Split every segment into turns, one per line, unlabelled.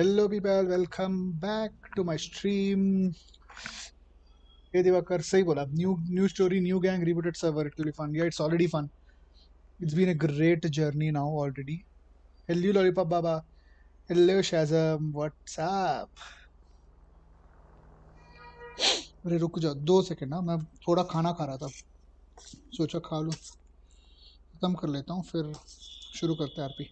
Hello people welcome back to my stream ये दिवाकर सही बोला new new story new gang rebooted server it will be fun yeah it's already fun it's been a great journey now already hello lollipop Baba hello Shazam WhatsApp अरे रुक जाओ दो second ना मैं थोड़ा खाना खा रहा था सोचा खा लूँ खत्म कर लेता हूँ फिर शुरू करते हैं आरपी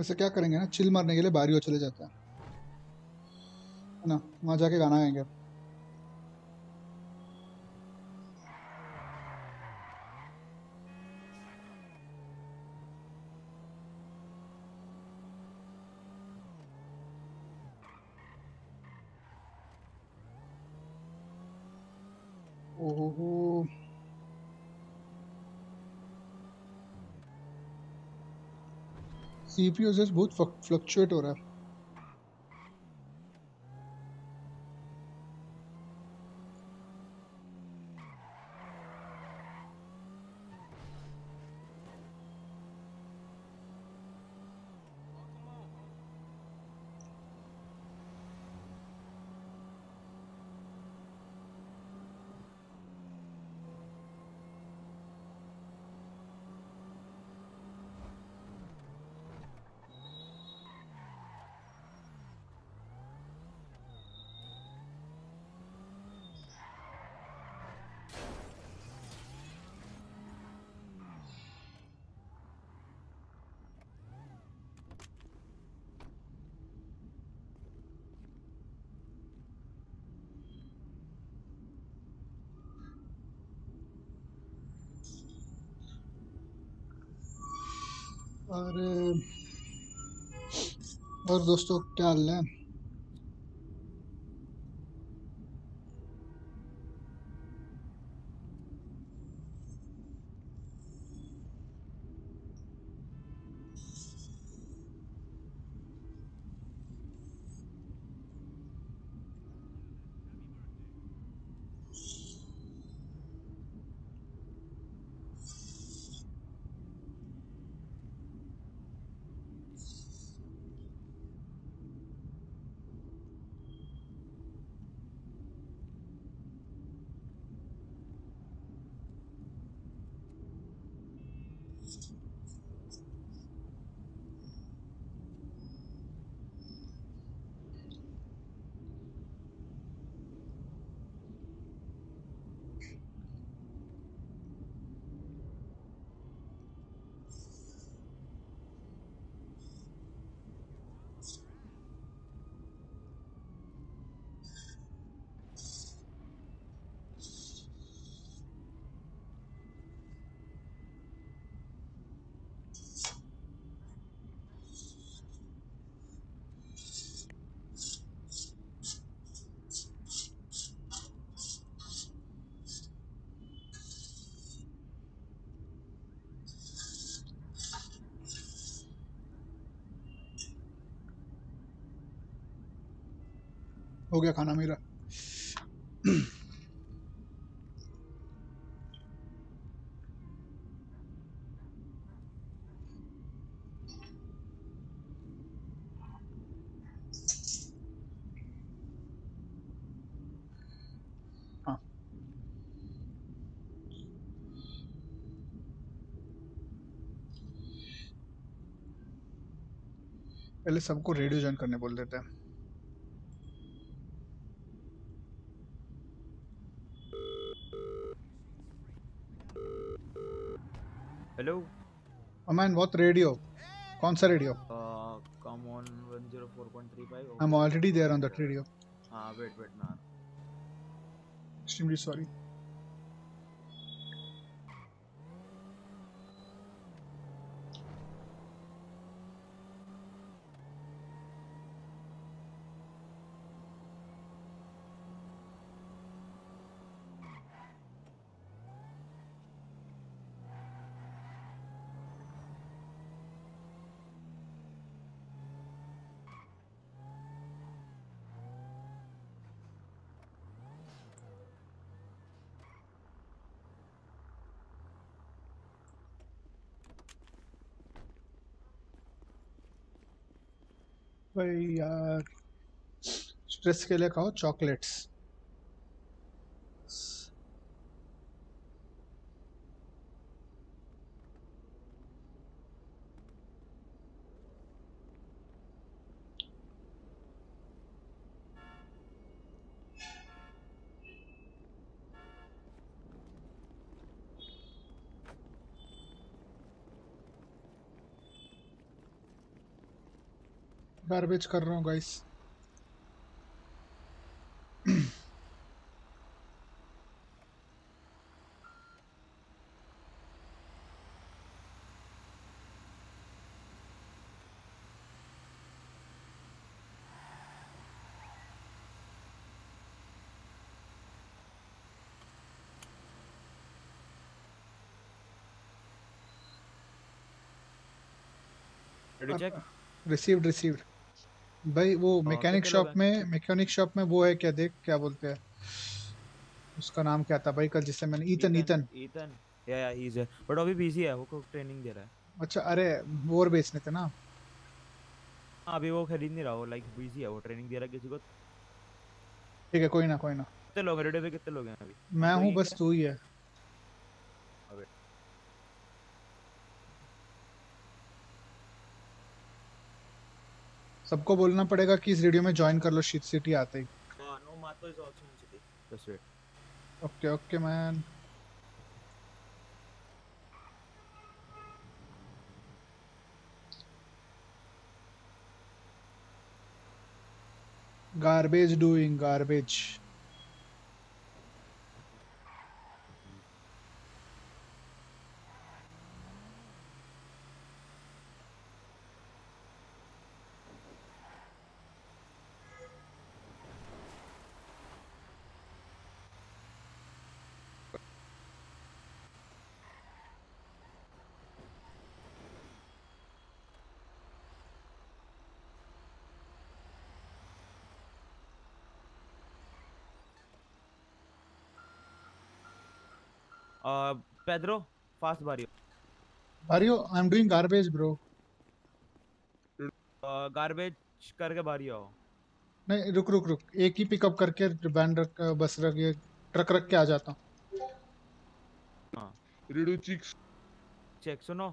वैसे क्या करेंगे ना चिल मारने के लिए बारियो चले जाते हैं है ना वहाँ जाके गाना गाएंगे सी बहुत फ्लक्चुएट हो रहा है और और दोस्तों क्या हाल है गया खाना मेरा हाँ। पहले सबको रेडियो ज्वाइन करने बोल देते हैं हेलो अमैन व्हाट रेडियो कौन सा radio
come on 104.35 I am already there on that radio हां wait wait man
extremely sorry कोई स्ट्रेस के लिए कहो चॉकलेट्स गार्बेज कर रहा हूँ गाइस Received, received. भाई वो मैकेनिक शॉप में मैकेनिक शॉप में वो है क्या देख क्या बोलते हैं उसका नाम क्या था भाई कल जिससे मैंने Ethan Ethan
Ethan yeah yeah he is but अभी बिजी है वो को ट्रेनिंग दे रहा है
अच्छा अरे वोर बेचने थे ना हां
अभी वो खरीद नहीं रहा वो लाइक बिजी है वो ट्रेनिंग दे रहा है किसी को
ठीक है कोई ना कोई ना
कितने लोग हैं रेडियो पे कितने लोग हैं अभी
मैं हूं बस तू ही है सबको बोलना पड़ेगा कि इस रेडियो में ज्वाइन कर लो शीट सिटी आते ही okay okay man garbage doing garbage
Uh, Pedro, fast Barrio.
Barrio, I'm doing garbage, bro.
Uh, garbage करके Barrio
नहीं रुक रुक रुक एक ही पिकअप करके वैन रख बस रख ये ट्रक रख के आ जाता हूँ
हाँ रिडू चिक्स चेक सुनो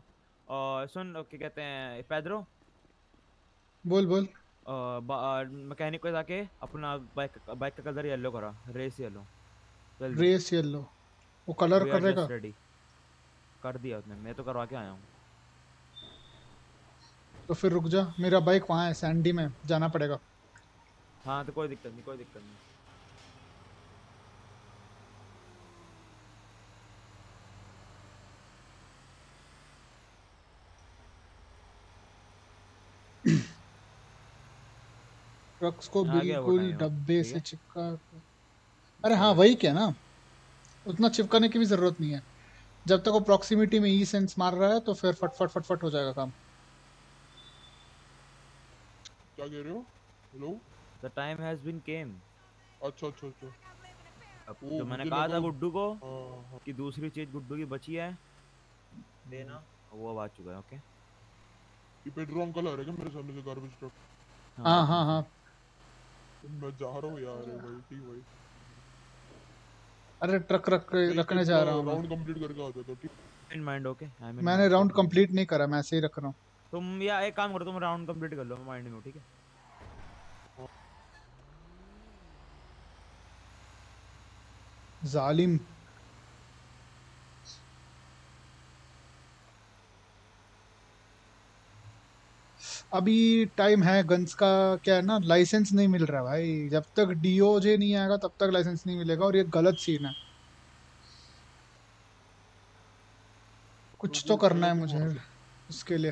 आ, uh, सुन क्या कहते हैं पैदरो बोल बोल मैकेनिक uh, uh, को जाके अपना बाइक बाइक का कलर येलो करा रेस येलो रेस
येलो वो कलर कर देगा
रेडी कर दिया उसने मैं तो करवा के आया हूं
तो फिर रुक जा मेरा बाइक वहां है सैंडी में जाना पड़ेगा
हां तो कोई दिक्कत नहीं कोई दिक्कत नहीं
ट्रक्स को बिल्कुल डब्बे से चिपका अरे हाँ, हाँ वही क्या ना उतना चिपकाने की भी ज़रूरत नहीं है जब तक वो प्रॉक्सिमिटी में ई सेंस मार रहा है तो फिर फटफट फटफट फट फट हो जाएगा काम
क्या कह रहे हो hello the time has been came अच्छा अच्छा
अच्छा अब तो मैंने कहा था गुड्डू को हाँ, हाँ। कि दूसरी चीज गुड्डू की बची है देना वो अब आ चुका है ओके
ये पेट रॉन्ग कलर है क्या मेरे सामने से गार्बेज ट्रक हां हां हां मैं जा रहा हूं यार भाई ठीक भाई
अरे ट्रक रख रखने जा रहा हूं राउंड
कंप्लीट करके आ जाता हूं
इन माइंड ओके मैंने राउंड
कंप्लीट नहीं करा मैं ऐसे ही रख रहा हूं
तुम या एक काम करो तुम राउंड कंप्लीट कर लो माइंड में ठीक है
जालिम अभी टाइम है गन्स का क्या है ना लाइसेंस नहीं मिल रहा भाई जब तक डीओजे नहीं आएगा तब तक लाइसेंस नहीं मिलेगा और ये गलत सीन है कुछ तो करना है मुझे उसके लिए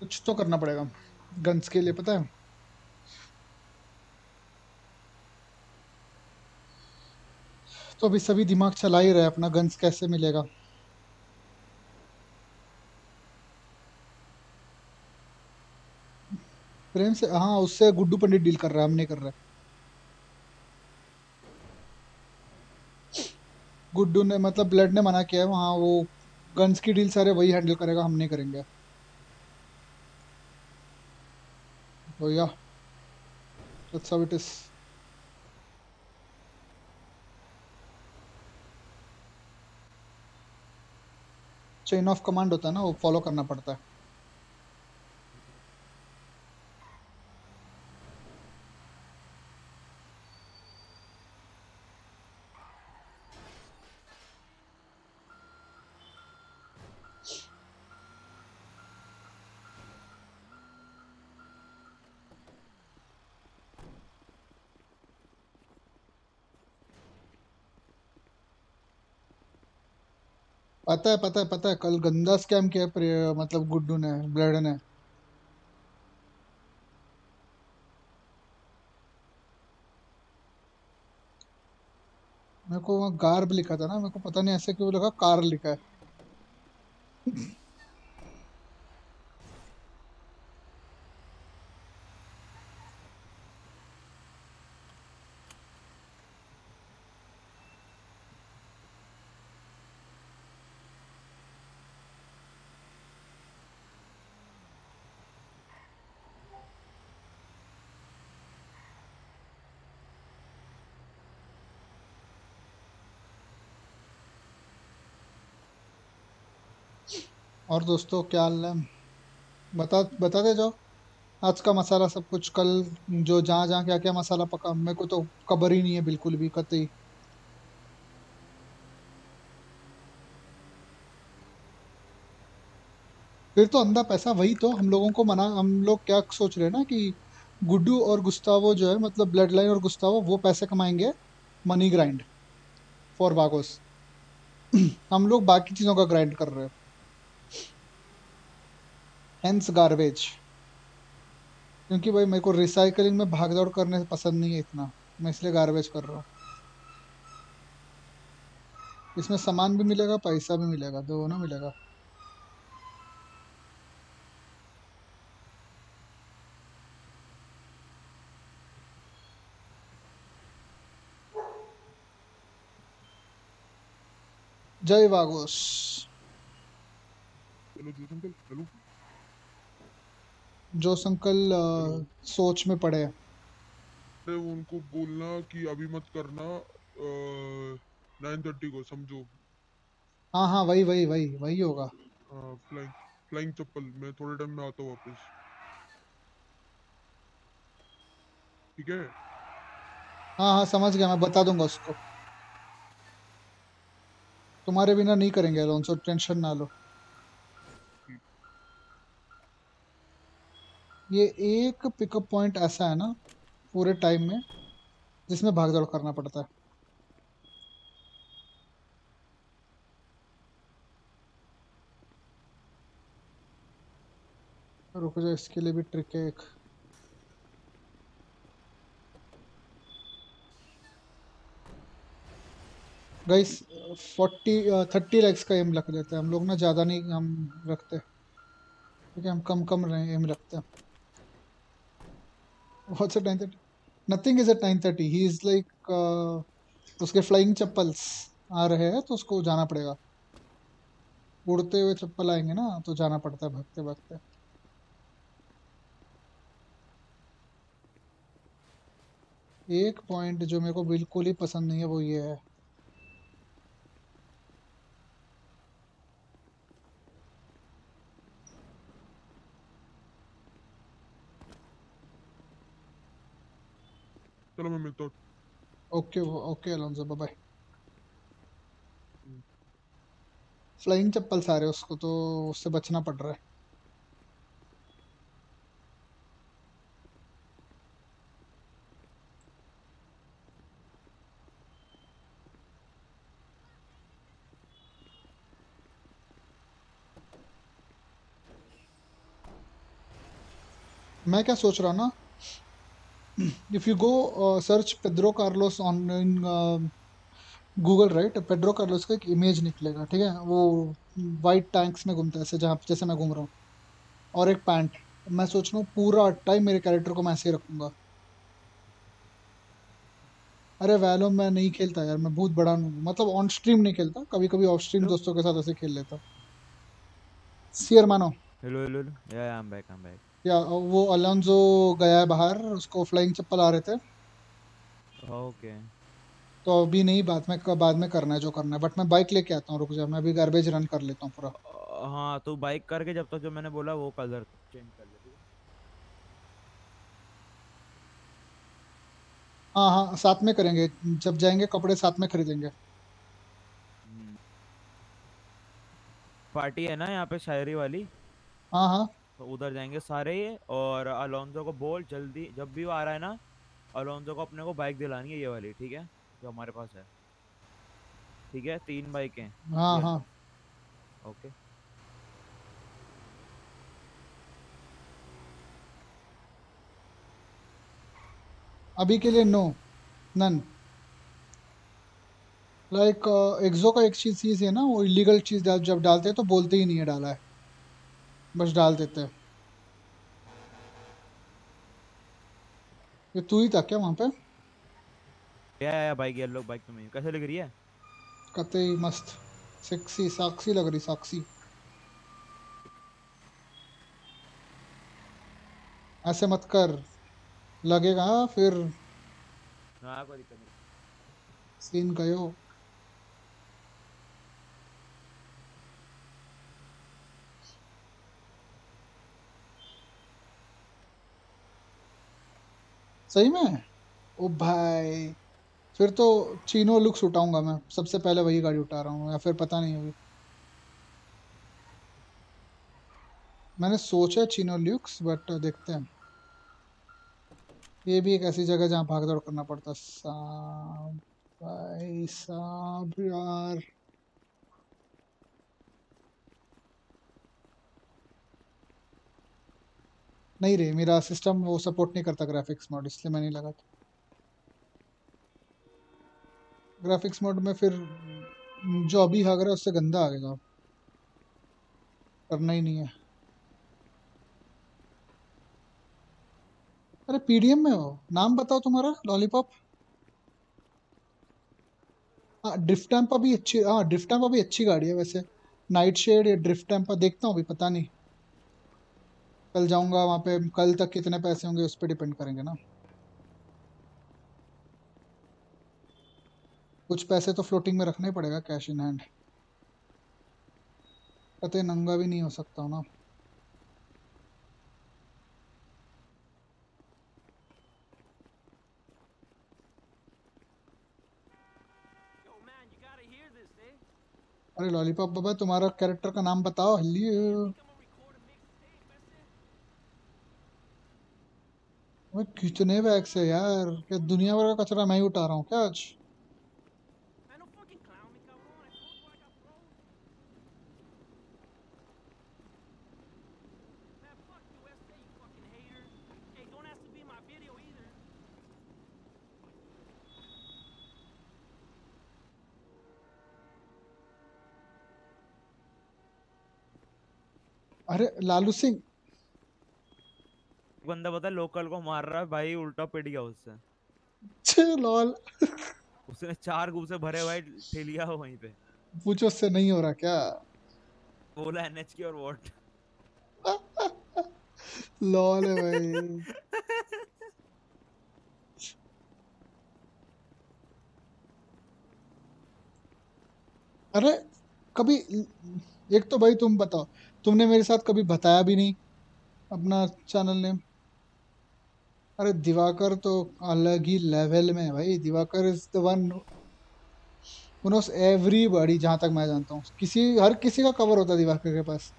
कुछ तो करना पड़ेगा गन्स के लिए पता है तो अभी सभी दिमाग चला ही रहे अपना गन्स कैसे मिलेगा प्रेम से हाँ उससे गुड्डू पंडित डील कर रहा है हम नहीं कर रहे गुड्डू ने मतलब ब्लड ने मना किया है वहाँ वो गन्स की डील सारे वही हैंडल करेगा हम नहीं करेंगे तो या that's how it is chain of command होता है ना वो फॉलो करना पड़ता है पता है पता है पता है कल गंदा स्कैम किया मतलब गुड्डू ने ब्लड ने मेरे को वहाँ गार्ब लिखा था ना मेरे को पता नहीं ऐसे क्यों लगा कार लिखा है और दोस्तों क्या हाल है बता बताते जाओ आज का मसाला सब कुछ कल जो जहाँ जहाँ क्या क्या मसाला पका मेरे को तो खबर ही नहीं है बिल्कुल भी कतई फिर तो अंधा पैसा वही तो हम लोगों को मना हम लोग क्या सोच रहे हैं ना कि गुड्डू और गुस्तावो जो है मतलब ब्लड लाइन और गुस्तावो वो पैसे कमाएंगे मनी ग्राइंड फॉर बागोस हम लोग बाकी चीज़ों का ग्राइंड कर रहे हैं हैंस गार्बेज क्योंकि भाई मेरे को रिसाइकलिंग में भाग दौड़ करने पसंद नहीं है इतना मैं इसलिए गार्बेज कर रहा हूँ इसमें सामान भी मिलेगा पैसा भी मिलेगा दोनों मिलेगा जय वागोस चलो चलो जो संकल आ, सोच में पड़े
हैं उनको बोलना कि अभी मत करना नाइन थर्टी को समझो
हाँ हाँ वही वही वही वही होगा
फ्लाइंग फ्लाइंग चप्पल मैं थोड़े टाइम
में आता हूँ वापस ठीक है हाँ हाँ समझ गया मैं बता दूंगा उसको तुम्हारे बिना नहीं करेंगे अलोन सो टेंशन ना लो ये एक पिकअप पॉइंट ऐसा है ना पूरे टाइम में जिसमें भाग दौड़ करना पड़ता है रुक जाए इसके लिए भी ट्रिक है एक गाइस फोर्टी थर्टी लैक्स का एम रख जाता है हम लोग ना ज़्यादा नहीं हम रखते क्योंकि हम कम कम एम रखते हैं what's at 9:30 nothing is at 9:30 he is like uh, उसके फ्लाइंग चप्पल्स आ रहे हैं तो उसको जाना पड़ेगा उड़ते हुए चप्पल आएंगे ना तो जाना पड़ता है भागते भागते एक पॉइंट जो मेरे को बिल्कुल ही पसंद नहीं है वो ये है चलो मैं मिलता हूँ okay okay Alonzo bye bye flying चप्पल सारे उसको तो उससे बचना पड़ रहा है मैं क्या सोच रहा ना Hmm. if you go uh, search Pedro Carlos on in, Google right Pedro Carlos का एक इमेज निकलेगा ठीक है वो वाइट टैंक्स में घूमता है ऐसे जहाँ जैसे मैं घूम रहा हूँ और एक पैंट मैं सोच रहा हूँ पूरा अट्टा मेरे कैरेक्टर को मैं ऐसे ही रखूँगा अरे वैलो मैं नहीं खेलता यार मैं बहुत बड़ा हूँ मतलब ऑन स्ट्रीम नहीं खेलता कभी कभी ऑफ स्ट्रीम दोस्तों के साथ ऐसे खेल लेता सीयर मानो
hello hello yeah I am back I am back
या वो अलोंजो गया है बाहर उसको फ्लाइंग चप्पल आ रहे थे ओके तो अभी नहीं बाद में बाद में करना है जो करना है बट मैं बाइक लेके आता हूँ रुक जा मैं अभी गार्बेज रन कर लेता हूँ पूरा
हाँ तो बाइक करके जब तक तो जो मैंने बोला वो कलर चेंज कर ले
हाँ हाँ साथ में करेंगे जब जाएंगे कपड़े साथ में खरीदेंगे
पार्टी hmm. है ना यहाँ पे शायरी वाली हाँ हाँ तो उधर जाएंगे सारे ये और अलोंजो को बोल जल्दी जब भी वो आ रहा है ना अलोंजो को अपने को बाइक दिलानी है ये वाली ठीक है जो हमारे पास है ठीक है तीन बाइक है
ओके
अभी के लिए नो नन लाइक एक्सो का एक चीज़ चीज़ है ना वो इलीगल चीज़ जब डालते हैं तो बोलते ही नहीं है डाला है बस डाल देते हैं ये तू ही था क्या वहां पे
गया आया बाइक लोग बाइक पे तो मैं कैसे लग रही है
कतई मस्त सेक्सी साक्षी लग रही साक्षी ऐसे मत कर लगेगा फिर
ना हाँ, कोई दिक्कत नहीं
सीन गयो सही में ओ भाई फिर तो चीनो लुक्स उठाऊंगा मैं सबसे पहले वही गाड़ी उठा रहा हूँ या फिर पता नहीं अभी मैंने सोचा चीनो लुक्स बट देखते हैं ये भी एक ऐसी जगह जहाँ भाग दौड़ करना पड़ता साहब भाई साहब यार नहीं रे मेरा सिस्टम वो सपोर्ट नहीं करता ग्राफिक्स मोड इसलिए मैं नहीं लगाता ग्राफिक्स मोड में फिर जो अभी हाग रहा है उससे गंदा आ गया करना ही नहीं है अरे पीडीएम में हो नाम बताओ तुम्हारा लॉलीपॉप हाँ ड्रिफ्ट टैंपा भी अच्छी हाँ ड्रिफ्ट टैंपा भी अच्छी गाड़ी है वैसे नाइट शेड या ड्रिफ्ट टैंपा देखता हूँ अभी पता नहीं कल जाऊंगा वहां पे कल तक कितने पैसे होंगे उस पर डिपेंड करेंगे ना कुछ पैसे तो फ्लोटिंग में रखना ही पड़ेगा कैश इन हैंड कते नंगा भी नहीं हो सकता ना अरे लॉलीपॉप बाबा तुम्हारा कैरेक्टर का नाम बताओ हल्ली मैं कितने बैग से यार क्या दुनिया भर का कचरा मैं ही उठा रहा हूँ क्या आज अरे लालू सिंह
बंदा पता लोकल को मार रहा है भाई उल्टा पिट गया उससे लॉल उसने चार गुस्से भरे भाई ठेलिया हो वहीं पे
पूछो उससे नहीं हो रहा क्या
बोला एनएच की और व्हाट
लॉल है भाई अरे कभी एक तो भाई तुम बताओ तुमने मेरे साथ कभी बताया भी नहीं अपना चैनल नेम अरे दिवाकर तो अलग ही लेवल में है भाई Diwakar is the one every body जहाँ तक मैं जानता हूँ किसी हर किसी का कवर होता है दिवाकर के पास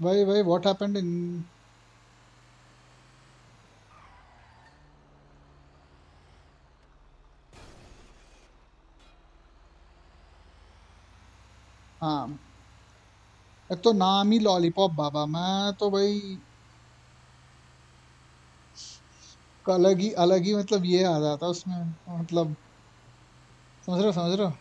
Why, why, what happened in... हाँ एक तो नाम ही लॉलीपॉप बाबा मैं तो भाई अलग ही अलग ही मतलब ये आ जाता उसमें मतलब समझ रहे हो समझ रहे हो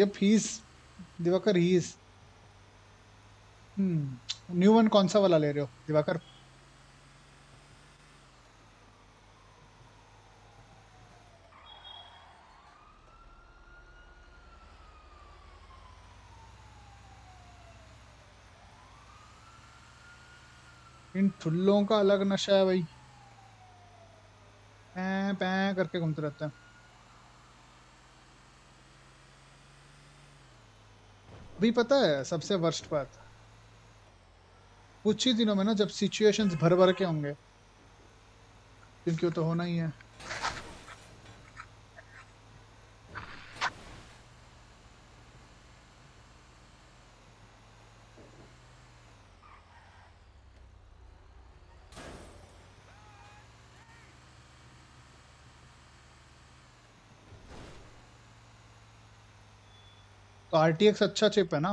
Yep, he's Diwakar he is new one कौन सा वाला ले रहे हो दिवाकर इन ठुल्लों का अलग नशा है भाई पैं पैं करके घूमते रहते हैं अभी पता है सबसे वर्स्ट बात कुछ ही दिनों में ना जब सिचुएशंस भर भर के होंगे क्योंकि वो तो होना ही है तो आरटीएक्स अच्छा चिप है ना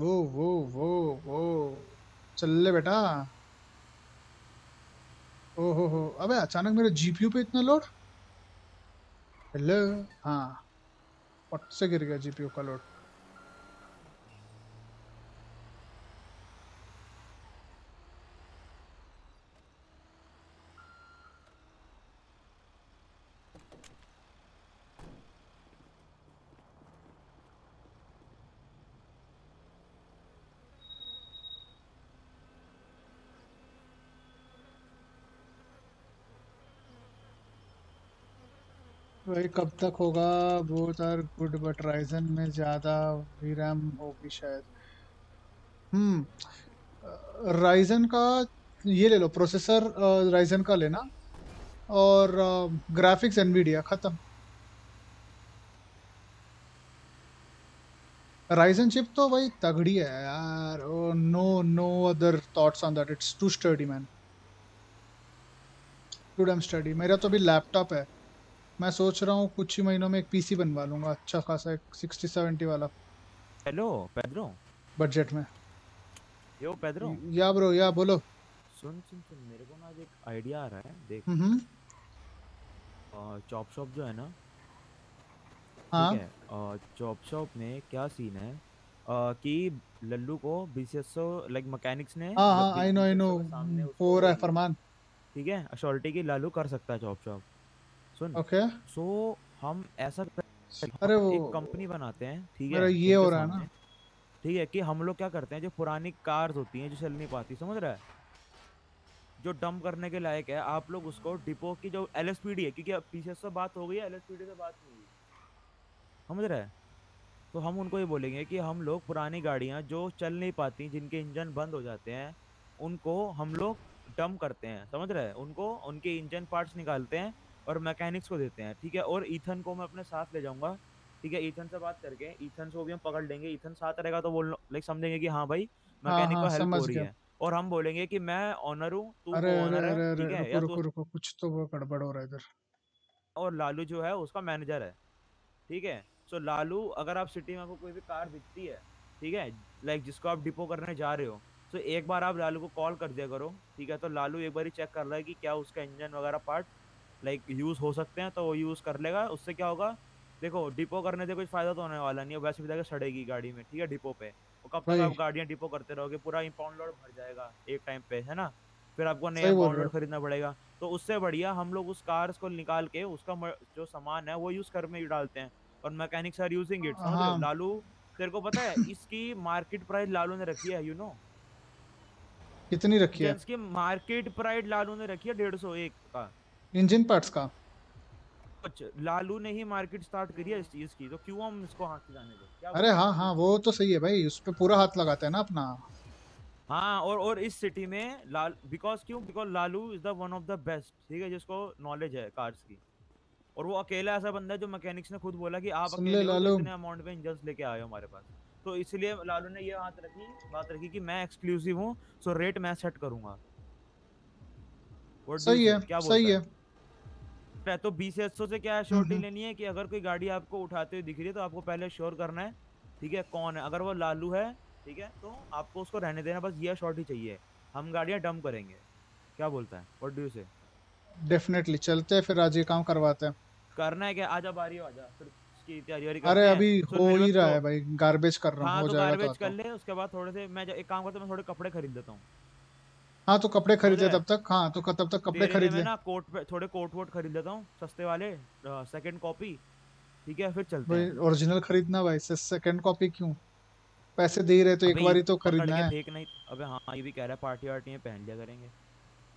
वो वो वो वो चल बेटा ओहो हो अबे अचानक मेरे जीपीयू पे इतना लोड हेलो हाँ पट से गिर गया जीपीयू का लोड भाई कब तक होगा both are good but Ryzen में ज़्यादा वी रैम होगी शायद हम्म राइजन का ये ले लो प्रोसेसर राइजन का लेना और ग्राफिक्स एनवीडिया ख़त्म राइजन चिप तो भाई तगड़ी है यार no no other thoughts on that it's too study man too damn study मेरा तो अभी लैपटॉप है मैं सोच रहा हूँ कुछ ही महीनों में एक पीसी बनवा लूंगा अच्छा खासा एक सिक्सटी सेवेंटी वाला
हेलो पेड्रो बजट में yo Pedro
yeah bro yeah बोलो
सुन सुन सुन मेरे को ना एक आइडिया आ रहा है देख चॉप हम्म, शॉप हम्म। जो है ना हाँ चॉप शॉप में क्या सीन है आ, कि लल्लू को बीसीएसओ लाइक मैकेनिक्स ने हाँ आई नो आई
नो हो रहा है फरमान
ठीक है अशोरिटी की लालू कर सकता है चॉप शॉप सुन ओके सो हम ऐसा अरे वो एक कंपनी बनाते हैं ठीक है ये हो रहा है ना ठीक है कि हम लोग क्या करते हैं जो पुरानी कार्स होती हैं जो चल नहीं पाती समझ रहा है जो डंप करने के लायक है आप लोग उसको डिपो की जो एल एस है क्योंकि अब पीछे से बात हो गई है एल से बात नहीं हुई समझ रहा है तो हम उनको ये बोलेंगे कि हम लोग पुरानी गाड़ियाँ जो चल नहीं पाती जिनके इंजन बंद हो जाते हैं उनको हम लोग डंप करते हैं समझ रहे हैं उनको उनके इंजन पार्ट्स निकालते हैं और मैकेनिक्स को देते हैं ठीक है और ईथन को मैं अपने साथ ले जाऊंगा ठीक है ईथन से बात करके ईथन से भी हम पकड़ लेंगे ईथन साथ रहेगा तो वो लाइक समझेंगे कि हाँ भाई हाँ, मैकेनिक को हेल्प हाँ, हो रही है और हम बोलेंगे कि मैं ऑनर हूँ तू ऑनर है ठीक है रुको
रुको कुछ तो वो गड़बड़ हो रहा है इधर
और लालू जो है उसका मैनेजर है ठीक है सो लालू अगर आप सिटी में आपको कोई भी कार दिखती है ठीक है लाइक जिसको आप डिपो करने जा रहे हो तो एक बार आप लालू को कॉल कर दिया करो ठीक है तो लालू एक बार ही चेक कर रहा है कि क्या उसका इंजन वगैरह पार्ट लाइक यूज़ हो सकते हैं तो वो यूज़ कर लेगा उससे क्या होगा देखो डिपो करने से कुछ फ़ायदा तो होने वाला नहीं है वैसे भी जाकर सड़ेगी गाड़ी में ठीक है डिपो पे और कब तक आप गाड़ियाँ डिपो करते रहोगे पूरा इम्पाउंड लोड भर जाएगा एक टाइम पे है ना फिर आपको नया इम्पाउंड लोड खरीदना पड़ेगा तो उससे बढ़िया हम लोग उस कार्स को निकाल के उसका जो सामान है वो यूज़ कर में ही डालते हैं और mechanics are using it Lalu तेरे को पता है इसकी मार्केट प्राइस लालू ने रखी है यू नो
कितनी रखी है
इसकी मार्केट प्राइस लालू ने रखी है डेढ़ सौ एक का
इंजन पार्ट्स का
अच्छा लालू ने ही मार्केट स्टार्ट करी है इस चीज की तो क्यों हम इसको हाथ लगाने दें अरे हाँ हाँ
वो तो सही है भाई उस पर पूरा हाथ लगाते हैं ना अपना
हाँ और और इस सिटी में लाल बिकॉज क्यों because Lalu is the one of the best ठीक है जिसको नॉलेज है कार्स की और वो अकेला ऐसा बंदा है जो मैकेनिक्स ने खुद बोला कि आप अकेले इतने अमाउंट में इंजन लेके आए हो हमारे पास तो इसलिए लालू ने ये बात रखी बात रखी कि मैं एक्सक्लूसिव हूँ सो रेट मैं सेट करूंगा सही है क्या सही है सकता है तो बीस एस से क्या है हम्म, श्योरिटी हम्म। लेनी है कि अगर कोई गाड़ी आपको उठाते हुए दिख रही है तो आपको पहले श्योर करना है ठीक है कौन है अगर वो लालू है ठीक है तो आपको उसको रहने देना बस ये श्योरिटी चाहिए हम गाड़ियाँ डम करेंगे क्या बोलता है वट डू से
डेफिनेटली चलते फिर आज ये काम करवाते हैं
करना है क्या आ जा बारी आजा फिर इसकी तैयारी अरे अभी हो ही तो- रहा है
भाई गार्बेज कर रहा हूँ हाँ, तो गार्बेज तो कर
ले उसके बाद थोड़े से मैं एक काम करता हूँ मैं थोड़े कपड़े खरीद देता हूँ
हाँ तो कपड़े खरीदे तब तक हाँ तो तब तक कपड़े खरीद ले ना
कोट थोड़े कोट वोट खरीद लेता हूँ सस्ते वाले सेकंड कॉपी ठीक है फिर चलते हैं
ओरिजिनल खरीदना भाई से सेकंड कॉपी क्यों पैसे दे रहे तो एक बार ही तो खरीदना है
एक नहीं अबे हाँ ये भी कह रहा है पार्टी वार्टी पहन लिया करेंगे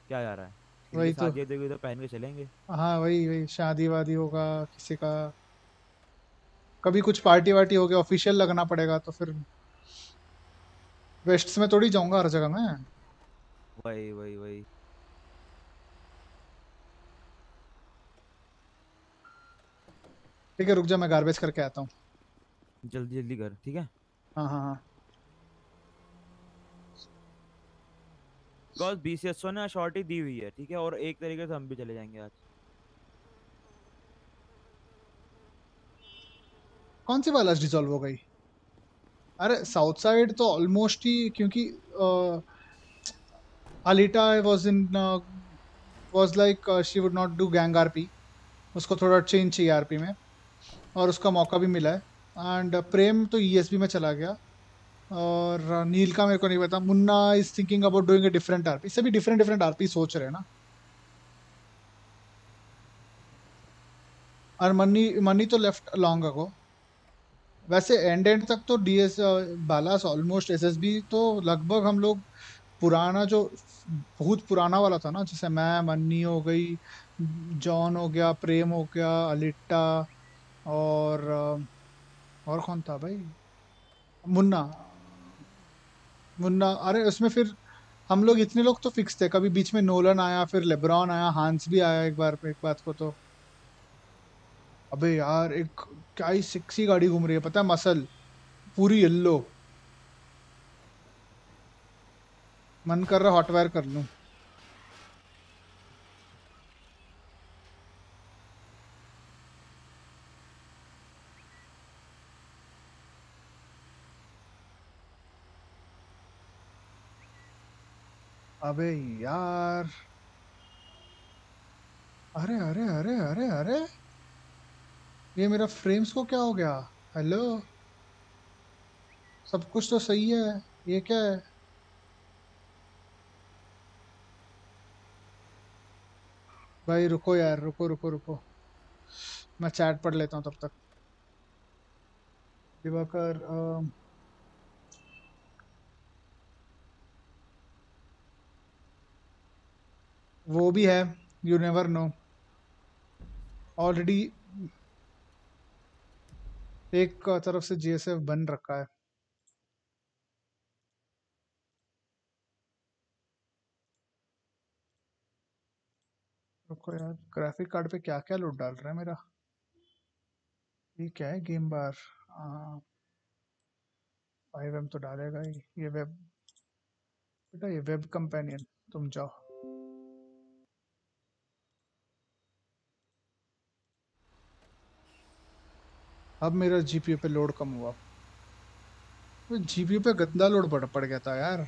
क्या जा रहा है वही तो ये देखो इधर पहन के चलेंगे
हाँ वही वही शादी वादी होगा किसी का कभी कुछ पार्टी वार्टी हो गया ऑफिशियल लगना पड़ेगा तो फिर वेस्ट में थोड़ी जाऊंगा हर जगह में
वही वही वही
ठीक है रुक जा मैं गार्बेज करके आता हूँ जल्दी जल्दी कर ठीक है हाँ
हाँ हाँ
बिकॉज बीसीएसओ ने शॉर्ट ही दी हुई है ठीक है और एक तरीके से हम भी चले जाएंगे आज
कौन सी वाला डिजोल्व हो गई अरे साउथ साइड तो ऑलमोस्ट ही क्योंकि आ, Alita was in was like she would not do gang R P उसको थोड़ा चेंज चाहिए आर पी में और उसका मौका भी मिला है एंड uh, प्रेम तो ई एस बी में चला गया और uh, नील का मेरे को नहीं पता Munna is thinking about doing a different R P सभी डिफरेंट डिफरेंट आर पी सोच रहे हैं ना और मनी मनी तो लेफ्ट लॉन्ग अगो वैसे एंड एंड तक तो D S बालास almost S S B तो लगभग हम लोग पुराना जो बहुत पुराना वाला था ना जैसे मैं मन्नी हो गई जॉन हो गया प्रेम हो गया अलिट्टा और और कौन था भाई मुन्ना मुन्ना अरे उसमें फिर हम लोग इतने लोग तो फिक्स थे कभी बीच में नोलन आया फिर लेब्रॉन आया हांस भी आया एक बार एक बात को तो अबे यार एक क्या ही सिक्सी गाड़ी घूम रही है पता है मसल पूरी येल्लो मन कर रहा वायर कर लू अबे यार अरे अरे अरे अरे अरे ये मेरा फ्रेम्स को क्या हो गया हेलो सब कुछ तो सही है ये क्या है भाई रुको यार रुको रुको रुको मैं चैट पढ़ लेता हूँ तब तक दिवाकर वो भी है यू नेवर नो ऑलरेडी एक तरफ से जीएसएफ बन रखा है को यार ग्राफिक कार्ड पे क्या क्या लोड डाल रहा है मेरा ये क्या है गेम बार फाइव एम तो डालेगा ही ये वेब बेटा ये वेब कंपेनियन तुम जाओ अब मेरा जीपीयू पे लोड कम हुआ जीपीयू पे गंदा लोड पड़ गया था यार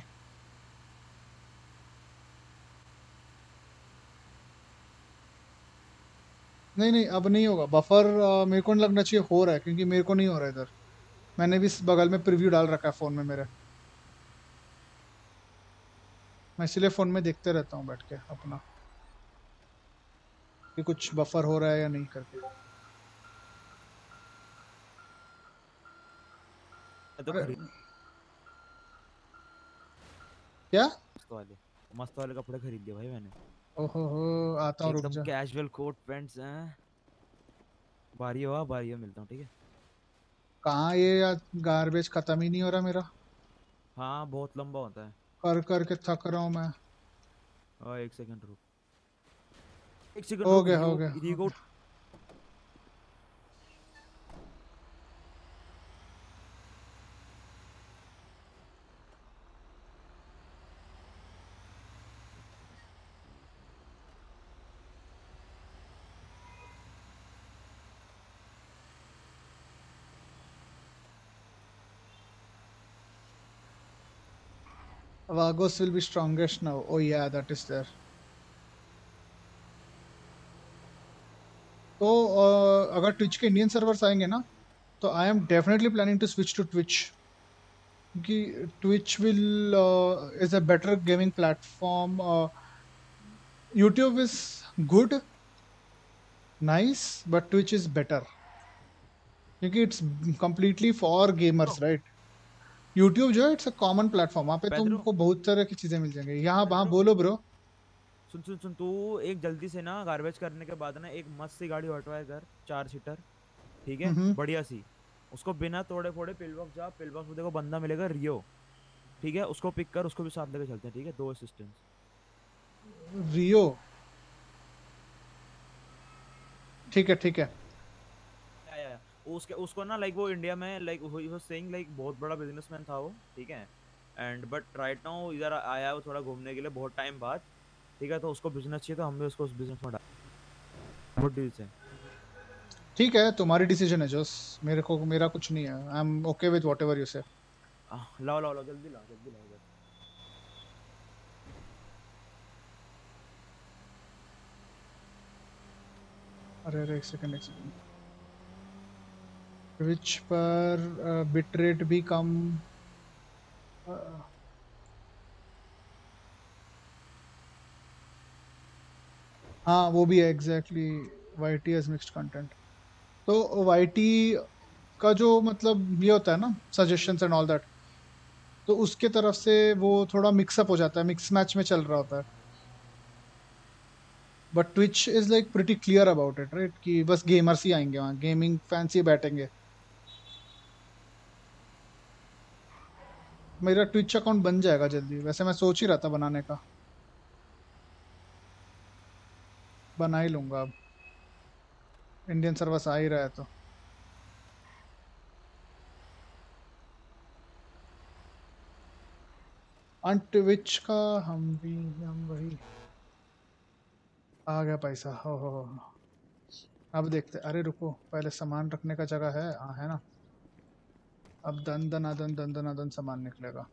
नहीं नहीं अब नहीं होगा बफर आ, uh, मेरे को नहीं लगना चाहिए हो रहा है क्योंकि मेरे को नहीं हो रहा इधर मैंने भी इस बगल में प्रीव्यू डाल रखा है फ़ोन में मेरे मैं इसलिए फ़ोन में देखते रहता हूँ बैठ के अपना कि कुछ बफर हो रहा है या नहीं करके तो क्या
मस्त वाले कपड़े खरीद लिए भाई मैंने
ओहो हो आता हूं रुक जा
कैजुअल कोट पैंट्स हैं बारी हुआ बारी हुआ मिलता हूं ठीक है
कहां ये गार्बेज खत्म ही नहीं हो रहा मेरा
हाँ बहुत लंबा होता है
कर कर के थक रहा हूँ मैं
और हाँ, एक सेकंड रुक एक सेकंड हो गया हो गया
Vagos will be strongest now. Oh yeah, that is there. So, if uh, Twitch Indian servers come, so I am definitely planning to switch to Twitch. Ki Twitch will uh, is a better gaming platform. Uh, YouTube is good, nice, but Twitch is better. Because it's completely for gamers, oh. right? YouTube जो है it's a common platform वहाँ पे तुमको बहुत तरह की चीजें मिल जाएंगी यहाँ वहाँ बोलो ब्रो
सुन सुन सुन तू एक जल्दी से ना गार्बेज करने के बाद ना एक मस्त सी गाड़ी हटवाए कर चार सीटर ठीक है हम्म, हम्म। बढ़िया सी उसको बिना तोड़े फोड़े पिलबॉक्स जा पिलबॉक्स में देखो बंदा मिलेगा रियो ठीक है उसको पिक कर उसको भी साथ लेकर चलते हैं ठीक है दो असिस्टेंट
रियो ठीक है ठीक है
उसके उसको ना लाइक वो इंडिया में लाइक सेइंग लाइक बहुत बड़ा बिजनेसमैन था वो ठीक है एंड बट राइट नाउ इधर आया वो थोड़ा घूमने के लिए बहुत टाइम बाद ठीक है तो उसको बिजनेस चाहिए तो हम भी उसको उस बिजनेस में डाला
गुड डील्स है ठीक है तुम्हारी डिसीजन है जोस मेरे को मेरा कुछ नहीं है I am okay with whatever you से
लाओ लाओ लाओ जल्दी लाओ जल्दी लाओ
अरे अरे एक सेकंड एक सेकंड विच पर बिट uh, रेट भी कम uh, हाँ वो भी है exactly Y T as mixed content तो वाई टी का जो मतलब ये होता है ना सजेशन एंड ऑल दैट तो उसके तरफ से वो थोड़ा मिक्सअप हो जाता है मिक्स मैच में चल रहा होता है but Twitch is like pretty clear about it right कि बस गेमर्स ही आएंगे वहाँ गेमिंग फैंस ही बैठेंगे मेरा ट्विच अकाउंट बन जाएगा जल्दी वैसे मैं सोच ही रहा था बनाने का बना ही लूंगा अब इंडियन सर्विस आ ही रहा है तो ट्विच का हम भी हम वही आ गया पैसा हो हो अब देखते अरे रुको पहले सामान रखने का जगह है हाँ है ना अब दन दन आदन दन दन आदन सामान निकलेगा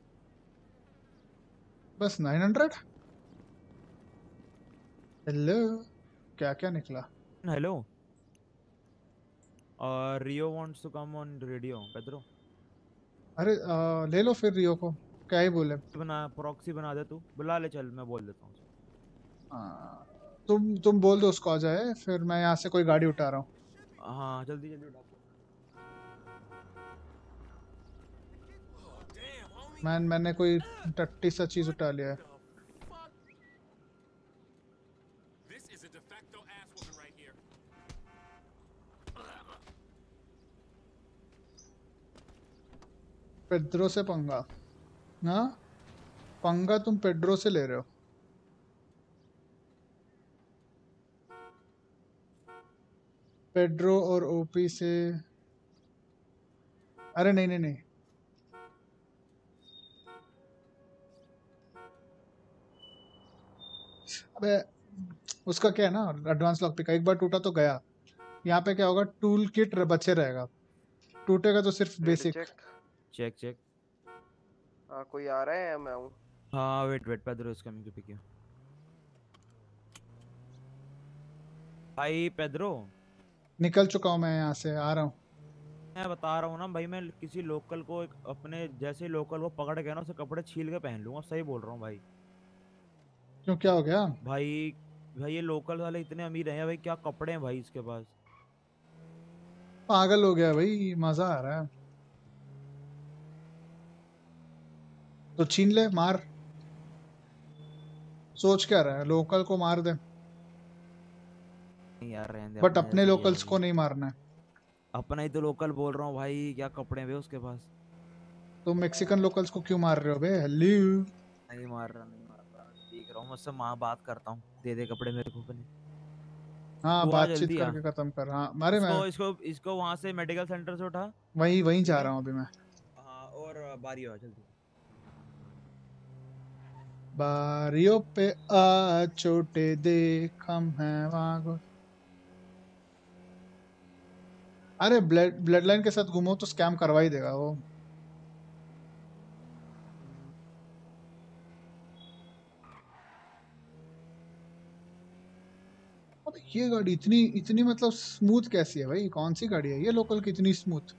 बस नाइन हंड्रेड हेलो क्या क्या निकला हेलो
और Rio wants to come on radio Pedro
अरे आ, uh, ले लो फिर रियो को क्या ही बोले
बना प्रॉक्सी बना दे तू बुला ले चल मैं बोल देता हूँ
तुम तुम बोल दो उसको आ जाए फिर मैं यहाँ से कोई गाड़ी उठा रहा हूँ
हाँ जल्दी जल्दी उठा
मैन मैंने कोई टट्टी सा चीज उठा लिया है पेड्रो से पंगा ना हाँ? पंगा तुम पेड्रो से ले रहे हो पेड्रो और ओपी से अरे नहीं नहीं नहीं अबे उसका क्या है ना एडवांस लॉक पिक एक बार टूटा तो गया यहाँ पे क्या होगा टूल किट बचे रहेगा टूटेगा तो सिर्फ बेसिक चेक
चेक चेक। आ, कोई आ रहा है मैं हूँ
हाँ wait wait Pedro is coming to pick you भाई पेड्रो
निकल चुका हूँ मैं यहाँ से आ रहा हूँ
मैं बता रहा हूँ ना भाई मैं किसी लोकल को एक अपने जैसे लोकल को पकड़ के ना उसे कपड़े छील के पहन लूंगा सही बोल रहा हूँ भाई क्यों क्या हो गया भाई भाई ये लोकल वाले इतने अमीर हैं भाई क्या कपड़े हैं भाई इसके पास
पागल हो गया भाई मजा आ रहा है तो छीन ले मार सोच क्या रहा है लोकल को मार दे
यार रहने बट अपने लोकल्स
को नहीं मारना है
अपना ही तो लोकल बोल रहा हूँ भाई क्या कपड़े हैं उसके पास
तो मेक्सिकन लोकल्स को क्यों मार रहे हो बे हेलो
नहीं मार रहा नहीं हूँ उससे माँ बात करता हूँ दे दे कपड़े मेरे को पहले
हाँ बातचीत करके खत्म कर हाँ मारे मैं
इसको इसको वहाँ से मेडिकल सेंटर से उठा
वहीं वहीं जा रहा हूँ अभी मैं हाँ
और बारी हो जल्दी
बारियों पे आ छोटे देख हम हैं वहाँ अरे ब्लड ब्लड लाइन के साथ घूमो तो स्कैम करवा ही देगा वो ये गाड़ी इतनी इतनी मतलब स्मूथ कैसी है भाई कौन सी गाड़ी है ये लोकल की इतनी स्मूथ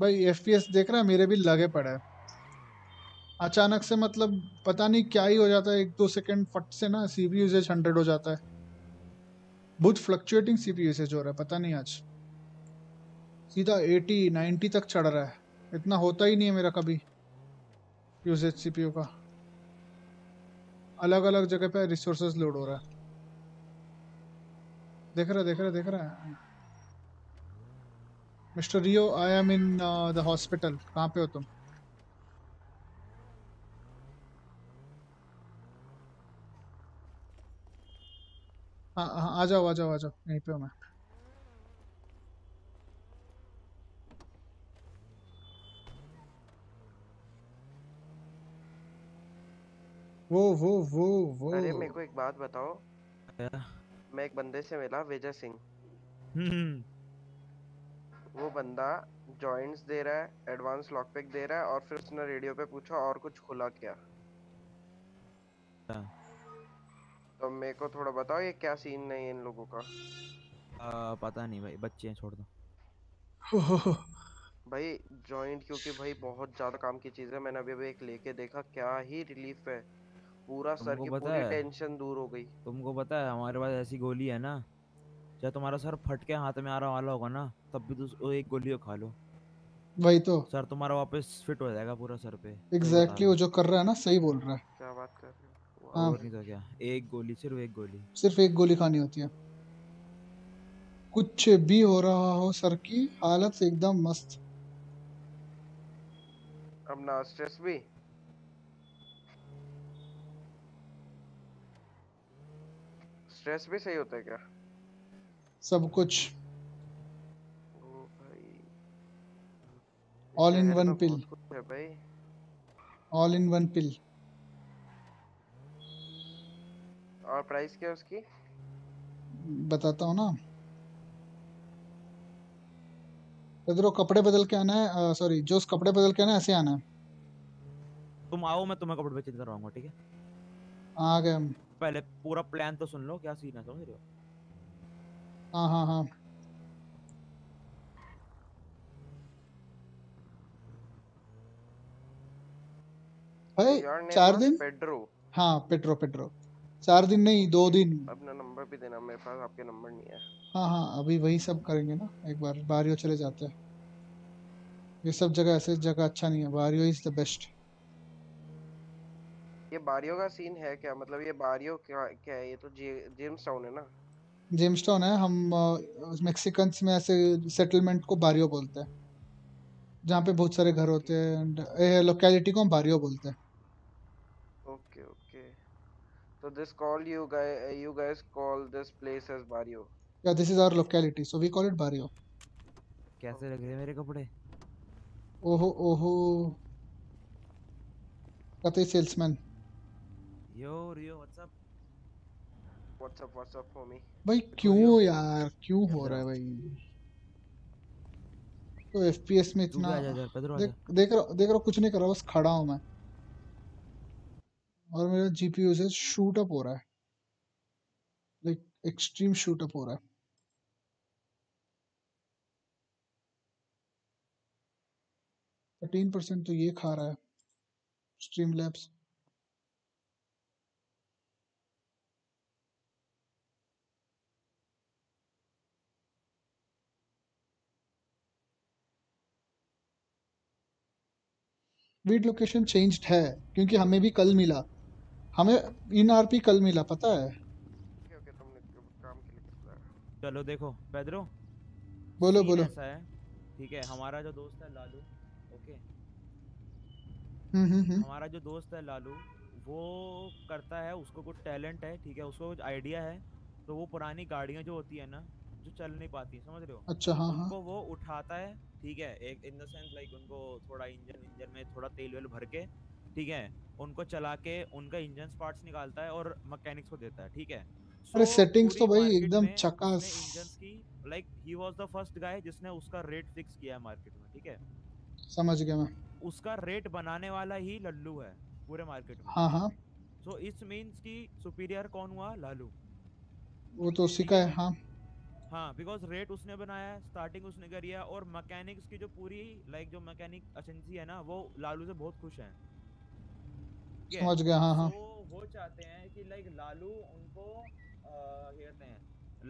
भाई एफ देख रहा है मेरे भी लगे पड़े है अचानक से मतलब पता नहीं क्या ही हो जाता है एक दो सेकंड फट से ना सी पी यूसेज हंड्रेड हो जाता है बहुत फ्लक्चुएटिंग सी पी यूसेज हो रहा है पता नहीं आज सीधा एटी नाइन्टी तक चढ़ रहा है इतना होता ही नहीं है मेरा कभी यूजेज सी का अलग अलग जगह पे रिसोर्स लोड हो रहा है देख रहा देख रहा देख रहा है mister Rio I am in the hospital कहाँ पे हो तुम हाँ हाँ आ जाओ आ जाओ आ जाओ यहीं पे हूँ मैं वो वो वो वो अरे मेरे
को एक बात बताओ yeah. मैं एक बंदे से मिला विजय सिंह हम्म। वो बंदा जॉइंट्स दे रहा है एडवांस लॉक पिक दे रहा है और फिर उसने रेडियो पे पूछा और कुछ खुला क्या हाँ। तो मेरे को थोड़ा बताओ ये क्या सीन है इन लोगों का
आ, पता नहीं भाई बच्चे हैं छोड़ दो
भाई जॉइंट क्योंकि भाई बहुत ज़्यादा काम की चीज़ है मैंने अभी अभी एक लेके देखा क्या ही रिलीफ है पूरा सर की पूरी टेंशन दूर हो गई
तुमको
पता है हमारे पास ऐसी गोली है ना जब तुम्हारा सर फट के हाथ में आ रहा वाला होगा ना तब भी एक गोली खा लो वही तो सर तुम्हारा वापस फिट हो जाएगा पूरा सर पे एग्जैक्टली वो
जो कर रहा है ना सही बोल रहा है
क्या बात कर रहे
हो हाँ नहीं
तो क्या एक गोली सिर्फ एक गोली
सिर्फ एक गोली खानी होती है कुछ भी हो रहा हो सर की हालत एकदम मस्त
अब ना स्ट्रेस भी स्ट्रेस भी सही होता है क्या
सब कुछ ऑल इन वन पिल भाई ऑल इन वन पिल
और प्राइस क्या है
उसकी
बताता हूँ ना इधर कपड़े बदल के आना है सॉरी जो कपड़े बदल के आना है ऐसे आना है
तुम आओ मैं तुम्हें कपड़े चेंज करवाऊंगा ठीक है आ गए हम पहले पूरा प्लान तो सुन लो क्या सीन है समझ रहे हो
हाँ हाँ हाँ भाई चार दिन पेड्रो हाँ पेट्रो पेट्रो चार दिन नहीं दो दिन
अपना नंबर भी देना मेरे पास आपके नंबर नहीं है
हाँ हाँ अभी वही सब करेंगे ना एक बार बारियो चले जाते हैं ये सब जगह ऐसे जगह अच्छा नहीं है बारियो इज द बेस्ट
ये बारियो का सीन है क्या मतलब ये बारियो क्या क्या है ये तो जेम्स टाउन है ना
जेम्स टाउन है हम मेक्सिकन में ऐसे सेटलमेंट को बारियो बोलते हैं जहाँ पे बहुत सारे घर होते हैं लोकेलिटी को हम बारियो बोलते
हैं ओके ओके तो this call you guys you guys call this place as barrio
या this is our locality so we call it barrio
कैसे लग रहे मेरे कपड़े
ओहो ओहो कहते salesman
yo Rio what's up
what's up what's up homie
भाई क्यों यार क्यों हो रहा है भाई तो एफपीएस में इतना देख देख रहा देख रहा कुछ नहीं कर रहा बस खड़ा हूं मैं और मेरा जीपीयू से शूट अप हो रहा है लाइक एक्सट्रीम शूट अप हो रहा है थर्टीन परसेंट तो ये खा रहा है stream labs weed location changed है क्योंकि हमें भी कल मिला हमें इन आरपी कल मिला पता है
चलो देखो पेड्रो बोलो बोलो है ठीक है हमारा जो दोस्त है लालू ओके okay? हम्म, हम्म, हम्म। हमारा जो दोस्त है लालू वो करता है उसको कुछ टैलेंट है ठीक है उसको कुछ आइडिया है तो वो पुरानी गाड़ियाँ जो होती है ना जो चल नहीं पाती समझ रहे हो अच्छा हाँ, हाँ। उनको वो उठाता है ठीक है एक इन द सेंस लाइक उनको थोड़ा इंजन इंजन में थोड़ा तेल वेल भर के ठीक है उनको चला के उनका इंजन पार्ट्स निकालता है और मैकेनिक्स को देता है ठीक है
अरे सेटिंग्स तो भाई एकदम चकास
इंजन की like he was the first guy जिसने उसका रेट फिक्स किया मार्केट में ठीक है समझ गया मैं उसका रेट बनाने वाला ही लल्लू है पूरे मार्केट में हां हां सो इट्स मींस कि सुपीरियर कौन हुआ लालू
वो तो उसी का है हां
हाँ बिकॉज रेट उसने बनाया है स्टार्टिंग उसने करी है और मैकेनिक्स की जो पूरी लाइक जो मैकेनिक एजेंसी है ना वो लालू से बहुत खुश है
समझ गया हाँ हाँ
वो चाहते हैं कि लाइक लालू उनको कहते हैं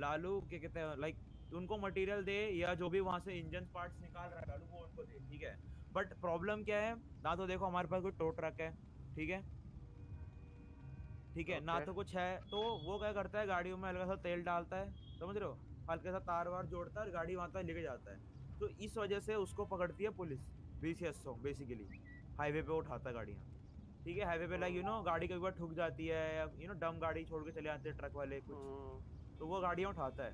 लालू क्या कहते हैं लाइक उनको मटेरियल दे या जो भी वहाँ से इंजन पार्ट्स निकाल रहा है लालू वो उनको दे ठीक है बट प्रॉब्लम क्या है ना तो देखो हमारे पास कोई टो ट्रक है ठीक है ठीक है okay. ना तो कुछ है तो वो क्या करता है गाड़ियों में हल्का सा तेल डालता है समझ रहे हो हल्के सा तार वार जोड़ता है और गाड़ी वहाँ तक लेके जाता है तो इस वजह से उसको पकड़ती है police B C S basically highway पे उठाता है गाड़ियाँ ठीक है हाईवे पे लाइक यू नो गाड़ी कभी बार ठुक जाती है या यू नो डम गाड़ी छोड़ के चले आते हैं ट्रक वाले कुछ हाँ। तो वो गाड़ियाँ उठाता है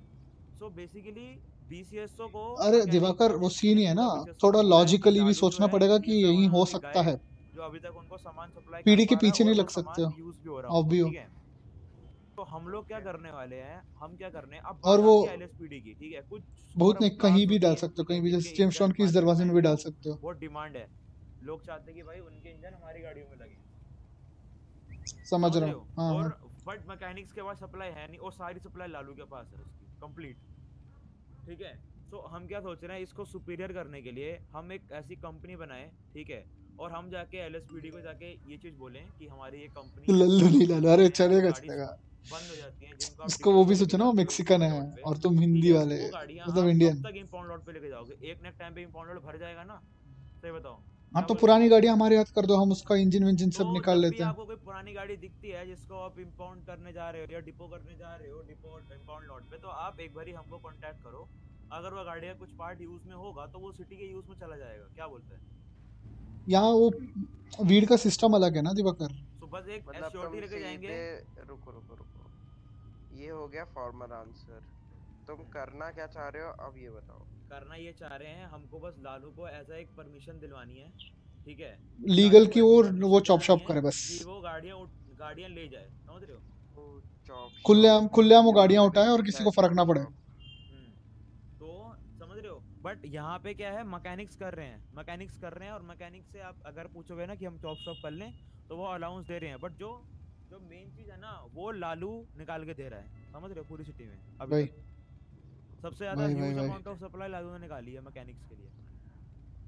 सो बेसिकली बीसीएसओ को
अरे दिवाकर वो सीन ही है ना थोड़ा लॉजिकली भी सोचना पड़ेगा कि यही हो सकता है जो अभी तक उनको सामान सप्लाई पीढ़ी के पीछे नहीं लग सकते हो भी हो तो हम लोग क्या करने वाले हैं हम क्या करने अब और वो एलएसपीडी की ठीक है कुछ बहुत नहीं कहीं भी डाल सकते हो कहीं भी जैसे जेम्स टॉन की इस दरवाजे में भी डाल सकते हो बहुत डिमांड है लोग
चाहते हैं कि भाई उनके इंजन हमारी गाड़ियों में लगे
समझ रहा हूं हां हाँ। और
बट मैकेनिक्स के पास सप्लाई है नहीं और सारी सप्लाई लालू के पास है उसकी कंप्लीट ठीक है तो हम क्या सोच रहे हैं इसको सुपीरियर करने के लिए हम एक ऐसी कंपनी बनाए ठीक है और हम जाके एल को जाके ये चीज बोले
की हमारी ये कंपनी लल्लू नहीं लालू अरे चलेगा चलेगा इसको वो भी सोचो ना वो मेक्सिकन है तो और तुम तो हिंदी वाले मतलब इंडियन हाँ तो पुरानी गाड़ियाँ हमारे हाथ कर दो हम उसका इंजन विंजन सब तो निकाल लेते हैं आपको कोई पुरानी गाड़ी दिखती है जिसको आप
इम्पाउंड करने जा रहे हो या डिपो करने जा रहे हो डिपो इम्पाउंड लॉट पे तो आप एक बार ही हमको कांटेक्ट करो अगर वह गाड़ी का कुछ पार्ट यूज में होगा तो वो सिटी के यूज में चला जाएगा क्या बोलते हैं
यहाँ वो भीड़ का सिस्टम अलग है ना दिवाकर
बस एक मतलब लेके जाएंगे रुको रुको रुको ये हो गया फॉर्मल आंसर तुम करना क्या चाह रहे हो अब ये बताओ करना ये चाह
रहे हैं हमको बस लालू को ऐसा एक परमिशन दिलवानी है ठीक है लीगल की
ओर वो चॉप शॉप करे बस
वो गाड़ियां गाड़ियां ले जाए समझ रहे हो खुलेआम खुलेआम वो गाड़ियां उठाए
और किसी को फर्क ना पड़े हम्म,
तो समझ रहे हो बट यहाँ पे क्या है मैकेनिक्स कर रहे हैं मैकेनिक्स कर रहे हैं और मैकेनिक से आप अगर पूछोगे ना कि हम चॉप शॉप कर लें तो वो अलाउंस दे रहे हैं बट जो जो मेन चीज है ना वो लालू निकाल के दे रहा है समझ रहे हो पूरी सिटी में अभी सबसे ज्यादा huge amount of supply Lalu ने निकाली है मैकेनिक्स के लिए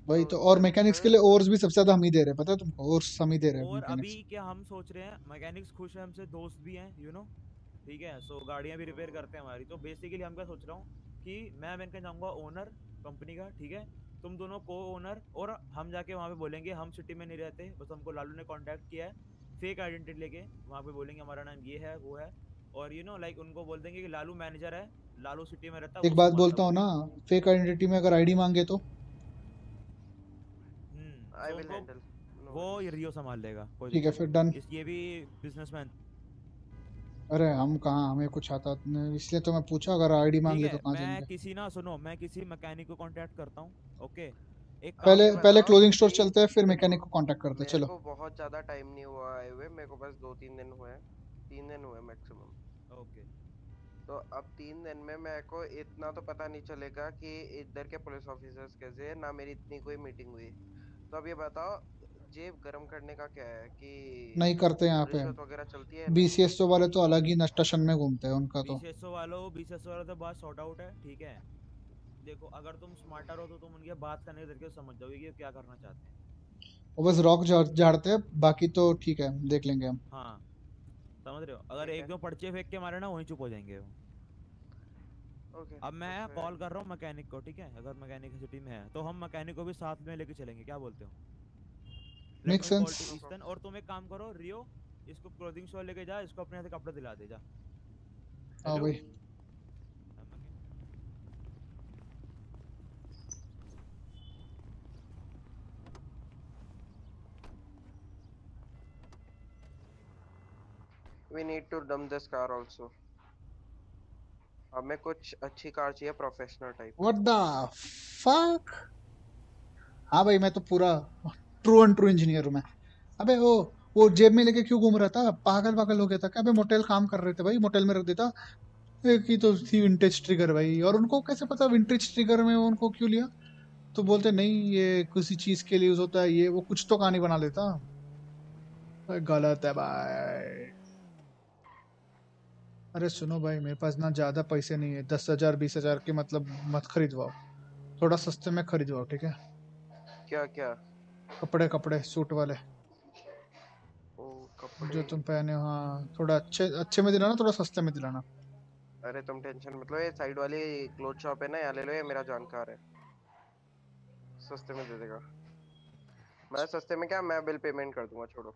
भाई तो, तो और मैकेनिक्स के लिए ओर्स भी सबसे ज्यादा हम ही दे रहे हैं पता है तुमको ओर्स हम ही दे रहे हैं और अभी
क्या हम सोच रहे हैं मैकेनिक्स खुश है हमसे दोस्त भी हैं यू नो ठीक है सो गाड़ियां भी रिपेयर करते हैं हमारी तो बेसिकली हम क्या सोच रहा हूं कि मैं बन जाऊंगा ओनर कंपनी का ठीक है तुम दोनों को ओनर और हम जाके वहाँ पे बोलेंगे हम सिटी में नहीं रहते बस हमको लालू ने कॉन्टैक्ट किया है फेक आइडेंटिटी लेके वहाँ पे बोलेंगे हमारा नाम ये है वो है और यू नो लाइक उनको बोल देंगे कि लालू मैनेजर है लालू सिटी में रहता है एक बात बोलता
हूँ ना फेक आइडेंटिटी में अगर आईडी मांगे तो
हम्म, वो रियो संभाल लेगा ठीक है फिर डन ये भी बिजनेसमैन
अरे हम कहा हमें कुछ आता इसलिए तो मैं पूछा अगर आईडी मांग ले तो कहाँ मैं
किसी ना सुनो मैं किसी मैकेनिक को कांटेक्ट
करता हूँ ओके एक
पहले पहले क्लोथिंग
स्टोर चलते हैं फिर मैकेनिक को कांटेक्ट करते हैं चलो
बहुत ज्यादा टाइम नहीं हुआ आए हुए मेरे को बस दो तीन दिन हुए तीन दिन हुए मैक्सिमम ओके तो अब तीन दिन में मेरे को इतना तो पता नहीं चलेगा कि इधर के पुलिस ऑफिसर्स कैसे ना मेरी इतनी कोई मीटिंग हुई तो अब ये
बताओ जेब गरम करने का क्या है कि नहीं करते यहाँ पे रिश्वत वगैरह चलती है नहीं बीसीएसओ वाले तो अलग ही नस्टशन में घूमते हैं उनका तो
बीसीएसओ वालों बीसीएसओ वालों तो बात शॉर्ट आउट है ठीक है देखो अगर तुम स्मार्टर हो तो तुम उनके बात करने के तरीके समझ जाओगे कि क्या करना चाहते हैं
वो बस रॉक झाड़ते हैं बाकी तो ठीक है देख लेंगे हम
हाँ समझ रहे हो अगर एक दो पर्चे फेंक के मारे ना वहीं चुप हो जाएंगे वो ओके अब मैं कॉल कर रहा हूँ मैकेनिक को ठीक है अगर मैकेनिक सिटी में है तो हम मैकेनिक को भी साथ में लेके चलेंगे क्या बोलते हो मेक सेंस और तुम एक काम करो रियो इसको क्लोथिंग स्टोर लेके जा इसको अपने हाथ कपड़े दिला दे जा
हां भाई
we need to dump this car also हमें कुछ अच्छी कार चाहिए professional type
what the
fuck हां भाई मैं तो पूरा ट्रू एंड ट्रू इंजीनियर हूँ मैं अबे वो वो जेब में लेके क्यों घूम रहा था पागल पागल हो गया था क्या अबे मोटेल काम कर रहे थे भाई मोटेल में रख देता की तो थी विंटेज ट्रिगर भाई और उनको कैसे पता विंटेज ट्रिगर में उनको क्यों लिया तो बोलते नहीं ये किसी चीज़ के लिए यूज़ होता है ये वो कुछ तो कहानी बना लेता भाई गलत है भाई अरे सुनो भाई मेरे पास ना ज़्यादा पैसे नहीं है दस हज़ार बीस हज़ार के मतलब मत खरीदवाओ थोड़ा सस्ते में खरीदवाओ ठीक है क्या क्या कपड़े कपड़े सूट वाले ओ कपड़े जो तुम पहने हो हाँ थोड़ा अच्छे अच्छे में दिलाना थोड़ा सस्ते में दिलाना
अरे तुम टेंशन मतलब ये साइड वाली क्लोथ शॉप है ना यहाँ ले लो ये मेरा जानकार है सस्ते में दे देगा मैं सस्ते में क्या मैं बिल पेमेंट कर दूंगा छोड़ो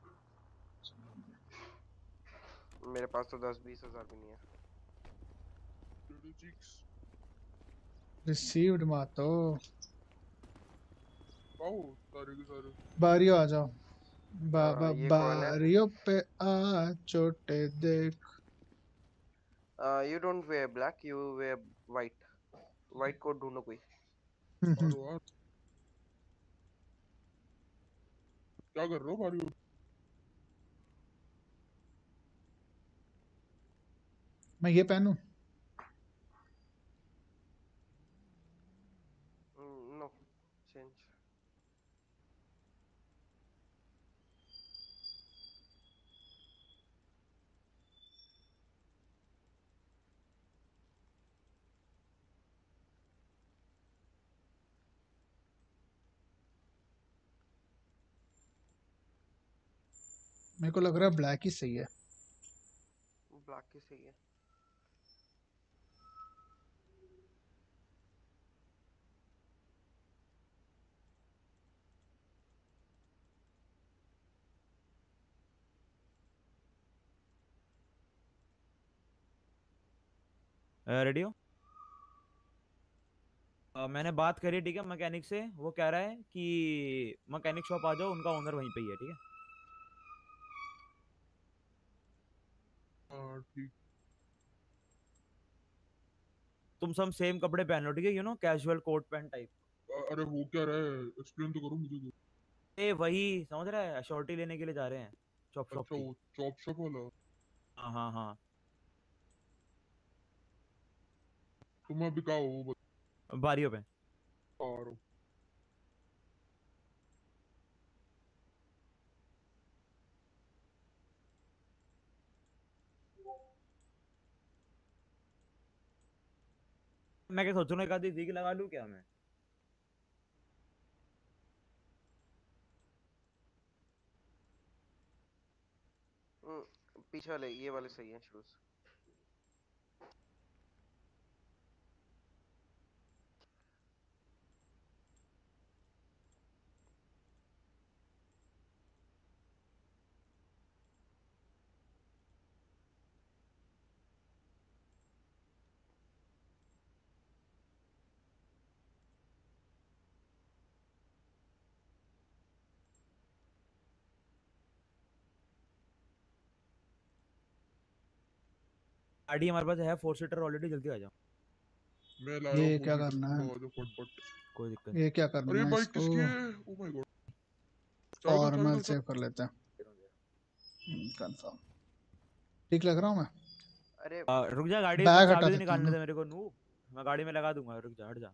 मेरे पास तो दस बीस हजार भी नहीं है
रिसीव्ड मातो Oh, बारियो आ जाओ बाबा हाँ, बारियो पे आ छोटे देख
you don't wear black you wear white white coat ढूंढो कोई
हम्म। क्या कर रहे हो बारियो
मैं ये पहनूं मेरे को लग रहा है ब्लैक ही सही है
ब्लैक ही सही है
uh, uh, मैंने बात करी ठीक है मैकेनिक से वो कह रहा है कि मैकेनिक शॉप आ जाओ उनका ओनर वहीं पे ही है ठीक है तुम सब सेम कपड़े पहनो ठीक है you know casual coat pant type अरे वो क्या रहा है एक्सप्लेन तो करो मुझे तो। ए वही समझ रहा है शॉर्टी लेने के लिए जा
रहे हैं चॉप शॉप अच्छा चॉप शॉप वाला हां हां हां तो तुम अभी कहां हो बारियों पे आ रहा हूं
मैं क्या सोचू ना हूँ एक आधी लगा लू क्या मैं
हम्म, पीछे वाले ये वाले सही हैं शूज़
गाड़ी हमारे पास है फोर सीटर ऑलरेडी जल्दी आ जाओ ये क्या करना है कोई दिक्कत
ये क्या करना है अरे भाई किसके ओ माय गॉड और मैं सेव कर लेता हूं कंफर्म हम्म, ठीक लग रहा हूं मैं अरे रुक जा
गाड़ी बैग हटा निकालने दे मेरे को नूब मैं गाड़ी में लगा दूंगा रुक जा हट जा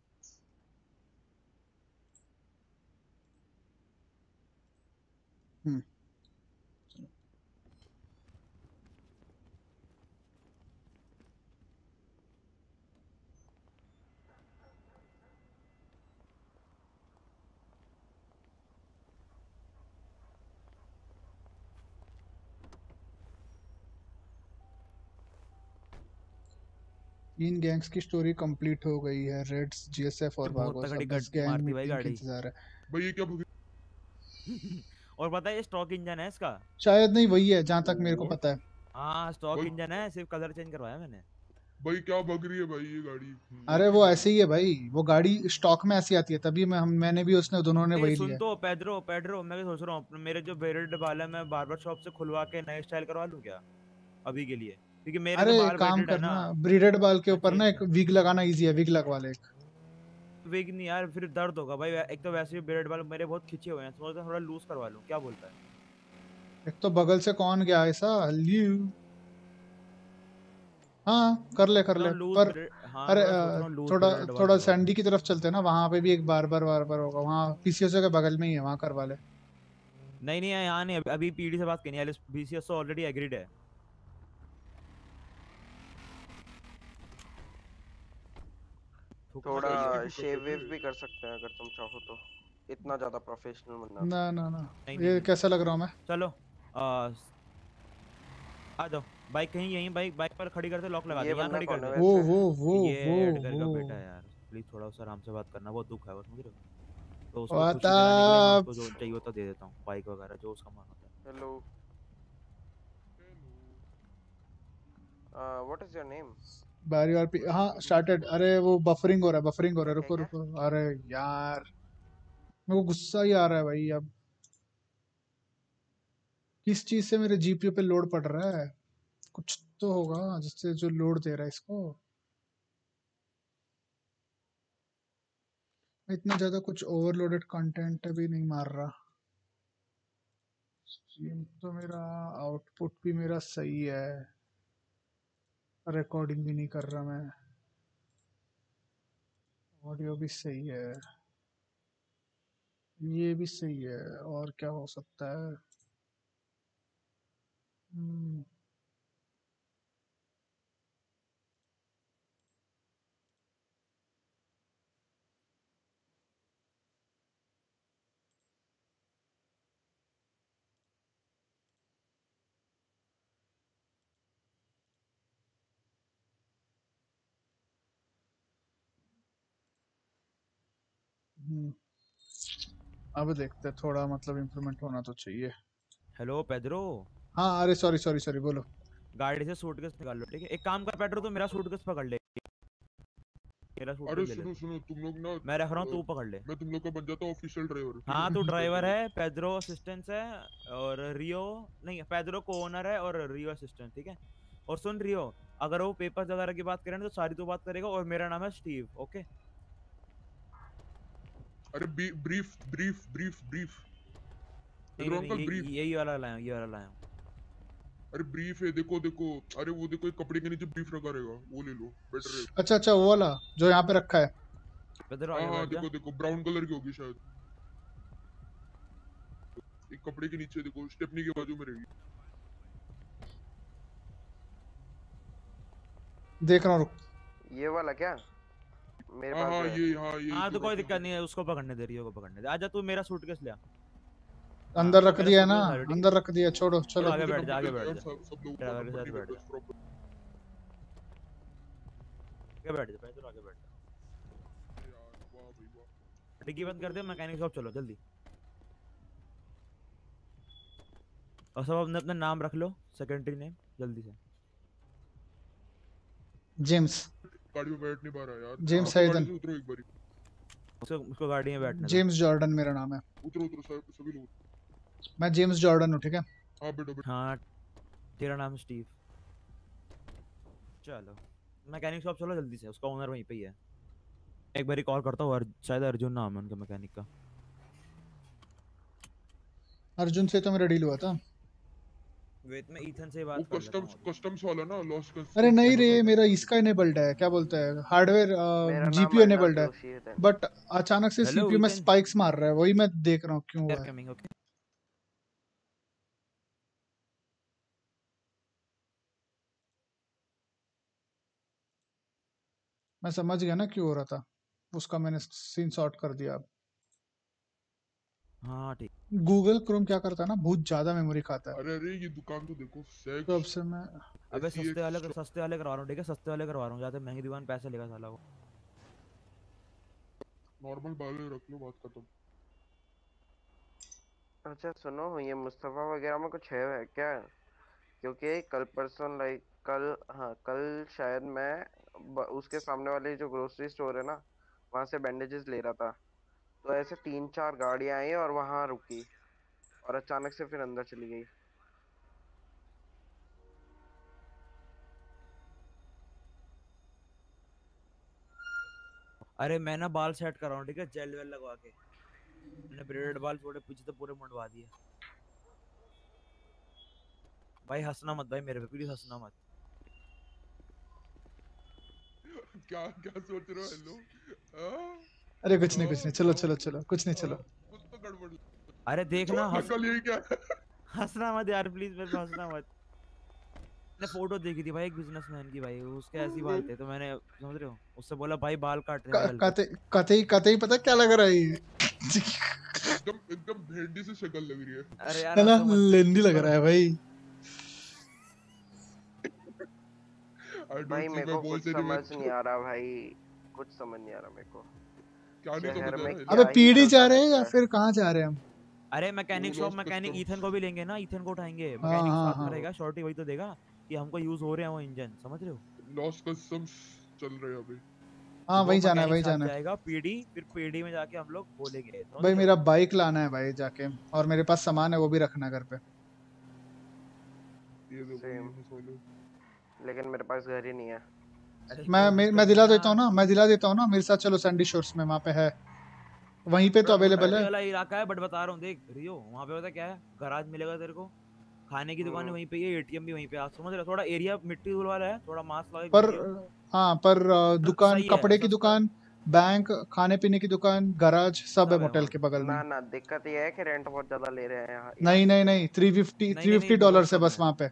हम्म
तीन गैंग्स की स्टोरी कंप्लीट हो गई है रेड्स जीएसएफ और भागो तो गैंग मारती भाई गाड़ी इंतजार है
भाई ये क्या और पता है ये स्टॉक इंजन है इसका
शायद नहीं वही है जहां तक मेरे को पता है
हां स्टॉक इंजन है सिर्फ कलर चेंज करवाया मैंने
भाई क्या बग रही है भाई ये
गाड़ी अरे वो ऐसे ही है भाई वो गाड़ी स्टॉक में ऐसी आती है तभी मैं मैंने भी उसने दोनों ने वही लिया सुन तो पेड्रो पेड्रो मैं सोच रहा
हूं मेरे जो बेरेड वाला मैं बार्बर शॉप से खुलवा के नए स्टाइल करवा लूं क्या अभी के लिए क्योंकि मेरे अरे तो काम करना
ब्रीडेड बाल के ऊपर ना एक विग लगाना इजी है विग लगवा ले
विग नहीं यार फिर दर्द होगा भाई एक तो वैसे भी ब्रीडेड बाल मेरे बहुत खिंचे हुए हैं तो सोचता थोड़ा लूज करवा लूं क्या बोलता है
एक तो बगल से कौन गया ऐसा ल्यू हाँ कर ले कर ले पर हाँ, अरे थोड़ा थोड़ा सैंडी की तरफ चलते हैं ना वहाँ पे भी एक बार बार बार बार होगा वहाँ पीसीएसओ के बगल में ही है वहाँ करवा ले
नहीं नहीं यहाँ नहीं अभी पीडी से बात करनी है बीसीएसओ ऑलरेडी एग्रीड है
थोड़ा शेव वेव भी कर सकते हैं अगर तुम चाहो तो इतना ज्यादा प्रोफेशनल बनना
ना ना ना ये कैसा लग रहा हूं मैं चलो आ, आ जाओ बाइक कहीं यहीं बाइक बाइक पर खड़ी करते लॉक लगा दे यहां खड़ी कर दे वो वो वो वो कर का बेटा यार प्लीज थोड़ा सा आराम से बात करना बहुत दुख है वो समझ रहे हो तो उसको कुछ जो चाहिए होता तो दे देता हूं बाइक वगैरह जो उसका मन
होता है hello hello what is your name
बारी बार हाँ स्टार्टेड अरे वो बफरिंग हो रहा है बफरिंग हो रहा है रुको रुको अरे यार मेरे को गुस्सा ही आ रहा है भाई अब किस चीज से मेरे जीपीयू पे लोड पड़ रहा है कुछ तो होगा जिससे जो लोड दे रहा है इसको इतना ज्यादा कुछ ओवरलोडेड कंटेंट भी नहीं मार रहा तो मेरा आउटपुट भी मेरा सही है रिकॉर्डिंग भी नहीं कर रहा मैं ऑडियो भी सही है ये भी सही है और क्या हो सकता है हम्म। अब देखते हैं थोड़ा मतलब इंप्रूवमेंट होना तो चाहिए हेलो पेड्रो हाँ अरे सॉरी सॉरी सॉरी बोलो
गाड़ी से सूटकेस निकाल लो ठीक है एक काम कर पेड्रो तो मेरा सूटकेस पकड़ ले मेरा सूटकेस अरे सुनो
सुनो तुम लोग ना
मैं रख रहा तू पकड़
ले मैं तुम लोग का बन जाता ऑफिशियल ड्राइवर हाँ, तू ड्राइवर है
पेड्रो असिस्टेंट है और रियो नहीं पेड्रो को ओनर है और रियो असिस्टेंट ठीक है और सुन रियो अगर वो पेपर वगैरह की बात करें तो सारी तो बात करेगा और मेरा नाम है स्टीव ओके
अरे ब्रीफ ब्रीफ ब्रीफ ब्रीफ देखो अंकल ब्रीफ यही वाला लाया ये वाला लाया अरे ब्रीफ है देखो देखो अरे वो देखो एक कपड़े के नीचे ब्रीफ रखा रहेगा वो ले लो बेटर है अच्छा अच्छा
वो वाला जो यहां पे रखा है
इधर आ हां देखो देखो ब्राउन कलर की होगी शायद एक कपड़े के नीचे देखो स्टेपनी के बाजू में रहेगी
देख रहा हूं रुक
ये वाला क्या मेरे
हाँ, पास हां ये हां ये हां तो
कोई दिक्कत नहीं है उसको पकड़ने दे रही है को पकड़ने दे आजा तू मेरा सूटकेस ले
अंदर हाँ, रख दिया है ना अंदर रख दिया छोड़ो चलो आगे बैठ जा आगे बैठ
जा आगे बैठ जा आगे बैठ जा
पहले आगे बैठ जा
डिग्गी बंद कर दे मैकेनिक शॉप चलो जल्दी और सब अपने अपने नाम रख लो सेकेंडरी नेम जल्दी से
जेम्स
गाड़ी में बैठ नहीं पा रहा यार जेम्स हाइडन तो उतरो एक बारी उसको उसको गाड़ी में
बैठना जेम्स जॉर्डन मेरा नाम है
उतरो उतरो सब सभी लोग
मैं जेम्स जॉर्डन हूं ठीक है
हां बेटा बेटा हां तेरा नाम स्टीव चलो मैकेनिक शॉप चलो जल्दी से उसका ओनर वहीं पे ही है एक बार कॉल करता हूँ शायद अर्जुन नाम है उनका
मैकेनिक का अर्जुन से तो मेरा डील हुआ था
वेट में ईथन से बात वो कस्टम्स कस्टम्स वाला ना लॉस कस्टम्स अरे नहीं रे
मेरा इसका इनेबल्ड है क्या बोलते हैं हार्डवेयर जीपीयू इनेबल्ड है बट uh, अचानक से सीपीयू में स्पाइक्स मार रहा है वही मैं देख रहा हूं क्यों हुआ मैं समझ गया ना क्यों हो रहा था उसका मैंने सीन शॉर्ट कर दिया अब हाँ ठीक गूगल क्रोम क्या करता है ना बहुत ज्यादा मेमोरी खाता है
अरे अरे ये दुकान तो देखो तो अब
से मैं अबे सस्ते वाले कर, सस्ते वाले करवा रहा हूँ ठीक है सस्ते वाले करवा रहा हूँ जाते महंगी दुकान पैसे लेगा साला वो
नॉर्मल वाले रख लो बात खत्म
अच्छा सुनो ये मुस्तफ़ा वगैरह में कुछ है क्या क्योंकि कल परसों लाइक कल हाँ कल शायद मैं उसके सामने वाले जो ग्रोसरी स्टोर है ना वहाँ से बैंडेजेस ले रहा था तो ऐसे तीन चार गाड़ियां आई और वहां रुकी और अचानक से फिर अंदर चली गई
अरे मैं ना बाल सेट कर रहा हूँ ठीक है जेल वेल लगवा के मैंने ब्रेडेड बाल छोड़े पीछे तो पूरे मुंडवा दिए भाई हंसना मत भाई मेरे पे प्लीज हंसना मत
क्या क्या सोच रहे हो हेलो
हाँ? अरे कुछ नहीं तो कुछ नहीं चलो चलो चलो कुछ नहीं चलो
अरे देखना तो हंसल ये क्या हंसना मत यार प्लीज मेरे हंसना मत मैंने फोटो देखी थी भाई एक बिजनेसमैन की भाई उसके ऐसी हम्म। बाल थे तो मैंने समझ रहे हो उससे बोला भाई बाल काट रहे हैं
ही कते ही पता क्या लग रहा है
एकदम एकदम भेंडी से शक्ल लग रही है अरे यार ना लेंडी
लग रहा है भाई
भाई मेरे को कुछ समझ नहीं आ
रहा भाई कुछ समझ नहीं आ रहा मेरे को
अबे
पीडी जा रहे हैं या फिर कहाँ जा रहे हैं हम
अरे मैकेनिक शॉप मैकेनिक ईथन तो- को भी लेंगे ना ईथन को उठाएंगे हाँ, मैकेनिक हाँ, साथ में हाँ। वही तो देगा कि हमको यूज हो रहे हैं वो इंजन समझ रहे हो लॉस्ट कस्टम्स चल रहे हैं अभी हाँ वही जाना है वही जाना है पीडी फिर पीडी में जाके हम लोग बोलेंगे भाई मेरा
बाइक लाना है भाई जाके और मेरे पास सामान है वो भी रखना घर पे
तो लेकिन मेरे पास घर ही नहीं है
मैं
तो मैं, दिला देता हूँ ना मैं दिला देता हूँ ना मेरे साथ चलो सैंडी शोर्स में वहाँ पे है वहीं पे तो अवेलेबल है वाला
इलाका है बट बता रहा हूँ देख रियो वहाँ पे पता क्या है गराज मिलेगा तेरे को खाने की दुकान हाँ। वहीं पे है एटीएम भी वहीं पे आ समझ रहे थोड़ा एरिया मिट्टी धूल वाला है थोड़ा मास्क लगा पर
हाँ पर दुकान कपड़े की दुकान बैंक खाने पीने की दुकान गराज सब है होटल के बगल में ना ना
दिक्कत ये है कि रेंट बहुत ज्यादा ले रहे हैं
नहीं नहीं नहीं three fifty three fifty dollar है बस वहाँ पे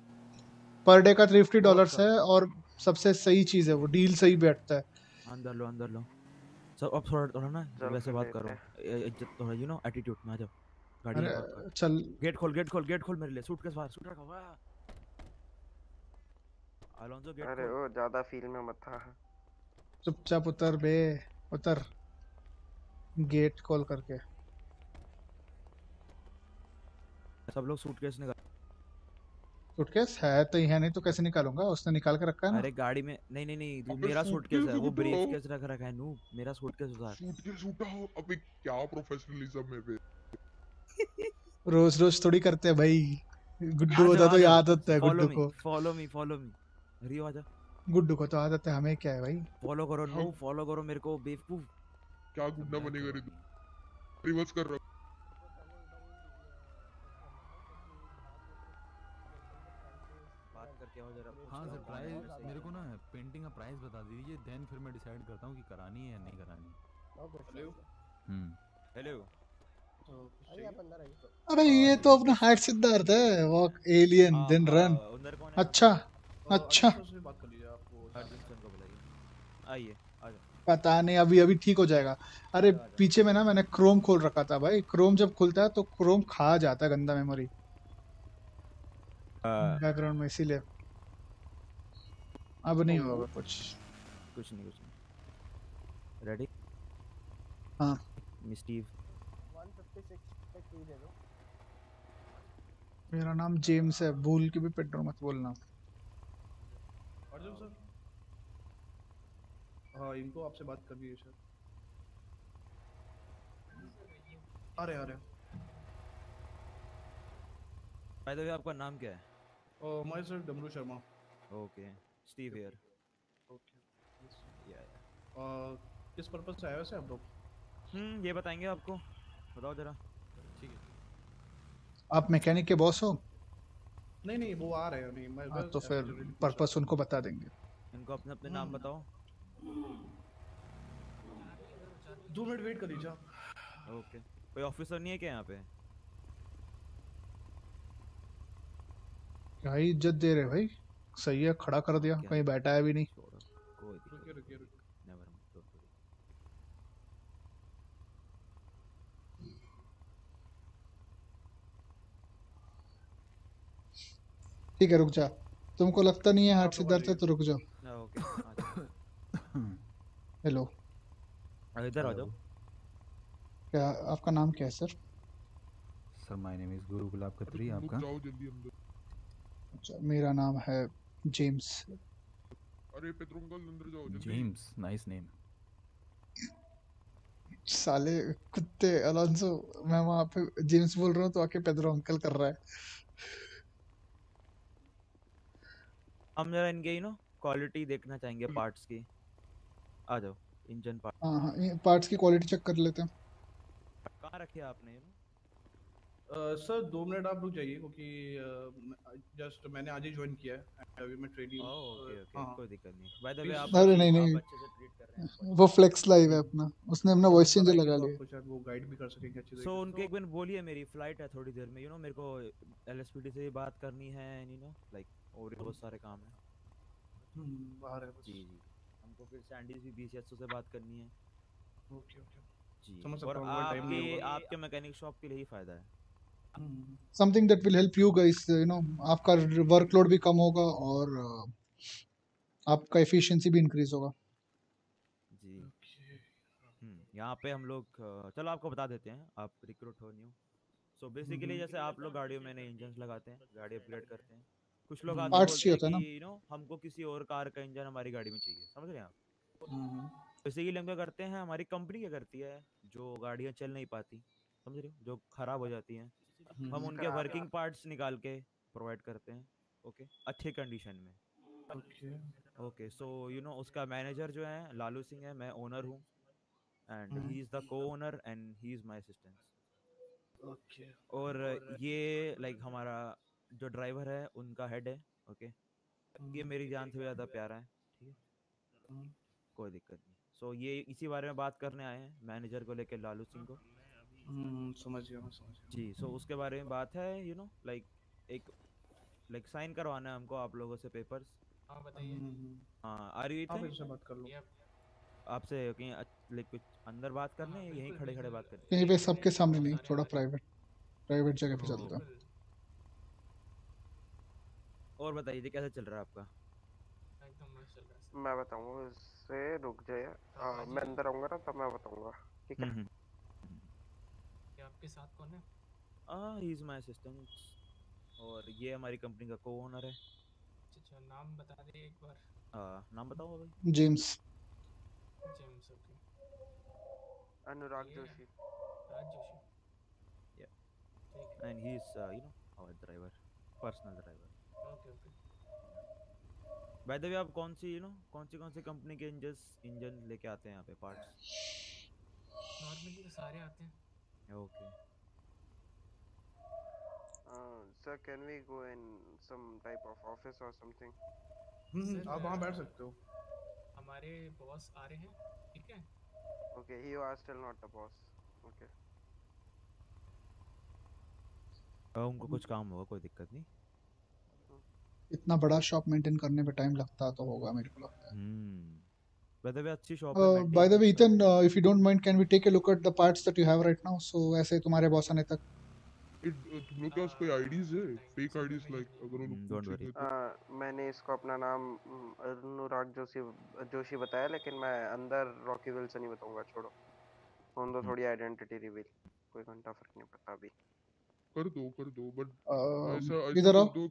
पर डे का थ्री फिफ्टी डॉलर है और सबसे सही चीज है वो डील सही बैठता है
अंदर लो अंदर लो सब अब थोड़ा थोड़ा ना वैसे बात करो इज्जत थोड़ा यू नो एटीट्यूड में आ जाओ गाड़ी चल गेट खोल गेट खोल गेट खोल मेरे लिए सूटकेस बाहर
सूट
रखा वाह अलोंजो गेट अरे ओ ज्यादा फील में मत था
चुपचाप उतर बे उतर गेट खोल करके सब लोग सूटकेस निकाल सूटकेस है तो यह नहीं तो कैसे निकालूंगा उसने निकाल के रखा है अरे
गाड़ी में नहीं नहीं नहीं
तू मेरा सूटकेस है वो ब्रीफकेस तो तो- रख रखा है नू मेरा सूटकेस उधर सूटकेस उठाओ अबे क्या प्रोफेशनलिज्म है बे
रोज रोज थोड़ी करते हैं भाई गुड्डू होता तो याद आता है गुड्डू को
follow me follow me Hari हो आजा
गुड्डू को तो आदत है हमें क्या है भाई फॉलो करो
नो फॉलो हाँ। करो मेरे को बेवकूफ क्या गुड्डा बनेगा रे तू
रिवर्स कर रहा
हाँ सर प्राइस मेरे को ना
पेंटिंग का प्राइस बता दीजिए देन फिर मैं डिसाइड करता हूँ कि करानी है या नहीं करानी
हेलो हम्म। तो हेलो
अरे ये तो अपना हाइट सिद्धार्थ है वॉक एलियन देन रन अच्छा तो अच्छा पता नहीं अभी अभी ठीक हो जाएगा अरे पीछे में ना मैंने क्रोम खोल रखा था भाई क्रोम जब खुलता है तो क्रोम खा जाता है गंदा मेमोरी बैकग्राउंड हाँ। में इसीलिए अब तो नहीं होगा कुछ
कुछ नहीं कुछ नहीं
रेडी हाँ मिस्टीव
156 तक ही दे दो
मेरा नाम जेम्स है भूल के भी पेट्रो मत बोलना
अर्जुन सर हाँ इनको आपसे बात करनी है सर अरे अरे भाई तो आपका
नाम क्या है
ओ मैं sir Damru Sharma
okay okay. Steve here. Okay. Yes. Yeah. Uh, किस पर्पस से आए वैसे आप लोग हम्म ये बताएंगे आपको बताओ जरा ठीक है
आप मैकेनिक के बॉस हो
नहीं नहीं वो आ रहे हो नहीं मैं हाँ, तो फिर
पर्पस उनको बता देंगे
इनको अपने अपने नाम हम्म। बताओ
दो मिनट वेट कर लीजिए आप
ओके कोई ऑफिसर नहीं है क्या यहाँ पे
भाई इज्जत दे रहे भाई सही है खड़ा कर दिया कहीं बैठा है भी नहीं तो ठीक है रुक जा तुमको लगता नहीं है हाथ से दर्द है तो रुक जाओ हेलो हाँ, इधर आ जाओ क्या आपका नाम क्या है sir sir my name is Guru Gulab Katri आपका अच्छा मेरा नाम है जेम्स
अरे पेट्रोंगल अंदर
जाओ जेम्स नाइस नेम
साले कुत्ते अलोंसो मैं वहां पे जेम्स बोल रहा हूं तो आके पेड्रो अंकल कर रहा है
हम जरा इनके ही नो क्वालिटी देखना चाहेंगे पार्ट्स हम्म। की आ जाओ इंजन पार्ट हां हां
पार्ट्स की क्वालिटी चेक कर लेते हैं
कहां रखे आपने ये सर दो मिनट आप रुक जाइए क्योंकि जस्ट मैंने आज ही ज्वाइन किया है अभी मैं ट्रेनिंग तो ओके ओके हाँ। कोई दिक्कत नहीं बाय द वे
आप
अरे नहीं नहीं वो फ्लेक्स लाइव है अपना उसने अपना वॉइस चेंजर तो लगा लिया
कुछ आप वो गाइड
भी कर सकेंगे अच्छे से सो उनके
एक दिन बोलिए मेरी फ्लाइट है थोड़ी देर में यू नो मेरे को एलएसपीडी से बात करनी है यू नो लाइक और बहुत सारे काम है
हम्म, बाहर है जी जी
हमको फिर सैंडीज भी बीसीएसओ से बात करनी है ओके ओके जी समझ सकता हूं आपके आपके मैकेनिक शॉप के लिए ही फायदा है
something that will help you guys you know आपका वर्कलोड भी कम होगा और uh, आपका एफिशिएंसी भी इंक्रीज होगा जी
हम्म यहां पे हम लोग uh, चलो आपको बता देते हैं आप रिक्रूट हो न्यू सो बेसिकली जैसे आप लोग गाड़ियों में नए इंजन लगाते हैं गाड़ी अपग्रेड करते हैं कुछ लोग हम्म। आते हैं होता है ना यू नो हमको किसी और कार का इंजन हमारी गाड़ी में चाहिए समझ रहे हैं आप बेसिकली हम्म। हम क्या करते हैं हमारी कंपनी क्या करती है जो गाड़ियां चल नहीं पाती समझ रहे हो जो खराब हो जाती हैं
हम हम्म, उनके वर्किंग
पार्ट्स निकाल के प्रोवाइड करते हैं ओके अच्छे कंडीशन
में
ओके सो यू नो उसका मैनेजर जो है लालू सिंह है मैं ओनर हूँ and he is the co owner and he is my assistant
okay और
ये लाइक like, हमारा जो ड्राइवर है उनका हेड है ओके okay? हम्म। ये मेरी जान से भी ज़्यादा प्यारा है
ठीक है हम्म।
कोई दिक्कत नहीं सो so, ये इसी बारे में बात करने आए हैं मैनेजर को लेके लालू सिंह को हम्म, समझ गया जी सो उसके बारे में बात है यू नो लाइक एक लाइक साइन करवाना है हमको आप लोगों से पेपर्स
हाँ, बताइए हम्म, हम्म,
हाँ बात कर लो आपसे कहीं लाइक कुछ अंदर बात करने हाँ, यहीं खड़े खड़े बात करते सबके सामने
नहीं थोड़ा प्राइवेट प्राइवेट जगह पे चलता
और बताइए जी कैसा चल रहा है आपका
मैं बताऊंगा इससे रुक जाए हाँ, मैं अंदर आऊंगा ना तब मैं बताऊंगा ठीक है
आपके साथ कौन है
आ ही इज़ माय असिस्टेंट और ये हमारी कंपनी का को ओनर है अच्छा,
अच्छा नाम बता दे एक बार
हाँ नाम बताओ भाई James
James okay Anurag Joshi Anurag Joshi
या and he is you know our driver personal driver
okay okay
by the way आप कौन सी यू नो कौन सी कौन सी कंपनी के इंजन इंजन लेके आते हैं यहाँ पे पार्ट्स
नॉर्मली तो सारे आते हैं
Okay.
Uh, sir, can we go in some type of office or something? हम्म आप वहाँ बैठ सकते हो.
हमारे boss आ रहे हैं, ठीक है?
Okay, he was still not the boss. Okay.
आ, उनको कुछ काम होगा कोई दिक्कत नहीं.
इतना बड़ा शॉप मेंटेन करने में टाइम लगता तो होगा मेरे को लगता है. हम्म.
By the way, अच्छी शॉप है
By the way, Ethan, uh, if you don't mind, can we take a look at the parts that you have right now? So ऐसे तुम्हारे बॉस आने तक
तुम लोग के पास कोई आईडीज है Fake आईडीज like अगर वो उन डोंट वरी
मैंने इसको अपना नाम अनुराग जोशी जोशी बताया लेकिन मैं अंदर Rocky Wilson नहीं बताऊंगा छोड़ो उन दो थोड़ी identity reveal कोई घंटा फर्क नहीं पड़ता अभी
कर दो कर दो but इधर आओ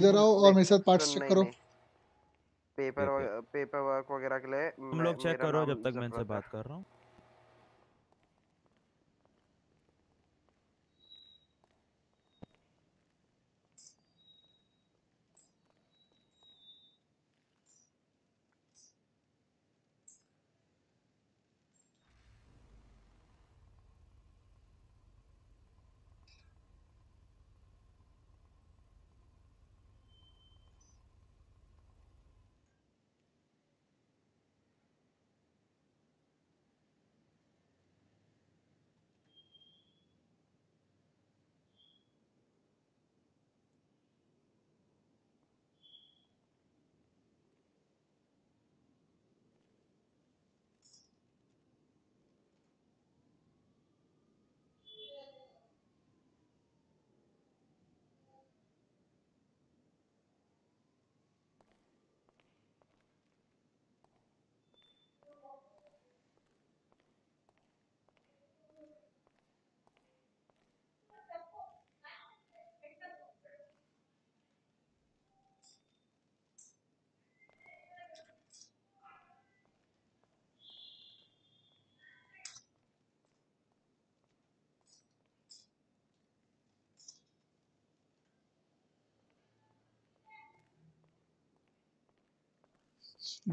इधर आओ और मेरे साथ parts check करो पेपर पेपर वर्क वगैरह के लिए तुम लोग चेक करो जब तक मैं इनसे बात
कर रहा हूँ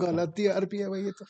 गलत ही आरपी है भाई ये तो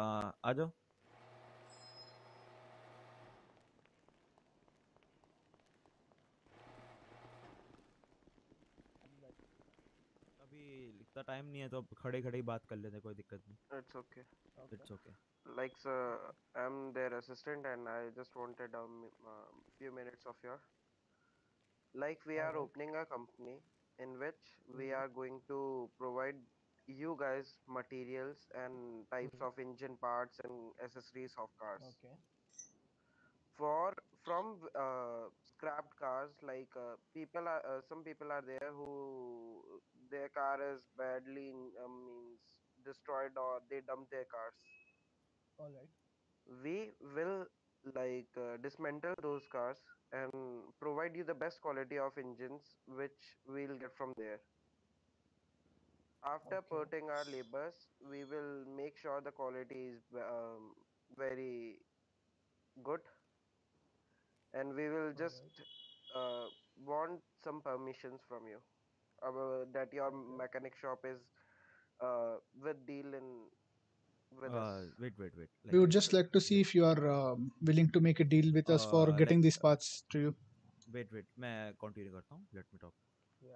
आ, आ जाओ
अभी
इतना टाइम
नहीं है तो अब खड़े खड़े ही बात कर लेते हैं कोई दिक्कत
नहीं it's okay
it's okay
like sir, I'm their assistant and I just wanted a uh, few minutes of your like we are opening a company in which we are going to provide you guys materials and types hmm. of engine parts and accessories of cars okay for from uh, scrapped cars like uh, people are uh, some people are there who their car is badly um, means destroyed or they dump their cars all right we will like uh, dismantle those cars and provide you the best quality of engines which we'll get from there after okay. putting our labors, we will make sure the quality is um, very good, and we will just uh, want some permissions from you uh, that your okay. mechanic shop is uh, with deal in uh, wait, wait, wait.
Like, we would just like to
see if you are uh, willing to make a deal with us uh, for getting like, these uh, parts to you.
Wait, wait. I continue Let me talk.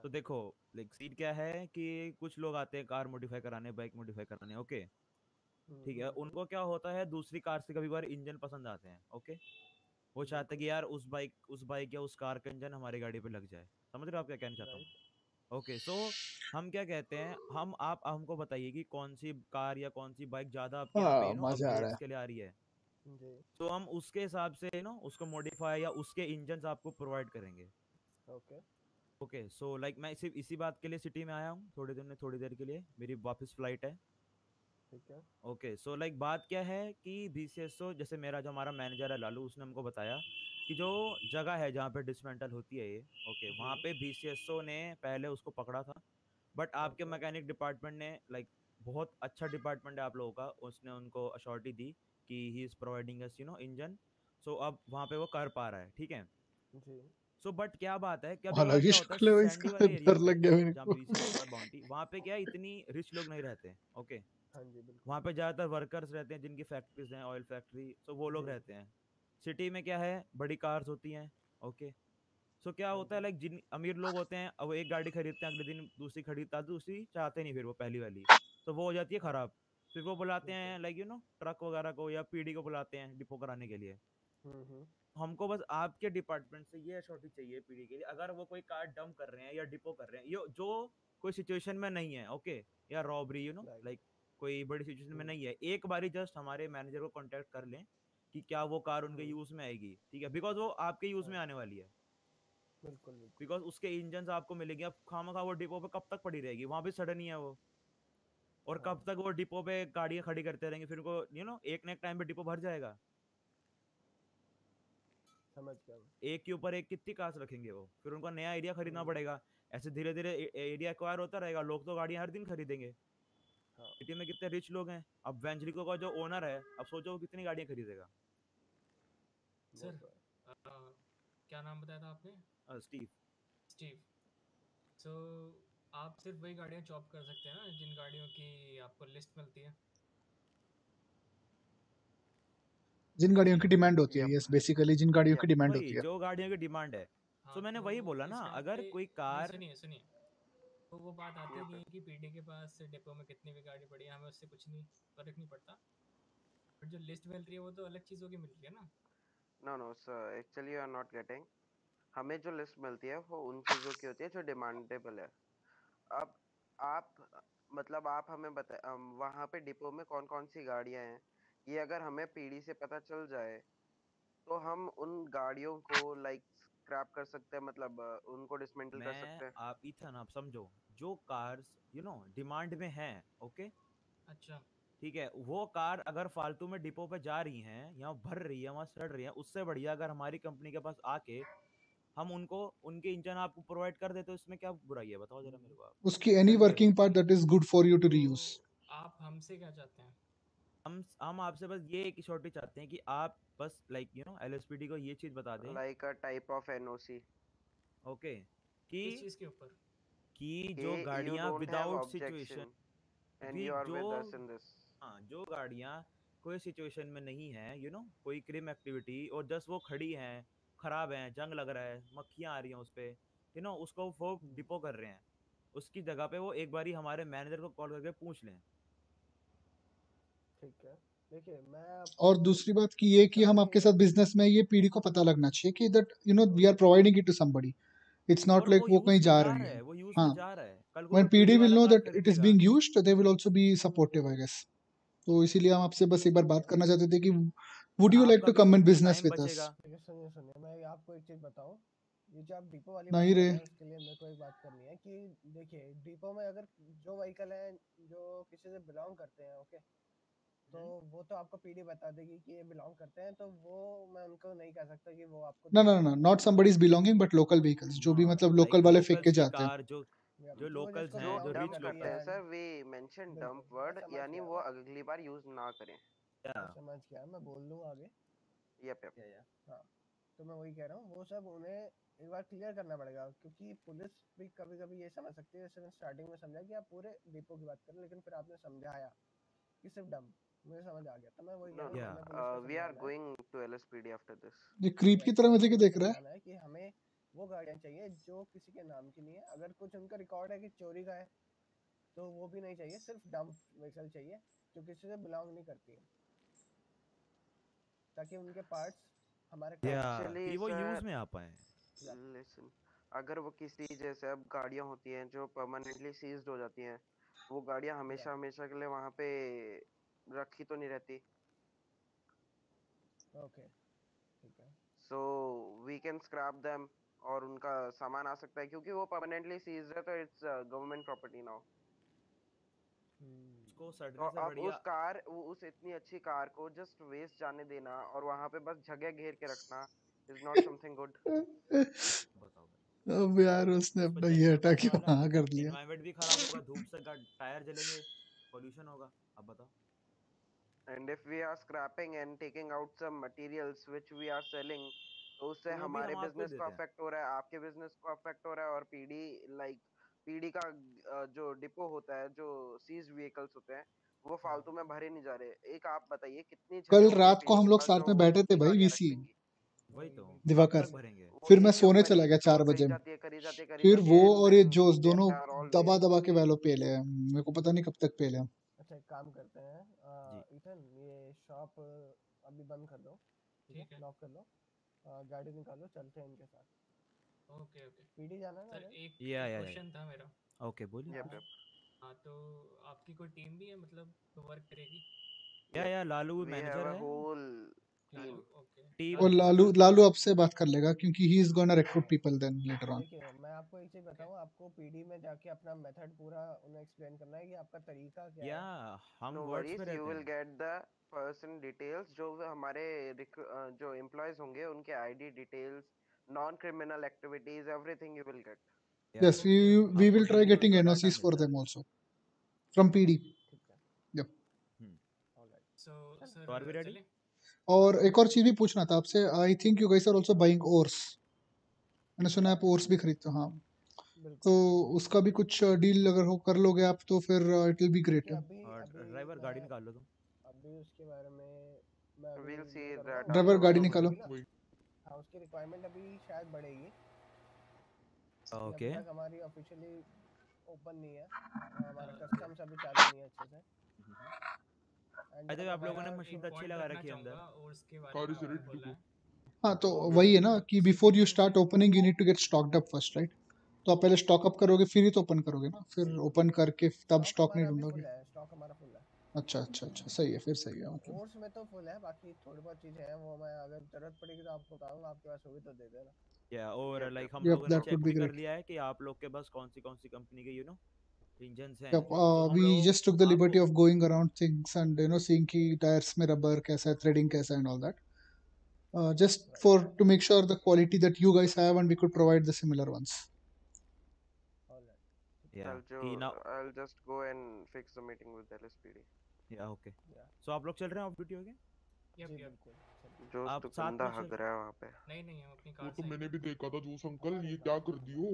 तो देखो like scene क्या है कि कुछ लोग आते हैं car modify कराने बाइक मॉडिफाई कराने ओके हम्म, ठीक है हम्म। उनको क्या होता है दूसरी कार से कभी बार इंजन पसंद आते हैं ओके वो हम्म। चाहते हैं कि यार उस बाइक उस बाइक या उस कार का इंजन हमारी गाड़ी पे लग जाए समझ रहे हो आप क्या कहना चाहता हूँ ओके सो हम क्या कहते हैं हम आप हमको बताइए कि कौन सी कार या कौन सी बाइक ज्यादा हाँ, आपके यहाँ लिए आ रही है तो हम उसके हिसाब से नो उसको मॉडिफाई या उसके इंजन आपको प्रोवाइड करेंगे okay okay. Okay so like मैं सिर्फ इसी बात के लिए सिटी में आया हूँ थोड़ी देर में थोड़ी देर के लिए मेरी वापस फ्लाइट है ठीक है ओके सो लाइक बात क्या है कि बी सी एस ओ जैसे मेरा जो हमारा मैनेजर है लालू उसने हमको बताया कि जो जगह है जहाँ पे डिसमेंटल होती है ये ओके okay, वहाँ पे बी सी एस ओ ने पहले उसको पकड़ा था बट आपके मैकेनिक अच्छा। डिपार्टमेंट ने लाइक बहुत अच्छा डिपार्टमेंट है आप लोगों का उसने उनको अशोरिटी दी कि he is providing us you know engine so अब वहाँ पे वो कर पा रहा है ठीक है जी सो बट क्या बात है अच्छा क्या डर लग गया मेरे को वहां पे क्या इतनी रिच लोग नहीं रहते ओके हाँ वहाँ पे ज़्यादातर वर्कर्स रहते हैं जिनकी फैक्ट्रीज हैं ऑयल फैक्ट्री सो वो लोग रहते हैं सिटी में क्या है बड़ी कार्स होती हैं ओके सो क्या हाँ होता है लाइक जिन अमीर लोग होते हैं अब एक गाड़ी खरीदते हैं अगले दिन दूसरी खरीदता दूसरी चाहते नहीं फिर वो पहली वाली तो वो हो जाती है ख़राब फिर वो बुलाते हैं लाइक यू नो ट्रक वगैरह को या पीढ़ी को बुलाते हैं डिपो कराने के लिए हम्म, हम्म। हमको बस आपके डिपार्टमेंट से ये अशोरिटी चाहिए पीढ़ी के लिए अगर वो कोई कार्ड डम कर रहे हैं या डिपो कर रहे हैं ये जो कोई सिचुएशन में नहीं है ओके या रॉबरी यू नो लाइक कोई बड़ी सिचुएशन में हम्म। नहीं है एक बार ही जस्ट हमारे मैनेजर को कॉन्टेक्ट कर लें कि क्या वो कार उनके हम्म। यूज में आएगी ठीक है बिकॉज वो आपके यूज में हाँ। आने वाली है बिल्कुल बिकॉज उसके इंजन आपको मिलेंगे अब खाम खा वो डिपो पे कब तक पड़ी रहेगी वहाँ भी सडन ही है वो और कब हाँ। तक वो डिपो पे गाड़ियाँ खड़ी करते रहेंगे फिर उनको यू नो एक ना एक टाइम पे डिपो भर जाएगा
समझ गया
एक के ऊपर एक कितनी कार्स रखेंगे वो फिर उनको नया एरिया खरीदना हम्म। पड़ेगा ऐसे धीरे धीरे एरिया एक्वायर होता रहेगा लोग तो गाड़ियाँ हर दिन खरीदेंगे हाँ। सिटी में कितने रिच लोग हैं अब वेंचलिको का जो ओनर है अब सोचो वो कितनी गाड़ियाँ खरीदेगा
सर तो
क्या नाम बताया था आपने स्टीव स्टीव सो आप सिर्फ वही गाड़ियाँ चॉप कर सकते हैं ना जिन गाड़ियों की आपको लिस्ट मिलती है
जिन गाड़ियों की डिमांड होती है यस बेसिकली जिन गाड़ियों की डिमांड होती है जो
गाड़ियों की डिमांड है
हाँ, तो मैंने तो वही बोला ना अगर कोई कार सुनिए सुनिए तो वो बात आती नहीं है कि पीडी के पास डिपो में कितनी भी गाड़ी पड़ी है हमें उससे कुछ नहीं फर्क नहीं पड़ता बट जो लिस्ट मिल रही है वो तो अलग चीज़ों की मिल रही है ना
no no sir actually you are not getting हमें जो लिस्ट मिलती है वो उन चीज़ों की होती है जो डिमांडेबल है अब आप मतलब आप हमें बता वहाँ पे डिपो में कौन कौन सी गाड़ियाँ हैं ये अगर हमें पीढ़ी से पता चल जाए तो हम उन गाड़ियों को लाइक स्क्रैप कर सकते हैं मतलब उनको डिसमेंटल कर सकते
हैं आप इथन आप समझो जो कार्स यू नो डिमांड में हैं ओके अच्छा ठीक है वो कार अगर फालतू में डिपो पे जा रही हैं या भर रही है वहाँ सड़ रही है उससे बढ़िया अगर हमारी कंपनी के पास आके हम उनको उनके इंजन आपको प्रोवाइड कर देते तो इसमें क्या बुराई है बताओ जरा मेरे को
उसकी any working part that is good for you to reuse
आप हमसे क्या चाहते हैं हम हम आपसे बस ये एक छोटी चाहते हैं कि आप बस लाइक यू नो एलएसपीडी को ये चीज बता दें like
a type of NOC okay कि इस चीज के ऊपर कि जो
गाड़ियां without situation and you are with us
in
this हां जो हाँ, गाड़ियां
कोई सिचुएशन में नहीं है यू नो कोई क्रिम एक्टिविटी और जस्ट वो खड़ी हैं खराब हैं जंग लग रहा है मक्खियां आ रही हैं उस पे यू नो उसको वो डिपो कर रहे हैं उसकी जगह पे वो एक बारी हमारे मैनेजर को कॉल करके पूछ लें
और दूसरी बात की ये कि हम आपके साथ बिजनेस में ये पीढ़ी को पता लगना चाहिए कि that you know we are providing it to somebody it's not like वो कहीं जा रहे हैं हाँ व्हेन तो पीढ़ी will know that it is being used they will also be supportive I guess तो इसीलिए हम आपसे बस एक बार बात करना चाहते थे कि would you like to come in business with us मैं
आपको एक चीज बताऊं ये जो आप डिपो वाले नहीं रे इसके लिए मेरे को एक बात करनी है कि देखिए डिपो में अगर जो व्हीकल है जो किसी से बिलोंग करते हैं ओके okay? तो हम्म। वो तो आपको पीडी बता देगी कि ये बिलोंग करते हैं तो वो मैं उनको नहीं कह सकता कि वो आपको ना ना
ना not somebody's belonging but local vehicles जो भी हाँ। मतलब लोकल वाले फेंक के जाते हैं
जो जो लोकल्स तो हैं जो रीच करते हैं सर वे मेंशन डंप वर्ड यानी वो अगली बार यूज ना करें समझ
गया मैं बोल दूं आगे यप यप हां तो मैं वही कह रहा हूं वो सब उन्हें एक बार क्लियर करना पड़ेगा क्योंकि पुलिस भी कभी कभी ये समझ सकती है जैसे मैंने स्टार्टिंग में समझा कि आप पूरे डिपो की बात कर रहे हैं लेकिन फिर आपने समझाया कि सिर्फ डंप तो uh, जो किसी के नाम की नहीं है अगर कुछ उनका रिकॉर्ड है कि चोरी का है तो वो भी नहीं चाहिए सिर्फ डंप व्हीकल चाहिए जो किसी से बिलोंग नहीं करती है ताकि उनके पार्ट हमारे
अगर वो किसी जैसे अब गाड़ियाँ होती हैं जो परमानेंटली सीज्ड हो जाती हैं वो गाड़ियाँ हमेशा हमेशा के लिए वहाँ पे रखी तो नहीं रहती ओके ठीक है so we can scrap them और उनका सामान आ सकता है क्योंकि वो परमानेंटली सीज है तो इट्स गवर्नमेंट प्रॉपर्टी नाउ उसको सड़ने से बढ़िया उस कार उस इतनी अच्छी कार को जस्ट वेस्ट जाने देना और वहां पे बस जगह घेर के रखना इज नॉट समथिंग गुड
अब यार उसने अपना ये अटैक के कर लिया
एनवायरनमेंट भी
खराब होगा धूप से टायर जलेंगे पोल्यूशन होगा अब बताओ
and if we are scrapping and taking out some materials which we are selling तो उससे हमारे बिजनेस को अफेक्ट हो रहा है आपके बिजनेस को अफेक्ट हो रहा है और पीडी लाइक पीडी का जो डिपो होता है जो सीज व्हीकल्स होते हैं वो हाँ। फालतू में भरे नहीं जा रहे एक आप बताइए
कितनी कल रात को हम लोग साथ में बैठे थे भाई वीसी तो, दिवाकर फिर मैं सोने चला गया चार बजे फिर वो और ये जोश दोनों दबा दबा के वैलो पे ले मेरे को पता नहीं कब तक पे ले
अच्छा काम करते हैं इथन
ये शॉप uh, अभी बंद कर दो ठीक है लॉक कर uh, लो गाड़ी निकालो चलते हैं इनके साथ ओके ओके पीडी जाना है सर एक क्वेश्चन था मेरा ओके बोलिए हाँ तो आपकी कोई टीम भी है मतलब तो वर्क करेगी या या लालू मैनेजर है होल और
लालू लालू आपसे बात कर लेगा क्योंकि he is gonna recruit people then later on
मैं आपको एक चीज बताऊं आपको पीडी में जाके अपना मेथड पूरा उन्हें एक्सप्लेन करना है कि आपका तरीका क्या या हम वर्ड्स पे you will get the
person details जो हमारे जो एम्प्लॉइज होंगे उनके
ID details non criminal activities everything you will get yes we we will try getting NOCs for them also from PD yup
alright so
sir are we ready
और एक और चीज़ भी पूछना था आपसे I think you guys are also buying ores मैंने सुना है आप ओर्स भी खरीदते हो हाँ तो उसका भी कुछ डील अगर हो कर लोगे आप तो फिर it will be great
driver गाड़ी निकाल लो तुम अभी उसके बारे में ड्राइवर uh, गाड़ी निकालो हां उसकी रिक्वायरमेंट अभी शायद बढ़ेगी ओके हमारी ऑफिशियली ओपन नहीं है हमारा कस्टम्स uh, अभी चालू नहीं है अच्छे से हम्म।
अजय आप लोगों ने
मशीन तो अच्छी लगा रखी है अंदर
हां तो वही है ना कि before you start opening you need to get stocked up first right तो आप पहले स्टॉक अप करोगे फिर ही तो ओपन करोगे ना फिर ओपन करके तब स्टॉक नहीं ढूंढोगे
स्टॉक हमारा फुल है
अच्छा अच्छा अच्छा सही है फिर सही है ओके मतलब। कोर्स
में तो फुल है बाकी थोड़ी बहुत चीजें हैं वो मैं अगर जरूरत पड़ेगी तो आपको बताऊंगा आपके पास होगी तो दे देना
या और लाइक हम लोगों ने चेक कर लिया है कि आप लोग के पास कौन सी कौन सी कंपनी के you know
Uh, we just took the liberty of going around things and you know seeing ki tires mein rubber kaisa threading kaisa and all that. Uh, just for to make sure the quality that you guys have and we could provide the similar ones.
Yeah. I'll,
I'll just go and fix the meeting with LSPD. Yeah, okay. Yeah. So I लोग चल रहे हैं off duty हो गए? Yep,
yep.
जो तो बंदा हग रहा है वहाँ पे।
नहीं नहीं हम अपनी
कार से। तो मैंने
भी देखा था जोश अंकल ये क्या कर दियो?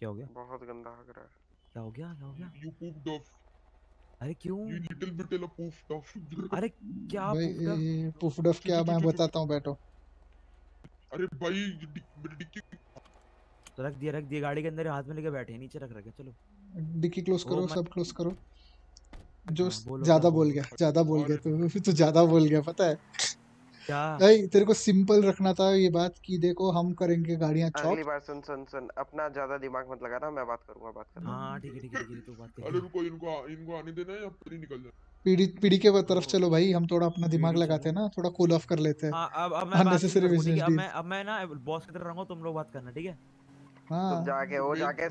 क्या हो गया बहुत गंदा लग रहा है क्या हो गया क्या हो गया यू पूप डफ अरे क्यों यू लिटिल बिटल ऑफ पूफ डफ
अरे क्या पूफ डफ पूफ डफ क्या मैं बताता हूं बैठो
अरे भाई मेरी डिक्की तो रख दिया रख दिया गाड़ी के अंदर हाथ में लेके बैठे नीचे रख रखे
चलो डिक्की क्लोज करो सब क्लोज करो जो हाँ, ज्यादा बोल गया ज्यादा बोल गया तो-, तो ज्यादा बोल गया पता है क्या नहीं तेरे को सिंपल रखना था ये बात कि देखो हम करेंगे गाड़ियां चौक अगली
बार सुन सुन सुन अपना ज्यादा दिमाग मत लगा लगाना मैं बात करूंगा बात
करूंगा हां ठीक है ठीक है ठीक तू बात कर अरे रुको इनको इनको आने देना है या फिर निकल जाए
पीड़ित पीड़ी के तरफ हाँ। चलो भाई हम थोड़ा अपना दिमाग लगाते हैं ना थोड़ा कूल ऑफ कर लेते हैं हाँ, अब अब मैं बात कर रहा हूं अब मैं
अब
मैं ना बॉस की तरह रहूंगा तुम लोग बात करना ठीक है हां तुम जाके वो जाके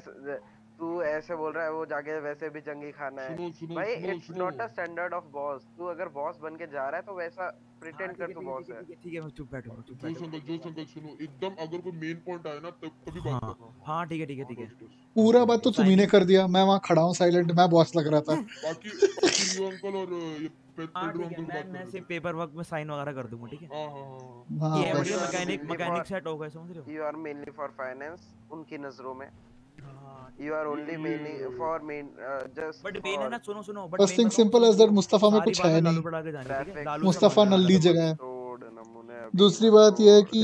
तू ऐसे बोल रहा है वो जाके वैसे भी जंगी खाना है भाई it's not a standard of boss तू अगर बॉस बन के जा रहा है तो वैसा प्रिटेंड कर तू बॉस है ठीक है
चुप बैठो चुप बैठो सुनो जो सुनो सुनो एकदम अगर कोई मेन पॉइंट आए ना तब तभी बात हाँ, करना हां ठीक है ठीक है हाँ, ठीक है पूरा बात तो तुम्ही ने कर
दिया मैं वहां खड़ा हूं साइलेंट मैं बॉस लग रहा था बाकी
यू अंकल और
हाँ, मैं मैं सिर्फ पेपर वर्क में साइन वगैरह कर दूंगा ठीक है हां ये मैकेनिक मैकेनिक
सेट हो गए समझ रहे हो you are mainly for finance उनकी नजरों में हाँ, you are only meaning for mean uh,
just but main है ना सुनो सुनो but first thing simple as that Mustafa में कुछ है नहीं मुस्तफा नल्ली जगह है दूसरी बात यह है कि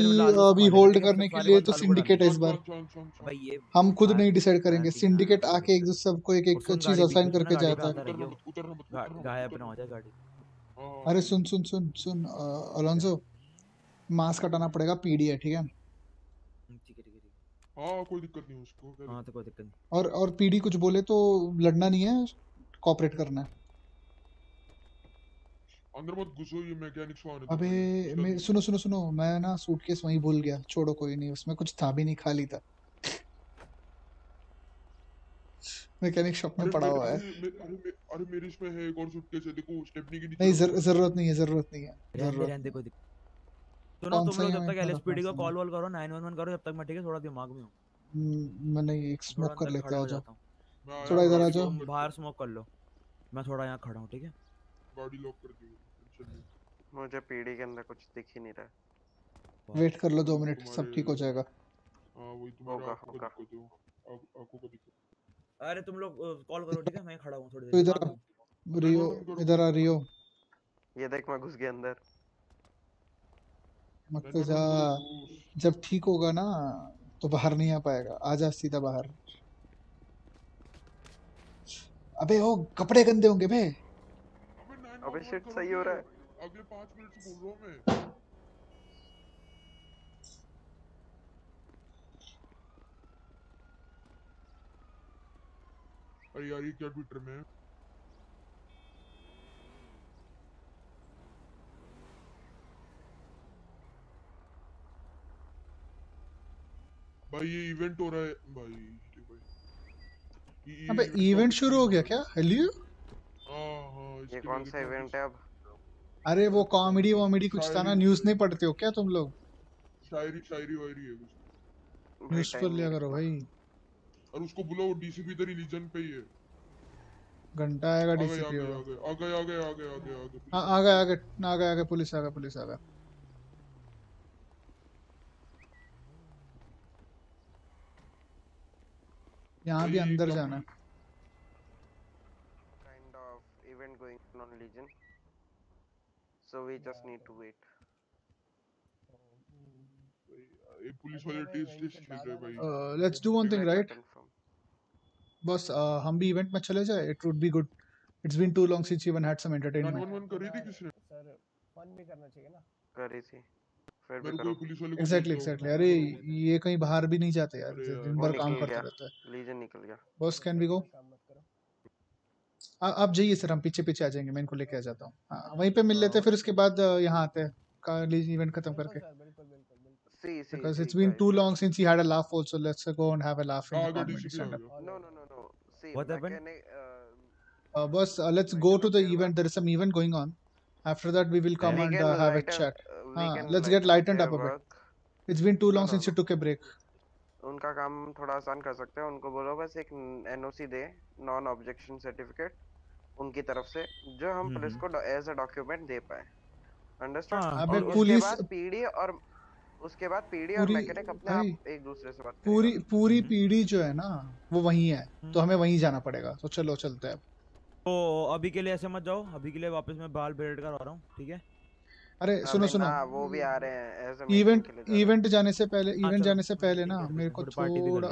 अभी होल्ड करने के लिए तो सिंडिकेट है इस बार हम खुद हाँ, नहीं डिसाइड हाँ, करेंगे सिंडिकेट आके एक दूसरे सबको एक एक चीज असाइन करके जाता
है
अरे सुन
सुन सुन सुन अलोंसो मास्क हटाना पड़ेगा पीडी है ठीक है
हाँ कोई दिक्कत नहीं उसको हाँ तो कोई दिक्कत नहीं
और और पीडी कुछ बोले तो लड़ना नहीं है कॉपरेट करना है
अंदर मत घुसो ये मैकेनिक्स वाले तो अबे
मैं सुनो सुनो सुनो मैं ना सूटकेस वहीं भूल गया छोड़ो कोई नहीं उसमें कुछ था भी नहीं खाली था मैकेनिक शॉप में पड़ा हुआ है
अरे मेरे इसमें है एक और सूटकेस है देखो स्टेपनी के नीचे नहीं जरूरत नहीं है जरूरत नहीं है
जरूरत नहीं
है
सुनो तुम लोग जब तक एलएसपीडी का कॉल वॉल करो 911 करो जब तक मैं ठीक है थोड़ा दिमाग में हूं
हम्म, मैंने एक स्मोक कर लेता हूं
हाँ, थोड़ा हाँ, इधर आ जाओ बाहर स्मोक कर लो मैं थोड़ा यहां खड़ा हूं ठीक है
बॉडी लॉक कर दी मुझे पीडी के अंदर कुछ दिख ही नहीं रहा
वेट कर लो 2 मिनट तो सब ठीक हो जाएगा
हां वही तुम्हारा आपको दिखो जो आपको को दिख
अरे तुम लोग कॉल करो ठीक है मैं खड़ा हूं थोड़ी देर इधर
हाँ। रियो इधर आ रियो
ये देख मैं घुस गया अंदर
जा जब ठीक होगा ना तो बाहर नहीं आ पाएगा आ जा सीधा बाहर अबे ओ कपड़े गंदे होंगे बे
अबे शिट सही हो रहा है अगले 5 मिनट से बोल रहा हूं मैं अरे यार ये क्या ट्विटर में है भाई ये इवेंट हो रहा है भाई
अबे इवेंट शुरू हो गया क्या हेलो
हां हां ये कौन सा इवेंट है अब
अरे वो कॉमेडी वॉमेडी कुछ था ना न्यूज़ नहीं पढ़ते हो क्या तुम लोग
शायरी शायरी वायरी है कुछ
न्यूज़ पर लिया करो भाई
और उसको बुलाओ डीसीपी तेरी रिलीजन पे ही है
घंटा आएगा डीसीपी आ गए आ गए
आ गए आ गए आ गए आ गए
आ गए आ गए पुलिस आ गए पुलिस आ गए यहाँ भी अंदर जाना
kind of event going on legion so we just need to wait
ये पुलिस वाले टेस्ट टेस्ट खेल रहे भाई
let's do one thing right बस uh, हम भी इवेंट में चले जाए it would be good it's been too long since even had some entertainment one
one करी थी किसने सर वन भी करना चाहिए
ना
करी थी एग्जैक्टली एग्जैक्टली अरे
ये कहीं बाहर भी नहीं जाते यार दिन भर काम करते रहता
है लीजन
निकल गया
बॉस कैन वी गो आप जाइए सर हम पीछे पीछे आ जाएंगे मैं इनको लेके आ जाता हूँ वहीं पे मिल लेते हैं फिर उसके बाद यहाँ आते हैं इवेंट खत्म करके because it's been too long since he had a laugh also let's go and have a laugh in the comedy no, no no
no no see what happened uh,
boss uh, let's go to the event there is some event going on after that we will come and uh, have a chat हाँ, let's get lightened up a bit. It's been too long since you took a break.
उनका काम थोड़ा आसान कर सकते हैं उनको बोलो बस एक एनओसी दे नॉन ऑब्जेक्शन सर्टिफिकेट उनकी तरफ से जो हम हम्म, पुलिस हम्म। को एज अ डॉक्यूमेंट दे पाए अंडरस्टैंड हाँ, अबे पुलिस पीडी और उसके बाद पीडी
और मैकेनिक अपने आप एक दूसरे से बात पूरी पूरी हम्म। पीडी जो है ना वो वहीं है तो हमें वहीं जाना पड़ेगा तो चलो चलते हैं
तो अभी के लिए ऐसे मत जाओ अभी के लिए वापस मैं बाल ब्रेड
करवा रहा हूँ ठीक है
अरे हाँ सुनो सुनो हाँ, वो
भी आ रहे हैं
इवेंट
इवेंट जाने से पहले इवेंट हाँ, जाने से पहले ना मेरे को थोड़ा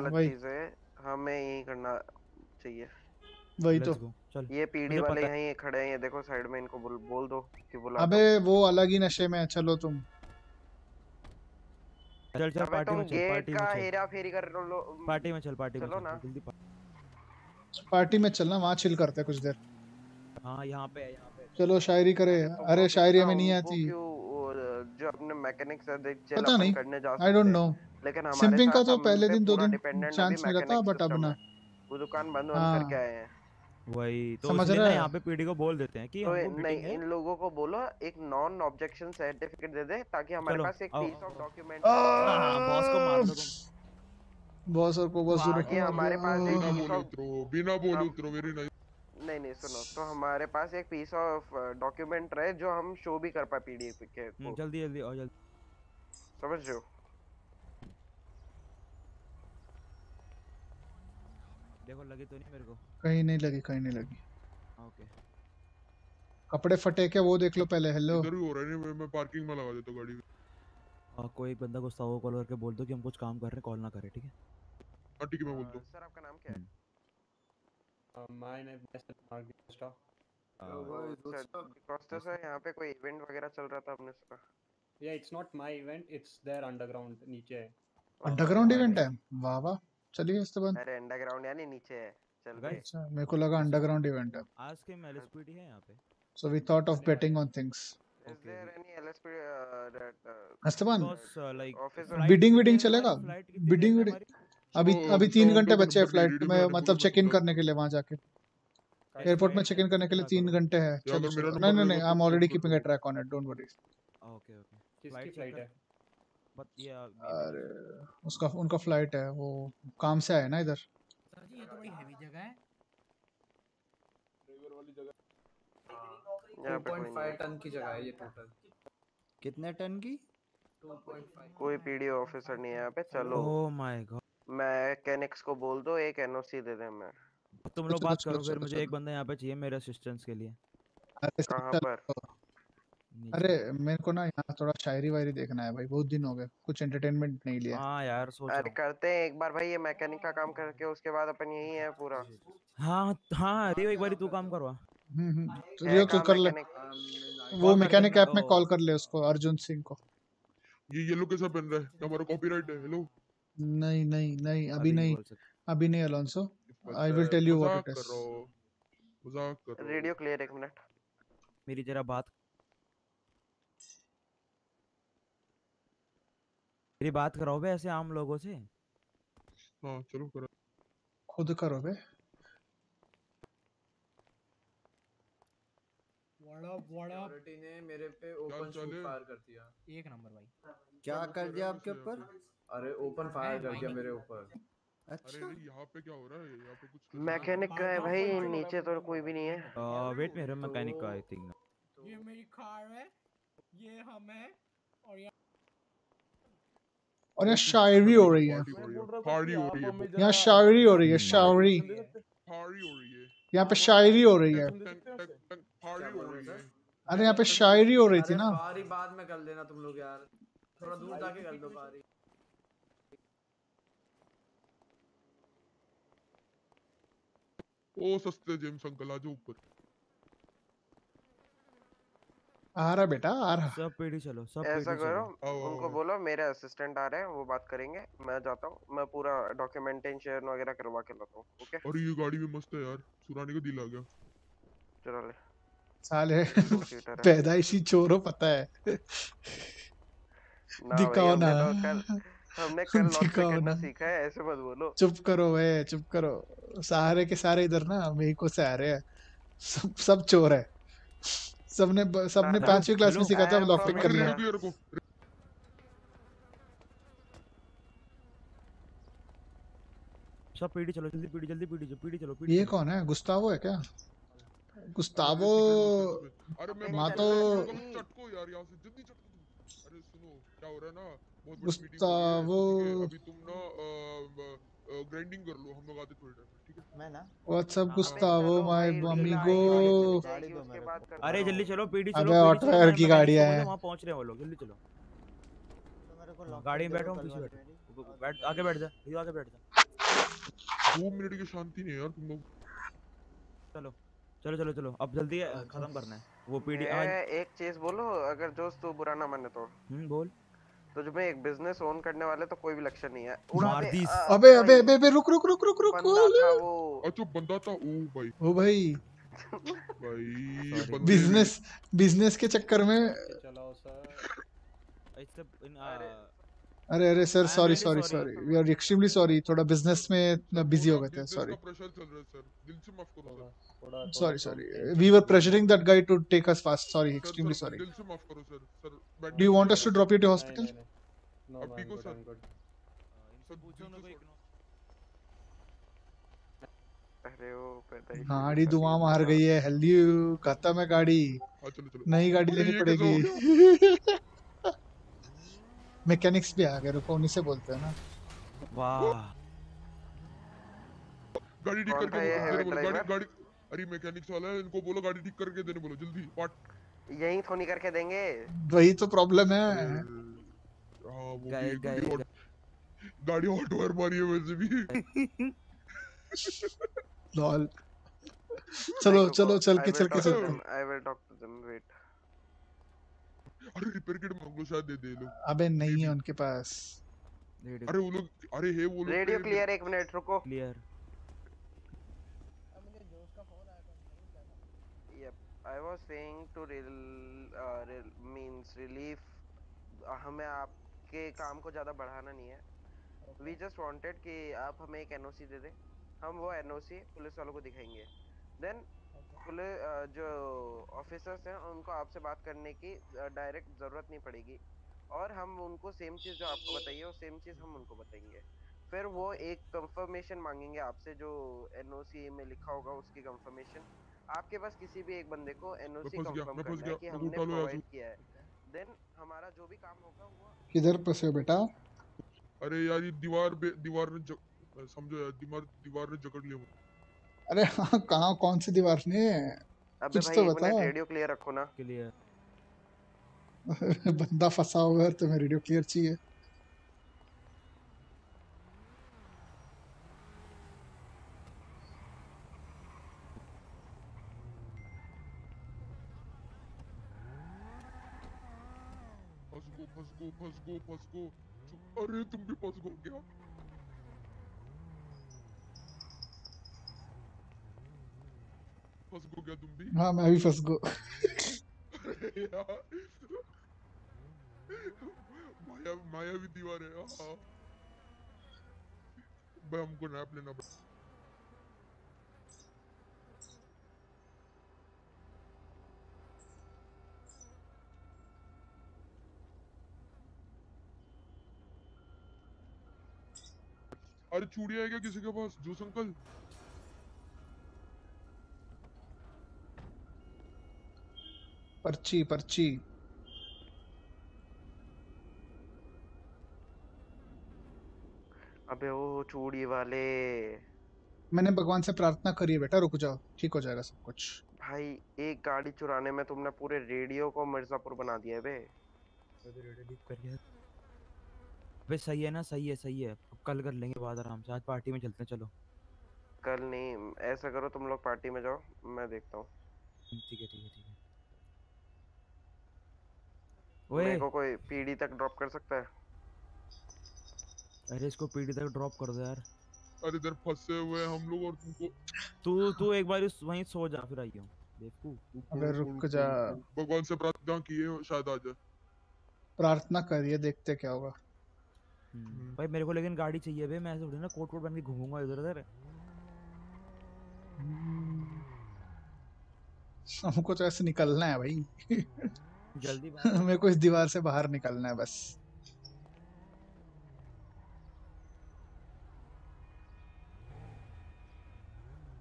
गलत
हमें यही करना चाहिए वही तो ये पीडी वाले यहीं खड़े हैं ये देखो साइड में इनको बोल बोल दो कि बुला अबे
वो अलग ही नशे में है चलो तुम चल चल पार्टी में चल पार्टी में चल
हेरा फेरी कर लो पार्टी में
चल पार्टी में चलो ना जल्दी पार्टी में चलना वहां चिल करते हैं कुछ देर
हां यहां पे है यहां
चलो शायरी करे तो अरे शायरी हमें नहीं आती जो
अपने मैकेनिक से देख चल पता नहीं करने जा आई डोंट नो लेकिन
हमारे सिंपिंग का तो पहले दिन दो
दिन चांस मिला था बट अब ना
वो दुकान बंद
होने करके
हाँ। आए हैं वही तो समझ रहे हैं यहाँ पे पीडी को बोल देते हैं कि तो
नहीं है? इन लोगों को बोलो एक नॉन ऑब्जेक्शन सर्टिफिकेट दे दे ताकि हमारे पास एक पीस ऑफ डॉक्यूमेंट
बॉस को मार दो बॉस और को बॉस हमारे पास एक पीस हाँ।
ऑफ बिना बोले उतरो मेरी नहीं
नहीं नहीं सुनो तो हमारे पास एक पीस ऑफ डॉक्यूमेंट रहे जो हम शो भी कर पाए पीडीएफ के हम्म,
जल्दी जल्दी और जल्दी समझ लो देखो लगी तो नहीं मेरे को
कहीं नहीं लगी कहीं नहीं लगी
हाँ, ओके
कपड़े फटे के वो देख लो पहले हेलो इधर
भी हो रहा है नहीं मैं पार्किंग में लगा देता हूं गाड़ी
हां
कोई एक बंदा गुस्सा हो कॉल करके बोल दो कि हम कुछ काम कर रहे हैं कॉल ना करें ठीक है
हां ठीक है मैं बोल दूं सर आपका नाम
क्या है हम्म। Uh, mine I messed up mark यहाँ पे कोई इवेंट वगैरह चल रहा था हमने उसका या it's not my event it's there underground नीचे है
अंडरग्राउंड इवेंट है वाह वाह चलिए इस्तबन अरे
अंडरग्राउंड
यानी नीचे है चल गए अच्छा, मेरे को लगा
अंडरग्राउंड इवेंट है
आज के में एलएसपीडी है यहाँ पे
so we thought of betting on things
Is there any LSP uh, that uh,
Astaban,
uh, like, bidding bidding चलेगा
bidding bidding अभी तो अभी तीन घंटे बचे हैं फ्लाइट में मतलब चेक इन करने के लिए वहाँ जाके एयरपोर्ट में चेक इन करने के लिए तीन तो- घंटे है नहीं नहीं I am already keeping a track on it don't worry
okay okay किसकी फ्लाइट
है अरे
उसका उनका फ्लाइट है वो काम से आया ना इधर सर
जी ये तो बड़ी हैवी जगह है रिवर वाली जगह
2.5 टन की जगह है ये टोटल कितने टन की
2.5
कोई पीडीओ ऑफिसर नहीं है यहाँ पे चलो ओह माय गॉड मैकेनिक्स को बोल दो एक एनओसी दे दे मैं
तुम लोग तो बात करो फिर तो मुझे एक बंदा यहाँ पे चाहिए मेरे असिस्टेंस के लिए कहाँ पर अरे
मेरे को ना यहाँ थोड़ा शायरी वायरी देखना है भाई बहुत दिन हो गए कुछ एंटरटेनमेंट नहीं लिया हाँ यार सोच अरे
करते हैं एक बार भाई ये मैकेनिक का काम करके उसके बाद अपन यही है पूरा
हाँ हाँ रियो एक बारी तू काम करवा
हम्म,
हम्म।
रियो तू कर ले
वो मैकेनिक ऐप तो में कॉल कर ले
उसको अर्जुन सिंह को
ये येलो कैसा बन रहा है हमारा कॉपीराइट है हेलो
नहीं नहीं नहीं अभी नहीं अभी नहीं Alonso
I will tell you what it is
करो रेडियो क्लियर एक मिनट
मेरी जरा बात
मेरी बात कराओ बे ऐसे आम लोगों से हां चलो करो खुद
करो बे
व्हाट व्हाट ने मेरे पे
ओपन शूट फायर कर
दिया एक नंबर भाई
क्या
कर दिया आपके ऊपर अरे ओपन फायर कर दिया मेरे
ऊपर अच्छा
अरे यहाँ पे क्या हो रहा
है यहाँ पे कुछ
मैकेनिक का है भाई नीचे तो कोई भी नहीं है
वेट uh, मैकेनिक तो का आई थिंक
तो ये मेरी कार है ये हम है और यहाँ
और यहाँ शायरी हो रही है
यहाँ शायरी हो रही है hmm. शायरी
यहाँ पे शायरी हो रही है अरे यहाँ पे शायरी हो रही थी ना बाद में कर लेना तुम लोग
यार थोड़ा दूर जाके
कर दो
ओ सस्ते जेम्स अंकल आज ऊपर
आ रहा बेटा आ रहा सब पेड़ी चलो सब ऐसा करो
उनको बोलो मेरे
असिस्टेंट आ रहे हैं वो बात करेंगे मैं जाता हूँ मैं पूरा डॉक्यूमेंटेशन वगैरह करवा के लाता हूँ
ओके और ये गाड़ी भी मस्त है यार सुराने का दिल आ गया चलो ले
साले पैदाइशी चोरों पता है दिखाओ ना
तो हमने कल लॉक करना सीखा है ऐसे मत बोलो
चुप करो वे चुप करो सारे के सारे इधर ना मेरे को से आ रहे हैं सब सब चोर है सबने सबने पांचवी क्लास में सिखाता था लॉक पिक लिया
सब पीडी चलो जल्दी पीडी जल्दी पीडी पीडी चलो पीडी ये
कौन है गुस्तावो है क्या गुस्तावो अरे मैं मातो चटको यार यहां से जल्दी चटको अरे सुनो क्या हो रहा है ना गुस्तावो अभी तुम ना ग्राइंडिंग कर लो हम लोग आते थोड़ी देर में ठीक है मैं ना व्हाट्सअप गुस्तावो माय अमीगो
अरे
जल्दी चलो पीडी चलो अबे ऑटो टायर की गाड़ी है वहां पहुंच रहे हैं वो लोग जल्दी चलो तो गाड़ी में बैठो पीछे बैठो बैठ आगे बैठ जा ये आगे बैठ जा 2 मिनट की शांति नहीं यार तुम लोग चलो चलो चलो चलो अब जल्दी खत्म करना है
वो पीडी एक चीज बोलो अगर दोस्त तू बुरा ना माने तो हम्म बोल तुझ तो में एक बिजनेस ओन करने वाले तो कोई भी लक्ष्य नहीं है
उड़ा दे अबे अबे अबे अबे रुक रुक रुक रुक रुक बंदा
वो अच्छा बंदा था ओ भाई ओ भाई भाई बिजनेस
बिजनेस के चक्कर में
चलाओ सर इट्स इन अरे अरे sir sorry sorry sorry
we are extremely sorry थोड़ा बिजनेस में बिजी हो गए थे sorry sorry sorry we were pressuring that guy to take us fast sorry extremely sorry do you want us to drop you to hospital गाड़ी दुआ मार गई है हेल्दी खत्म है गाड़ी
हाँ, नई गाड़ी लेनी
पड़ेगी मैकेनिक्स भी आ गए रुको उन्हीं से बोलते हैं ना
वाह गाड़ी ठीक करके है बोलो गाड़ी गाड़ी अरे मैकेनिक्स वाला है इनको बोलो गाड़ी ठीक करके देने बोलो जल्दी पार्ट यही थोड़ी करके देंगे
वही तो प्रॉब्लम है हम्म।
हाँ, गाड़ी ऑटो वायर मारी है वैसे भी
लॉल चलो चलो चल के चल के चलते
I will talk to them wait अरे रिपेयर किट मांग लो शायद दे दे लो
अबे नहीं है उनके पास
अरे वो लोग अरे है वो लोग रेडियो क्लियर मिनट रुको क्लियर
uh, हमें आपके काम को ज़्यादा बढ़ाना नहीं है वी जस्ट वांटेड कि आप हमें एक एनओसी दे दे हम वो एनओसी पुलिस वालों को दिखाएंगे देन खुले जो ऑफिसर्स हैं उनको आपसे बात करने की डायरेक्ट ज़रूरत नहीं पड़ेगी और हम उनको सेम चीज़ जो आपको बताइए वो सेम चीज़ हम उनको बताएंगे फिर वो एक कंफर्मेशन मांगेंगे आपसे जो एनओसी में लिखा होगा उसकी कंफर्मेशन आपके पास किसी भी एक बंदे को एनओसी कंफर्म करना है कि हमने प्रोवाइड किया है। देन हमारा जो भी काम होगा वो
किधर फंसे हो बेटा
अरे यार ये दीवार दीवार ने समझो यार दीवार दीवार ने जकड़ लिया मुझे।
अरे हाँ कहाँ कौन सी दीवार ने अबे कुछ तो बता रेडियो
क्लियर
रखो ना क्लियर
बंदा फंसा हुआ है तुम्हें रेडियो क्लियर चाहिए
फंस गो फंस गो फंस गो फंस गो अरे तुम भी फंस गो क्या फंस गो क्या तुम भी हाँ मैं भी फंस गो माया माया भी दीवार है हाँ भाई हमको नैप लेना पड़ा अरे चूड़िया है क्या किसी के पास जूस संकल्प
पर्ची पर्ची
अबे वो चूड़ी वाले
मैंने भगवान से प्रार्थना करी बेटा रुक जाओ ठीक हो जाएगा सब कुछ
भाई एक गाड़ी चुराने में तुमने पूरे रेडियो को मिर्जापुर बना दिया बे
बे सही है ना सही है सही है कल कर लेंगे बाद आराम से आज पार्टी में चलते हैं चलो
कल नहीं ऐसा करो तुम लोग पार्टी में जाओ मैं देखता हूँ
ठीक है ठीक है ठीक है
तो मेरे को
कोई पीडी तक ड्रॉप कर सकता है
अरे इसको पीडी तक ड्रॉप कर दो यार
अरे इधर फंसे हुए हम लोग और तुमको
तू तू एक बार वहीं सो जा फिर आइयो बेवकूफ अगर रुक जा
भगवान से प्रार्थना किए हो शायद आ जाए
प्रार्थना करिए देखते क्या होगा हम्म,
भाई मेरे को लेकिन गाड़ी चाहिए बे मैं ऐसे ना कोट कोट बन के घूमूंगा इधर उधर
हमको तो ऐसे निकलना है भाई
जल्दी मेरे
को इस दीवार से बाहर निकलना है बस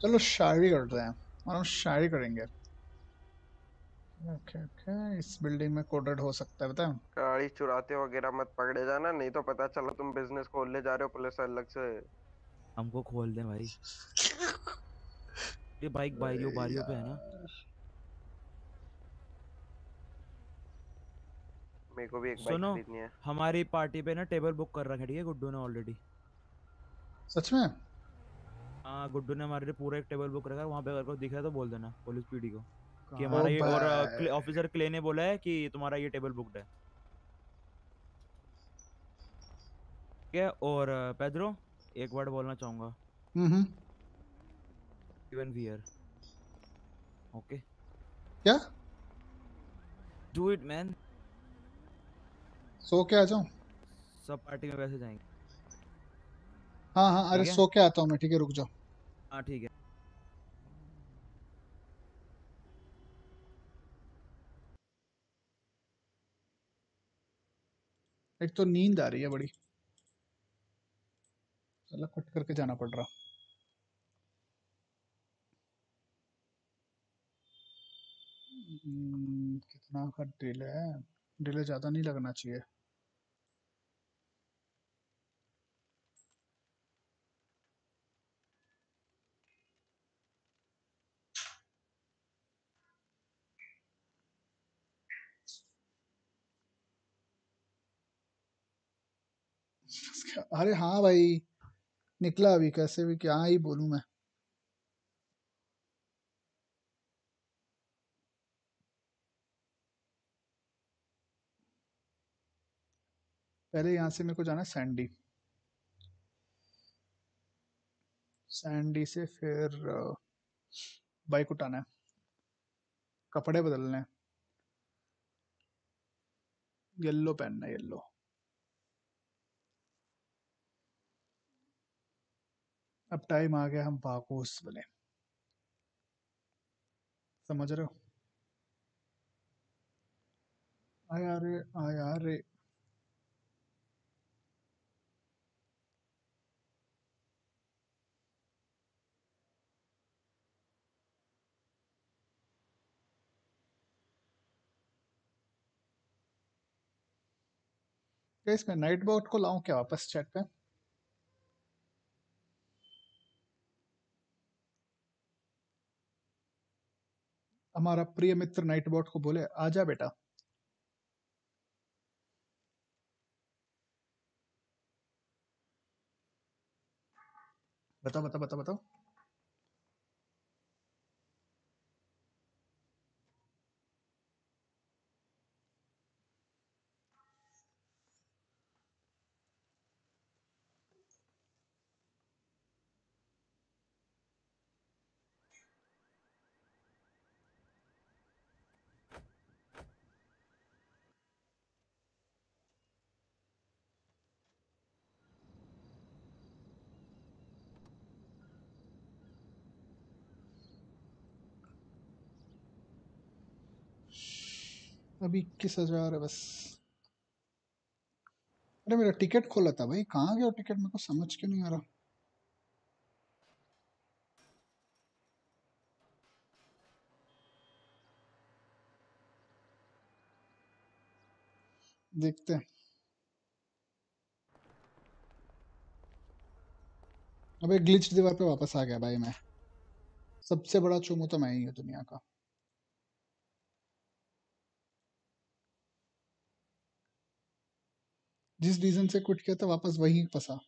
चलो शायरी कर रहे हैं और हम शायरी करेंगे ओके ओके इस बिल्डिंग में कोडेड हो सकता है बताओ
गाड़ी चुराते वगैरह मत पकड़े जाना नहीं तो पता चला तुम बिजनेस खोलने जा रहे हो पुलिस अलग से
हमको
खोल दे भाई ये बाइक बारियों बारियों पे है ना
मेरे को भी एक बाइक खरीदनी है
हमारी पार्टी पे ना टेबल बुक कर रखा है गुड्डू ने ऑलरेडी
सच में हाँ
गुड्डू ने हमारे लिए पूरा एक टेबल बुक रखा है वहाँ पे अगर को दिखा तो बोल देना पुलिस पीडी को
कि हमारा ये और
ऑफिसर क्ले ने बोला है कि तुम्हारा ये टेबल बुक्ड है ठीक है और पेड्रो एक वर्ड बोलना चाहूंगा हम्म इवन वियर ओके क्या
डू इट मैन सो के आ जाऊं
सब पार्टी में वैसे जाएंगे
हां हां अरे सो के आता हूं मैं ठीक है रुक जाओ हां ठीक है एक तो नींद आ रही है बड़ी चलो कट करके जाना पड़ रहा हम्म, कितना का ड्रिल है डिले ज़्यादा नहीं लगना चाहिए अरे हाँ भाई निकला अभी कैसे भी क्या ही बोलूँ मैं पहले यहां से मेरे को जाना है सैंडी सैंडी से फिर बाइक उठाना है कपड़े बदलने येलो येल्लो पहनना है येल्लो अब टाइम आ गया हम पाकोस बने समझ रहे हो आ रे आ यारे गाइस मैं नाइट बोट को लाऊं क्या वापस चैट पे हमारा प्रिय मित्र नाइट बोट को बोले आजा बेटा बताओ बताओ बताओ बताओ अभी इक्कीस हजार है बस अरे मेरा टिकट खोला था भाई कहाँ गया टिकट मेरे को समझ के नहीं आ रहा देखते हैं अबे ग्लिच दीवार पे वापस आ गया भाई मैं सबसे बड़ा चूमू तो मैं ही हूँ दुनिया का जिस रीजन से क्विट किया था वापस वही फंसा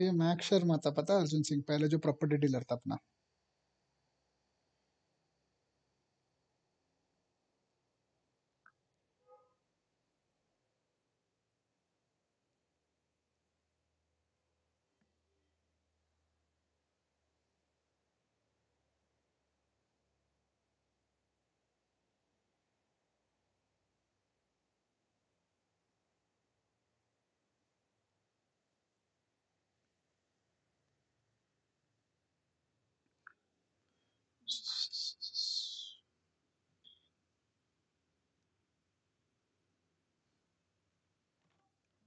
ये मैक शर्मा था पता अर्जुन सिंह पहले जो प्रॉपर्टी डीलर था अपना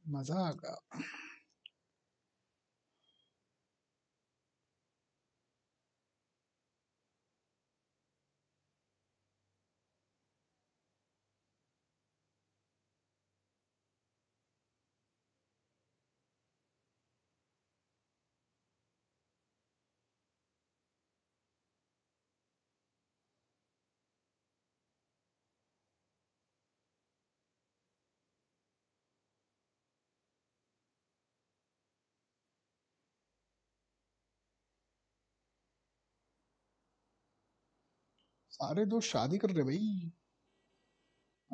マザーが。सारे दोस्त शादी कर रहे भाई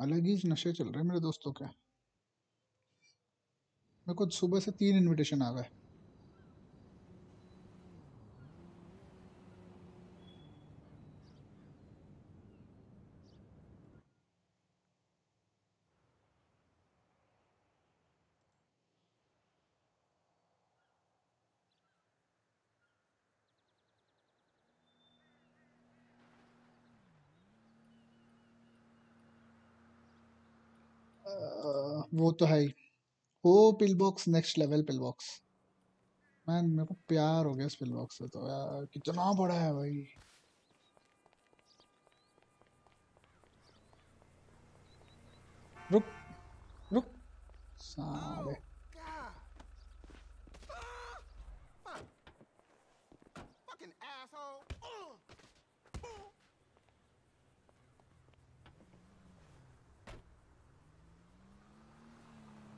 अलग ही नशे चल रहे मेरे दोस्तों के मेरे को सुबह से तीन इनविटेशन आ गए वो तो है ही ओ pill box next level pill box man मेरे को प्यार हो गया इस पिल बॉक्स से तो यार कितना बड़ा है भाई
रुक रुक सारे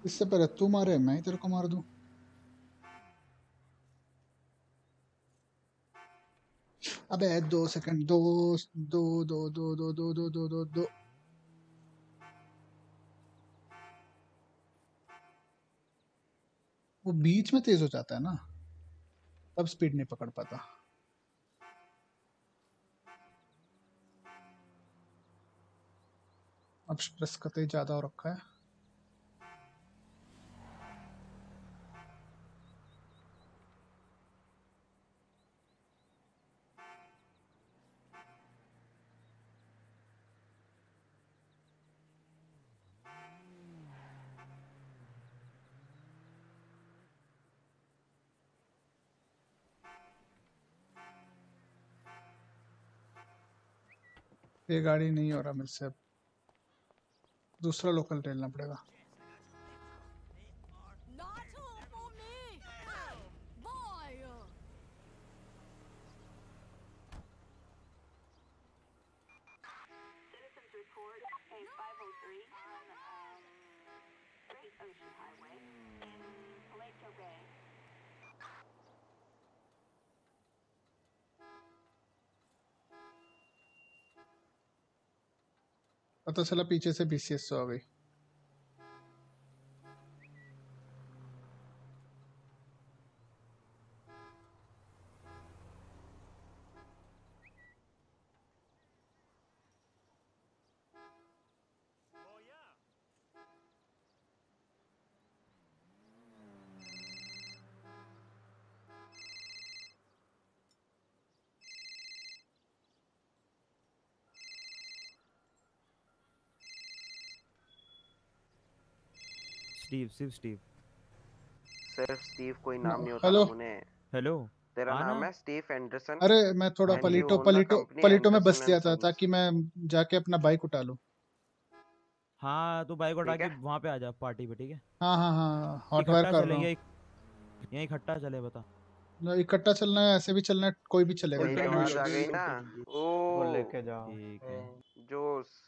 इससे पहले तू मारे मैं ही तेरे को मार दू अबे दो सेकंड दो दो दो दो दो दो दो दो दो दो वो बीच में तेज हो जाता है ना तब स्पीड नहीं पकड़ पाता अब स्ट्रेस कतई ज़्यादा हो रखा है ये गाड़ी नहीं हो रहा मेरे से अब दूसरा लोकल लेना पड़ेगा अतः तो चला पीछे से बी सी एस सौ आ गई
स्टीव सिर्फ स्टीव
सिर्फ स्टीव कोई नाम नहीं होता उन्हें हेलो तेरा हाँ नाम है स्टीव एंडरसन
अरे
मैं थोड़ा पलिटो पलिटो पलिटो में बस लिया था ताकि मैं जाके अपना बाइक उठा लूं
हाँ तो बाइक उठा के वहाँ पे आ जा पार्टी पे ठीक है
हाँ हाँ हाँ हॉट वायर कर लो हूँ
यहीं इकट्ठा चले बता
ना इकट्ठा चलना है ऐसे भी चलना है कोई भी चलेगा आ गई ना
ओ लेके जाओ ठीक है जोश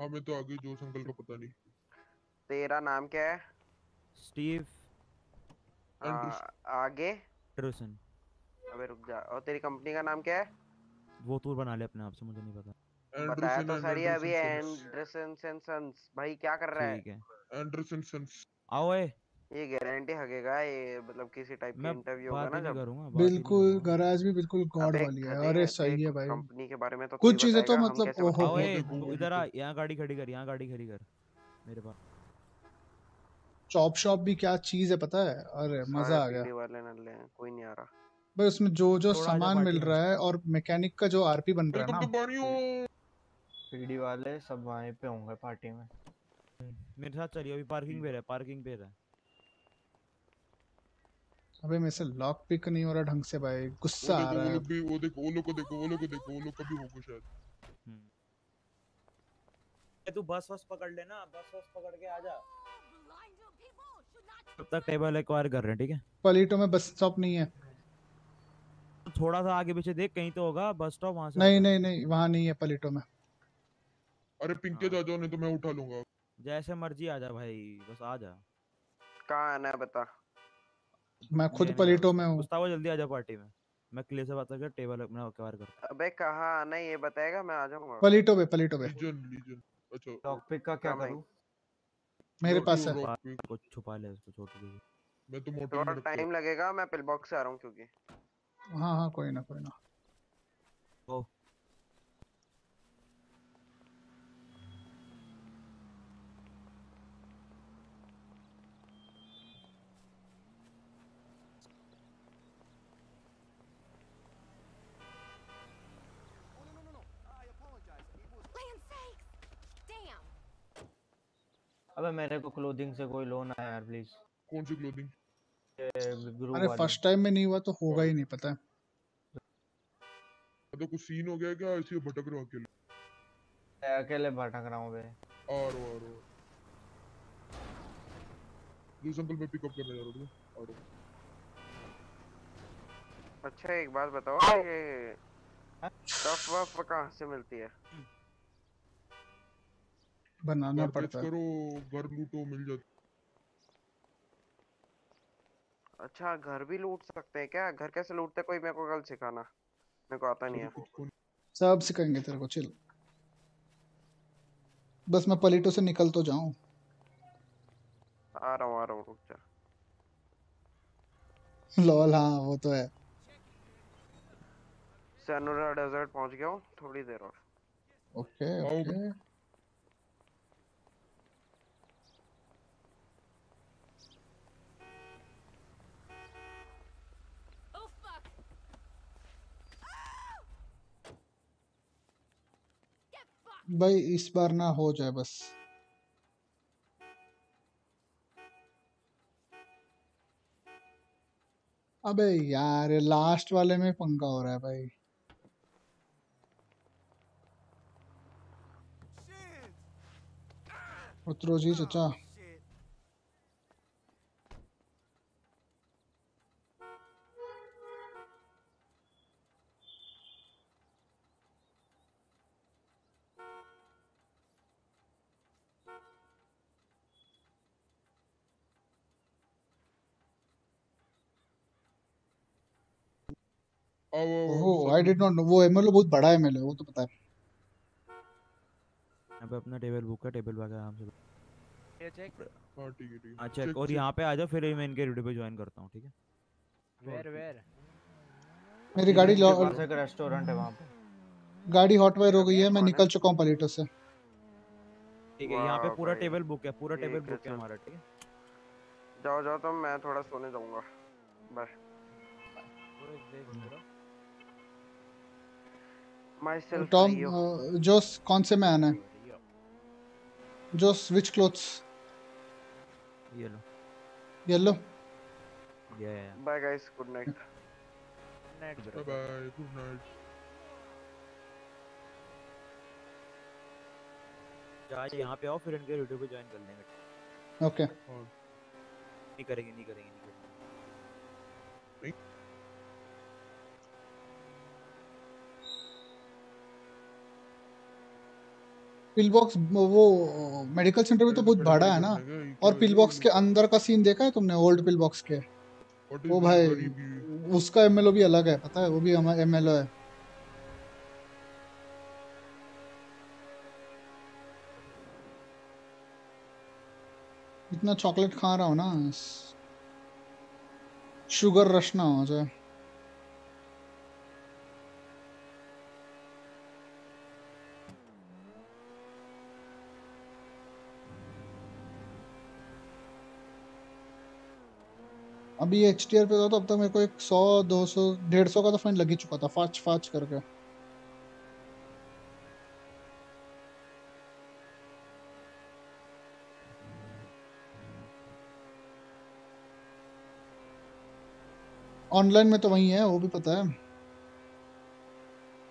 हमें तो आगे जोश अंकल का पता नहीं
तेरा नाम क्या है
स्टीव आ, आगे ट्रूसन
अबे रुक जा और तेरी कंपनी का नाम क्या है
वो तू बना ले अपने आप से मुझे नहीं पता
बताया तो सर ये अभी एंडरसन
सेंसंस भाई क्या कर रहा है
एंडरसन सेंस आओ ए
ये गारंटी हगेगा ये मतलब किसी टाइप का इंटरव्यू होगा ना जब
बिल्कुल गैराज भी बिल्कुल गॉड वाली है अरे सही है भाई कंपनी के बारे में तो कुछ चीजें तो मतलब ओहो
इधर आ यहां गाड़ी खड़ी कर यहां गाड़ी खड़ी कर मेरे पास
चॉप शॉप भी क्या चीज है पता है अरे मजा आ गया
वाले नल्ले हैं कोई नहीं आ रहा
भाई उसमें जो जो सामान मिल रहा है और मैकेनिक का जो आरपी बन रहा है तो
ना पीडी वाले सब वहीं पे होंगे पार्टी में मेरे साथ चलिए अभी
पार्किंग
पे रहे पार्किंग पे रहे
अबे मेरे से लॉक पिक नहीं हो रहा ढंग से भाई गुस्सा आ रहा है
वो देखो वो लोग को देखो वो लोग को देखो वो लोग कभी होंगे शायद हम्म। तू बस बस पकड़ लेना
बस बस पकड़ के आ जा
तब तक टेबल एक्वायर कर रहे हैं ठीक है पलीटो में बस स्टॉप नहीं है तो थोड़ा सा आगे
पीछे देख कहीं तो होगा बस स्टॉप वहां से नहीं नहीं नहीं
वहां नहीं है पलीटो में
अरे पिंके जा जाओ नहीं तो मैं उठा लूंगा
जैसे मर्जी आ जा भाई बस आ जा कहां आना है बता
मैं खुद
पलीटो में हूं मुस्ताफा
जल्दी आ जा पार्टी में मैं क्लियर से बात करके टेबल अपना कवर कर
अबे कहां आना ये बताएगा मैं आ जाऊंगा पलीटो पे पलीटो पे लीजन लीजन अच्छा टॉपिक का क्या हाँ करूं
मेरे पास है
कुछ छुपा ले उसको छोटी सी मैं तो मोटर थोड़ा टाइम लगेगा मैं पिल बॉक्स से आ रहा हूं क्योंकि
हां हां कोई ना कोई ना
ओ
अबे मेरे को क्लोथिंग
से कोई लोन आया यार प्लीज कौन सी क्लोथिंग अरे फर्स्ट
टाइम में नहीं हुआ तो होगा ही नहीं पता है
तो कुछ सीन हो गया क्या ऐसे भटक रहा अकेले
मैं अकेले भटक रहा हूं बे
और और दूस अंकल मैं पिकअप करने जा रहा हूं और
अच्छा एक बात बताओ ये टफ वफ कहां से मिलती है
बनाना पड़ता करो बर्मूटो मिल जाता
अच्छा घर भी लूट सकते हैं क्या घर कैसे लूटते कोई मेरे को कल सिखाना मेरे को आता नहीं है
सब सिखाएंगे तेरे को चल बस मैं पलेटो से निकल तो जाऊं
आ रहा हूं आ रहा हूं रुक जा
लोल हां वो तो है
सनोरा डेजर्ट पहुंच गया हूं थोड़ी देर और
ओके ओके
भाई इस बार ना हो जाए बस अबे यार लास्ट वाले में पंगा हो रहा है भाई उतरो जी चचा
वो आई डिड
नॉट नो वो एमएल बहुत बड़ा एमएल है वो तो पता है
यहां पे अपना टेबल बुक का टेबल वगैरह आराम से
ये चेक हां ठीक है अच्छा और यहां
पे आ जाओ फिर मैं इनके ड्यूटी पे ज्वाइन करता हूं ठीक है
वेयर वेयर
मेरी गाड़ी लॉस रेस्टोरेंट है वहां पे गाड़ी हॉट वायर हो गई है मैं निकल चुका हूं पलेटो से
ठीक है यहां पे पूरा टेबल बुक है पूरा टेबल बुक है हमारा ठीक
है
जाओ जाओ तो मैं थोड़ा सोने जाऊंगा बाय टॉम
जोस uh, कौन से में आना है Jose which clothes yellow yellow
bye guys good night
bye
bye good
night यहाँ पे आओ फिर इनके वीडियो को ज्वाइन कर लेंगे ओके okay. हाँ। नहीं करेंगे नहीं करेंगे
पिल बॉक्स वो मेडिकल सेंटर में तो बहुत भाड़ा है ना और पिल बॉक्स के अंदर का सीन देखा है तुमने ओल्ड पिल बॉक्स के वो भाई उसका एमएलओ भी अलग है पता है वो भी हमारा एमएलओ है इतना चॉकलेट खा रहा हूँ ना शुगर रश ना हो जाए अभी एच एक्सटीयर पे था तो अब तक मेरे को एक सौ दो सौ डेढ़ सौ का तो फाइन लग ही चुका था फाच फाच करके ऑनलाइन में तो वही है वो भी पता है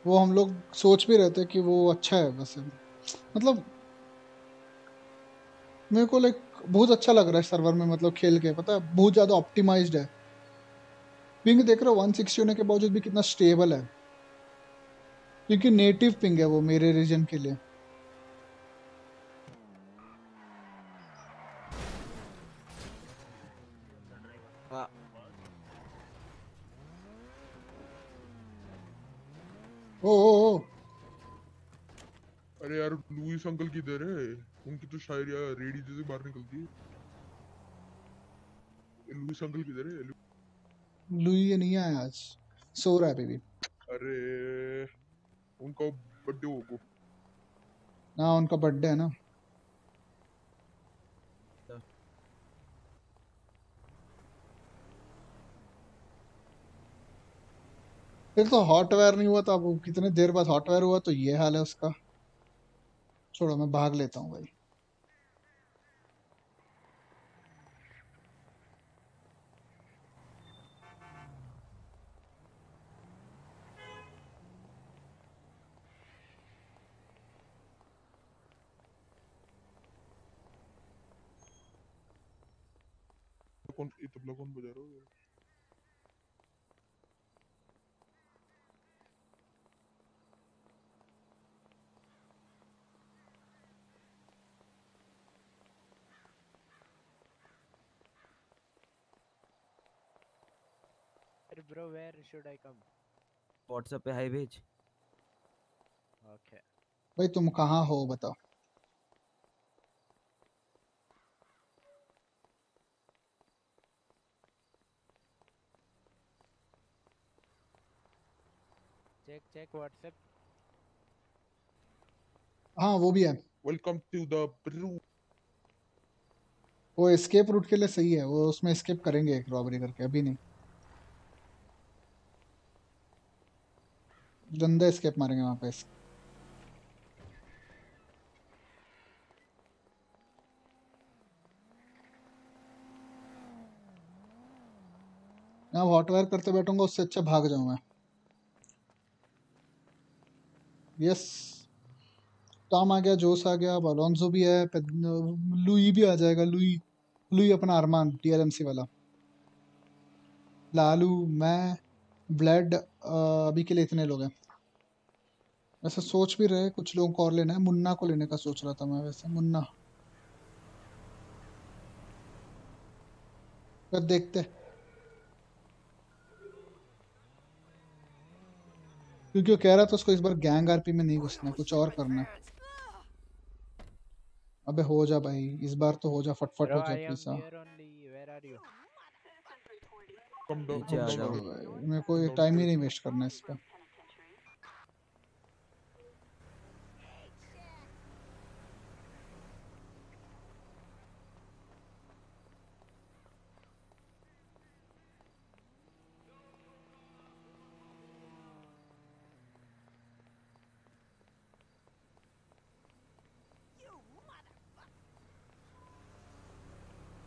वो हम लोग सोच भी रहते कि वो अच्छा है वैसे मतलब मेरे को लाइक बहुत अच्छा लग रहा है सर्वर में मतलब खेल के पता है बहुत ज़्यादा ऑप्टिमाइज्ड है पिंग देख रहे हो 160 होने के बावजूद भी कितना स्टेबल है क्योंकि नेटिव पिंग है वो मेरे रीजन के लिए
रईस अंकल किधर है उनकी तो शायरी रेडी जैसे बाहर निकलती है लुईस अंकल किधर है
लुई ये नहीं आया आज सो रहा है अभी
अरे उनका बर्थडे होगा
ना उनका बर्थडे है ना फिर तो हॉटवेयर नहीं हुआ था तो अब कितने देर बाद हॉटवेयर हुआ तो ये हाल है उसका छोड़ो मैं भाग लेता हूँ भाई
कौन ये तबला कौन बजा रहा है
Bro, where should I come?
WhatsApp पे हाय भेज.
Okay.
भाई तुम कहाँ हो बताओ?
चेक चेक व्हाट्सएप
हाँ वो भी है वेलकम टू द ब्रू वो एस्केप रूट के लिए सही है वो उसमें एस्केप करेंगे एक रॉबरी करके अभी नहीं गंदा स्केप मारेंगे वहां पे मैं हॉट वायर करते बैठूंगा उससे अच्छा भाग जाऊं मैं यस टॉम आ गया जोस आ गया बलोन्सो भी है लुई भी आ जाएगा लुई लुई अपना अरमान डीआरएमसी वाला लालू मैं ब्लड अभी के लिए इतने लोग हैं वैसे सोच भी रहे कुछ लोगों को और लेना है मुन्ना को लेने का सोच रहा था मैं वैसे मुन्ना फिर देखते क्योंकि वो कह रहा था उसको इस बार गैंग आरपी में नहीं घुसना कुछ और करना अबे हो जा भाई इस बार तो हो जा फटफट हो जा
प्लीज
नीचे आ जाओ मेरे को टाइम ही नहीं
वेस्ट करना इस पे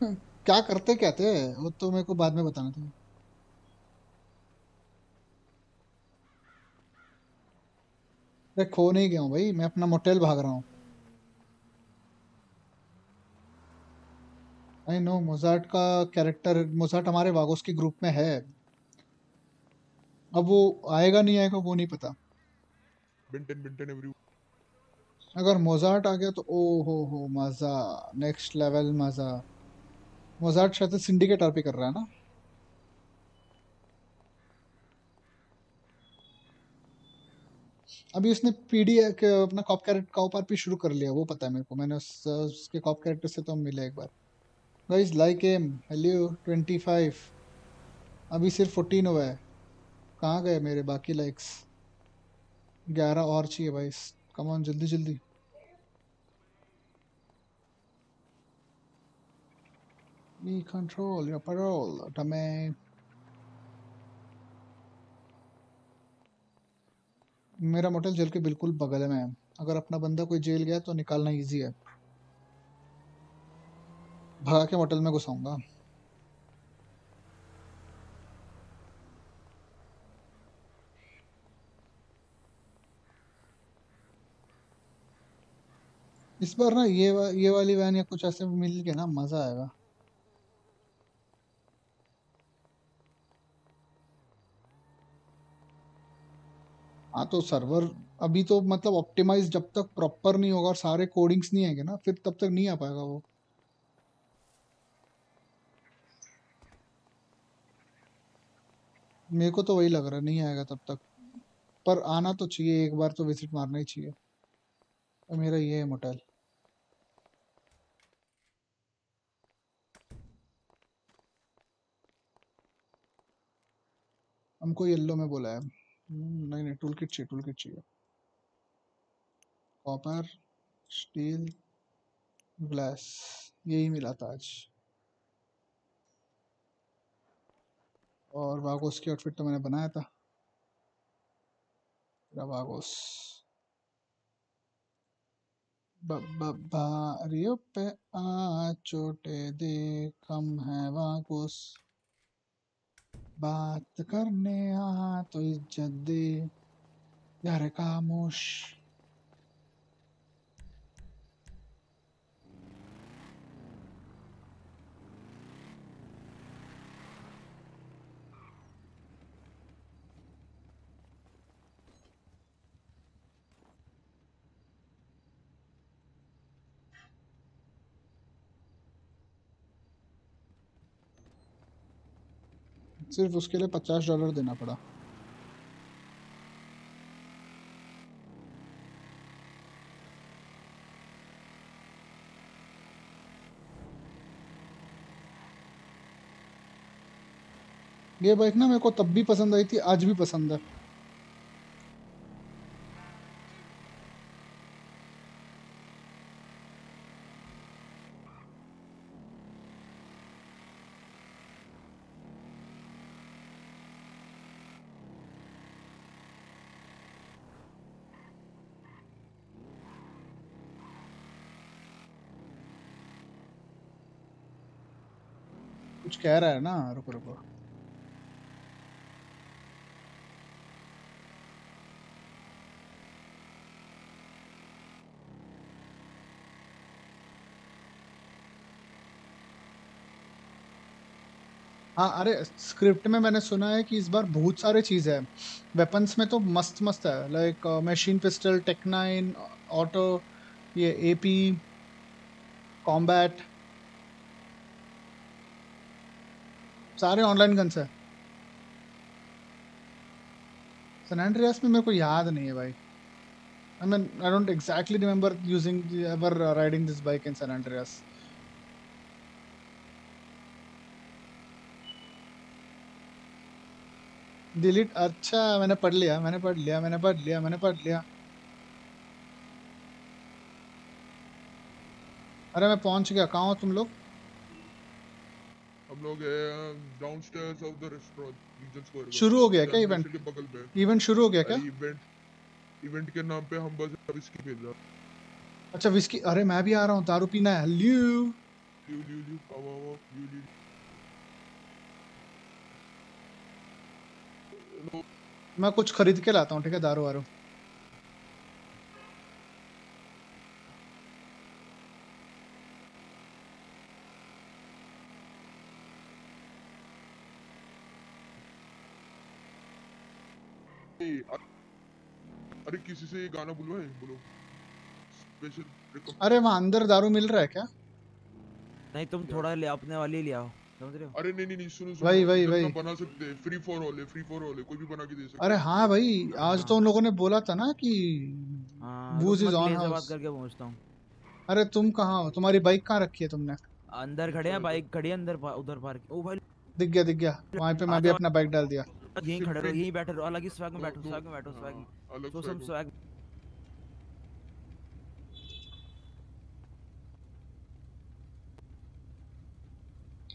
क्या करते कहते वो तो मेरे को बाद में बताना था मैं खो नहीं गया हूँ भाई मैं अपना मोटेल भाग रहा हूँ आई नो मोजार्ट का कैरेक्टर मोजार्ट हमारे वागोस के ग्रुप में है अब वो आएगा नहीं आएगा वो नहीं पता
बिंटन बिंटन एवरी
अगर मोजार्ट आ गया तो ओ हो हो मज़ा नेक्स्ट लेवल मज़ा मोजार्ट शायद सिंडिकेट आरपी कर रहा है ना अभी उसने पीडी अपना कॉप कैरेट कॉप आरपी शुरू कर लिया वो पता है मेरे को मैंने उस, उसके कॉप कैरेक्टर से तो हम मिले एक बार guys like M hello twenty five अभी सिर्फ फोर्टीन हुआ है कहाँ गए मेरे बाकी लाइक्स ग्यारह और चाहिए भाई कम ऑन जल्दी जल्दी Me control your parole, dumbass. मेरा मोटल जेल के बिल्कुल बगल में है अगर अपना बंदा कोई जेल गया तो निकालना ईजी है भगा के मोटल में घुसाऊंगा इस बार ना ये वा, ये वाली वैन या कुछ ऐसे मिल के ना मज़ा आएगा हाँ तो सर्वर अभी तो मतलब ऑप्टिमाइज जब तक प्रॉपर नहीं होगा और सारे कोडिंग्स नहीं आएंगे ना फिर तब तक नहीं आ पाएगा वो मेरे को तो वही लग रहा नहीं आएगा तब तक पर आना तो चाहिए एक बार तो विजिट मारना ही चाहिए तो मेरा ये है मोटेल हमको येल्लो में बोला है नहीं नहीं टूल किट चाहिए टूल किट चाहिए कॉपर स्टील ग्लास यही मिला था आज और वागोस की आउटफिट तो मैंने बनाया था वागोस भारियों पे आ चोटे दे कम है वागोस बात करने आ तो इज्जत दे यार खामोश सिर्फ उसके लिए पचास डॉलर देना पड़ा ये बाइक ना मेरे को तब भी पसंद आई थी आज भी पसंद है कह रहा है ना रुको रुको हाँ अरे स्क्रिप्ट में मैंने सुना है कि इस बार बहुत सारे चीज़ है वेपन्स में तो मस्त मस्त है like machine pistol tec nine auto ये एपी कॉम्बैट सारे ऑनलाइन गन्स है सन एंड्रियास में मेरे को याद नहीं है भाई I mean I don't exactly remember using ever riding this bike in San Andreas delete अच्छा मैंने पढ़ लिया मैंने पढ़ लिया मैंने पढ़ लिया मैंने पढ़ लिया अरे मैं पहुंच गया कहाँ हो तुम लोग
हम लोग downstairs of the restaurant reason square शुरू हो गया क्या इवेंट के बगल में इवेंट शुरू हो गया क्या इवेंट इवेंट के नाम पे हम बस विस्की पी रहे
अच्छा विस्की अरे मैं भी आ रहा हूं दारू पीना है ल्यू ल्यू
ल्यू ल्यू आओ आओ ल्यू
ल्यू मैं कुछ खरीद के लाता हूँ ठीक है दारू वारू
अरे किसी से ये गाना बुलवाए बोलो स्पेशल
अरे वहां अंदर दारू मिल रहा है क्या
नहीं तुम थोड़ा ले अपने वाली ले आओ समझ रहे हो अरे नहीं नहीं सुनो सुनो भाई भाई भाई बना सकते हैं फ्री फॉर ऑल है फ्री फॉर ऑल है कोई भी बना के दे
सकता अरे हां भाई आज हाँ। तो उन लोगों ने बोला था ना कि बूज इज ऑन हाउस बात
करके पहुंचता हूं
अरे तुम कहां हो तुम्हारी बाइक कहां रखी है तुमने
अंदर खड़े हैं बाइक खड़ी है अंदर उधर पार्क ओ भाई
दिख गया दिख गया वहां पे मैं भी अपना बाइक डाल दिया
यहीं खड़े रहो यहीं बैठे रहो अलग ही स्वैग में बैठो स्वैग में बैठो हाँ, स्वैग तो सम स्वैग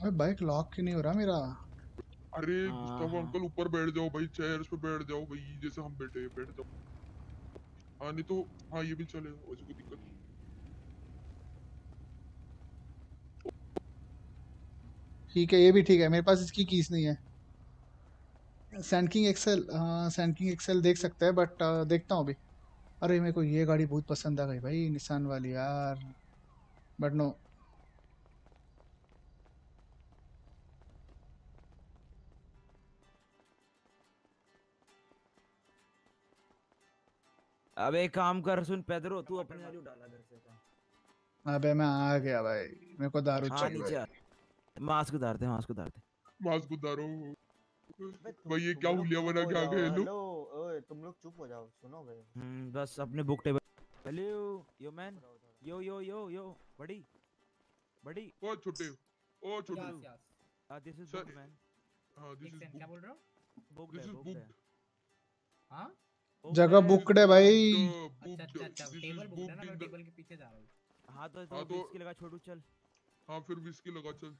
अरे बाइक लॉक क्यों नहीं हो रहा मेरा
अरे मुस्तफा हाँ। अंकल ऊपर बैठ जाओ भाई चेयर्स पे बैठ जाओ भाई जैसे हम बैठे हैं बैठ जाओ हां नहीं तो हां ये भी चलेगा वैसे कोई दिक्कत नहीं
ठीक है ये भी ठीक है मेरे पास इसकी कीस नहीं है सैनकिंग एक्सेल सैनकिंग एक्सेल देख सकते हैं बट हाँ, देखता हूँ अभी अरे मेरे को ये गाड़ी बहुत पसंद आ गई भाई निशान वाली यार बट नो
अब एक काम कर सुन पैदरो तू अपने दारू डाला घर से
अबे मैं आ गया भाई मेरे को दारू हाँ, चाहिए मास्क उतारते मास्क उतारते
मास्क उतारो भाई तो ये क्या हुलिया बना के
आ गए हेलो
ओए तुम लोग चुप हो जाओ सुनो भाई
हम्म बस अपने book table hello yo man yo yo yo yo बड़ी बड़ी ओ छोटे ओ छोटे
हां दिस इज बुक मैन हां दिस इज क्या बोल रहे हो
बुक दिस इज बुक
हां
जगह बुकड है भाई तो
अच्छा अच्छा टेबल बुकड अच्छा, है ना टेबल तो के पीछे जा रहा हूं हां तो विस्की हाँ, लगा छोटू चल हां फिर विस्की लगा चल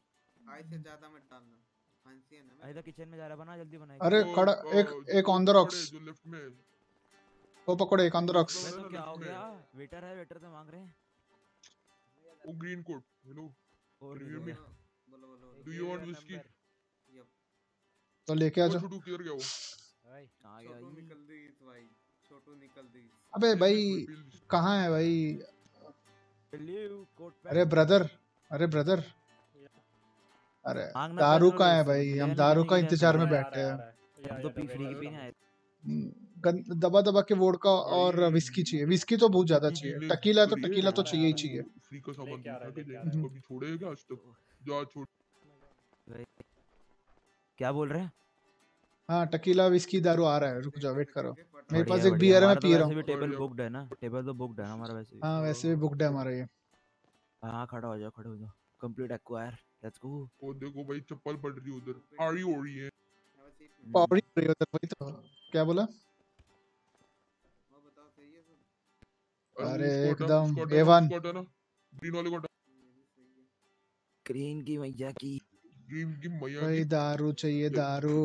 आई से ज्यादा मत डालना है
ना किचन में जा रहा बना जल्दी बना अरे खड़ा एक
एक ऑन द रॉक्स जो लिफ्ट में वो पकड़ एक ऑन द रॉक्स
क्या हो गया वेटर है वेटर से मांग रहे हैं वो ग्रीन कोट हेलो रिव्यू में बोलो बोलो डू यू वांट व्हिस्की तो लेके आ जाओ छोटू किधर गया वो
भाई कहां गया ये निकल दे इस भाई छोटू निकल दे
अबे भाई कहां है भाई अरे ब्रदर अरे ब्रदर
अरे दारू तो का है भाई हम दारू का इंतजार में बैठे हैं हम तो पी फ्री की पीने
आए
हम्म, दबा दबा के वोडका और विस्की चाहिए विस्की तो बहुत ज्यादा चाहिए टकीला तो टकीला तो चाहिए ही चाहिए
फ्री का सामान कभी छोड़े क्या आज तक जा छोड़
क्या बोल रहे हैं हाँ टकीला विस्की दारू आ रहा है रुक जाओ वेट करो मेरे पास एक बियर है मैं तो पी रहा
हूँ टेबल बुक्ड है ना टेबल तो बुक्ड है हमारा वैसे हाँ वैसे
भी बुक्ड है हमारा ये हाँ खड़ा हो जाओ
खड़े हो जाओ कंप्लीट एक्वायर लेट्स गो ओ देखो भाई चप्पल पड़ रही उधर आड़ी हो रही है पावर ही
रही उधर भाई तो क्या बोला सही है अरे एकदम ए1
ग्रीन वाले को ग्रीन की मैया की ग्रीन की मैया
भाई दारू चाहिए दारू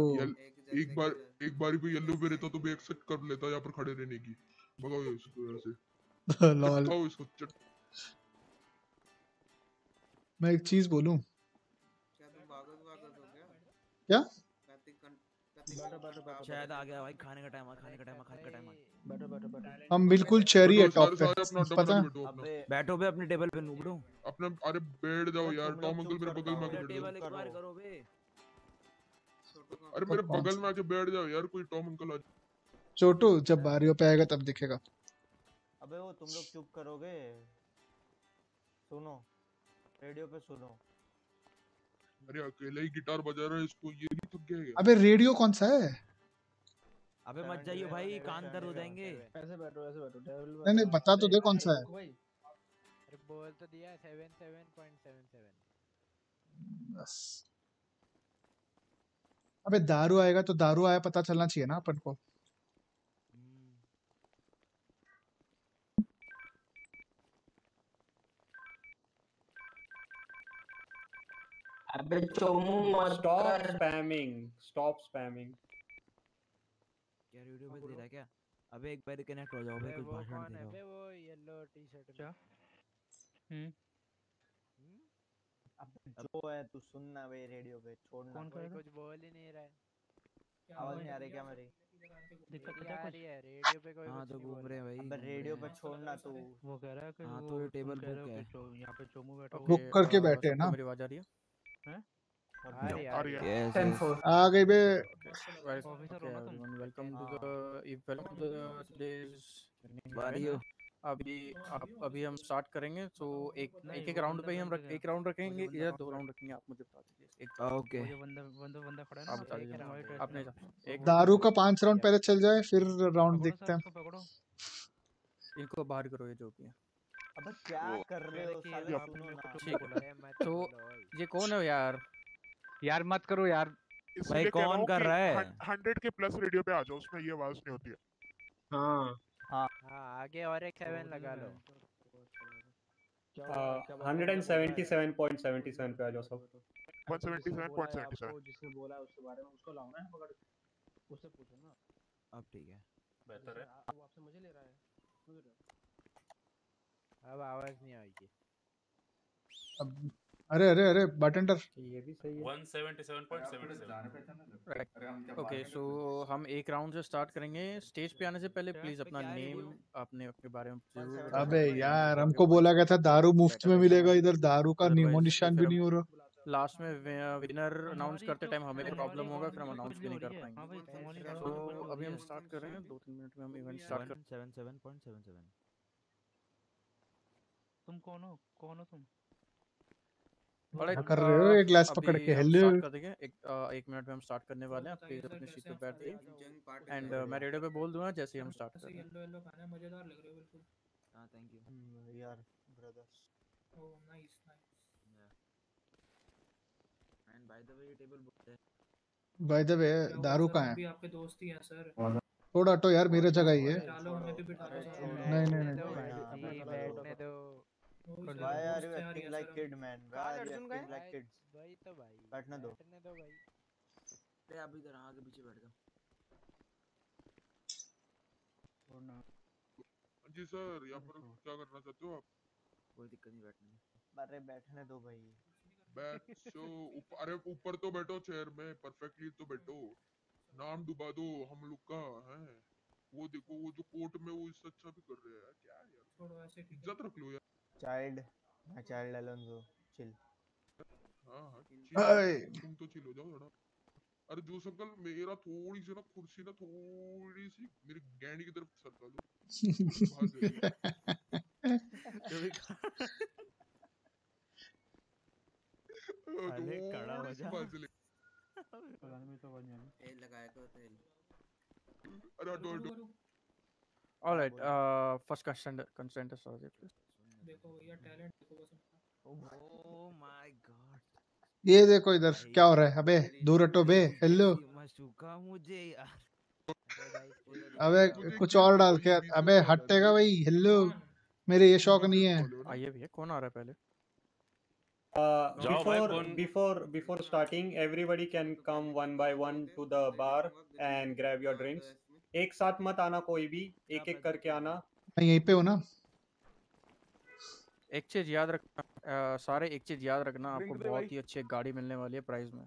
एक बार एक बार भी येलो पे रहता तो भी एक्सेप्ट कर लेता यहां पर खड़े रहने की भगाओ इसको यहां
से लॉल मैं एक चीज बोलूं क्या
शायद आ गया भाई खाने खाने खाने का का का टाइम टाइम टाइम बैठो बैठो बैठो हम बिल्कुल चेरी है टॉप पे पता है
बैठो बे अपने टेबल पे नूबड़ो अपने अरे बैठ जाओ यार टॉम अंकल मेरे बगल में आके बैठ जाओ अरे मेरे बगल में आके बैठ जाओ यार कोई टॉम अंकल आ
छोटू जब बारियों पे आएगा तब दिखेगा
अबे वो तुम लोग चुप करोगे सुनो रेडियो पे सुनो अरे अकेले ही गिटार बजा रहा है इसको ये भी थक गया है अबे रेडियो
कौन सा है
अबे मत
जाइए भाई कान दर्द हो जाएंगे ऐसे बैठो ऐसे बैठो टेबल
पर नहीं नहीं बता तो दे कौन सा है
अरे बोल तो दिया 77.77
बस अबे दारू आएगा तो दारू आया पता चलना चाहिए ना अपन
को अबे चोमू मत स्टॉप
स्पैमिंग स्टॉप स्पैमिंग
क्या वीडियो पे दे रहा क्या अबे एक बार कनेक्ट हो जाओ अबे कुछ भाषण दे अबे
वो येलो टी-शर्ट क्या
हम्म।,
हम्म
अबे जो है तू
सुन ना भाई रेडियो पे छोड़ना कौन कर कुछ बोल ही नहीं रहा है आवाज नहीं आ रही क्या मेरी दिक्कत क्या कर रही
है रेडियो पे कोई हां तो घूम रहे हैं भाई अब रेडियो पे ना तू वो कह रहा है कि हां तो टेबल बुक है यहां पे चोमू बैठा
बुक करके हाँ, बैठे हैं ना
मेरी आवाज आ रही है
हाँ
आ गई बे
welcome to the welcome to the अभी अभी हम स्टार्ट करेंगे तो एक एक एक राउंड पे ही हम रख एक राउंड रखेंगे या दो राउंड रखेंगे आप मुझे बता दीजिए एक ओके ah, बंदा बंदा बंदा खड़ा है आप एक दारू का पांच राउंड
पहले चल जाए फिर राउंड देखते हैं
इनको बाहर करो ये जो भी है
अबे क्या कर रहे हो साले सुनो ना तो,
तो ये कौन है यार
यार मत करो यार
भाई कौन कर रहा है हंड्रेड के प्लस रेडियो पे आ
जाओ उसमें ये आवाज नहीं होती है हाँ हाँ हाँ आगे और एक सेवन लगा लो
hundred and seventy seven point seventy seven पे आ जाओ सब one seventy seven point seventy seven
जिसने बोला उसके बारे में उसको लाओ ना पकड़ उससे पूछो ना
अब ठीक है बेहतर है वो आपसे मुझे ले रहा है
अब आवाज नहीं आएगी
अब अरे अरे अरे बटन टच ये भी सही
है 177.77 ओके सो
हम एक राउंड से स्टार्ट करेंगे स्टेज पे आने से पहले प्लीज अपना नेम अपने अपने बारे में अबे
यार हमको बोला गया था दारू मुफ्त में मिलेगा इधर दारू का निमो निशान तो तो भी नहीं हो रहा
लास्ट में विनर अनाउंस करते टाइम हमें प्रॉब्लम होगा फिर हम अनाउंस भी नहीं कर पाएंगे तो अभी हम
स्टार्ट कर रहे हैं दो तीन मिनट में हम इवेंट स्टार्ट कर
77.77
तुम कौन हो कौन हो तुम
बड़े कर रहे हो एक ग्लास पकड़ के हेलो कर
देंगे एक एक मिनट में हम स्टार्ट करने वाले हैं प्लीज अपनी सीट पे बैठ जाइए एंड मैं रेडियो पे बोल दूंगा जैसे ही हम स्टार्ट करें येलो
येलो खाना मजेदार लग रहा हाँ, हम्म, oh, है बिल्कुल हां थैंक यू यार brothers oh nice nice
and by the way ये टेबल बुक है
बाय द वे दारू कहां है आपके दोस्त ही हैं सर थोड़ा तो यार मेरे जगह ही है
नहीं नहीं नहीं
बैठने दो Why are you acting like kid man? Why are you acting like भाई तो
भाई
बैठने दो
बैठने दो भाई अरे आप इधर आगे पीछे बैठ जाओ और ना जी सर यहाँ पर क्या करना चाहते हो आप कोई दिक्कत नहीं बैठने
दो अरे बैठने दो भाई
बैठो उप, अरे ऊपर तो बैठो चेयर में परफेक्टली तो बैठो नाम डुबा दो हम लोग का है वो देखो वो जो कोर्ट में वो इससे अच्छा भी कर रहे हैं क्या
यार इज्जत
रख लो यार चाइल्ड मैं चाइल्ड अलोंजो चिल हां हां तुम तो चिल हो जाओ थोड़ा अरे जो सकल मेरा थोड़ी सी ना कुर्सी ना थोड़ी सी मेरी गैंडी की तरफ सरका लो
अरे कड़ा मजा पता नहीं तो बन जाएगा
तेल लगाया तो तेल अरे don't
alright first consent consent sorry please
देखो भैया टैलेंट हम्म। देखो बस ओ माय
गॉड ये देखो इधर क्या हो रहा है अबे दूर हटो बे हेलो
मुझे यार
अबे कुछ और डाल के अबे हटेगा भाई हेलो मेरे ये शौक नहीं है
आइए भैया कौन आ रहा है पहले before
before before starting everybody can come one by one to the bar and grab your drinks एक साथ मत आना कोई भी एक एक करके आना
मैं यहीं पे हूँ ना
एक चीज याद रखना सारे एक चीज याद रखना आपको बहुत ही अच्छी गाड़ी मिलने वाली है प्राइस में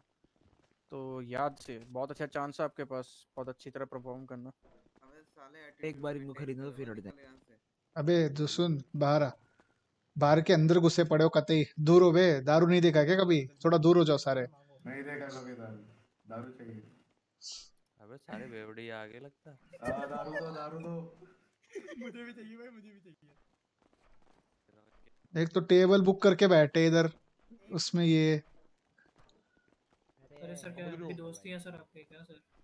तो याद से बहुत अच्छा चांस है आपके पास बहुत अच्छी तरह परफॉर्म करना एक बार इनको खरीदना तो फिर हट जाए
अबे जो सुन बाहर आ बाहर के अंदर गुस्से पड़े हो कतई दूर हो बे दारू नहीं देखा क्या कभी थोड़ा दूर हो जाओ
सारे
नहीं देखा कभी दारू दारू चाहिए
अबे सारे बेवड़ी आगे लगता
दारू दो दारू
दो मुझे भी चाहिए भाई मुझे भी चाहिए
एक तो टेबल बुक करके बैठे इधर उसमें ये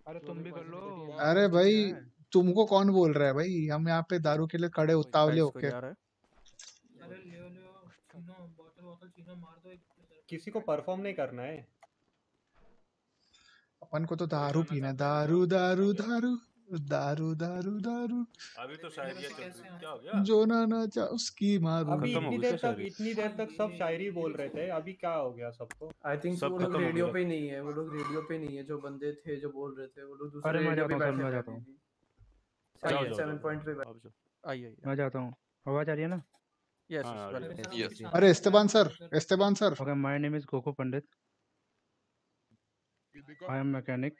अरे तुम भी कर लो अरे
भाई तुमको कौन बोल रहा है भाई हम यहाँ पे दारू के लिए खड़े उतावले होके
किसी को परफॉर्म नहीं करना है
अपन को तो दारू पीना दारू दारू दारू दारू दारू दारू
अभी तो शायरी तो चल क्या हो
गया जो ना
ना चा उसकी
मार अभी इतनी देर तक
इतनी देर तक सब शायरी बोल रहे थे अभी क्या हो गया सबको आई थिंक वो लोग रेडियो पे नहीं है वो लोग रेडियो पे नहीं है जो बंदे थे जो बोल रहे थे वो लोग दूसरे रेडियो पे बैठे जाता
हूं जाओ 7
पॉइंट पे बैठो आइए
मैं जाता हूं आवाज आ रही है ना
यस यस हाँ, अरे Esteban sir
Esteban sir okay my name is Coco Pandit I am mechanic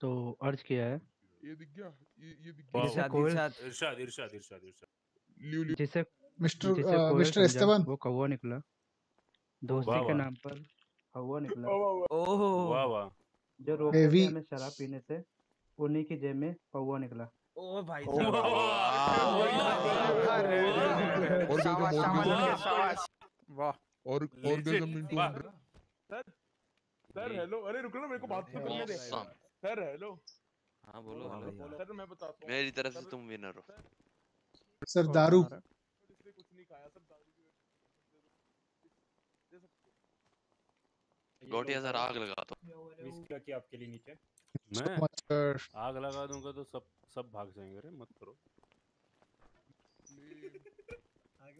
तो अर्ज किया है
जैसे
मिस्टर मिस्टर एस्टेवन वो कौवा निकला दोस्ती के नाम
पर कौवा
निकला ओहो वाह वाह जो रोक में शराब पीने से उन्हीं की जेब में कौवा निकला
ओ भाई
वाह और orgasm into sir
sir hello अरे रुको ना मेरे को बात तो करने दे सर हेलो
हाँ, बोलो तो बोलो सर मैं बताता मेरी तरफ से तुम विनर हो
सर दारू कुछ
नहीं खाया सर दारू गोटिया तो सर आग
लगा
दो
विस्की आपके लिए नीचे
मैं
आग लगा दूंगा तो सब सब भाग जाएंगे अरे मत करो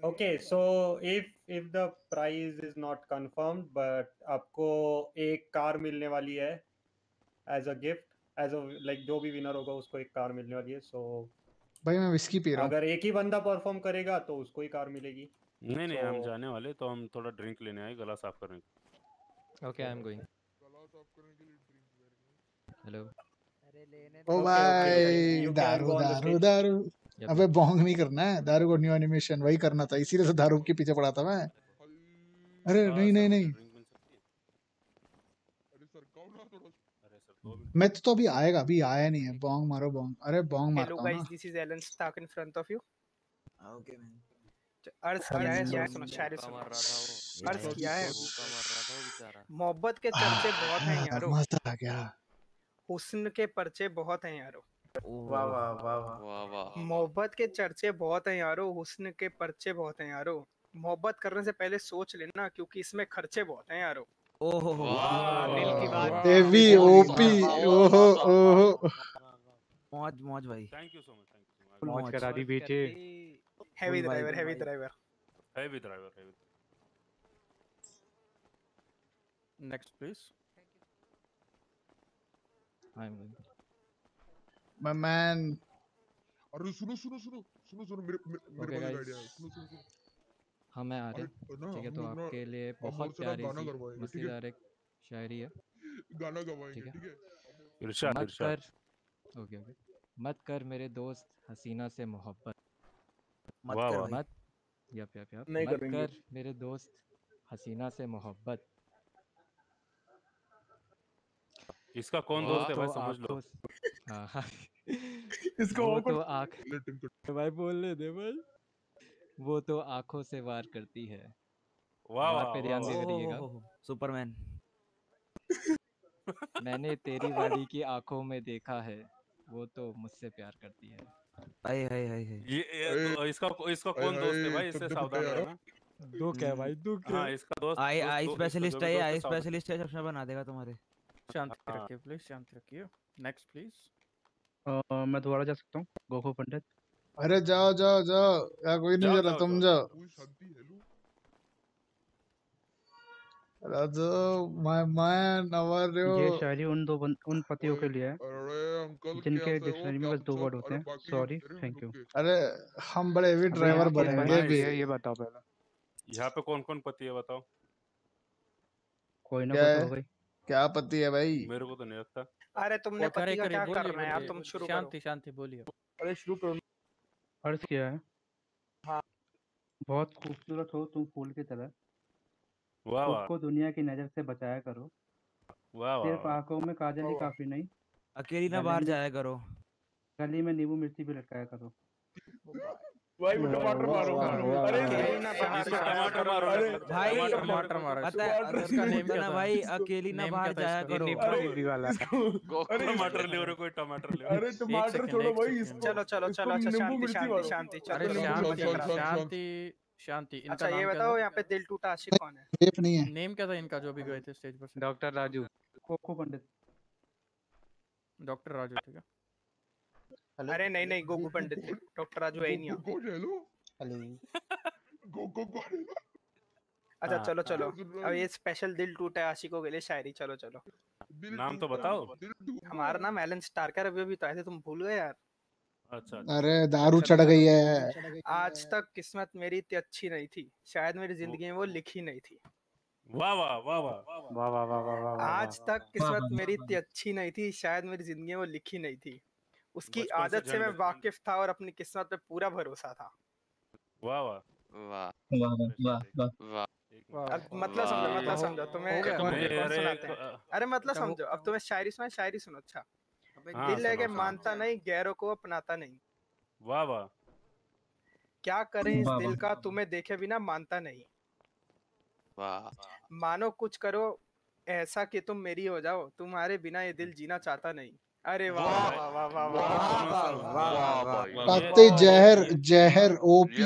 okay so if if the price is not confirmed but आपको एक कार मिलने वाली है as a gift as a like जो भी विनर होगा उसको एक कार मिलने वाली है सो so,
भाई मैं विस्की पी रहा हूं अगर
एक ही बंदा परफॉर्म करेगा तो उसको ही कार मिलेगी
नहीं नहीं हम जाने वाले तो हम थोड़ा ड्रिंक लेने आए गला साफ करने ओके आई एम गोइंग गला साफ करने के लिए
ड्रिंक हेलो
अरे
लेने ओ
भाई दारू दारू दारू अबे बोंग नहीं करना है दारू को न्यू एनिमेशन वही करना था इसीलिए तो दारू के पीछे पड़ा था मैं अरे हाँ, नहीं नहीं नहीं मैथ तो, तो अभी आएगा अभी आया नहीं है हम्म। बॉन्ग मारो बॉन्ग अरे बॉन्ग मारो hello guys
this is Alan Stark in front of you okay man अर्थ क्या है सुनो सुनो शायरी सुनो अर्थ क्या है मोहब्बत के चर्चे बहुत हैं यार
मजा आ गया
हुस्न के पर्चे बहुत हैं यार वाह वाह
वाह वाह
मोहब्बत के चर्चे बहुत हैं यार हुस्न के पर्चे बहुत हैं यार मोहब्बत करने से पहले सोच लेना क्योंकि इसमें खर्चे बहुत हैं यारो ओहो दिल की बात हेवी ओपी
ओहो ओहो मौज
मौज भाई
thank you so much
thank you मौज करा दी बेटे heavy driver heavy driver heavy driver heavy
next
please I am my man अरे सुनो सुनो सुनो सुनो सुनो मेरे मेरे पास आइडिया है सुनो सुनो हाँ मैं आर्य ठीक है तो आपके लिए बहुत प्यारी सी मस्तीदार एक शायरी है गाना गवाएंगे ठीक है
इरशाद इरशाद
ओके ओके
मत कर मेरे दोस्त हसीना से मोहब्बत मत कर मत
या
यप यप मत कर
मेरे दोस्त हसीना से मोहब्बत
इसका कौन दोस्त है भाई समझ लो
हाँ, हाँ। इसको वो तो
आंख भाई बोल ले दे भाई वो तो
आंखों से वार करती है वाह वाह पे ध्यान दे करिएगा सुपरमैन
मैंने तेरी वाली की आंखों में देखा है
वो तो
मुझसे प्यार करती है
आई आई आई ये,
ये तो इसका इसका कौन दोस्त है भाई इससे सावधान रहना
दुख है भाई दुख है हां इसका दोस्त आई आई स्पेशलिस्ट है आई स्पेशलिस्ट है सबसे
बना देगा तुम्हारे शांत
हाँ। रखिए प्लीज शांत रखिए नेक्स्ट
प्लीज मैं दोबारा जा सकता हूं गोखो पंडित अरे जाओ जाओ जाओ या कोई नहीं जा रहा तुम जाओ राजो माय माय नवारियो ये शायरी उन दो बन, उन पतियों के लिए है जिनके डिक्शनरी में बस दो वर्ड होते हैं सॉरी थैंक यू
अरे हम बड़े हेवी ड्राइवर बने ये भी है ये
बताओ पहले यहाँ पे कौन कौन पति है बताओ कोई ना कोई होगा क्या पति है भाई मेरे को तो नहीं लगता अरे तुमने पति का क्या करना है यार तुम शुरू करो शांति
शांति बोलिए
अरे शुरू करो
अर्ज किया है
हाँ
बहुत खूबसूरत हो तुम फूल की तरह उसको दुनिया की नजर से बचाया करो सिर्फ आंखों में काजल ही काफी नहीं
अकेली ना बाहर जाया
करो गली में नींबू मिर्ची भी लटकाया करो
भाई टमाटर मारो मारो अरे टमाटर
मारो भाई टमाटर मारो
पता है उसका नेम क्या था भाई अकेली ना बाहर जाया करो
अरे वाला टमाटर ले और कोई टमाटर ले अरे टमाटर छोड़ो भाई चलो चलो चलो अच्छा शांति शांति शांति शांति
शांति अच्छा ये बताओ
यहाँ पे दिल टूटा आशिक कौन
है
सेफ नहीं है नेम क्या था इनका जो भी गए थे स्टेज पर डॉक्टर
राजू खोखो पंडित डॉक्टर राजू ठीक है हेलो अरे नहीं नहीं गोगो पंडित डॉक्टर राजू है नहीं गोगो
हेलो हेलो गोगो अच्छा हाँ, हाँ। चलो
चलो अब ये स्पेशल दिल टूटा आशिकों के लिए शायरी चलो चलो
नाम तो बताओ
हमारा नाम एलन स्टार का अभी भी तो ऐसे तुम भूल गए यार अच्छा, अच्छा।
अरे दारू चढ़ गई है
आज तक किस्मत मेरी इतनी अच्छी नहीं थी शायद मेरी जिंदगी में वो लिखी नहीं थी
वाह वाह वाह वाह वाह वाह वाह वाह आज तक किस्मत मेरी इतनी
अच्छी नहीं थी शायद मेरी जिंदगी में वो लिखी नहीं थी उसकी आदत से, से मैं वाकिफ था और अपनी किस्मत पे पूरा भरोसा था
वाह वाह
मतलब समझो मतलब समझो तुम्हें अरे मतलब समझो अब तुम्हें शायरी सुना शायरी सुनो अच्छा हाँ, दिल लगे मानता नहीं गैरों को अपनाता नहीं वाह वाह क्या करें इस दिल का तुम्हें देखे बिना मानता नहीं मानो कुछ करो ऐसा कि तुम मेरी हो जाओ तुम्हारे बिना ये दिल जीना चाहता नहीं अरे वाह
जहर जहर ओपी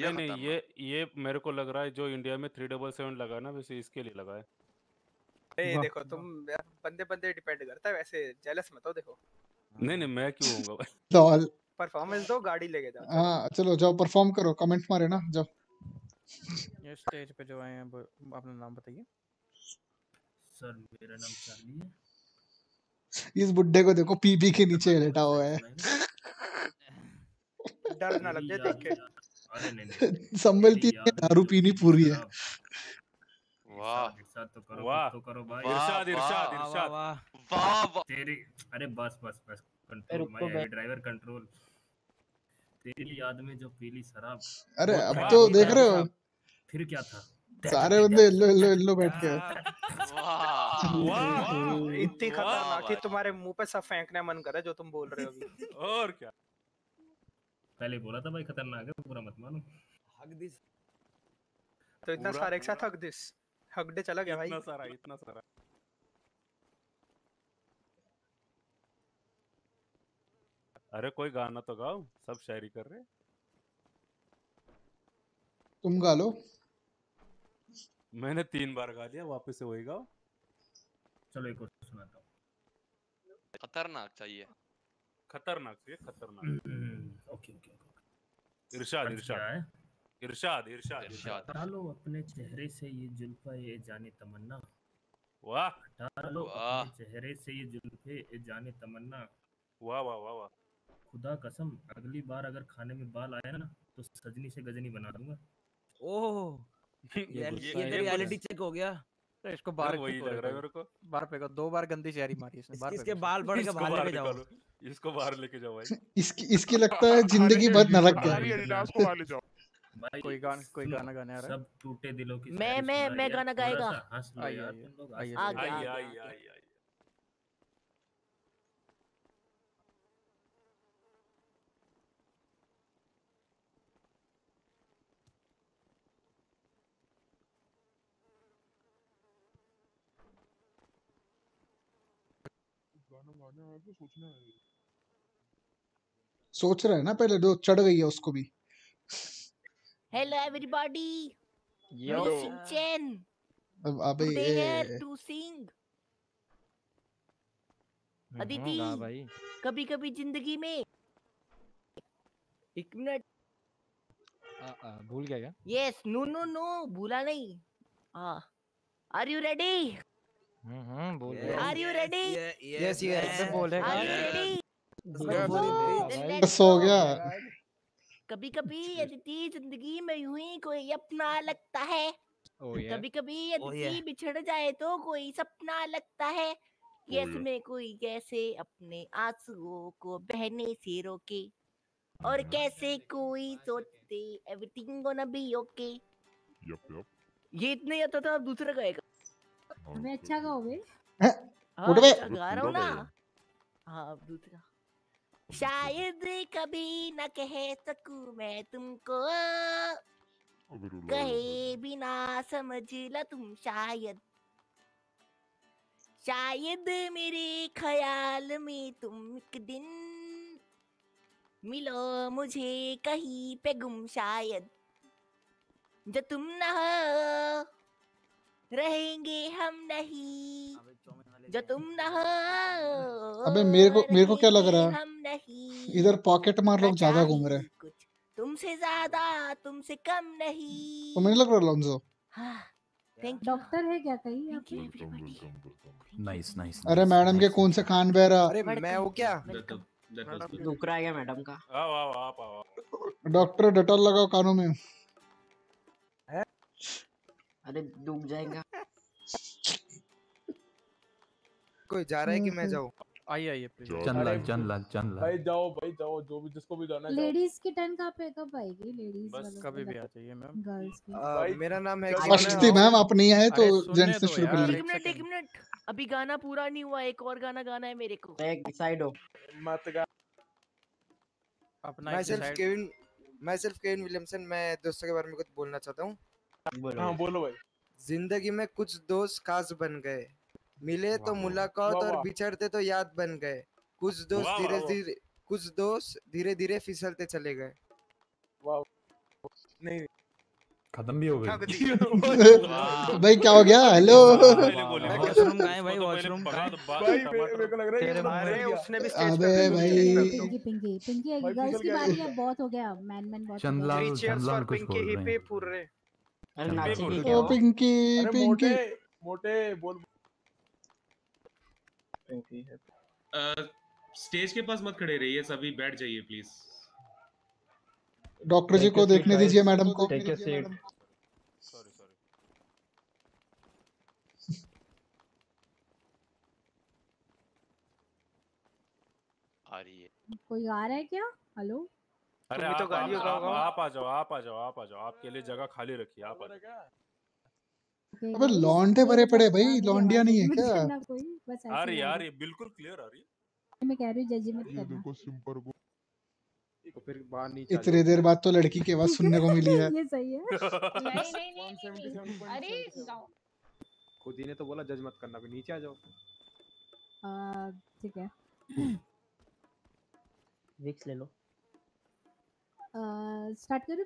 ये नहीं ये ये मेरे को लग रहा है जो इंडिया में थ्री डबल सेवन लगा ना वैसे इसके लिए लगा है
अरे देखो तुम बंदे बंदे डिपेंड करता है वैसे जेलस मत हो देखो
नहीं नहीं मैं क्यों होऊंगा भाई
लॉल
परफॉर्मेंस दो गाड़ी लेके जाओ
हां
चलो जाओ परफॉर्म करो कमेंट मारे ना जाओ
ये स्टेज पे जो आए हैं अपना नाम बताइए
सर मेरा नाम चार्ली है
इस बुड्ढे को देखो पीपी के नीचे लेटा हुआ है
डर ना लग देख के
संभलती दारू पीनी पूरी है
वाह तो करो वाह तो करो भाई इरशाद इरशाद इरशाद वाह वाह तेरी अरे बस बस बस कंट्रोल माय ड्राइवर कंट्रोल तेरी याद में जो पीली शराब अरे अब तो देख रहे हो फिर क्या था
सारे बंदे येलो येलो येलो बैठ के
इतनी खतरनाक थी
तुम्हारे मुंह पे सब फेंकने मन कर रहा जो तुम बोल रहे हो अभी और क्या
पहले बोला था भाई खतरनाक है पूरा मत मानो हग दिस तो इतना सारा एक साथ हग
दिस हग डे चला गया भाई इतना सारा
इतना सारा अरे कोई गाना तो गाओ सब शायरी कर रहे तुम गा लो मैंने तीन बार गा लिया वापस से वही गाओ चलो एक और सुनाता हूँ खतरनाक चाहिए खतरनाक चाहिए खतरनाक हम्म, हम्म, ओके ओके इरशाद इरशाद इरशाद इरशाद इरशाद हटा लो अपने चेहरे से ये जुल्फा ये जाने तमन्ना वाह हटा लो अपने चेहरे से ये जुल्फे ये जाने तमन्ना वाह वाह वाह वाह खुदा कसम अगली बार अगर खाने में बाल आया ना तो सजनी से गजनी बना दूंगा ओह ये तो रियलिटी चेक
हो गया
तो इसको बाहर
वही लग रहा है मेरे को
बाहर पे दो बार गंदी शहरी मारी इसने बाहर इसके बाल बढ़ के बाहर लेके जाओ इसको बाहर लेके जाओ भाई
इसकी इसकी लगता है जिंदगी बहुत नरक है ले
जाओ
कोई गाना
कोई गाना गाने आ रहा है सब टूटे दिलों की
मैं मैं
मैं गाना गाएगा
आइए आइए आइए आइए
तो
सोच रहा है ना पहले दो चढ़ गई है उसको भी
हेलो एवरीबॉडी यो सिंचन
अब अबे ये टू सिंग हम्म, अदिति हाँ
कभी कभी जिंदगी में एक मिनट भूल गया क्या यस नो नो नो भूला नहीं आर यू रेडी
हम्म, हम्म बोल are you ready yes yes बोलेगा आर यू रेडी
बस हो गया कभी कभी अदिति जिंदगी में यूं ही कोई अपना लगता है oh, कभी कभी oh, अदिति बिछड़ जाए तो कोई सपना लगता है गैस oh, में कोई कैसे अपने आंसुओं को बहने से रोके और हम्म, हम्म। कैसे कोई सोचते एवरीथिंग गोना बी ओके ये इतने आता तो था दूसरा गाएगा हमें अच्छा गाओ बे उठ बे गा रहा हूं ना हां अब दूसरा शायद कभी न कह सकूं मैं तुमको कहे भी ना समझ ला तुम शायद शायद मेरे ख्याल में तुम एक दिन मिलो मुझे कहीं पे गुम शायद जो तुम ना हो रहेंगे हम नहीं जो तुम ना हो अबे मेरे को मेरे को क्या लग रहा है हम नहीं
इधर पॉकेट मार लोग ज्यादा घूम रहे
तुमसे ज्यादा तुमसे कम नहीं
तुम्हें तो लग रहा लॉन्जो
हाँ, डॉक्टर है क्या कही
नाइस नाइस अरे मैडम
के कौन से खान बहरा अरे मैं हूँ
क्या है मैडम का आओ आओ आओ
डॉक्टर डटल लगाओ कानों में
अरे डूब जाएगा
कोई जा रहा है कि मैं जाऊं
आइए आइए
प्लीज चंद चंद लाल
लाल चंद
लाल भाई
जाओ भाई जाओ जो भी जिसको भी जाना है लेडीज
की टर्न कहां पे कब आएगी लेडीज बस कभी भी आ
जाइए मैम गर्ल्स की मेरा नाम
है
अश्विति मैम आप नहीं आए तो जेंट्स से शुरू कर लीजिए
एक मिनट एक मिनट अभी गाना पूरा नहीं हुआ एक और गाना गाना है मेरे को
एक डिसाइड हो मत गा अपना मैं सिर्फ केविन मैं सिर्फ केविन विलियमसन मैं दोस्तों के बारे में कुछ बोलना चाहता हूं
हाँ, बोलो हाँ बोलो भाई जिंदगी में कुछ दोस्त खास बन
गए मिले तो मुलाकात और बिछड़ते तो याद बन गए कुछ दोस्त धीरे धीरे कुछ दोस्त धीरे धीरे फिसलते चले गए नहीं
खत्म
भी हो गई भाई क्या हो गया हेलो वॉशरूम
गए भाई तो तो
भाई भाई पिंकी पिंकी गाइस बहुत हो गया मैन मैन बहुत
रहे
अरे नाचेगी क्या ओ पिंकी पिंकी
मोटे बोल पिंकी है
स्टेज के पास मत खड़े रहिए सभी बैठ जाइए प्लीज
डॉक्टर जी को देखने दीजिए मैडम को
take a seat sorry sorry आ रही है कोई
आ रहा है क्या हेलो
अरे तो आप, तो गालियों आप, आप, आप आ जाओ आप आ जाओ आप आ जाओ आपके लिए जगह खाली रखी आप आ
अबे लौंडे भरे पड़े भाई लॉन्डिया नहीं है
क्या अरे यार
ये बिल्कुल क्लियर आ रही
है मैं कह रही हूं
जजमेंट करना देखो सिंपल को इतने देर बाद तो लड़की की आवाज सुनने को मिली है
ये
सही है नहीं नहीं नहीं अरे
खुद ही ने तो बोला जज मत करना भी नीचे आ जाओ
ठीक है
विक्स
ले लो स्टार्ट करूं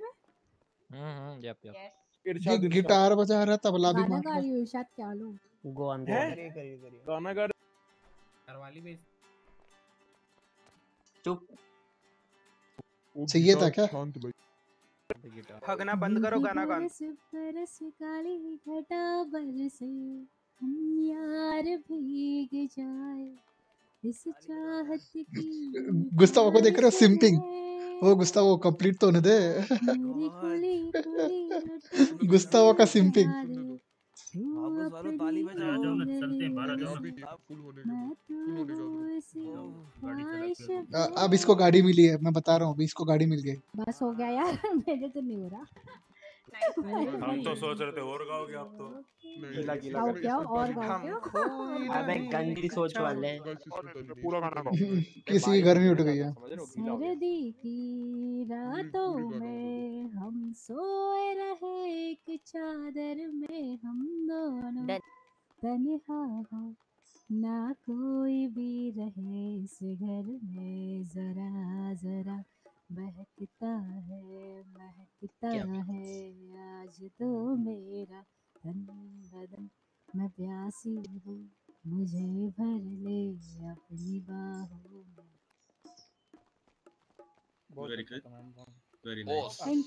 मैं हम्म यप यप इरशाद गिटार बजा रहा तबला भी मार
इरशाद क्या लो
गो करिए
करिए गाना गा करवाली
चुप चाहिए था क्या
हगना बंद करो गाना गान
काली घटा बरसे हम यार भीग जाए इस चाहत की
को देख रहे हो सिंपिंग वो गुस्तावो कंप्लीट तो होने दे गुस्तावो का सिंपिंग अब इसको गाड़ी मिली है मैं बता रहा हूँ इसको गाड़ी मिल गई
बस हो गया यार मेरे तो नहीं हो रहा
हम
तो सोच रहे थे और आप तो गीला गीला गाओ क्या और गाओ
क्या अबे गंदी अच्छा, सोच वाले तो पूरा गाना
गाओ किसी के घर नहीं उठ गई है की
हम्म, रातों में हम सोए रहे एक चादर में हम दोनों तन्हा हो ना कोई भी रहे इस घर में जरा जरा महकता है महकता है आज तो मेरा धन बदन मैं प्यासी हूँ मुझे भर ले अपनी बाहों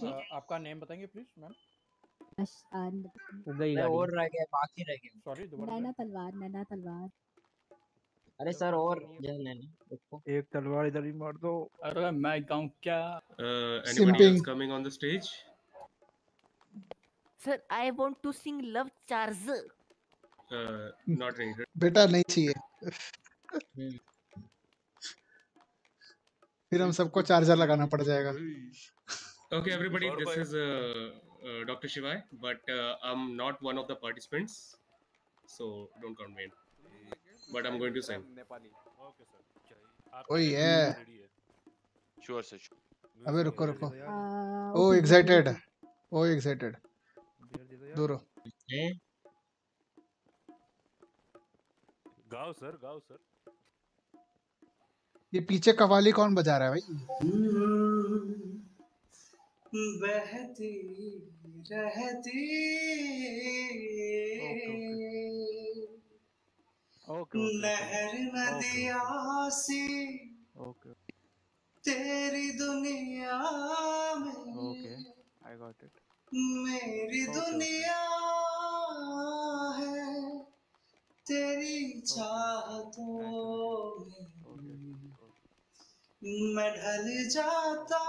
में आपका नेम बताएंगे प्लीज
मैम
बस और रह गए बाकी रह गए सॉरी
दोबारा नैना
तलवार नैना तलवार
अरे सर और एक तलवार इधर ही मार दो अरे मैं गांव क्या
anybody is coming on the stage
sir I want to sing love charge
not ready बेटा
नहीं चाहिए हम्म। फिर हम सबको चार्जर लगाना पड़ जाएगा
okay everybody this is doctor Shivay but I am not one of the participants so don't count me but I'm going to send. Nepali. Okay, sir.
Oh yeah. Sure, sir. अबे रुको रुको ओ एक्साइटेड ओ excited
दूर गाओ sir गाओ sir
ये पीछे कवाली कौन बजा रहा है भाई
बहती
रहती लहर नदिया सी ओके तेरी दुनिया में ओके आई गॉट इट मेरी दुनिया है तेरी चाहतों में मैं ढल जाता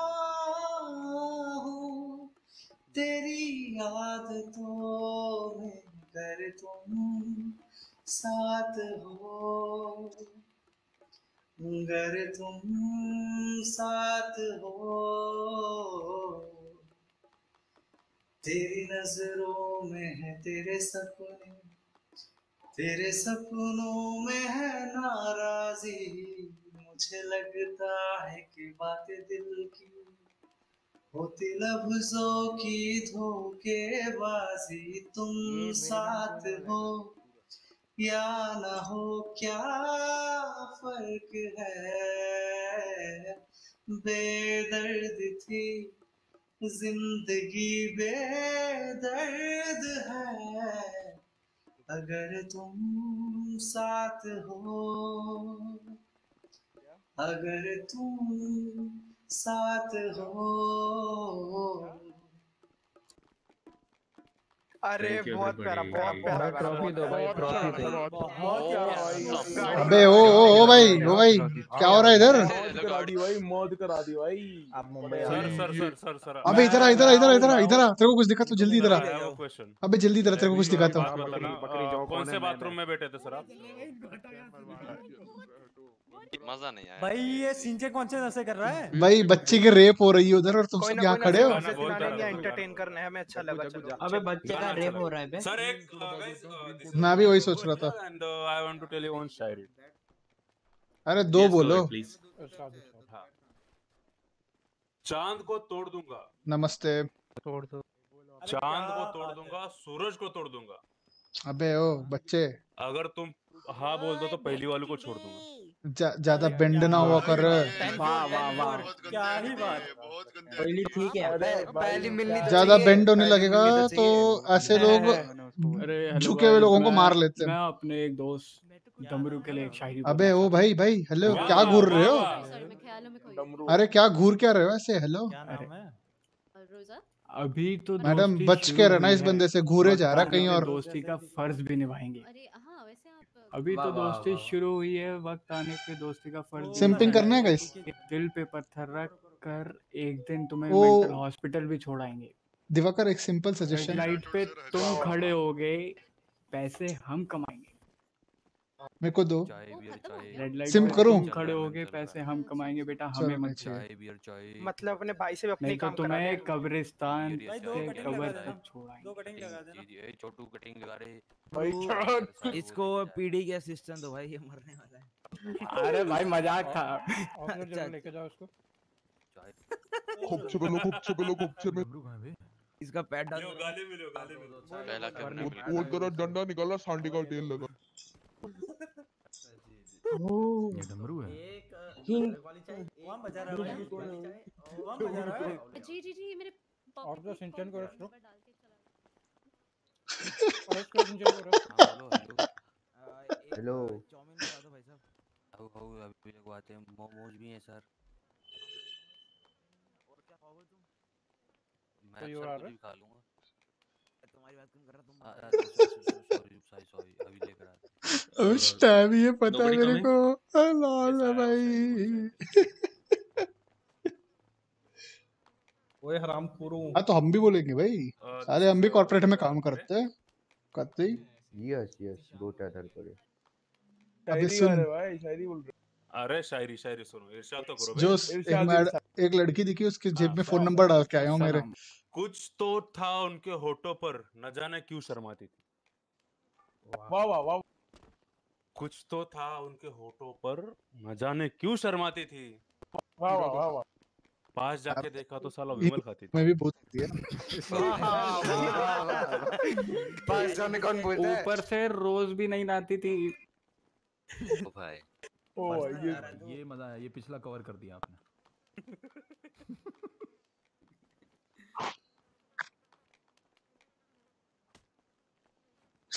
हूँ तेरी याद तो मैं कर तुम साथ हो अगर तुम साथ हो तेरी नजरों में है तेरे सपने तेरे सपनों में है नाराजी मुझे लगता है कि बातें दिल की होती लफ्जों की धोखेबाजी तुम साथ हो या ना हो क्या फर्क है बेदर्द थी जिंदगी बेदर्द है अगर तुम साथ हो अगर तुम साथ हो
अरे बहुत प्यारा बहुत प्यारा ट्रॉफी दो भाई ट्रॉफी दो
बहुत प्यारा
अबे ओ ओ भाई ओ भाई क्या हो रहा है इधर
गाड़ी भाई मौत करा दी भाई अब Mumbai sir sir sir sir अबे इधर आ इधर आ इधर आ इधर आ इधर आ तेरे को कुछ दिखा तो जल्दी इधर आ अबे जल्दी इधर आ तेरे को कुछ दिखाता हूं कौन से बाथरूम में बैठे थे सर आप मजा नहीं आया भाई
ये सिंचे कौन से नशे कर रहा
है भाई बच्चे रेप हो रही है उधर और तुम सब यहाँ खड़े हो
एंटरटेन करने हमें अच्छा लगा चलो अबे बच्चे का रेप हो रहा है सर एक मैं भी वही
सोच रहा था
I want to tell you one शायरी
अरे दो बोलो
हाँ। चांद को तोड़ दूंगा
नमस्ते तोड़ दो
चांद को तोड़ दूंगा सूरज को तोड़ दूंगा
अबे ओ बच्चे
अगर तुम हाँ बोल दो तो पहली वालों को छोड़ दूंगा
ज्यादा बेंड ना हुआ कर
तो ज्यादा बेंड
होने तो लगेगा तो ऐसे
लोग
झुके हुए लोगों को मार लेते हैं
अपने एक दोस्त तो डमरू के लिए एक शायरी अबे ओ
भाई भाई हेलो क्या घूर रहे
हो
अरे क्या घूर क्या रहे हो ऐसे हेलो अभी तो मैडम बच के रहना इस बंदे से घूरे जा रहा कहीं और दोस्ती
का
फर्ज
भी
निभाएंगे
अभी तो दोस्ती
शुरू हुई है वक्त आने पे दोस्ती का फर्ज सिंपिंग करना है गाइस दिल पे पत्थर रख कर एक दिन तुम्हें मेंटल
हॉस्पिटल भी छोड़ाएंगे दिवाकर एक सिंपल सजेशन लाइट
पे तुम खड़े होगे पैसे हम कमाएंगे मेरे को दो सिम करूं खड़े
हो गए पैसे हम कमाएंगे बेटा हमें मत चाहिए मतलब अपने भाई से अपने तो काम तुम्हें कब्रिस्तान से कब्र
तक
छोड़ाएंगे दो कटिंग लगा देना छोटू कटिंग लगा रहे भाई
इसको पीडी के असिस्टेंट दो भाई ये मरने वाला
है
अरे भाई मजाक था ऑफिस अच्छा, अच्छा। लेके
जाओ उसको
खूब लो खूब लो खूब चुगलो
इसका पैड डाल गाले मिलो गाले मिलो पहला करना वो तेरा
डंडा निकाला सांडी का टेल लगा ये डमरू है एक वाली
चाहिए वहां बजा रहा है वहां बजा रहा है
जी जी जी मेरे
और तो सिंचन को रख दो
हाँ, हेलो चाउमीन
बता दो भाई साहब अब हाउ अभी लगवाते हैं मोमोज भी हैं सर
और क्या खाओगे तुम
मैं सब कुछ खा
लूंगा
उस टाइम ये पता मेरे
को लाल है भाई
ओए हराम पूरू
हां तो हम भी बोलेंगे भाई अरे हम भी कॉर्पोरेट में काम करते हैं करते ही यस यस गो टैदर करे अबे सुन
भाई शायरी बोल रहे अरे शायरी शायरी सुनो इरशाद तो करो जो एक,
एक लड़की दिखी उसके जेब में फोन नंबर डाल के आया हूं मेरे
कुछ तो था उनके होठों पर न जाने क्यों शर्माती थी वाह वाह वाह कुछ तो था उनके होठों पर न जाने क्यों शर्माती थी वाह वाह वाह वाह पास जाके देखा तो साला तो विमल खाती थी मैं
भी बोल दिया
पास जाने कौन बोलता है ऊपर से रोज भी नहीं नाती थी
ओ भाई ओ ये
ये मजा आया ये पिछला कवर कर दिया आपने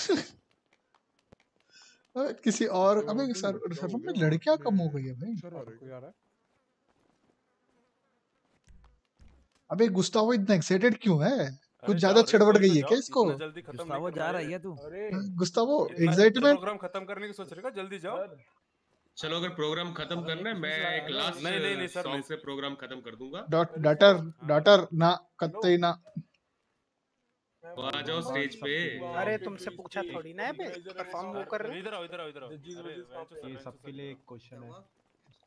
किसी और अबे सर सर्वर में लड़कियां कम हो गई है भाई अबे गुस्ताव इतना एक्साइटेड क्यों तो है कुछ ज्यादा छिड़वट गई है क्या इसको
जल्दी जा रही है तू
गुस्तावो एक्साइटमेंट
प्रोग्राम खत्म करने की सोच रहे का जल्दी जाओ चलो अगर प्रोग्राम खत्म करना है मैं एक लास्ट नहीं नहीं सर मैं से प्रोग्राम खत्म कर दूंगा
डॉटर हाँ। डॉटर ना कत्ते ना
वो आ जाओ स्टेज पे अरे तुमसे पूछा थोड़ी
ना है परफॉर्म वो कर रहे इधर
आओ इधर आओ इधर आओ ये सबके लिए एक क्वेश्चन है